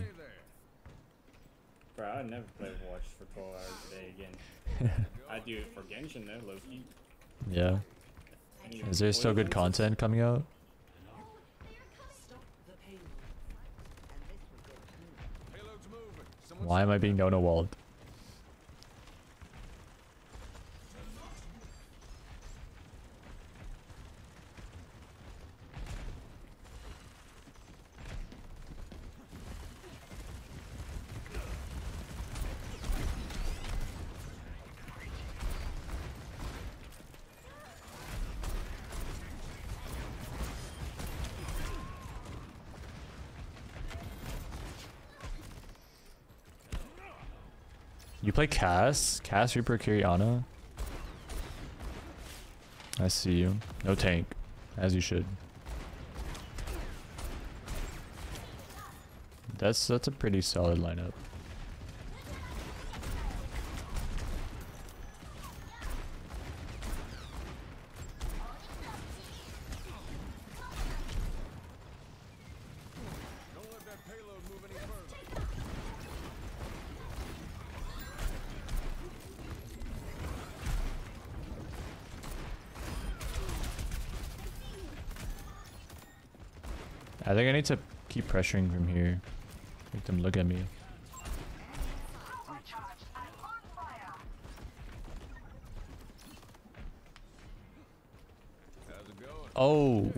Bro, I'd never play Overwatch for 12 hours a day again. I do it for Genshin though, low key.
Yeah. Is there still good content coming out? Why am I being Nono walled? You play Cass? Cass, Reaper, Kiriana? I see you. No tank. As you should. That's that's a pretty solid lineup. I think I need to keep pressuring from here. Make them look at me. Oh.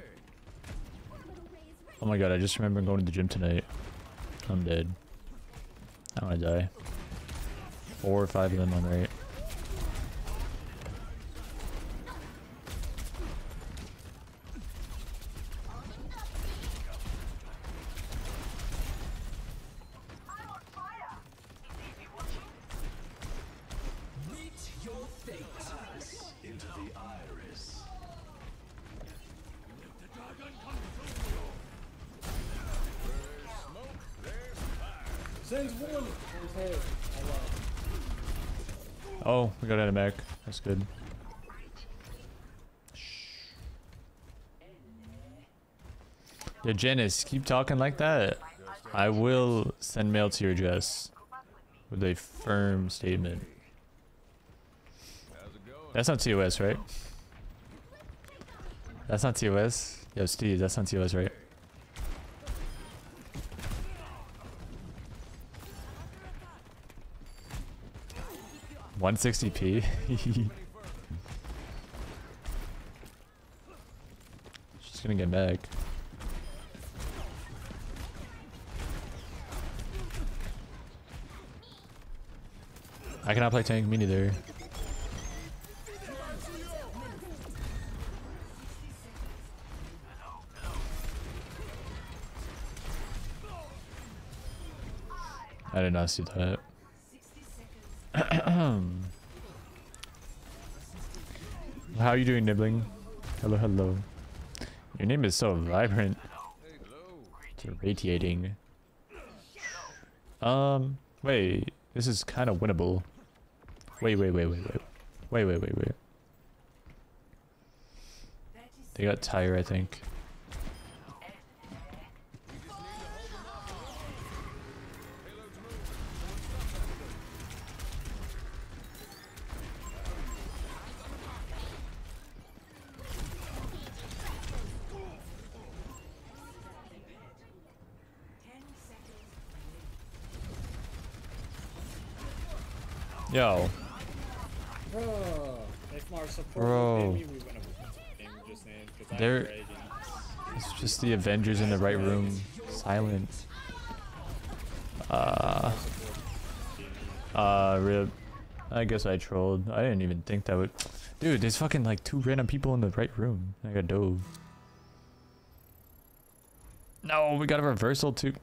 Oh my god, I just remember going to the gym tonight. I'm dead. I'm gonna die. Four or five of them on right. Good. Yeah, Janice, keep talking like that. I will send mail to your address with a firm statement. That's not TOS, right? That's not TOS. Yo, Steve, that's not TOS, right? One sixty p. She's gonna get back. I cannot play tank. Me neither. I did not see that. Are you doing, Nibbling? Hello, hello. Your name is so vibrant. It's radiating. Um, wait. This is kind of winnable. Wait, wait, wait, wait, wait. Wait, wait, wait, wait. They got tire, I think. Yo.
Bro, if Mars support
Bro.
me, we win a game just then, 'cause I have
They're-
Dragon.
It's just the Avengers in the right room. Silent. Uh. Uh, rip. I guess I trolled. I didn't even think that would. Dude, there's fucking like two random people in the right room. I got dove. No, we got a reversal too.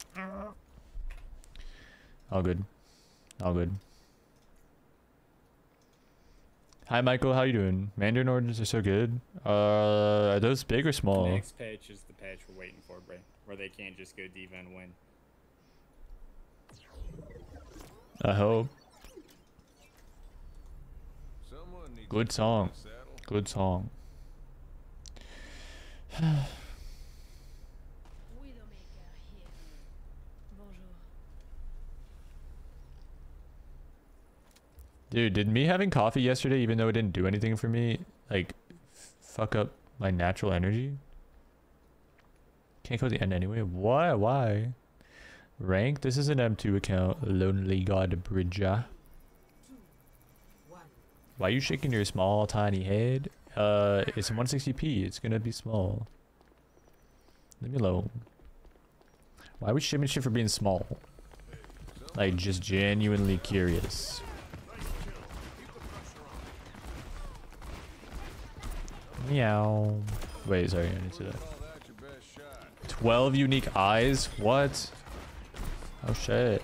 All good. All good. Hi Michael, how you doing? Mandarin orders are so good. Uh, are those big or small?
The Next patch is the patch we're waiting for, bro. Where they can't just go D.Va and win.
I hope. Good song.
fill the saddle.
Good song. Dude, did me having coffee yesterday, even though it didn't do anything for me, like, fuck up my natural energy? Can't go to the end anyway. Why? Why? Rank? This is an M2 account. Lonely God Bridger. Why are you shaking your small, tiny head? Uh, it's 160p. It's gonna be small. Leave me alone. Why are we shipping shit for being small? Like, just genuinely curious. Meow. Wait, sorry, I need to. do that. 12 unique eyes? What? Oh shit.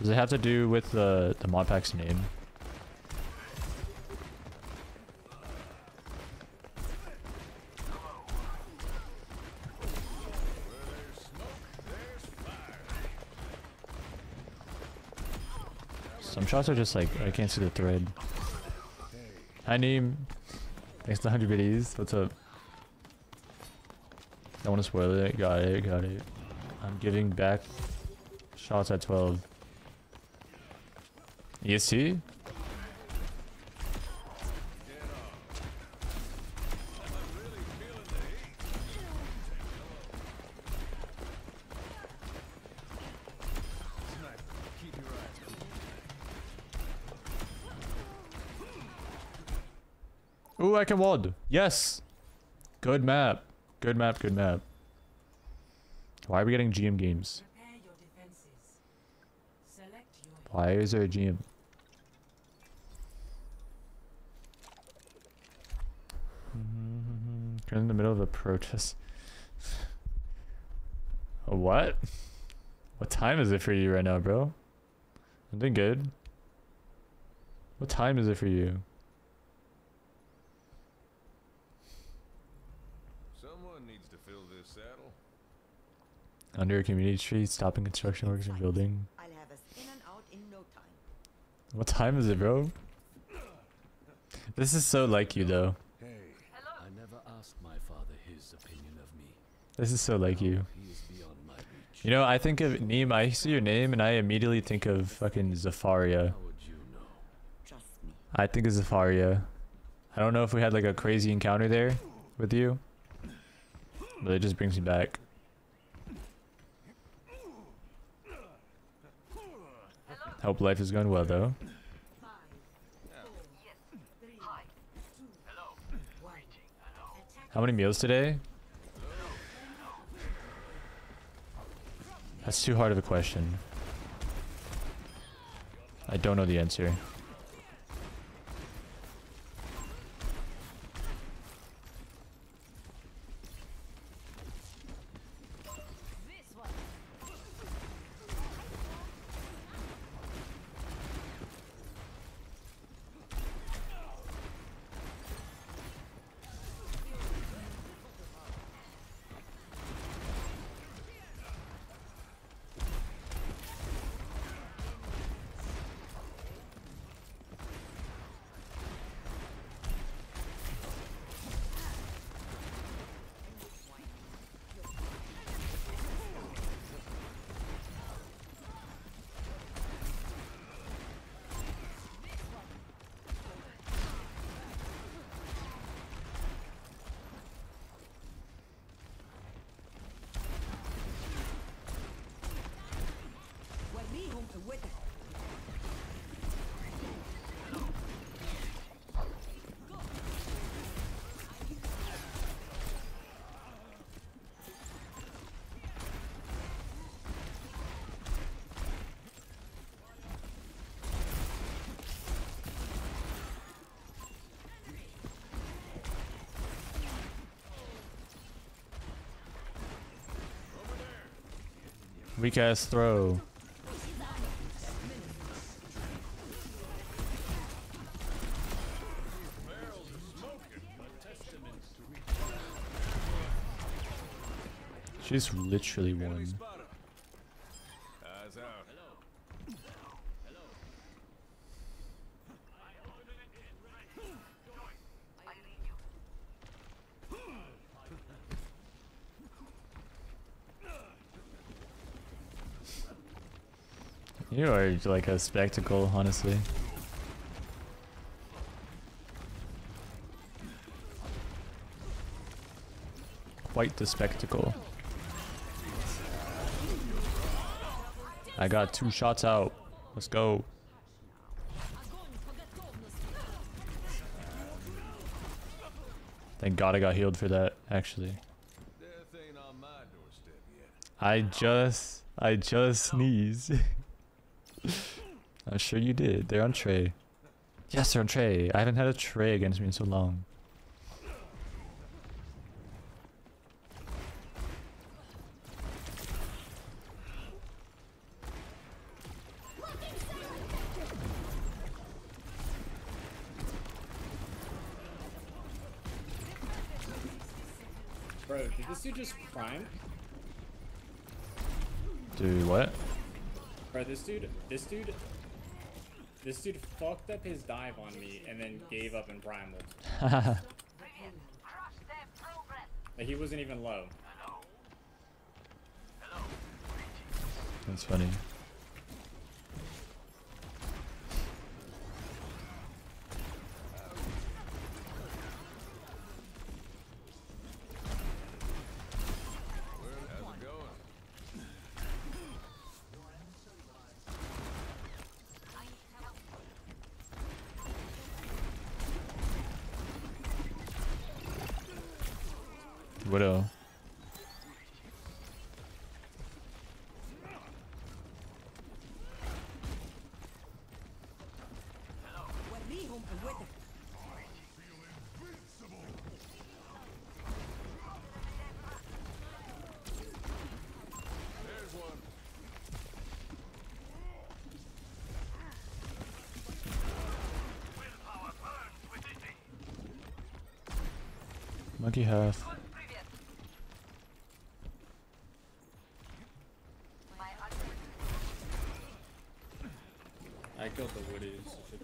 Does it have to do with the, the mod pack's name? Some shots are just like, I can't see the thread. Hi Neem. Thanks to 100 biddies. What's up? Don't want to spoil it. Got it, got it. I'm giving back shots at 12. EST? I can wad. Yes. Good map. Good map, good map. Why are we getting GM games? Why is there a GM? You're in the middle of a protest. a what? What time is it for you right now, bro? I'm doing good. What time is it for you?
Someone needs to fill this saddle.
Under a community tree, stopping construction works and building.
I'll have out in no time.
What time is it, bro? This is so like you, though.
Hey, I never asked my father his opinion of me.
This is so like you. You know, I think of Neem. I see your name and I immediately think of fucking Zafaria. I think of Zafaria. I don't know if we had like a crazy encounter there with you, but it just brings me back. Hope life is going well though. How many meals today? That's too hard of a question. I don't know the answer.
Warmihum with
Weak ass throw. She's literally won.
Eyes out.
Are like a spectacle, honestly. Quite the spectacle. I got two shots out. Let's go. Thank God I got healed for that, actually. I just, I just sneezed. I'm sure you did. They're on Trey. Yes, they're on Trey. I haven't had a Trey against me in so long.
Bro, did this dude just prime?
Dude, what?
Bro, this dude, this dude, this dude fucked up his dive on me and then gave up in primal. Like he wasn't even low.
That's funny.
How's it going?
Widow.
Warmihum with
There's one.
Monkey half.
I killed the woodies.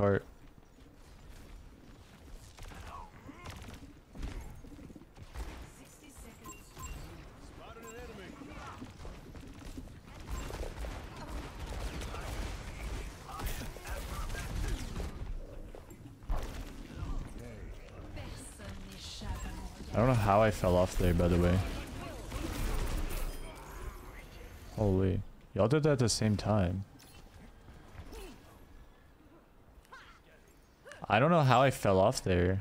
cart. I don't know how I fell off there, by the way. Holy. Y'all did that at the same time. I don't know how I fell off there.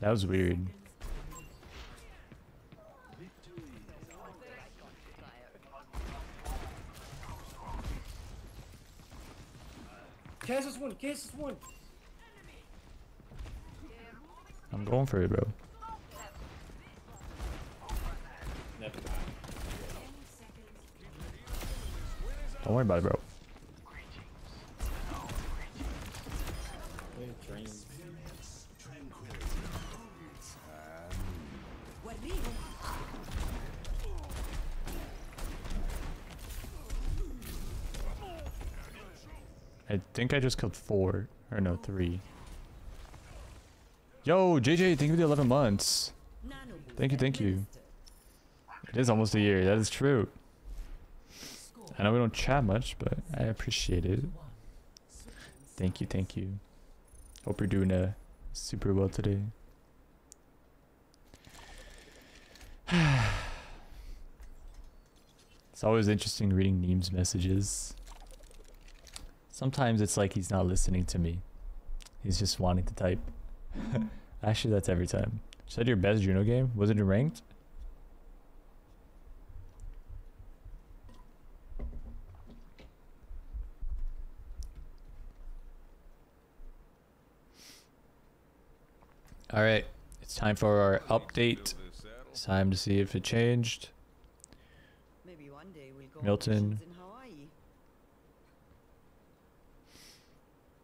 That was weird.
Cass is one. Cass is one.
I'm going for it, bro. Don't worry about it, bro.
Good dreams.
I think I just killed four. Or no, three. Yo, JJ, thank you for the 11 months. Thank you, thank you. It is almost a year. That is true. I know we don't chat much, but I appreciate it. Thank you, thank you. Hope you're doing uh, super well today. it's always interesting reading Neem's messages. Sometimes it's like he's not listening to me. He's just wanting to type. Actually, that's every time. Said your best Juno game? Was it in ranked? All right, it's time for our update. It's time to see if it changed.
Maybe one day we'll go on
Milton.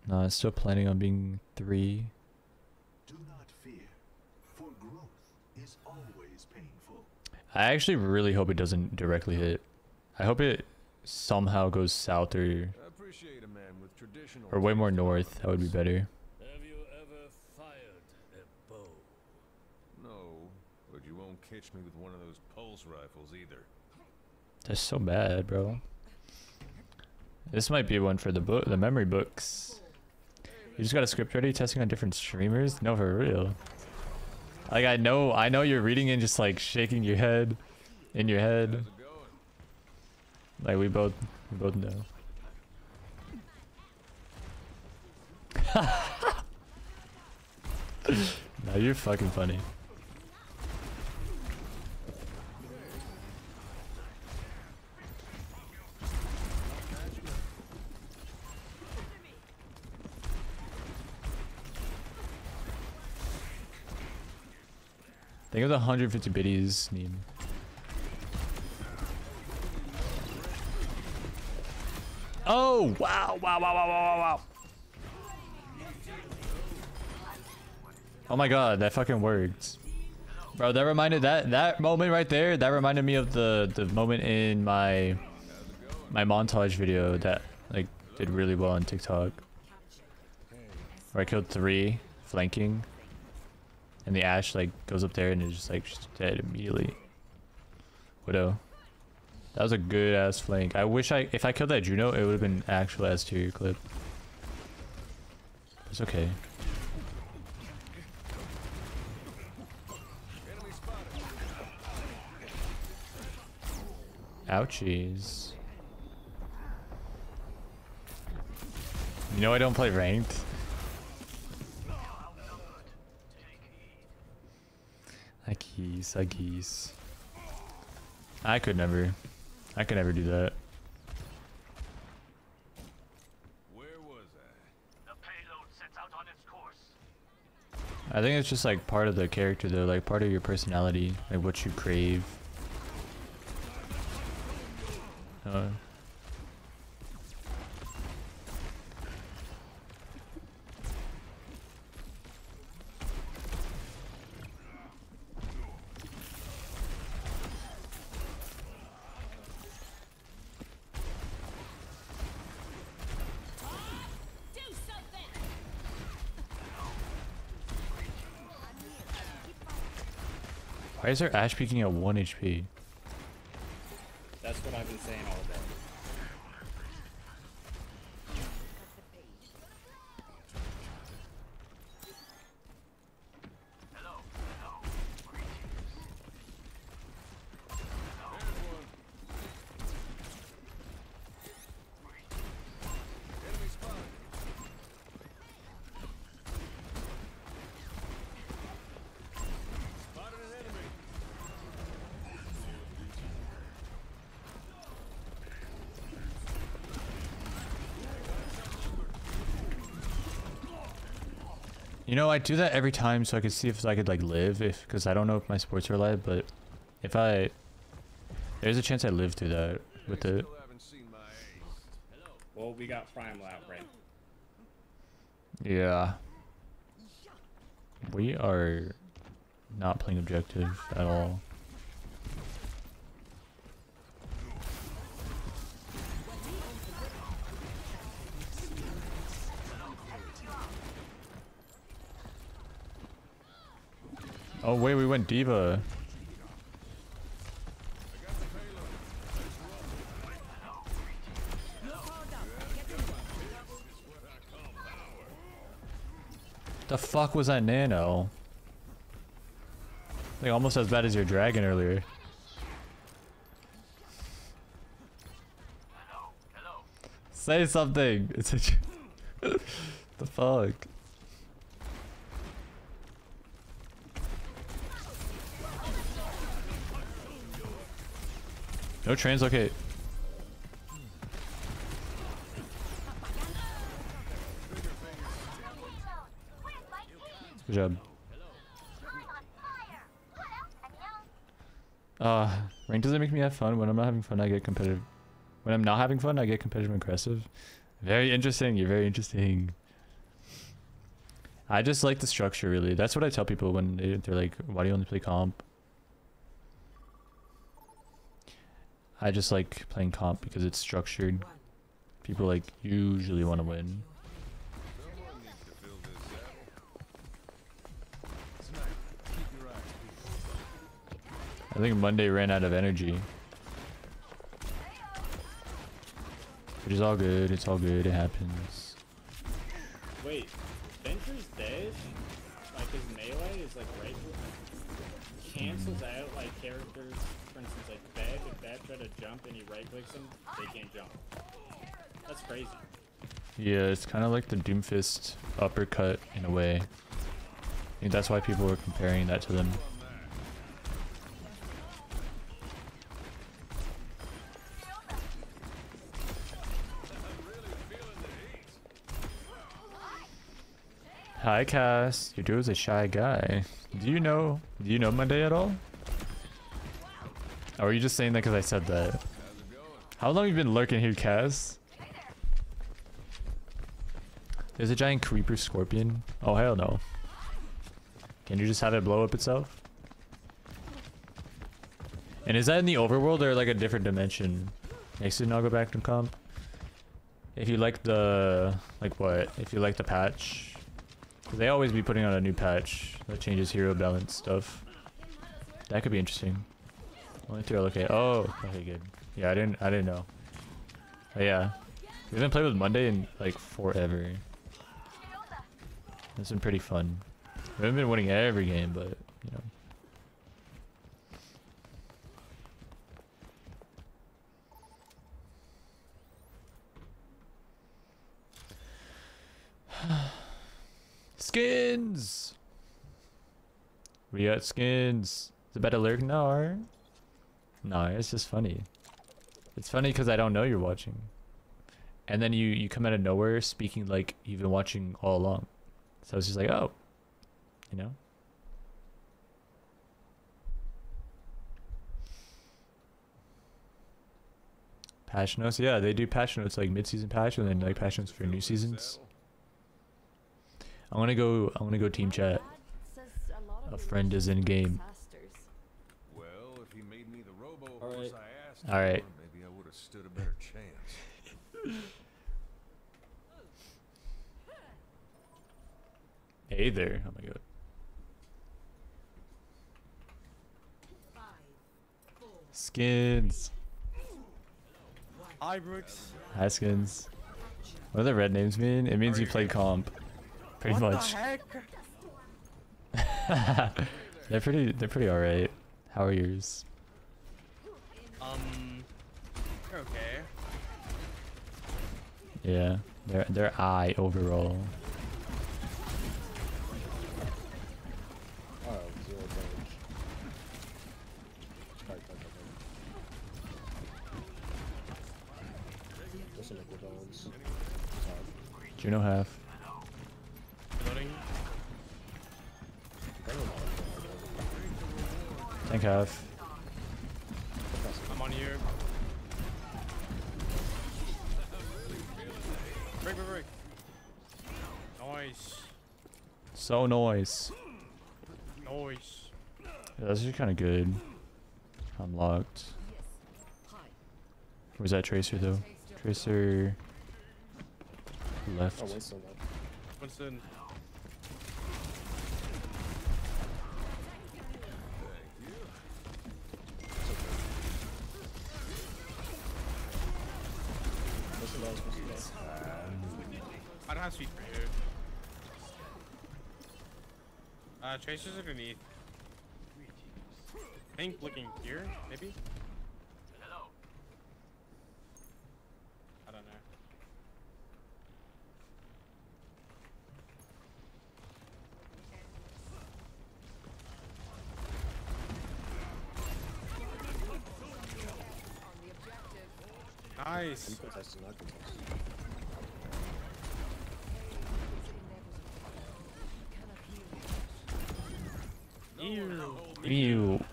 No, I'm still planning on being three.
Do not fear, for growth is always painful.
I actually really hope it doesn't directly hit. I hope it somehow goes south or
appreciate a man with traditional
or way more north. That would be better.
Have you ever fired a bow?
No, but you won't catch me with one of those pulse rifles either.
That's so bad, bro. This might be one for the book, the memory books. You just got a script ready, testing on different streamers? No, for real. Like I know, I know you're reading and just like shaking your head, in your head. Like we both, we both know. now you're fucking funny. Think it was 150 biddies Neem. Oh wow wow wow wow wow wow. Oh my god, that fucking worked. Bro, that reminded that that moment right there, that reminded me of the the moment in my my montage video that like did really well on TikTok. Where I killed three flanking. And the Ashe like goes up there and is just like just dead immediately. Widow. That was a good ass flank. I wish I if I killed that Juno, it would have been actual S tier clip. It's okay. Ouchies. You know I don't play ranked. I geese, I geese. I could never. I could never do that.
Where was I?
The payload sets out on its course.
I think it's just like part of the character though, like part of your personality, like what you crave. Uh, why is there Ashe peeking at 1 HP?
That's what I've been saying all day.
You know, I do that every time so I could see if I could like live, if because I don't know if my sports are alive, but if I, there's a chance I live through that with it.
Well, we got Primal out right.
Yeah. We are not playing objective at all. Oh wait, we went D.Va. The fuck was that nano? Like almost as bad as your dragon earlier. Say something. It's a the fuck. No translocate. Good job. Uh, rank doesn't make me have fun. When I'm not having fun, I get competitive. When I'm not having fun, I get competitive and aggressive. Very interesting. You're very interesting. I just like the structure, really. That's what I tell people when they, they're like, why do you only play comp? I just like playing comp because it's structured. People like usually want to win. I think Monday ran out of energy. Which is all good, it's all good, it happens.
Wait, Venture's dash, like his melee is like right cancels out like characters, for instance like Bad, to jump and he right clicks him, they can't jump. That's crazy.
Yeah, it's kind of like the Doomfist uppercut in a way. I think that's why people were comparing that to them. Hi Cass, your dude's a shy guy. Do you know, do you know Monday at all? Or are you just saying that because I said that? How long have you been lurking here, Kaz? There's a giant creeper scorpion. Oh, hell no. Can you just have it blow up itself? And is that in the overworld or like a different dimension? Next go back to comp. If you like the, like what? If you like the patch? they always be putting out a new patch that changes hero balance stuff. That could be interesting. Only are okay. Oh, okay, good. Yeah, I didn't. I didn't know. But yeah, we haven't played with Monday in like forever. It's been pretty fun. We haven't been winning every game, but you know. Skins. We got skins. Is it better lyric? No. No, it's just funny. It's funny because I don't know you're watching. And then you, you come out of nowhere speaking like you've been watching all along. So it's just like, oh, you know? Patch notes, yeah, they do patch notes like mid-season patch and then like patch notes for new seasons. I want to go. I want to go team chat. A friend is in game.
Well, if he made me the robo
All
horse
right.
I asked
All right.
for, maybe I would have stood a better chance.
Hey there. Oh my god. Skins.
Ibrox.
Hi skins. What do the red names mean? It means you play comp. Pretty
what
much.
the heck?
they're pretty. They're pretty alright. How are yours?
Um. Okay.
Yeah. They're they're I overall.
Oh, zero damage. Right, right, right.
Juno half.
Reloading.
Tank half.
I'm on you. Break, break, break. Nice.
So noise.
Nice.
Yeah, those are kind of good. Unlocked. Where's that tracer though? Tracer left.
Oh, Winston left.
Winston.
Winston
Speed for you. Uh, Tracer's underneath. Think looking here, maybe?
Hello.
I don't know. Nice.
I'm contesting, not contesting.
Ew.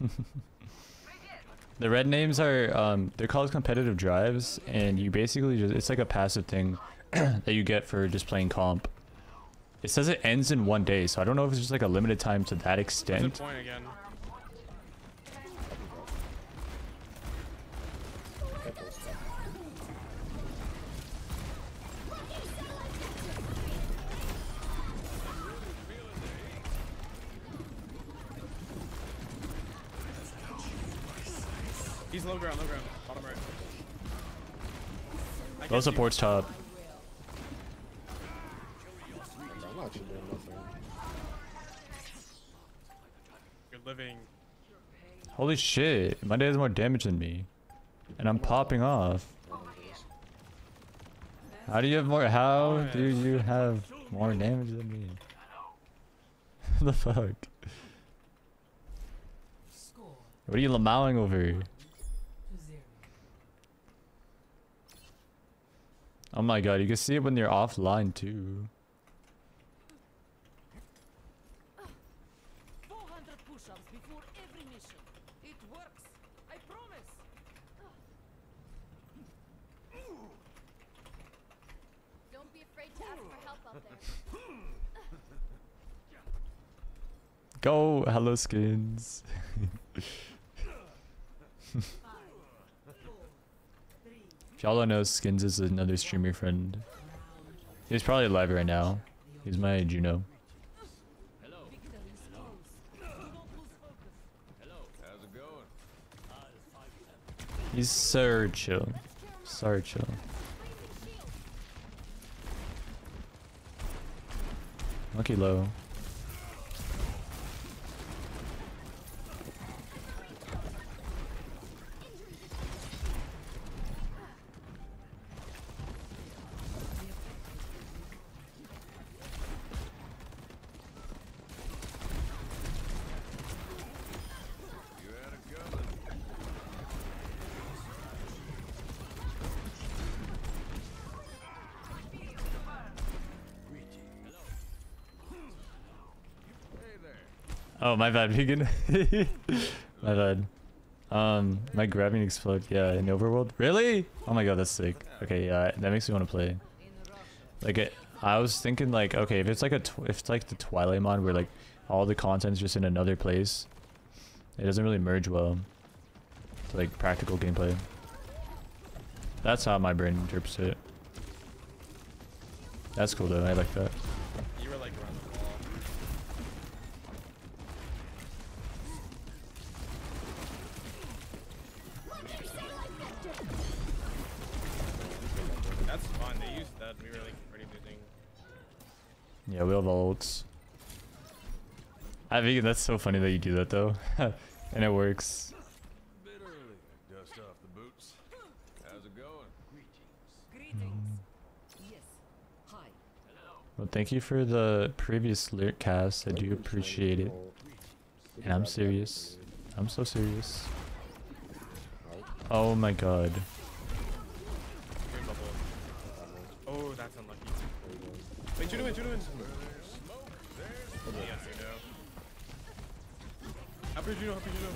Ew. the red names are um they're called competitive drives and you basically just it's like a passive thing that you get for just playing comp. It says it ends in one day, so I don't know if it's just like a limited time to that extent.
point again? He's low ground, low ground. Bottom right. I
Low
get you.
supports top.
I'm not actually doing nothing.
You're living.
Holy shit, Monday has more damage than me. And I'm popping off. How do you have more how do you have more damage than me? the fuck? What are you lamowing over? Oh my god, you can see it when you're offline too.
400 push-ups before every mission. It works. I promise.
Don't be afraid to ask for help out there.
Go, hello skins. Y'all don't know, skins is another streamer friend. He's probably live right now. He's my Juno. He's so chill. So chill. Lucky low. Oh, my bad, Vegan. my bad. Um, my grabbing explode. Yeah, in Overworld. Really? Oh my god, that's sick. Okay, yeah, that makes me want to play. Like, I was thinking like, okay, if it's like a, if it's like the Twilight mod where like all the content's just in another place, it doesn't really merge well to like practical gameplay. That's how my brain interprets it. That's cool though. I like that.
You were like around the wall. That's fine. They used that. We were like already losing.
Yeah, we have ults. I think that's so funny that you do that though, and it works.
Bit early. Dust off the boots. How's it going?
Greetings. Yes. Hi.
Well, thank you for the previous lyric cast. I do appreciate it. And I'm serious. I'm so serious. Oh my god.
Oh, that's unlucky. Wait, Juno in, Juno in. Yes, you know. After Juno, after Juno.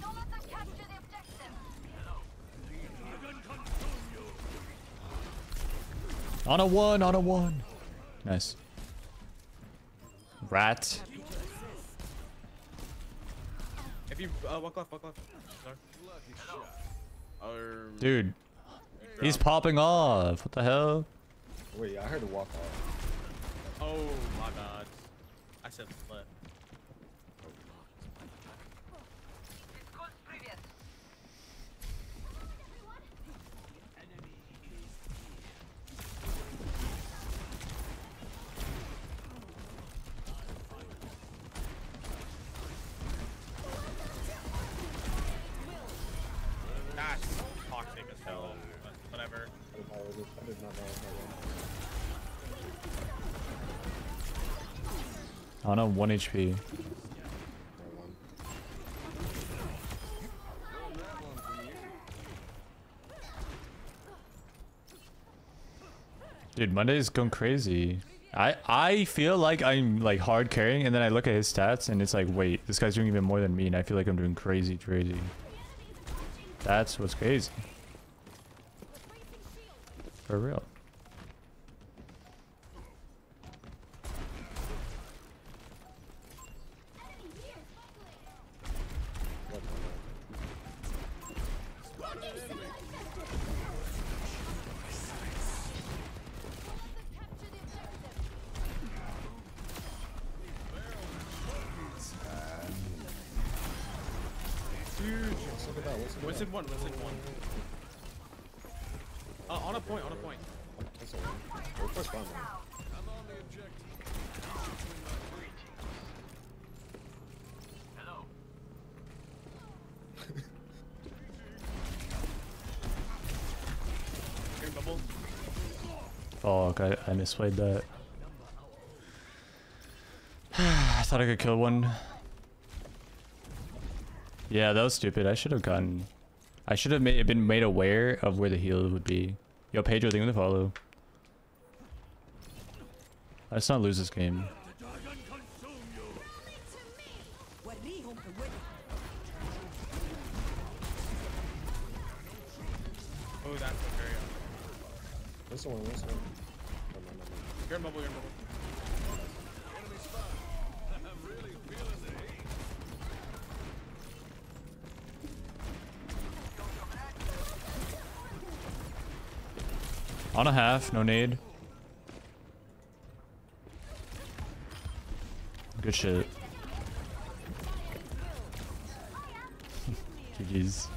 Don't let them capture the objective.
On a one, on a one. Nice. Rat.
If you uh, walk left, walk left. Sorry.
Dude. He's popping off. What the hell?
Wait, I heard a walk off.
Oh my god. I said split. That's toxic as hell, but whatever.
Oh,
On a 1 HP. Dude, Monday's going crazy. I I feel like I'm like hard carrying, and then I look at his stats, and it's like, wait, this guy's doing even more than me, and I feel like I'm doing crazy, crazy. That's what's crazy. For real. Misplayed that. I thought I could kill one. Yeah, that was stupid. I should have gotten... I should have made, been made aware of where the heal would be. Yo, Pedro, thank you for the follow. Let's not lose this game.
life, no
nade. Good shit. GG's.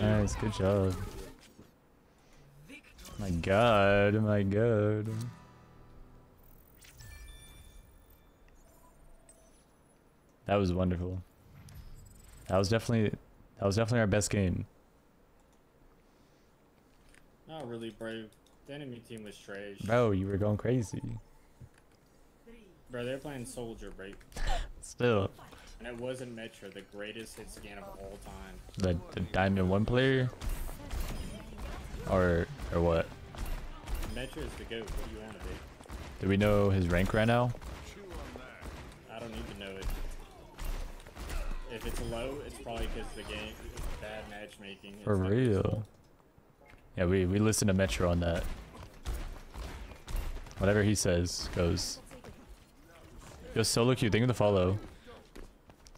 Nice, good job. My god, my god. That was wonderful. That was definitely that was definitely our best game.
Team was trash.
Bro, you were going crazy.
Bro, they're playing Soldier, bro.
Still,
And it wasn't Metro, the greatest hit scan of all time.
the the diamond one player, or or what?
Metro is the GOAT. What do you want to be?
Do we know his rank right now?
I don't need to know it. If it's low, it's probably because the game bad matchmaking. It's
For
not his fault.
real. Yeah, we we listen to Metro on that. Whatever he says goes. Yo, solo Q, thank you the follow.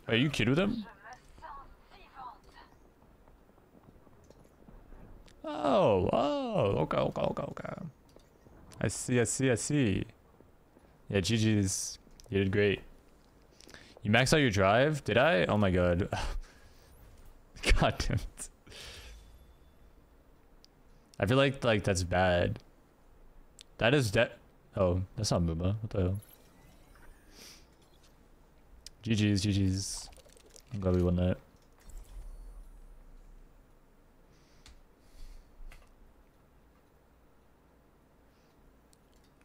Are you kid with him? Oh, oh, okay, okay, okay, okay. I see, I see, I see. Yeah, GG's. You did great. You maxed out your drive? Did I? Oh my god. god damn it. I feel like like that's bad. That is de- Oh, that's not Muma. What the hell? GG's, GG's. I'm glad we won that.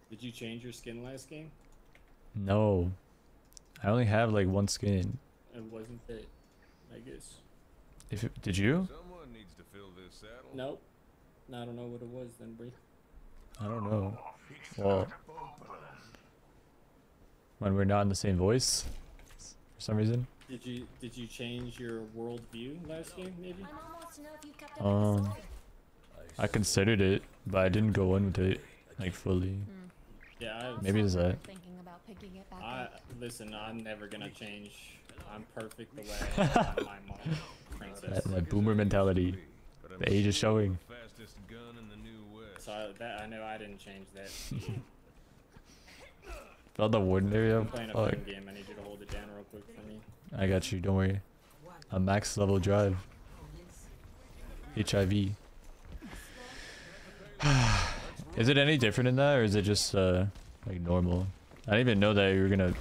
Did you change your skin last game?
No. I only have like one skin.
It wasn't that. I guess.
If it, did you?
Someone needs to fill this saddle.
Nope. I don't know what it was then, bro.
I don't know. Well, when we're not in the same voice, for some reason.
Did you did you change your world view last game? Maybe.
Um, I considered it, but I didn't go in with it like fully.
Yeah. I,
Maybe it's that.
Thinking about picking it back
I, listen, I'm never gonna change. I'm perfect the way I am. my mom, princess.
That, that boomer mentality. The age is showing.
So I, that I know I didn't change that.
Felt the warden area.
I'm playing a
Fuck.
phone game. I need you to hold it down real quick for me.
I got you. Don't worry. A max level drive. HIV. is it any different in that, or is it just uh like normal? I didn't even know that you were gonna.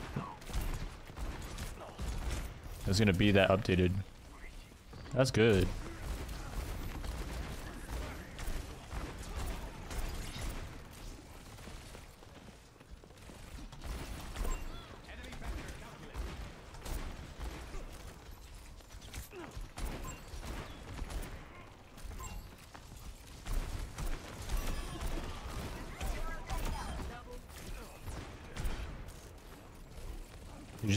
It was gonna be that updated. That's good.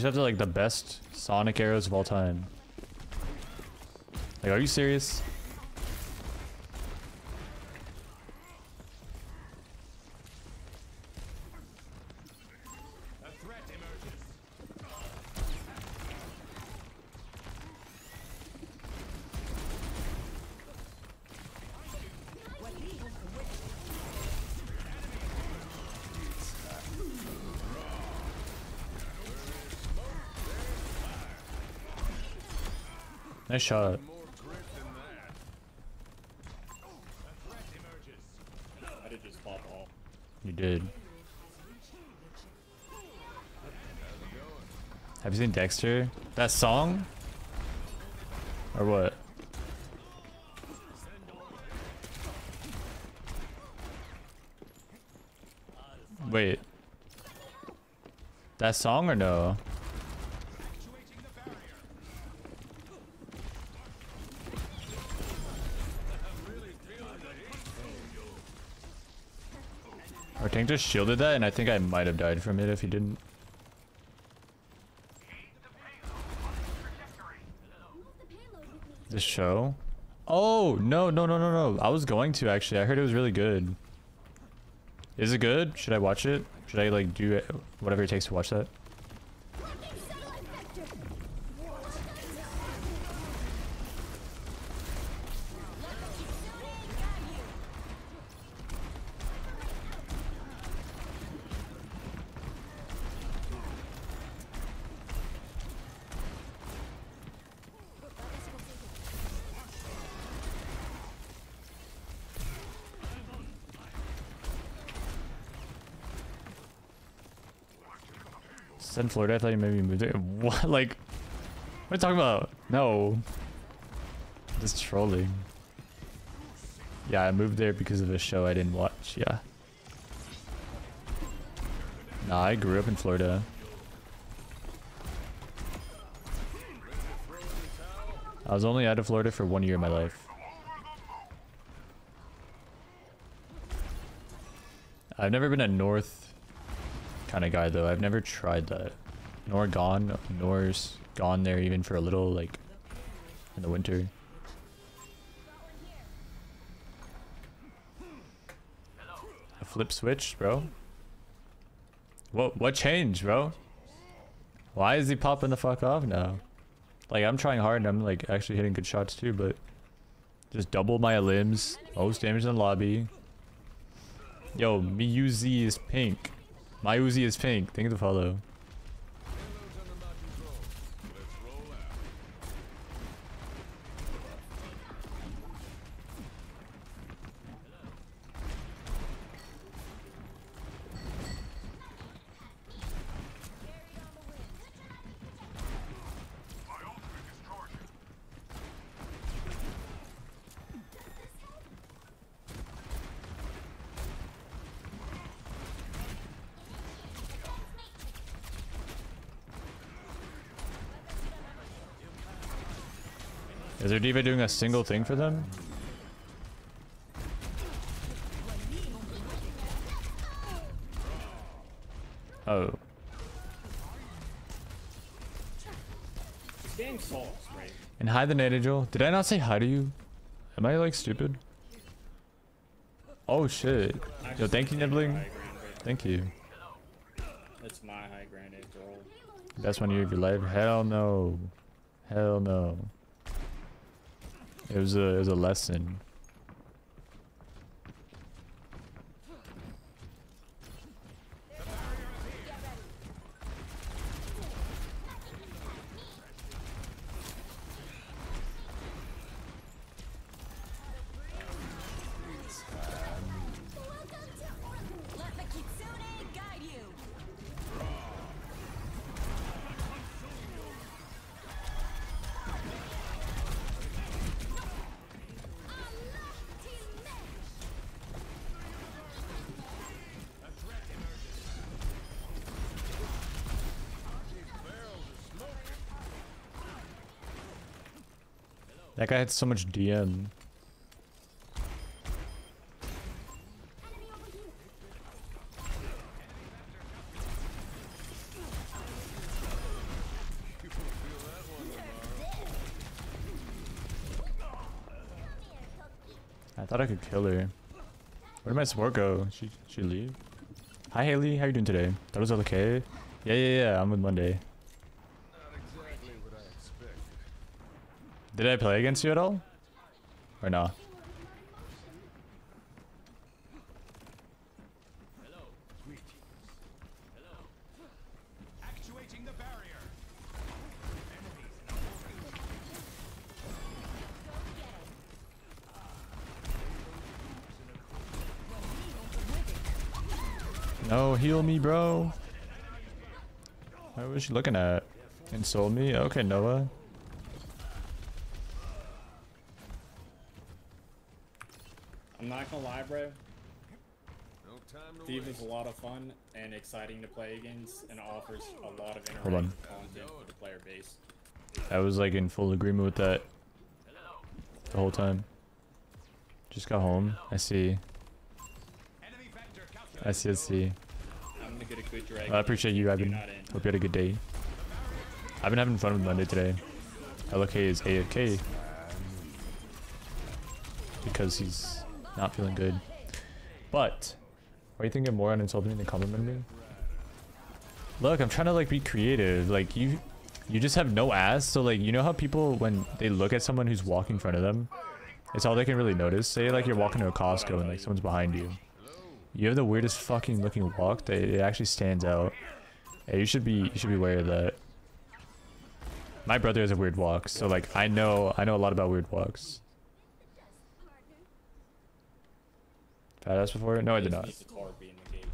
Just have to like the best Sonic arrows of all time. Like, are you serious? Nice shot. You did. Have you seen Dexter? That song? Or what? Wait. That song or no? Our tank just shielded that, and I think I might have died from it if he didn't. The show? Oh, no, no, no, no, no. I was going to, actually. I heard it was really good. Is it good? Should I watch it? Should I, like, do it, whatever it takes to watch that? Said Florida, I thought you maybe moved there. What? Like, what are you talking about? No. Just trolling. Yeah, I moved there because of a show I didn't watch, yeah. Nah, I grew up in Florida. I was only out of Florida for one year of my life. I've never been a north kind of guy though. I've never tried that. Nor gone, nor s- gone there even for a little like in the winter. A flip switch, bro. What what changed, bro? Why is he popping the fuck off now? Like I'm trying hard and I'm like actually hitting good shots too, but just double my limbs, most damage in the lobby. Yo, me Uzi is pink. My Uzi is pink. Thank you the follow. D.Va doing a single thing for them? Oh.
This game sucks, right?
And hi the Angel. Did I not say hi to you? Am I like stupid? Oh shit. Yo, thank you, Nibbling. Thank you.
That's my high granted girl.
Best one year of your life? Hell no. Hell no. It was a it was a lesson. Guy had so much DM. I thought I could kill her. Where did my support go? She she leave? Hi Haley, how you doing today? That was okay. Yeah yeah yeah. I'm with Monday. Did I play against you at all? Or no? No, heal me, bro. What was she looking at? Insult me? Okay, Noah.
I'm not gonna lie, bro. Thief is a lot of fun and exciting to play against, and offers a lot of
Hold on.
interactive content for the player base.
I was like in full agreement with that the whole time. Just got home. I see. I see. I see.
I'm gonna get a good dragon.
Well, I appreciate you,
You're
Ivan. Hope you had a good day. I've been having fun with Monday today. LK is AFK because he's not feeling good. But why are you thinking more on insulting me than complimenting me? Look, I'm trying to like be creative. Like you, you just have no ass. So like you know how people when they look at someone who's walking in front of them, it's all they can really notice. Say like you're walking to a Costco and like someone's behind you. You have the weirdest fucking looking walk that it actually stands out. Yeah, you should be you should be aware of that. My brother has a weird walk, so like I know I know a lot about weird walks. Fat ass before? No, I did not.
Needs a car be in the game.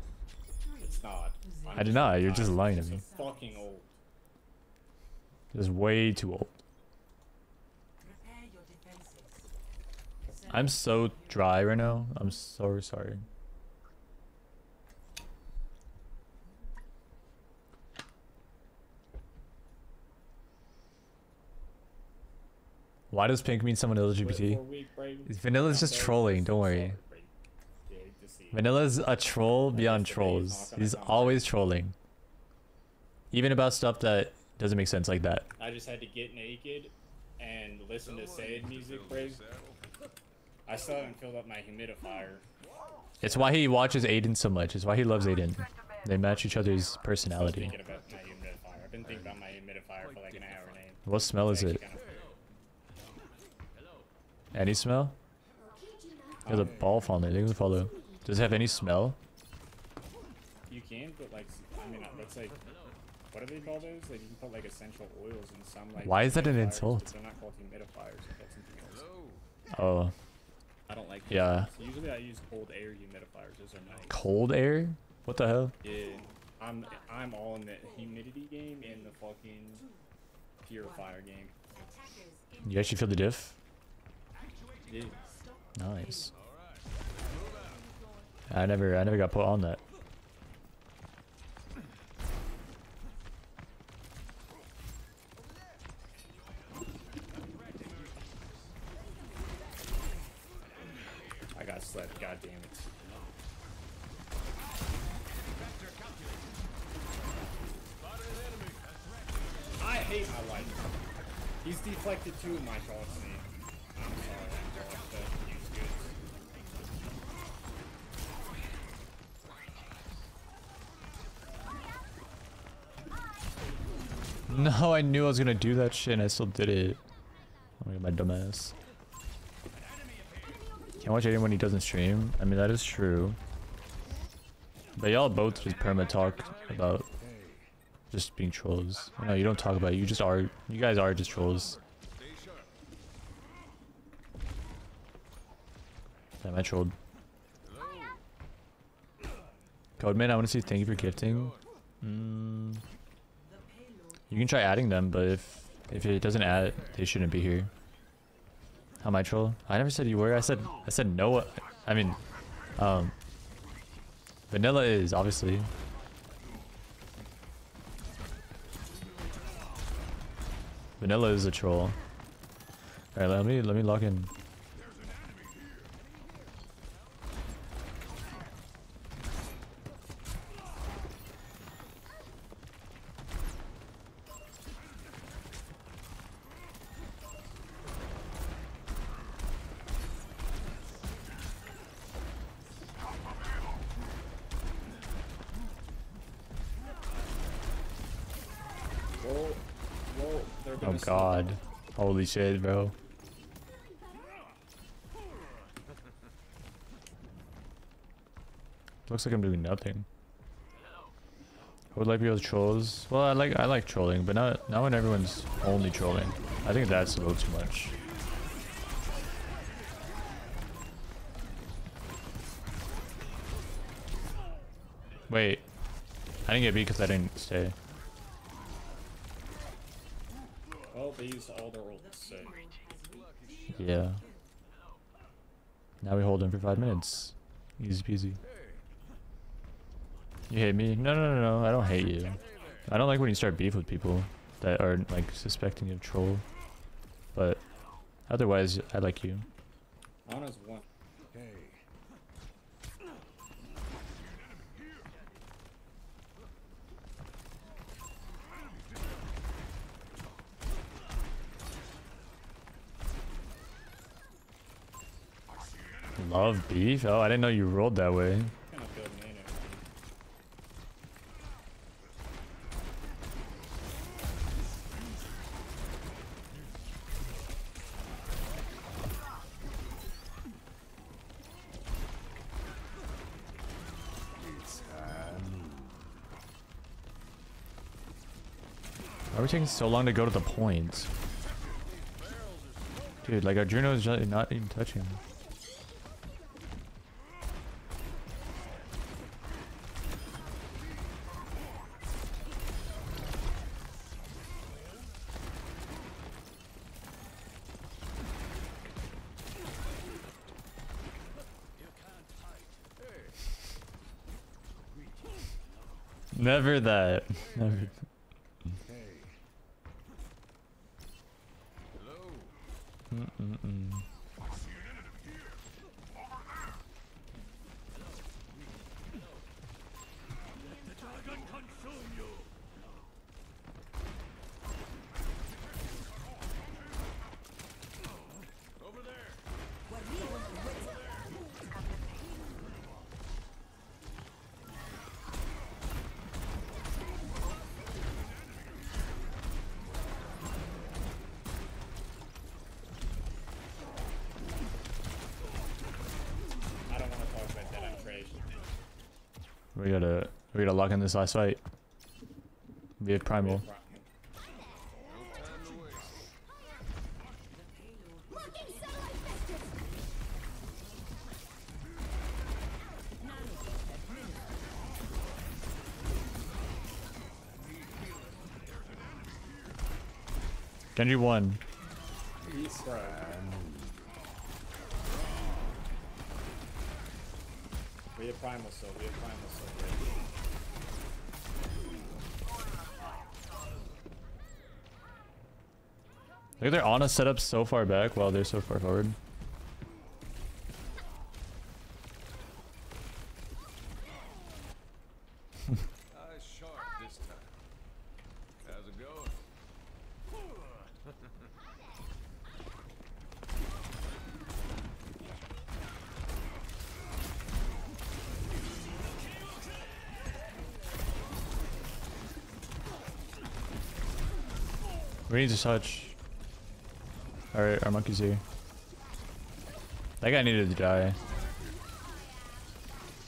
It's not.
I did not. You're just lying to me.
Fucking old.
Just way too old. I'm so dry right now. I'm so sorry. Why does pink mean someone LGBT? Vanilla's just trolling, don't worry. Vanilla's a troll beyond trolls. He's always trolling. Even about stuff that doesn't make sense like that.
I just had to get naked and listen to sad music break. I still haven't filled up my humidifier.
It's why he watches Aiden so much. It's why he loves Aiden. They match each other's personality.
thinking about my humidifier. I've been thinking about my humidifier for like an hour and a
What smell is it? Any smell? There's a ball falling there. They can follow. Does it have any smell?
You can, but like, I mean, that's like, what do they call those? Like, you can put like essential oils in some like.
Why is that an insult?
They're not called humidifiers. Else.
Oh.
I don't like.
Yeah.
those. Usually, I use cold air humidifiers. Those are nice.
Cold air? What the hell?
Yeah, I'm I'm all in the humidity game and the fucking purifier game.
You actually feel the diff?
Yeah.
Nice. I never, I never got put on that.
I got slept. God damn it. I hate my life. He's deflected two of my shots.
No, I knew I was gonna do that shit and I still did it. Oh my god, my dumbass. Can't watch when he doesn't stream. I mean, that is true. But y'all both just perma talk about just being trolls. No, you don't talk about it. You just are. You guys are just trolls. Damn, I trolled. Codeman, I want to say thank you for gifting. Mm, you can try adding them, but if if it doesn't add, they shouldn't be here. How am I troll? I never said you were. I said I said no. I mean, um, vanilla is obviously. Vanilla is a troll. Alright, let me let me log in.
Whoa, whoa, they're
Oh
gonna sneak
god.
up.
Holy shit, bro. Looks like I'm doing nothing. I would like to be people trolls. Well, I like I like trolling, but not not when everyone's only trolling. I think that's a little too much. Wait, I didn't get beat because I didn't stay.
Well, they used all their ults, so.
Yeah. Now we hold him for five minutes. Easy peasy. You hate me? No, no, no, no. I don't hate you. I don't like when you start beef with people that are like suspecting you of troll. But otherwise, I like you.
Ana's one.
Love beef? Oh, I didn't know you rolled that way. Why are we taking so long to go to the point? Dude, like our Juno is not even touching. Never in this last fight. We have primal. Genji.
He's. We have primal soul. We have primal soul.
Look at their Ana setup so far back while they're so far forward. We need to touch. Alright, our monkey's here. That guy needed to die.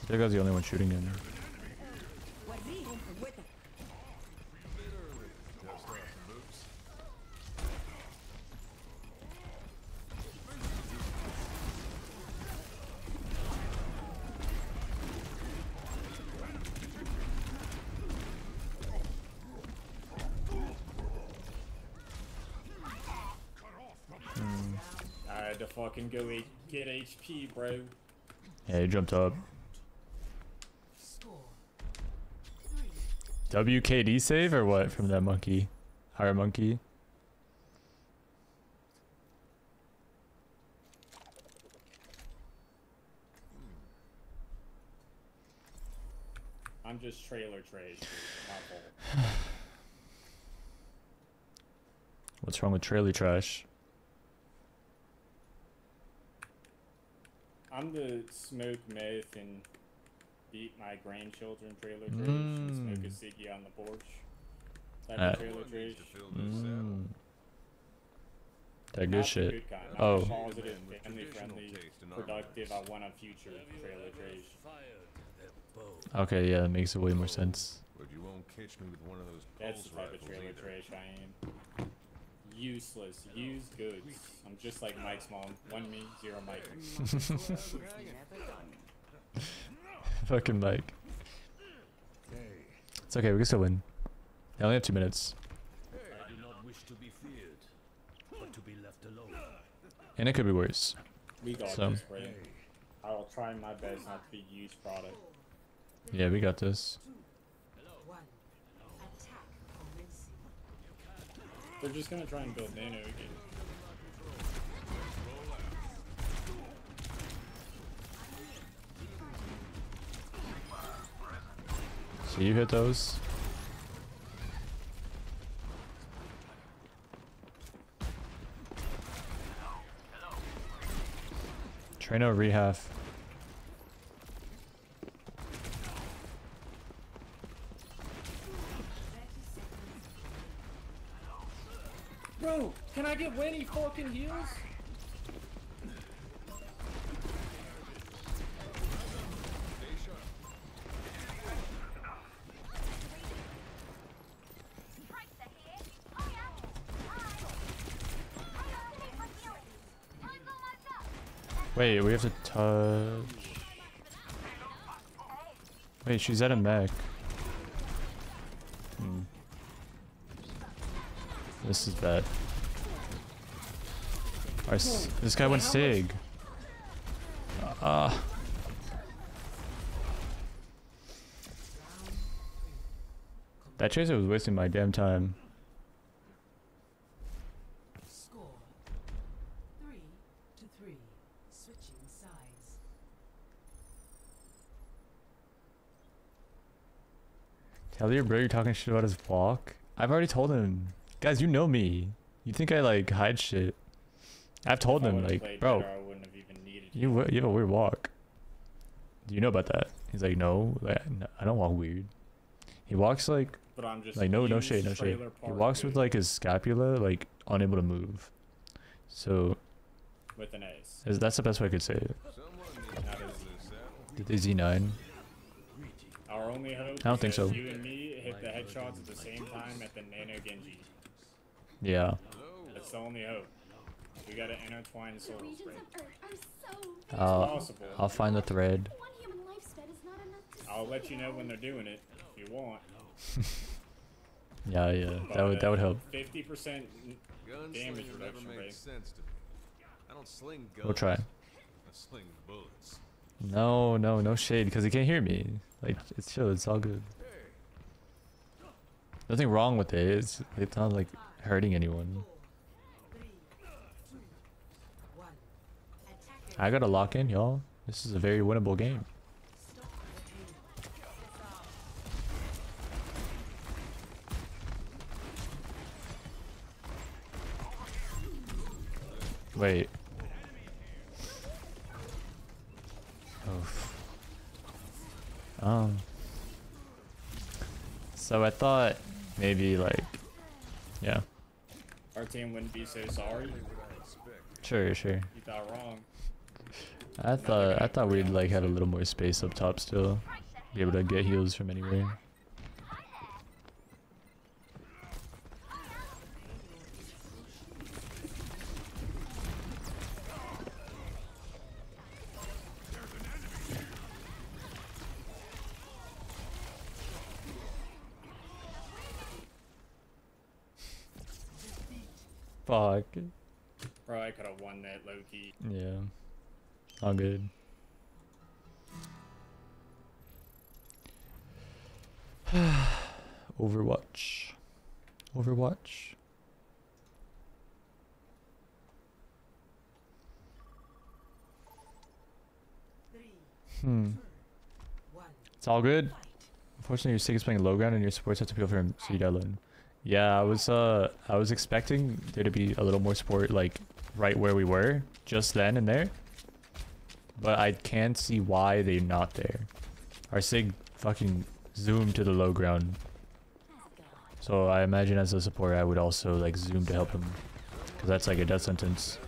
That guy's the only one shooting him. Jumped up. WKD save or what from that monkey? Higher monkey?
I'm just trailer trash. dude. My fault.
What's wrong with trailer trash?
I'm the smoke meth and beat my grandchildren trailer trash and smoke a
Mm.
ciggy on the porch. Type
Uh,
of trailer trash.
Mm. That good
Not
shit.
good kind. not
Oh.
positive, family friendly, productive. I want a future trailer trash.
Okay, yeah, that makes it way more sense.
But you won't catch me with one of those
That's the type of trailer
either.
trash I am. Useless. Use goods. I'm just like Mike's mom. One me, zero Mike.
Fucking Mike. It's okay, we can still win. I only have two minutes.
I do not wish to be feared, but to be left alone.
And it could be worse.
We got
So,
this, Ray. I will try my best not to be used product.
yeah, we got this.
They're just gonna try and build nano again.
So you hit those. Trino rehaf.
Bro, can I get Winnie fucking heals?
Wait, we have to touch. Wait, she's at a mech. This is bad. This guy went Sig. Ah. That chaser was wasting my damn time. Tell your bro you're talking shit about his walk. I've already told him. Guys, you know me. You think I like hide shit? I've told him like, bro,
better, I wouldn't have even needed
you you have a weird walk. Do you know about that? He's like, no, like, I don't walk weird. He walks like,
But I'm just
like no no shade no shade. He walks with like his scapula like unable to move. So
with an ace.
is that's the best way I could say it. Did they Z9?
Our only hope.
I don't think so.
You and me hit the headshots at the same time at the Nano Genji.
Yeah.
That's the only hope. We gotta intertwine souls,
Regions
right?
of Earth are so
I'll. I'll find the thread.
One human lifespan is not enough to
I'll let you know when they're doing it if you want.
Yeah, yeah. That would that would help.
Fifty percent damage reduction rate.
sense to me. I don't sling guns.
We'll try.
I sling bullets.
No, no, no shade because he can't hear me. Like it's chill. It's all good. Nothing wrong with it. It's it's not like hurting anyone. I gotta lock in, y'all. This is a very winnable game. Wait. Oof. Um. So I thought maybe like, yeah.
Our team wouldn't be so sorry.
Sure, sure.
You thought wrong.
I thought I thought we'd like had a little more space up top still, be able to get heals from anywhere. Fuck.
Bro, I could have won that low key.
Yeah. All good. Overwatch. Overwatch. Hmm. It's all good. Unfortunately, your is playing low ground and your supports have to peel for him, so you gotta learn. Yeah, I was uh I was expecting there to be a little more support like right where we were just then and there. But I can't see why they're not there. Our Sig fucking zoomed to the low ground. So I imagine as a support I would also like zoom to help him. Cause that's like a death sentence.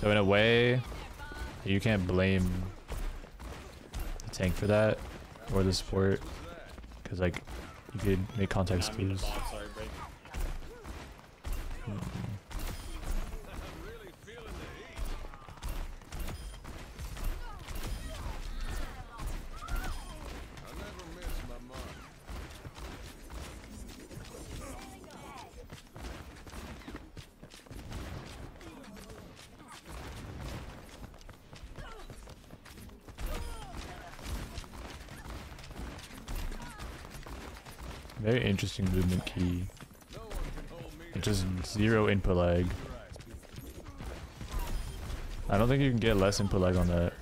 So in a way, you can't blame the tank for that or the support. Cause like you could make context clues. Interesting movement key. And just zero input lag. I don't think you can get less input lag on that.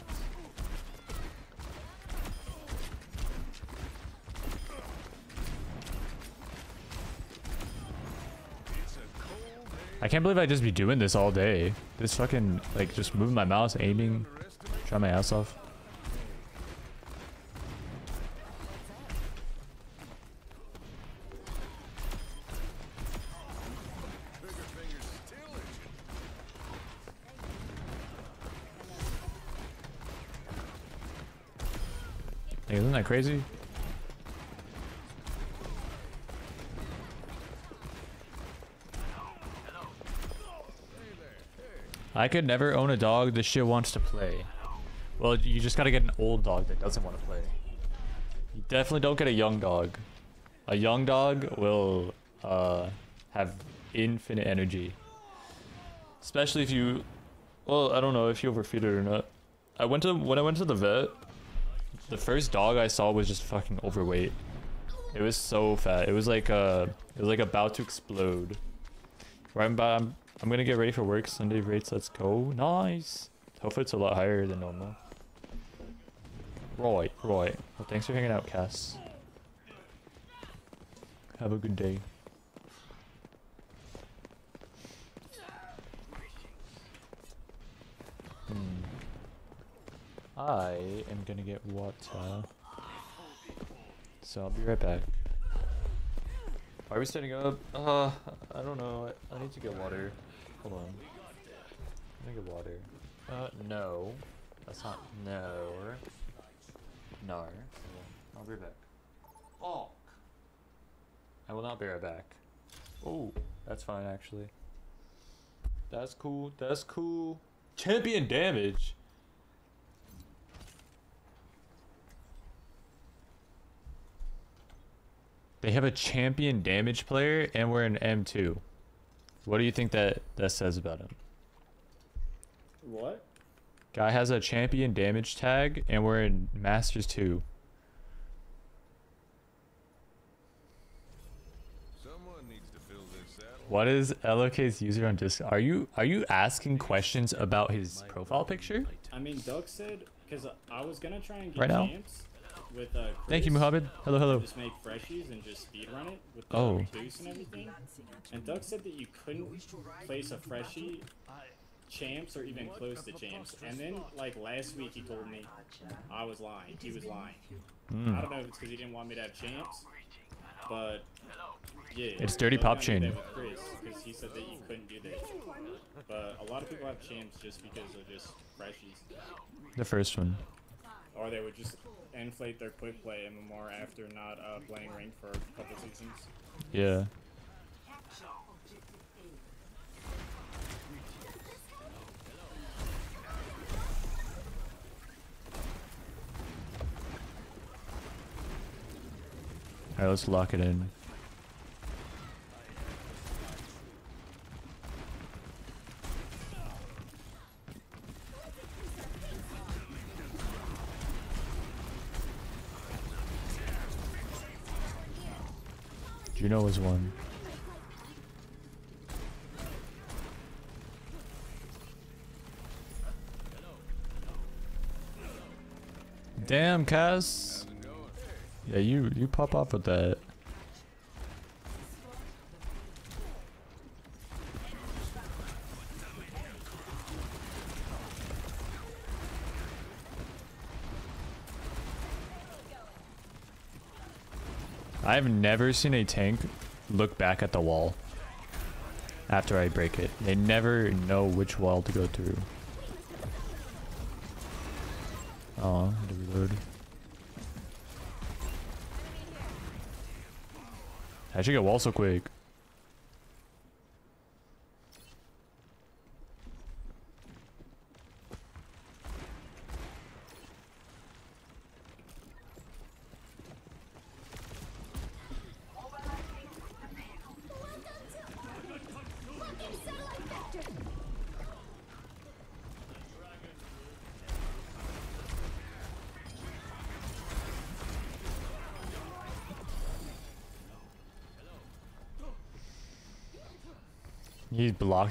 I can't believe I just be doing this all day. This fucking, like, just moving my mouse, aiming, trying my ass off. Hey, isn't that crazy? I could never own a dog this shit wants to play. Well, you just gotta get an old dog that doesn't want to play. You definitely don't get a young dog. A young dog will uh, have infinite energy. Especially if you, well, I don't know if you overfeed it or not. I went to when I went to the vet. The first dog I saw was just fucking overweight. It was so fat. It was like uh, it was like about to explode. Right, I'm I'm, I'm gonna get ready for work. Sunday rates. Let's go. Nice. Hopefully it's a lot higher than normal. Right, right. Well, thanks for hanging out, Cass. Have a good day. Hmm. I am gonna get water. So I'll be right back. Are we standing up? Uh, I don't know. I, need to get water. Hold on. I need to get water. Uh, no. That's not no. No. I'll be back. Oh. I will not be right back. Oh, that's fine actually. That's cool. That's cool. Champion damage. They have a champion damage player and we're in M2. What do you think that that says about him?
What?
Guy has a champion damage tag and we're in Masters 2.
Someone needs to fill this saddle.
What is LOK's user on Discord? Are you are you asking questions about his profile picture?
I mean, Doug said because I was gonna try and get
Right now?
champs with uh.
Thank you, Muhammad. Hello, hello.
Just make freshies and just speed run it with the
Oh.
and everything. And Doug said that you couldn't place a freshie champs or even close to champs. And then like last week he told me I was lying. He was lying.
Hmm.
I don't know if it's because he didn't want me to have champs, but yeah.
It's dirty pop chain.
Chris because he said that you couldn't do that. But a lot of people have champs just because of just freshies.
The first one.
Or they would just inflate their quick play MMR after not uh, playing ranked for a couple seasons.
Yeah. Alright, let's lock it in. Juno was one. Damn, Cass. Yeah, you you pop off with that. I've never seen a tank look back at the wall after I break it. They never know which wall to go through. Oh, the reload. I should get wall so quick.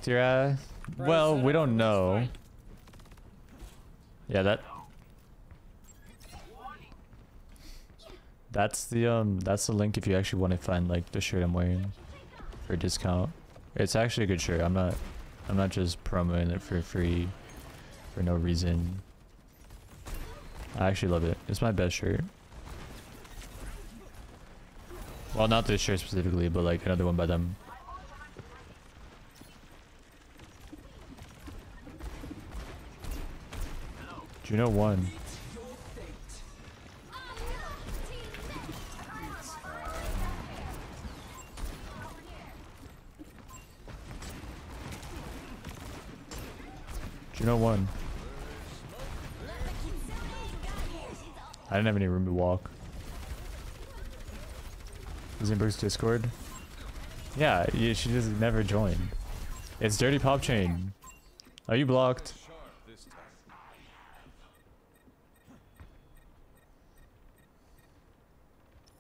He blocked your ass? Well, we don't know. Yeah, that... That's the, um, that's the link if you actually want to find, like, the shirt I'm wearing for a discount. It's actually a good shirt. I'm not, I'm not just promoting it for free for no reason. I actually love it. It's my best shirt. Well, not this shirt specifically, but like another one by them. Juno won. Juno won. I didn't have any room to walk. Zimberg's Discord? Yeah, yeah, she just never joined. It's Dirty Pop Chain. Are you blocked?
This time.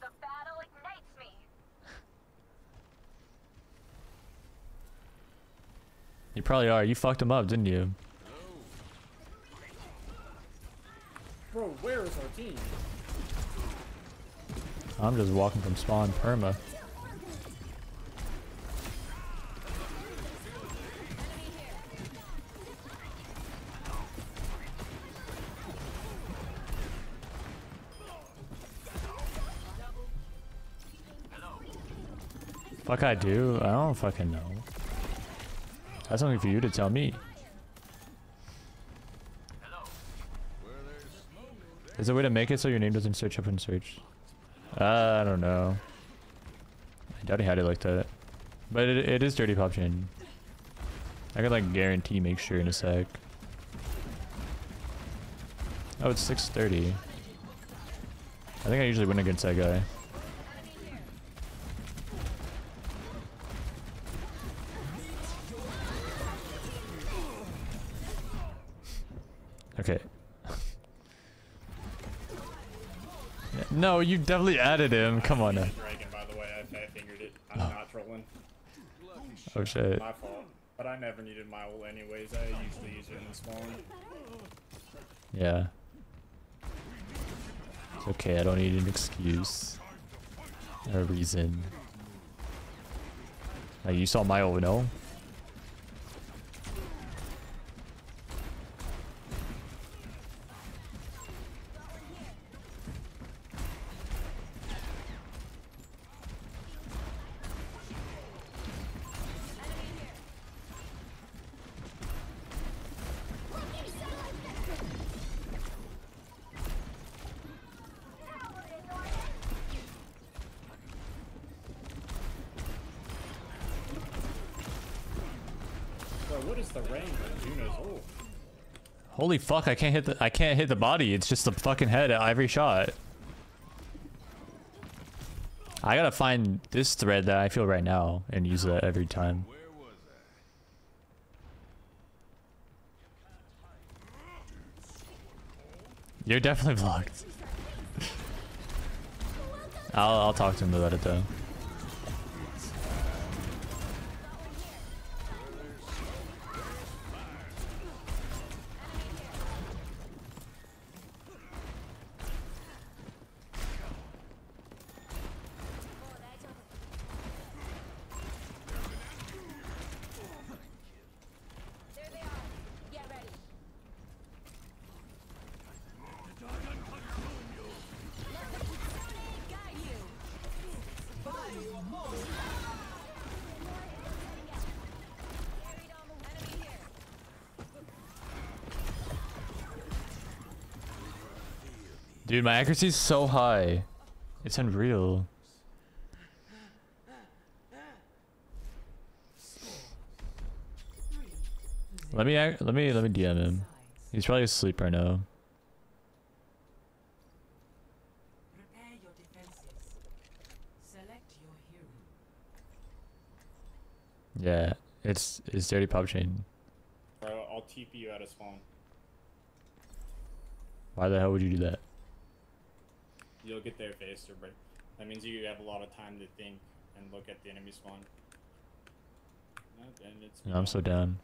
The battle ignites
You probably are. You fucked him up, didn't you?
Bro, where is our team?
I'm just walking from spawn perma. Fuck I do? I don't fucking know. That's something for you to tell me. Is there a way to make it so your name doesn't search up in search? Uh, I don't know. I doubt he had it like that. But it, it is Dirty Pop Chain. I could like guarantee make sure in a sec. Oh, it's 6.30. I think I usually win against that guy. No, you definitely added him. Come on now.
Dragon, by the way, I, I it. I'm oh. not trolling.
Oh shit.
My fault. But I never needed my ult anyways. I usually use it in the spawn.
Yeah. It's okay, I don't need an excuse. Or a reason. Like, you saw my ult, no?
Bro, what is the range of Juno's ult?
Holy fuck, I can't hit the I can't hit the body. It's just the fucking head at every shot. I gotta find this thread that I feel right now and use that every time. You're definitely blocked. I'll I'll talk to him about it though. Dude, my accuracy is so high. It's unreal. Let me let me let me DM him. He's probably asleep right now.
Prepare your defenses. Select your hero.
Yeah, it's it's dirty pop chain.
Bro, I'll TP you out of spawn.
Why the hell would you do that?
You'll get there faster, bro. That means you have a lot of time to think and look at the enemy spawn. No, it's
No, I'm so
done.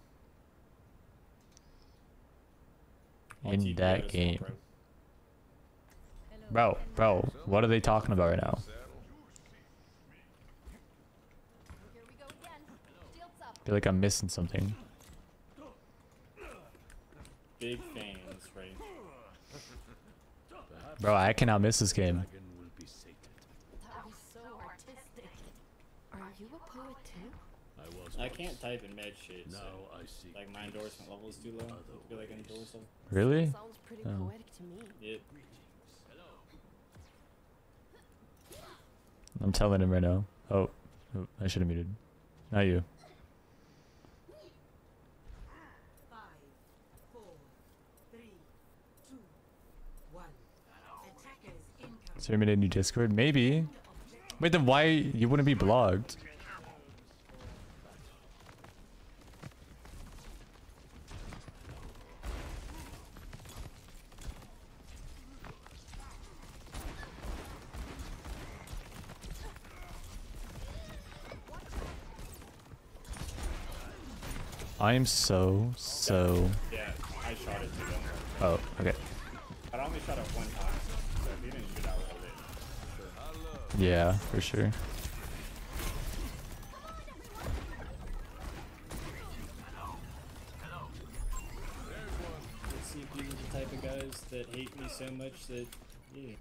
In
TP you out
that game.
bro.
Bro, bro, what are they talking about right now?
Here we go again. Shields up.
I feel like I'm missing something.
Big fans, right?
Bro, I cannot miss this game.
That was so artistic. Are you a poet too?
I
can't type in med shit.
Now
so,
I see.
Like my endorsement level is too low. I feel like I endorse them.
Really?
Sounds pretty
Oh.
poetic to me.
Yep.
I'm telling him right now. Oh, oh, I should have muted. Not you.
Five, four, three, two, one. Attackers
a new Discord? Maybe. Wait, then why you wouldn't be blocked? I am so, so...
Yeah, I shot it too.
Oh, okay.
I only shot it one time,
Yeah, for sure.
Let's see if you're the type of guys that hate me so much that, yeah.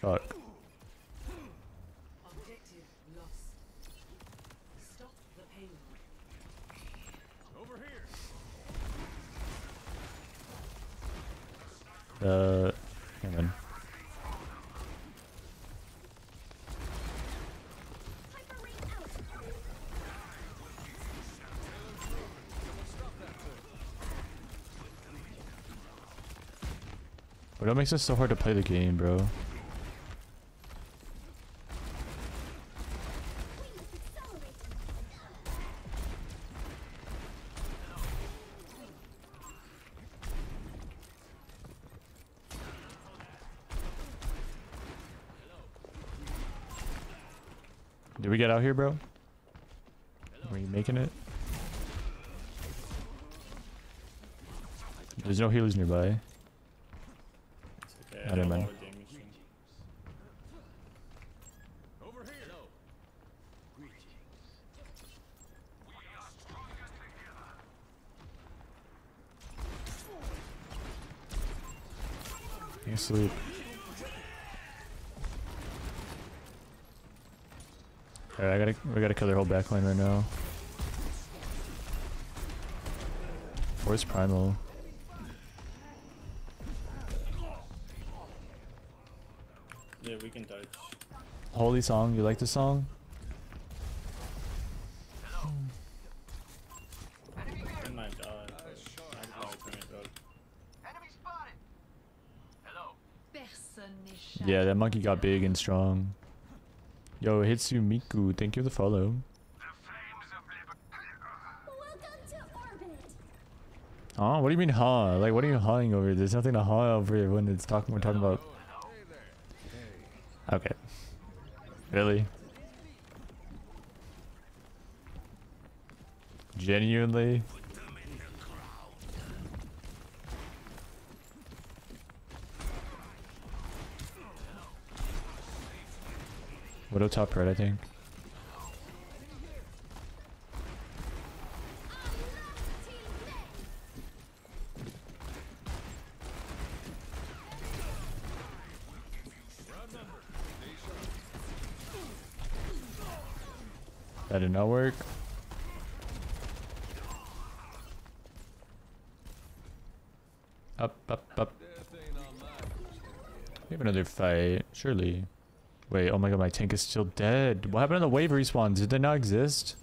Fuck.
Objective lost. Stop the payload.
Over here.
Uh, hang on. What makes it so hard to play the game, bro? Did we get out here, bro? Are you making it? There's no healers nearby.
It's okay.
I don't
have
mind.
lower damage than-
Over here.
Can't sleep. Alright, I gotta we gotta kill their whole backline right now. Where's Primal?
Yeah, we can touch.
Holy song, you like the song?
It might die. but I can probably turn it up.
Personne n'échappe.
Yeah, that monkey got big and strong. Yo, Hitsu Miku, thank you for the follow. Huh? What do you mean, huh? Like, what are you hawing over? There's nothing to haw over here when it's talking. We're talking about. Okay. Really? Genuinely? Widow top right, I think. That did not work. Up, up, up. We have another fight, surely. Wait, oh my god, my tank is still dead. What happened to the wave respawns? Did they not exist?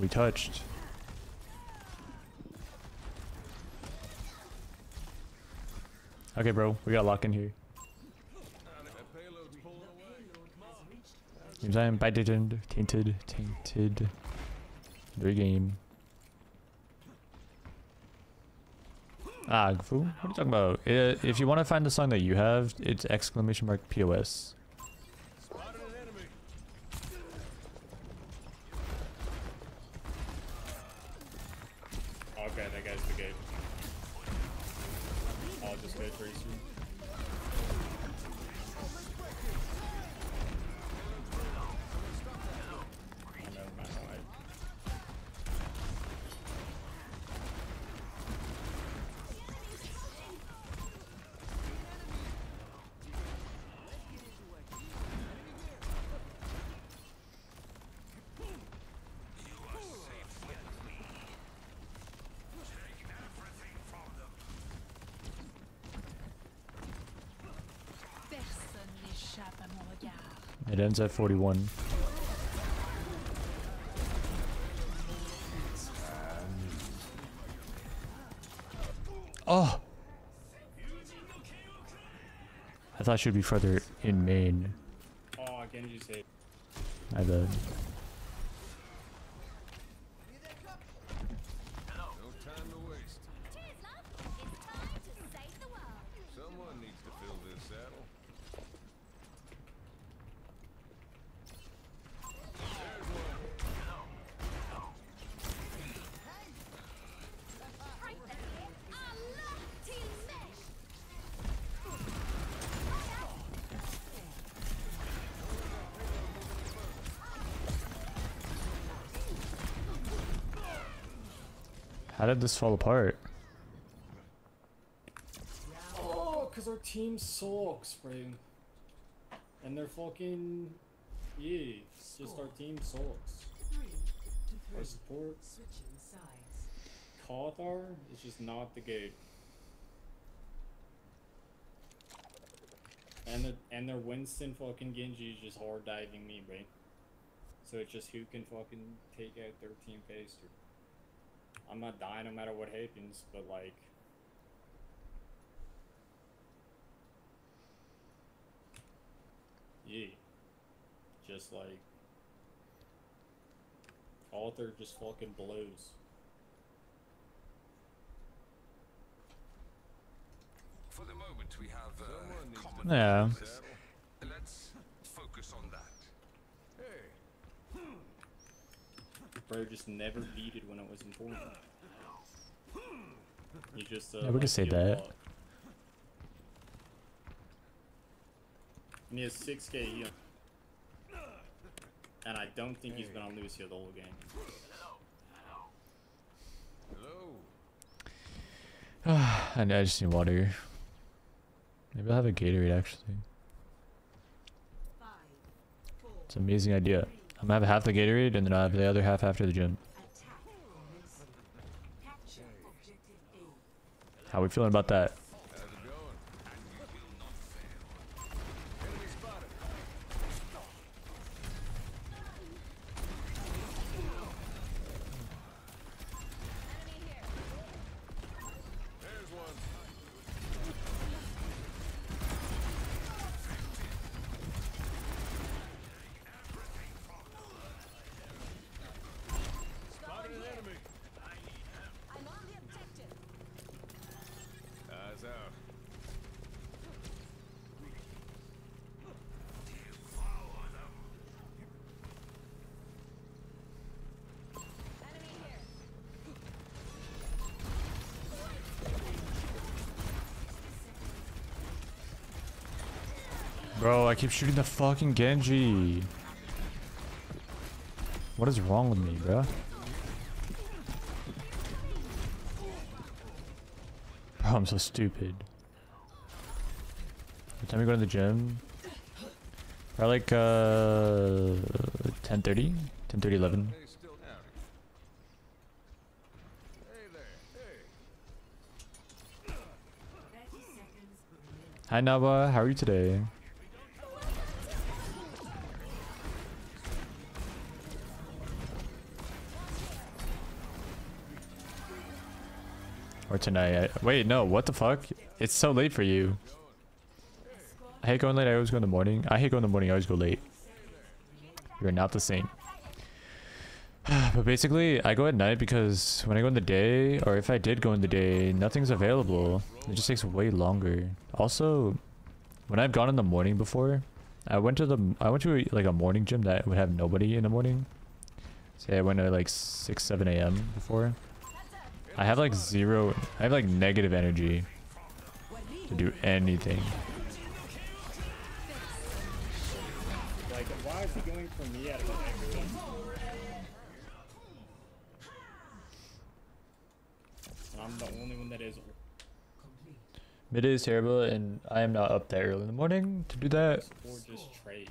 We touched. Okay, bro, we got lock in here. Games I am bited, tainted, tainted. Their game. Ah, Gfu, what are you talking about? Uh, if you want to find the song that you have, it's exclamation mark POS. At 41. Oh! I thought she'd be further in main.
Oh, Genji saved.
I bet. This fall apart?
Oh, cause our team sucks, bro. And they're fucking yeah. It's just our team sucks. Our support Kothar is just not the good. And the and their Winston fucking Genji is just hard diving me, bro. So it's just who can fucking take out their team faster. I'm not dying no matter what happens, but like Yeah. Just like Alter just fucking blows.
For the moment, we have uh, common
Yeah.
interests. Let's focus on that. Hey,
Bro just never beat it when it was important. You just uh,
Yeah, we can say that.
up. And he has 6k heal. And I don't think he's been on Lucio the whole game.
I know, I just need water. Maybe I'll have a Gatorade actually. It's an amazing idea. I'm gonna have half the Gatorade and then I'll have the other half after the gym. How we feeling about that?
there's one. Spotted an enemy.
I'm on the objective.
Eyes out.
Bro, I keep shooting the fucking Genji. What is wrong with me, bro? Bro, I'm so stupid. What time we go to the gym? Probably like uh 10:30, 10:30, 11.
Hey, still howdy. Hey there. Hey.
Hi Naba, how are you today? Tonight. Wait, no, what the fuck? It's so late for you. I hate going late, I always go in the morning. I hate going in the morning, I always go late. You're not the same. but basically, I go at night because when I go in the day, or if I did go in the day, nothing's available. It just takes way longer. Also, when I've gone in the morning before, I went to the I went to like a morning gym that would have nobody in the morning. Say I went at like six seven a.m. before. I have like zero. I have like negative energy to do anything.
Like, why is he going for me out of everyone? And I'm the only one that is.
Midday is terrible, and I am not up that early in the morning to do that.
Or just trash.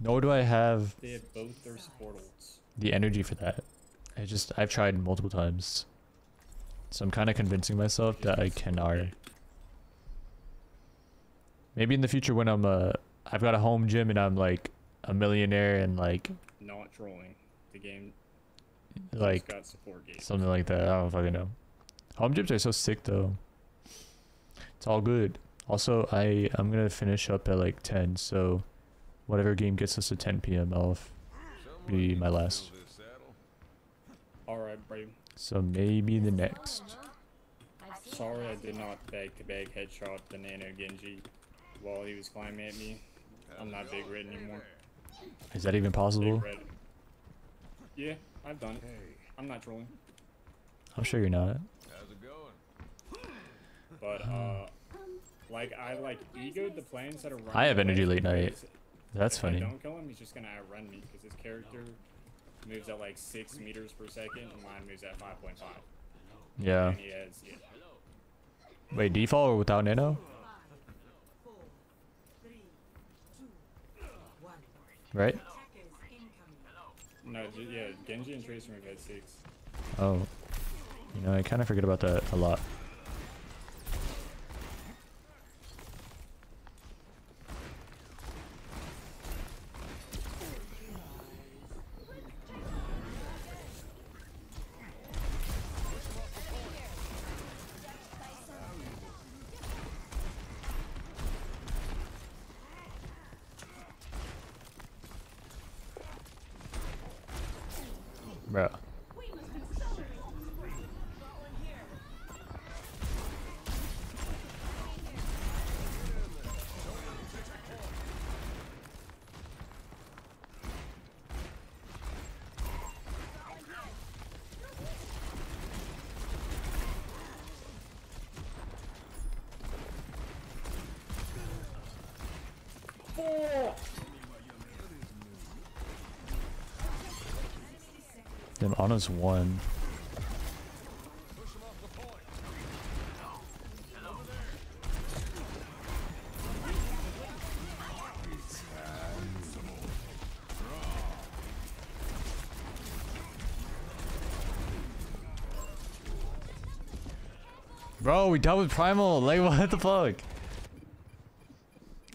Nor do I have
They have both their support
the energy for that. I just I've tried multiple times. So I'm kind of convincing myself that I can R. Maybe in the future when I'm uh I've got a home gym and I'm like a millionaire and like
Not trolling. The game
like
got support
something like that. I don't fucking know. Home gyms are so sick though. It's all good. Also, I I'm gonna finish up at like 10, so whatever game gets us to 10 p.m. I'll be my last.
Alright, bro.
So maybe the next.
Sorry I did not beg to bag headshot the Nano Genji while he was climbing at me. I'm not big red anymore.
Is that even possible?
Yeah, I've done it. I'm not trolling.
I'm sure you're not.
How's it going?
But uh like I like egoed the planes that are running.
I have energy late night.
because
That's
if
funny.
I don't kill him, he's just gonna outrun me because his character moves at like six meters per second, and mine moves at five point five.
Yeah.
And he has yeah.
Wait, default or without nano? Right?
No, yeah, Genji and Tracer move at six.
Oh. You know, I kind of forget about that a lot. Bro. One. Bro, we done with Primal. Like, what the fuck?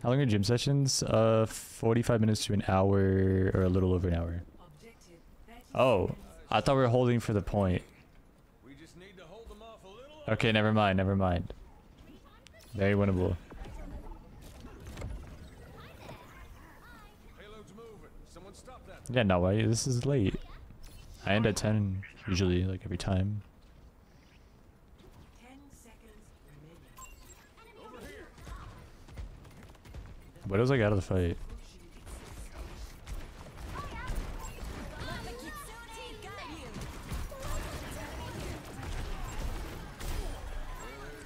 How long are gym sessions? Uh, 45 minutes to an hour, or a little over an hour. Oh, I thought we were holding for the point. Okay, never mind, never mind. Very winnable. Yeah, no, way. This is late. I end at 10 usually, like every time. What was I out of the fight?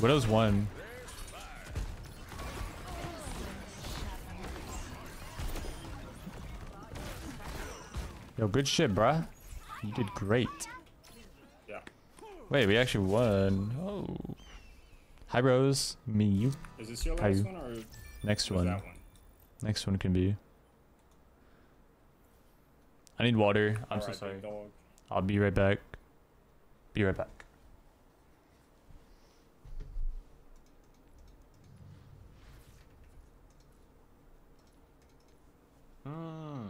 Widow's one. Yo, good shit, bruh. You did great.
Yeah.
Wait, we actually won. Oh. Hi, Rose. Me, you.
Is this your last
you?
one, or
Next one.
that one?
Next one can be. I need water. I'm so
Alright,
sorry.
dog.
I'll be right back. Be right back. Hmm.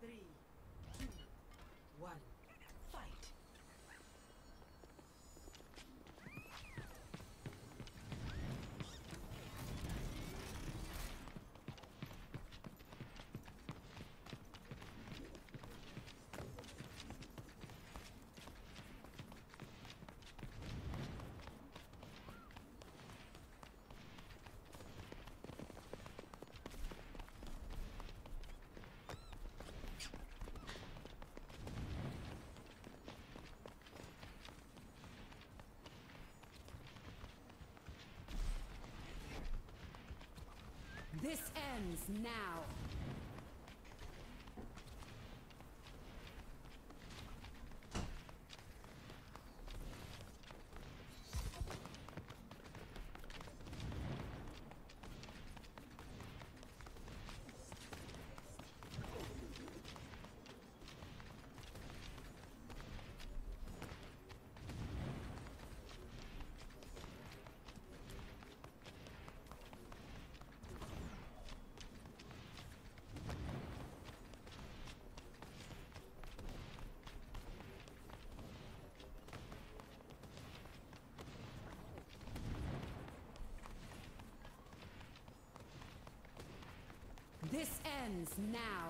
Three, two, one, fight. This ends now. This ends now.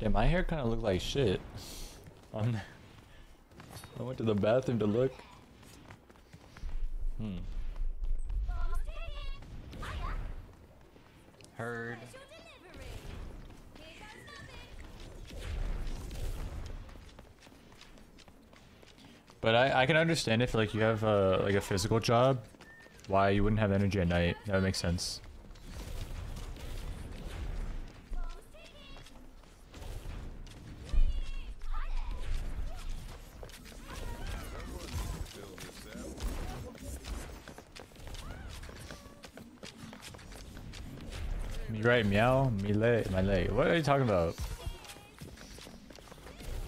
Yeah, my hair kind of looked like shit. On I went to the bathroom to look. Hmm.
Heard.
But I, I can understand if like you have a like a physical job, why you wouldn't have energy at night. That would make sense. Me right, meow, me leg, my leg. What are you talking about?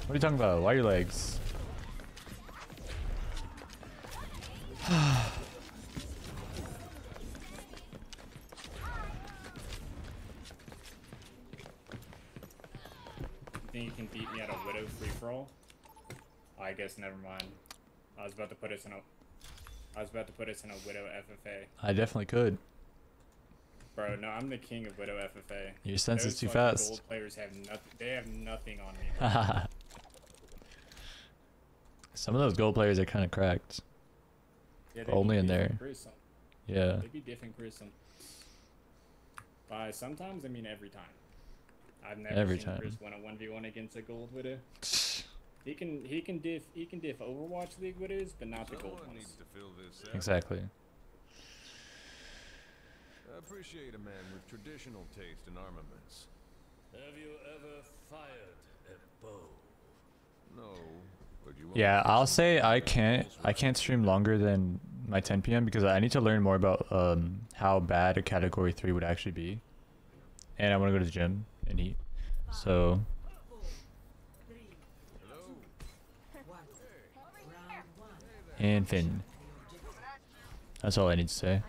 What are you talking about? Why your legs?
Think you can beat me at a Widow free for all? I guess never mind. I was about to put us in a. I was about to put us in a Widow FFA.
I definitely could.
Bro, no, I'm the king of Widow FFA.
Your sense is too fast.
Gold players have nothing. They have nothing on me. bro.
Some of those gold players are kind of cracked.
Yeah,
Only in
different
there.
Grissom.
Yeah.
They be different Grissom. By sometimes, I mean every time. I've never
Every
seen
time.
Chris win a one v one against a gold widow. he can he can diff he can diff Overwatch League widows, but not the gold ones.
needs to fill this out.
Exactly.
I appreciate a man with traditional taste in armaments.
Have you ever fired a bow?
No, but you
Yeah, I'll say I can't I can't stream longer than my 10 p.m. because I need to learn more about um how bad a category 3 would actually be. And I want to go to the gym and eat. So, and Finn. That's all I need to say.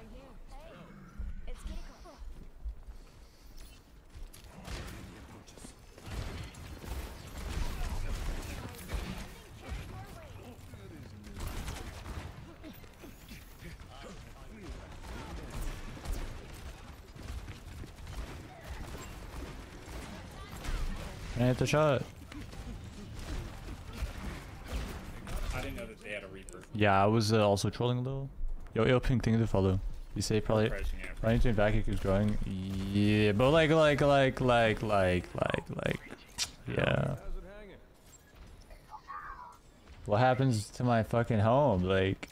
Can I hit the shot?
I didn't know that they had a Reaper.
Yeah, I was uh, also trolling a little. Yo, yo, pink thing to follow. You say probably
yeah,
to back it keeps growing. Yeah, but like, like, like, like, like, like, like, yeah. What happens to my fucking home? Like,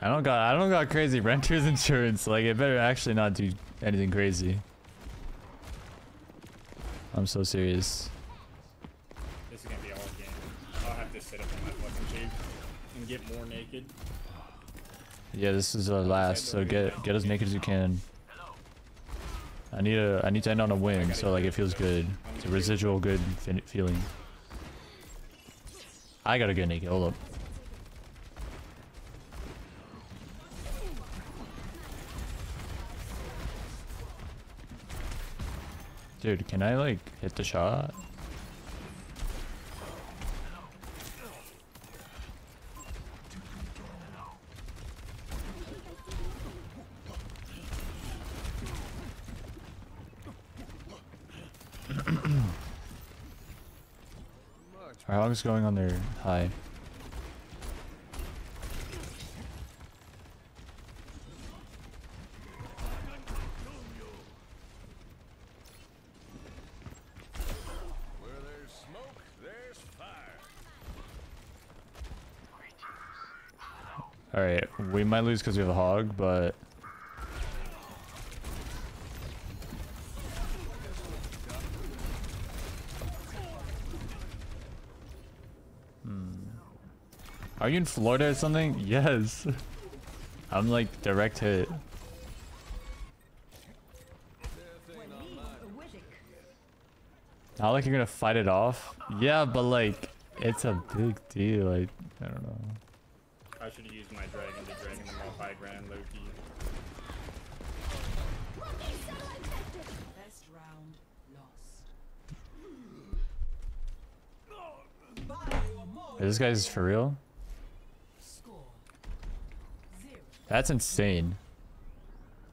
I don't got, I don't got crazy renter's insurance. Like, it better actually not do anything crazy. I'm so serious.
This is gonna be all game. I'll have to sit up in my fucking cave and get more naked.
Yeah, this is our last, so get get as naked as you can. I need a I need to end on a win, so like it feels good. It's a residual good feeling. I gotta get naked. Hold up. Dude, can I like hit the shot? How long is going on their high?
Where there's smoke, there's fire.
Alright, we might lose because we have a hog, but... Hmm. Are you in Florida or something? Yes. I'm like direct hit. Not like you're gonna fight it off. Yeah, but like, it's a big deal. Like, I don't know.
I should have used my dragon to dragon them off high ground low key.
Best round lost.
Is this guy's for real? That's insane.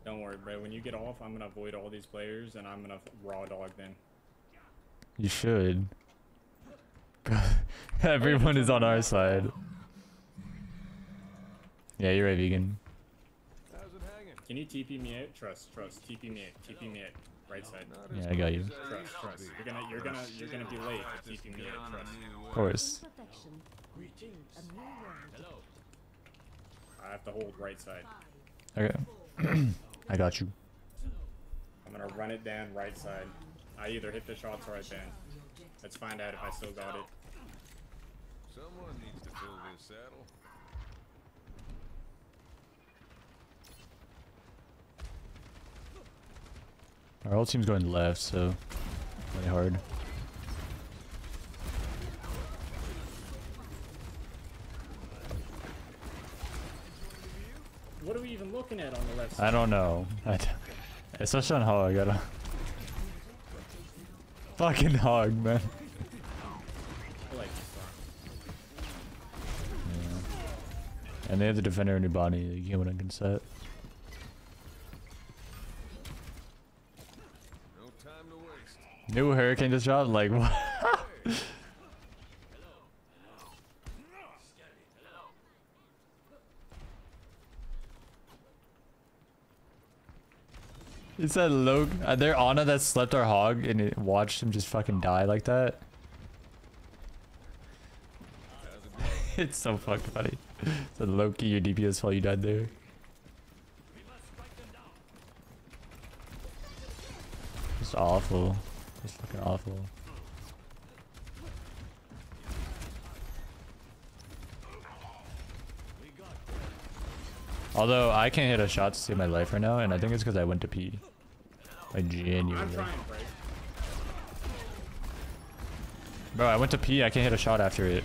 Don't worry, bro. bro. When you get off, I'm gonna avoid all these players and I'm gonna raw dog them.
You should. Everyone is on our side. Yeah, you're right, vegan.
Can you TP me out? Trust, trust. TP me out. TP me out. Right side.
Yeah, I got you.
Trust, trust. You're gonna, you're gonna, you're gonna be late. if TP me out. Trust.
Of course.
I have to hold right side.
Okay. I got you.
I'm gonna run it down right side. I either hit the shots or I ban. Let's find out if I still got it.
Someone needs to fill this saddle.
Our whole team's going left, so really hard.
What are we even looking at on the left
I don't know. I d especially on hog, I gotta. Fucking hog, man.
I like.
Yeah. And they have the defender in and Ubani. You can't win on set.
No time to waste.
New hurricane just dropped. Like what? He said. Uh, there Ana that slept our hog and it watched him just fucking die like that. it's so fucking funny. Said Loki, your DPS while you died there. It's awful. Just fucking awful. Although I can't hit a shot to save my life right now, and I think it's because I went to pee. Like genuinely.
Bro,
I went to pee. I can't hit a shot after it.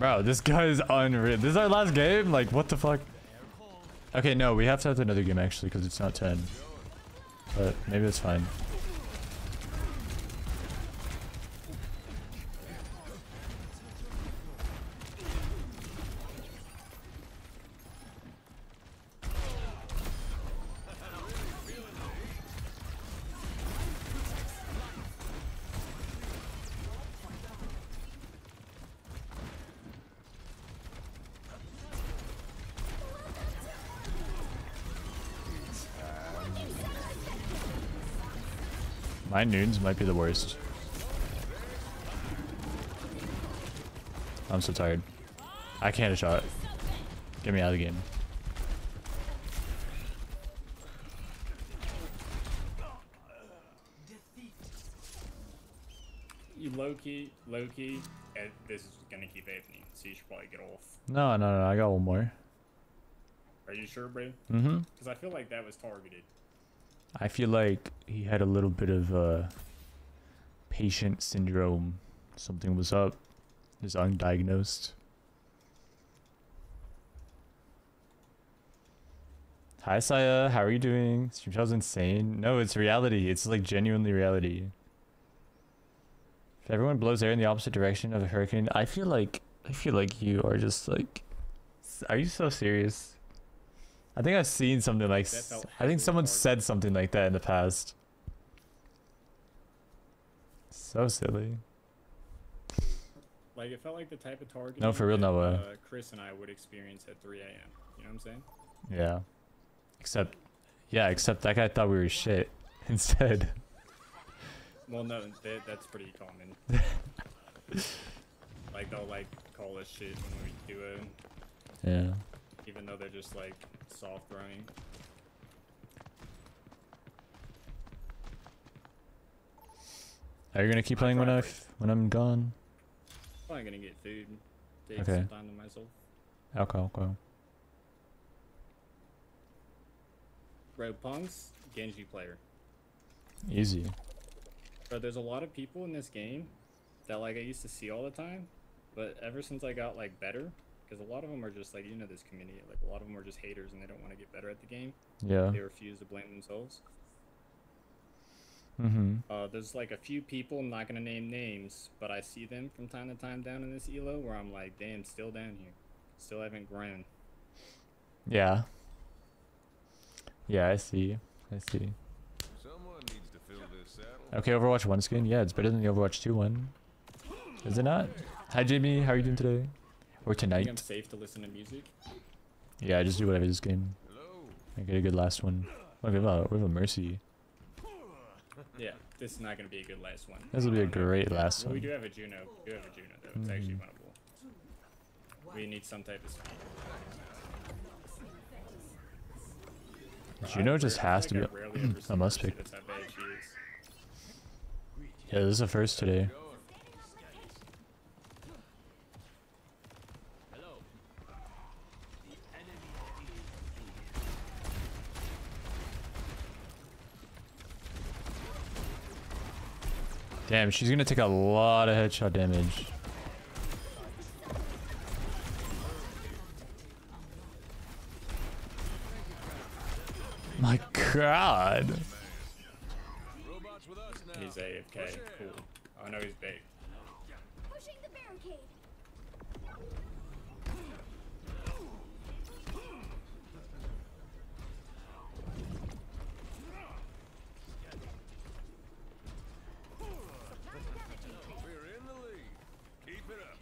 Bro, this guy is unreal. This is our last game? Like, what the fuck? Okay, no, we have to have another game actually, because it's not 10. But maybe it's fine. My noons might be the worst. I'm so tired. I can't a shot. Get me out of the game.
You low key, low key, and this is gonna keep happening, so you should probably get off.
No, no, no. I got one more.
Are you sure, bro?
Mm-hmm.
Because I feel like that was targeted.
I feel like he had a little bit of uh, patient syndrome. Something was up. Is undiagnosed. Hi Saya, how are you doing? Stream Shot's insane. No, it's reality. It's like genuinely reality. If everyone blows air in the opposite direction of a hurricane, I feel like I feel like you are just like are you so serious? I think I've seen something like
That
I think someone said something like that in the past. So silly.
Like it felt like the type of target.
No, for real, no way.
Uh, Chris and I would experience at 3 a.m. You know what I'm saying?
Yeah. Except yeah, except that guy thought we were shit instead.
Well, no, that, that's pretty common. like they'll like call us shit when we do it,
Yeah.
Even though they're just like soft throwing.
Are you gonna keep playing when I when I'm gone?
I'm probably gonna get food. Take
Okay.
some time to myself.
Okay, okay.
Bro, Punk's Genji player.
Easy.
But there's a lot of people in this game that like I used to see all the time, but ever since I got like better, because a lot of them are just like you know this community, like a lot of them are just haters and they don't want to get better at the game.
Yeah.
They refuse to blame themselves.
Mm-hmm.
Uh, there's like a few people, I'm not gonna name names, but I see them from time to time down in this elo where I'm like, damn, still down here. Still haven't grown.
Yeah. Yeah, I see. I see.
Someone needs to fill this saddle.
Okay, Overwatch 1 skin. Yeah, it's better than the Overwatch 2 one. Is it not? Hi, Jamie. How are you doing today? Or
I think I'm
tonight?
safe to listen to music.
Yeah, I just do whatever this game. I get a good last one. Look, we have a, we have a Mercy.
Yeah, this is not gonna be a good last one.
This will be a great last
Well, we
one.
do have a Juno. We do have a Juno though. It's actually
Mhm.
winnable. We need some type of speed.
Juno just has to be
I rarely ever see
a must pick.
That's how bad she is.
Yeah, this is the first today. Damn, she's gonna take a lot of headshot damage. My god.
He's AFK. Cool. Oh no, he's big.
Pushing the barricade.
We're in the lead. Keep it up.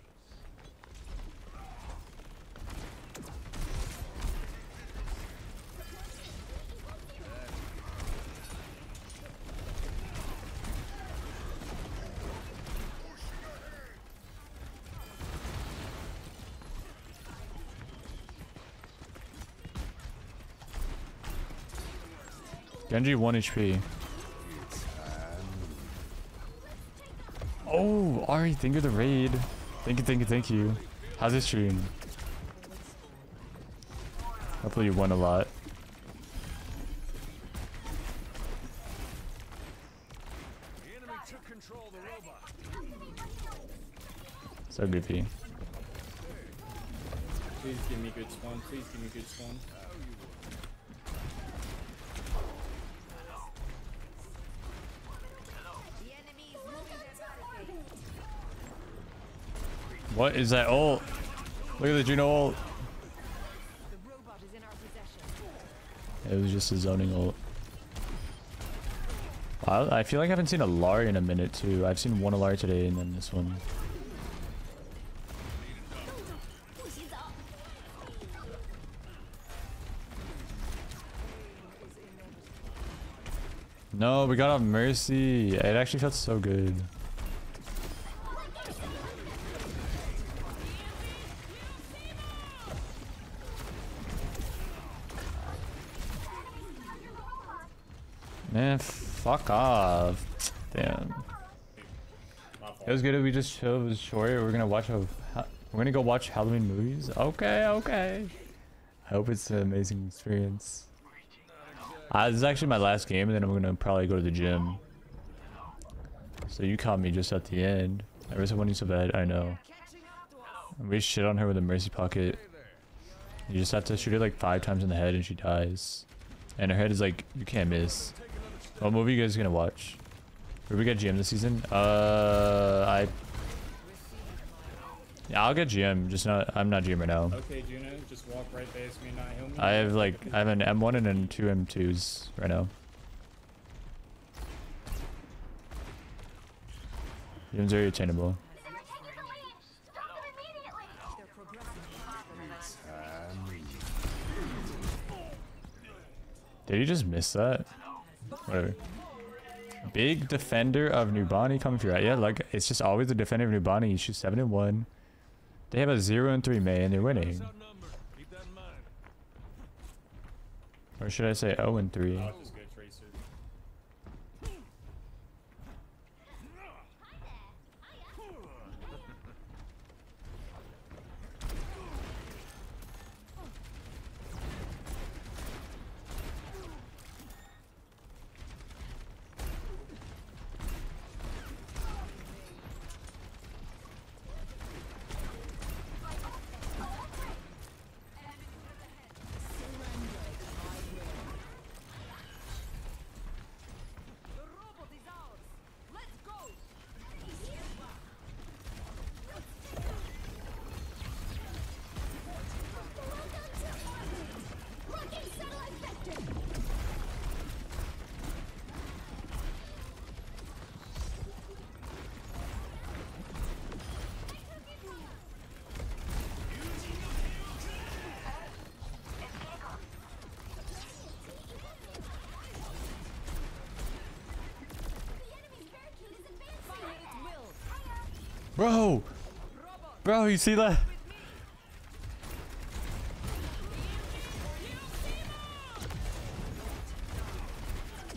Genji 1 HP. Oh, Ari, thank you for the raid. Thank you, thank you, thank you. How's this stream? Hopefully you won a lot. So goofy.
Please give me good spawn. Please give me good spawn.
What is that ult? Look at the Juno ult. It was just a zoning ult. Wow, I feel like I haven't seen a Lari in a minute too. I've seen one Lari today and then this one. No, we got off Mercy. It actually felt so good. Man, fuck off. Damn. It was good if we just was short. We're gonna watch a. We're gonna go watch Halloween movies. Okay, okay. I hope it's an amazing experience. Uh, this is actually my last game, and then I'm gonna probably go to the gym. So you caught me just at the end. Everyone's wanting so bad. I know. We shit on her with a mercy pocket. You just have to shoot her like five times in the head, and she dies. And her head is like you can't miss. What movie you guys gonna watch? Where we get GM this season? Uh, I. Yeah, I'll get GM. Just not. I'm not GM right now.
Okay, Juno, just walk right past me, not heal me.
I have like I have an M1 and then two M2s right now. GM's very attainable. Did he just miss that? Whatever. Big defender of Numbani coming through. Right. Yeah, like it's just always the defender of Numbani. She's seven and one. They have a zero and three Mei and they're winning. Or should I say 0 and 3? Bro, you see that?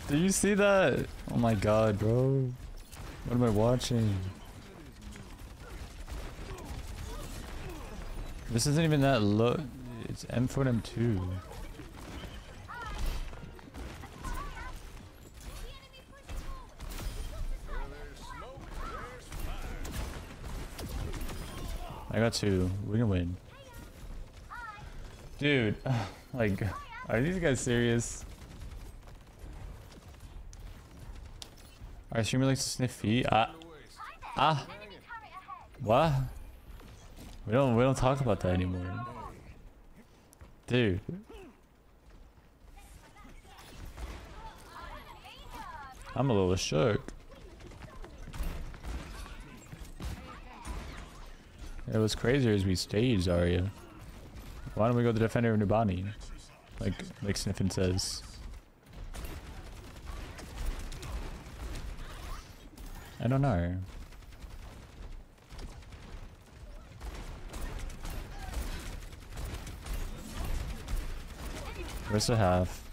Do you see that? Oh my god, bro. What am I watching? This isn't even that low. It's M4 and M2. Got two. We can win. Dude, like, are these guys serious? Our streamer likes to sniff feet. Ah, ah. What? We don't. We don't talk about that anymore. Dude. I'm a little shook. It was crazier as we staged Zarya. Why don't we go the defender of Numbani? Like like Sniffin says. I don't know. Where's the half?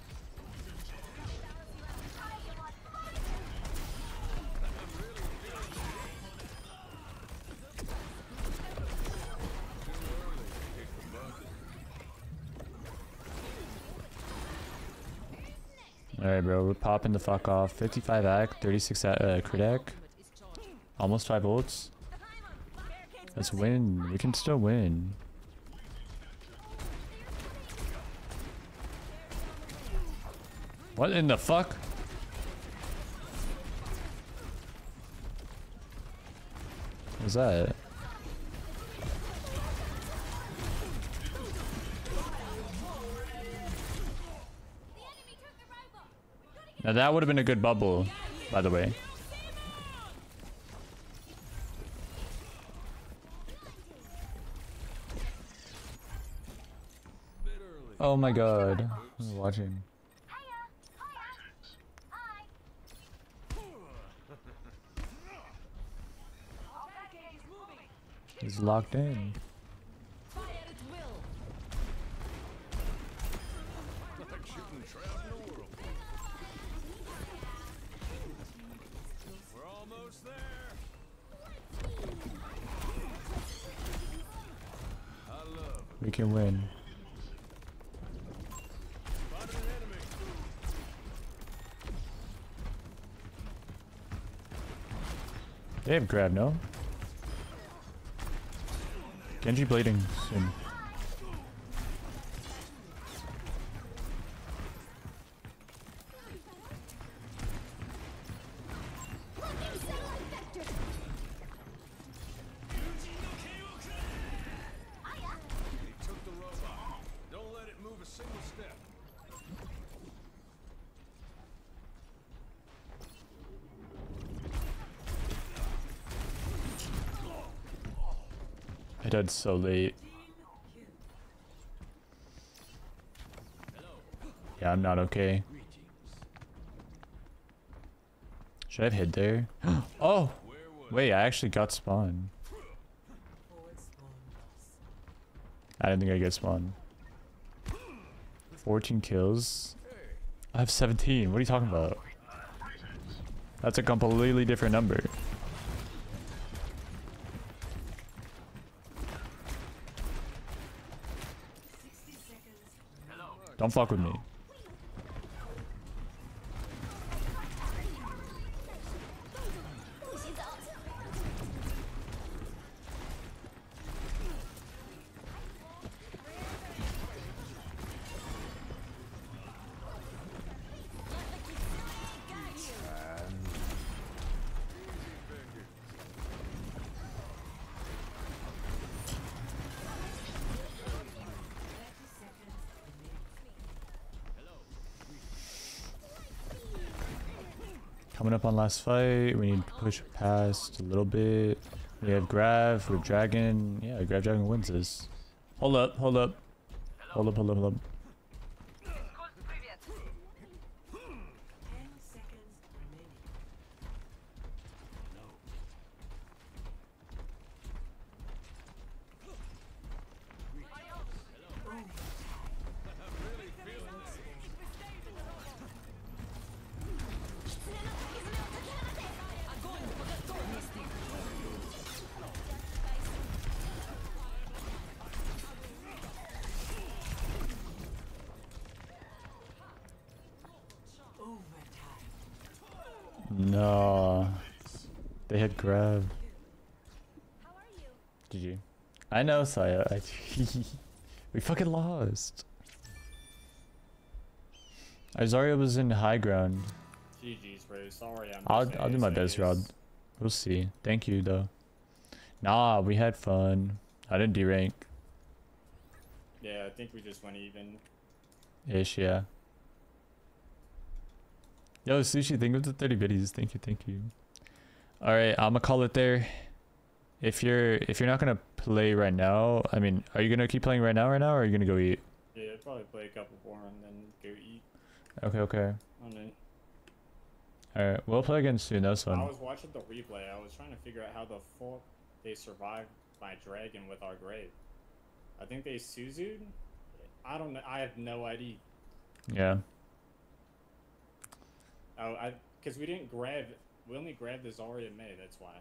Popping the fuck off. 55 act, 36 a- uh, crit act. Almost 5 ults. Let's win. We can still win. What in the fuck? What was that? Now that would have been a good bubble, by the way. Oh my god. I'm watching. He's locked in. Have grab, no? Genji bleeding soon. So late. Yeah, I'm not okay. Should I have hid there? oh! Wait, I actually got spawned. I didn't think I get spawned. 14 kills. I have 17. What are you talking about? That's a completely different number. Don't fuck with me. Last fight, we need to push past a little bit. We have Grav, we have Dragon. Yeah, Grav Dragon wins this. Hold up, hold up. Hold up, hold up, hold up. Know, Saya. I, we fucking lost. Azaria was in high ground.
GG's, bro. Sorry, I'm.
I'll I'll do my best. Rod. We'll see. Thank you though. Nah, we had fun. I didn't derank.
Yeah, I think we just went even.
Ish, yeah. Yo, sushi, thank you for the 30 biddies. Thank you, thank you. Alright, I'ma call it there. If you're if you're not gonna play right now, I mean, are you gonna keep playing right now right now or are you gonna go eat?
Yeah, probably play a couple more and then go eat.
Okay, okay. Alright, we'll play again soon, that's
I was watching the replay. I was trying to figure out how the fuck they survived my dragon with our Grav. I think they Suzu'd. I don't know. I have no idea.
Yeah.
Oh, I because we didn't grab. We only grabbed the Zarya in Mei. That's why.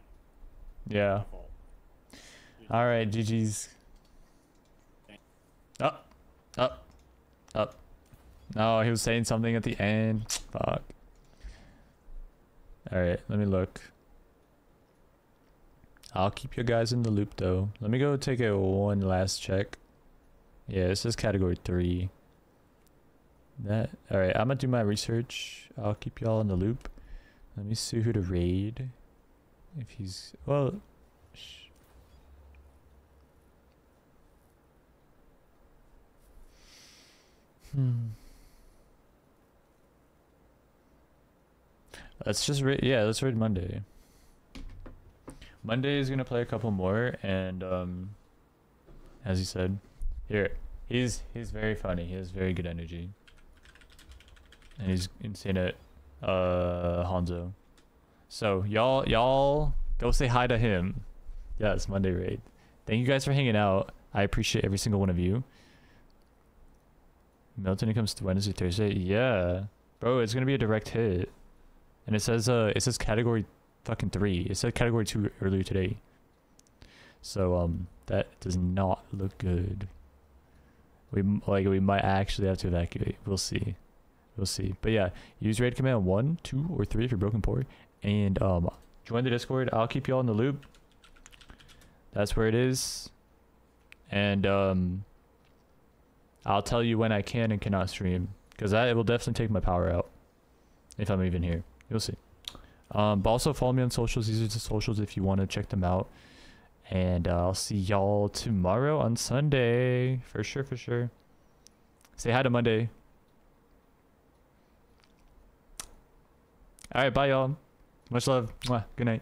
Yeah.
My fault.
Alright, GG's. Up. Up. Up. No, he was saying something at the end. Fuck. Alright, let me look. I'll keep you guys in the loop though. Let me go take a one last check. Yeah, this is category three. That alright, I'm gonna do my research. I'll keep y'all in the loop. Let me see who to raid. If he's well Hmm. Let's just read. Yeah, let's read Monday. Monday is gonna play a couple more, and um, as he said, here he's he's very funny. He has very good energy, and he's insane at uh Hanzo. So y'all y'all go say hi to him. Yes, Monday raid. Thank you guys for hanging out. I appreciate every single one of you. Milton comes to Wednesday, Thursday. Yeah. Bro, it's gonna be a direct hit. And it says uh it says category fucking three. It said category two earlier today. So um that does not look good. We like we might actually have to evacuate. We'll see. We'll see. But yeah, use raid command one, two, or three if you're broken port. And um join the Discord. I'll keep y'all in the loop. That's where it is. And um I'll tell you when I can and cannot stream. Because that it will definitely take my power out. If I'm even here. You'll see. Um, but also follow me on socials. These are the socials if you want to check them out. And uh, I'll see y'all tomorrow on Sunday. For sure, for sure. Say hi to Monday. Alright, bye y'all. Much love. Good night.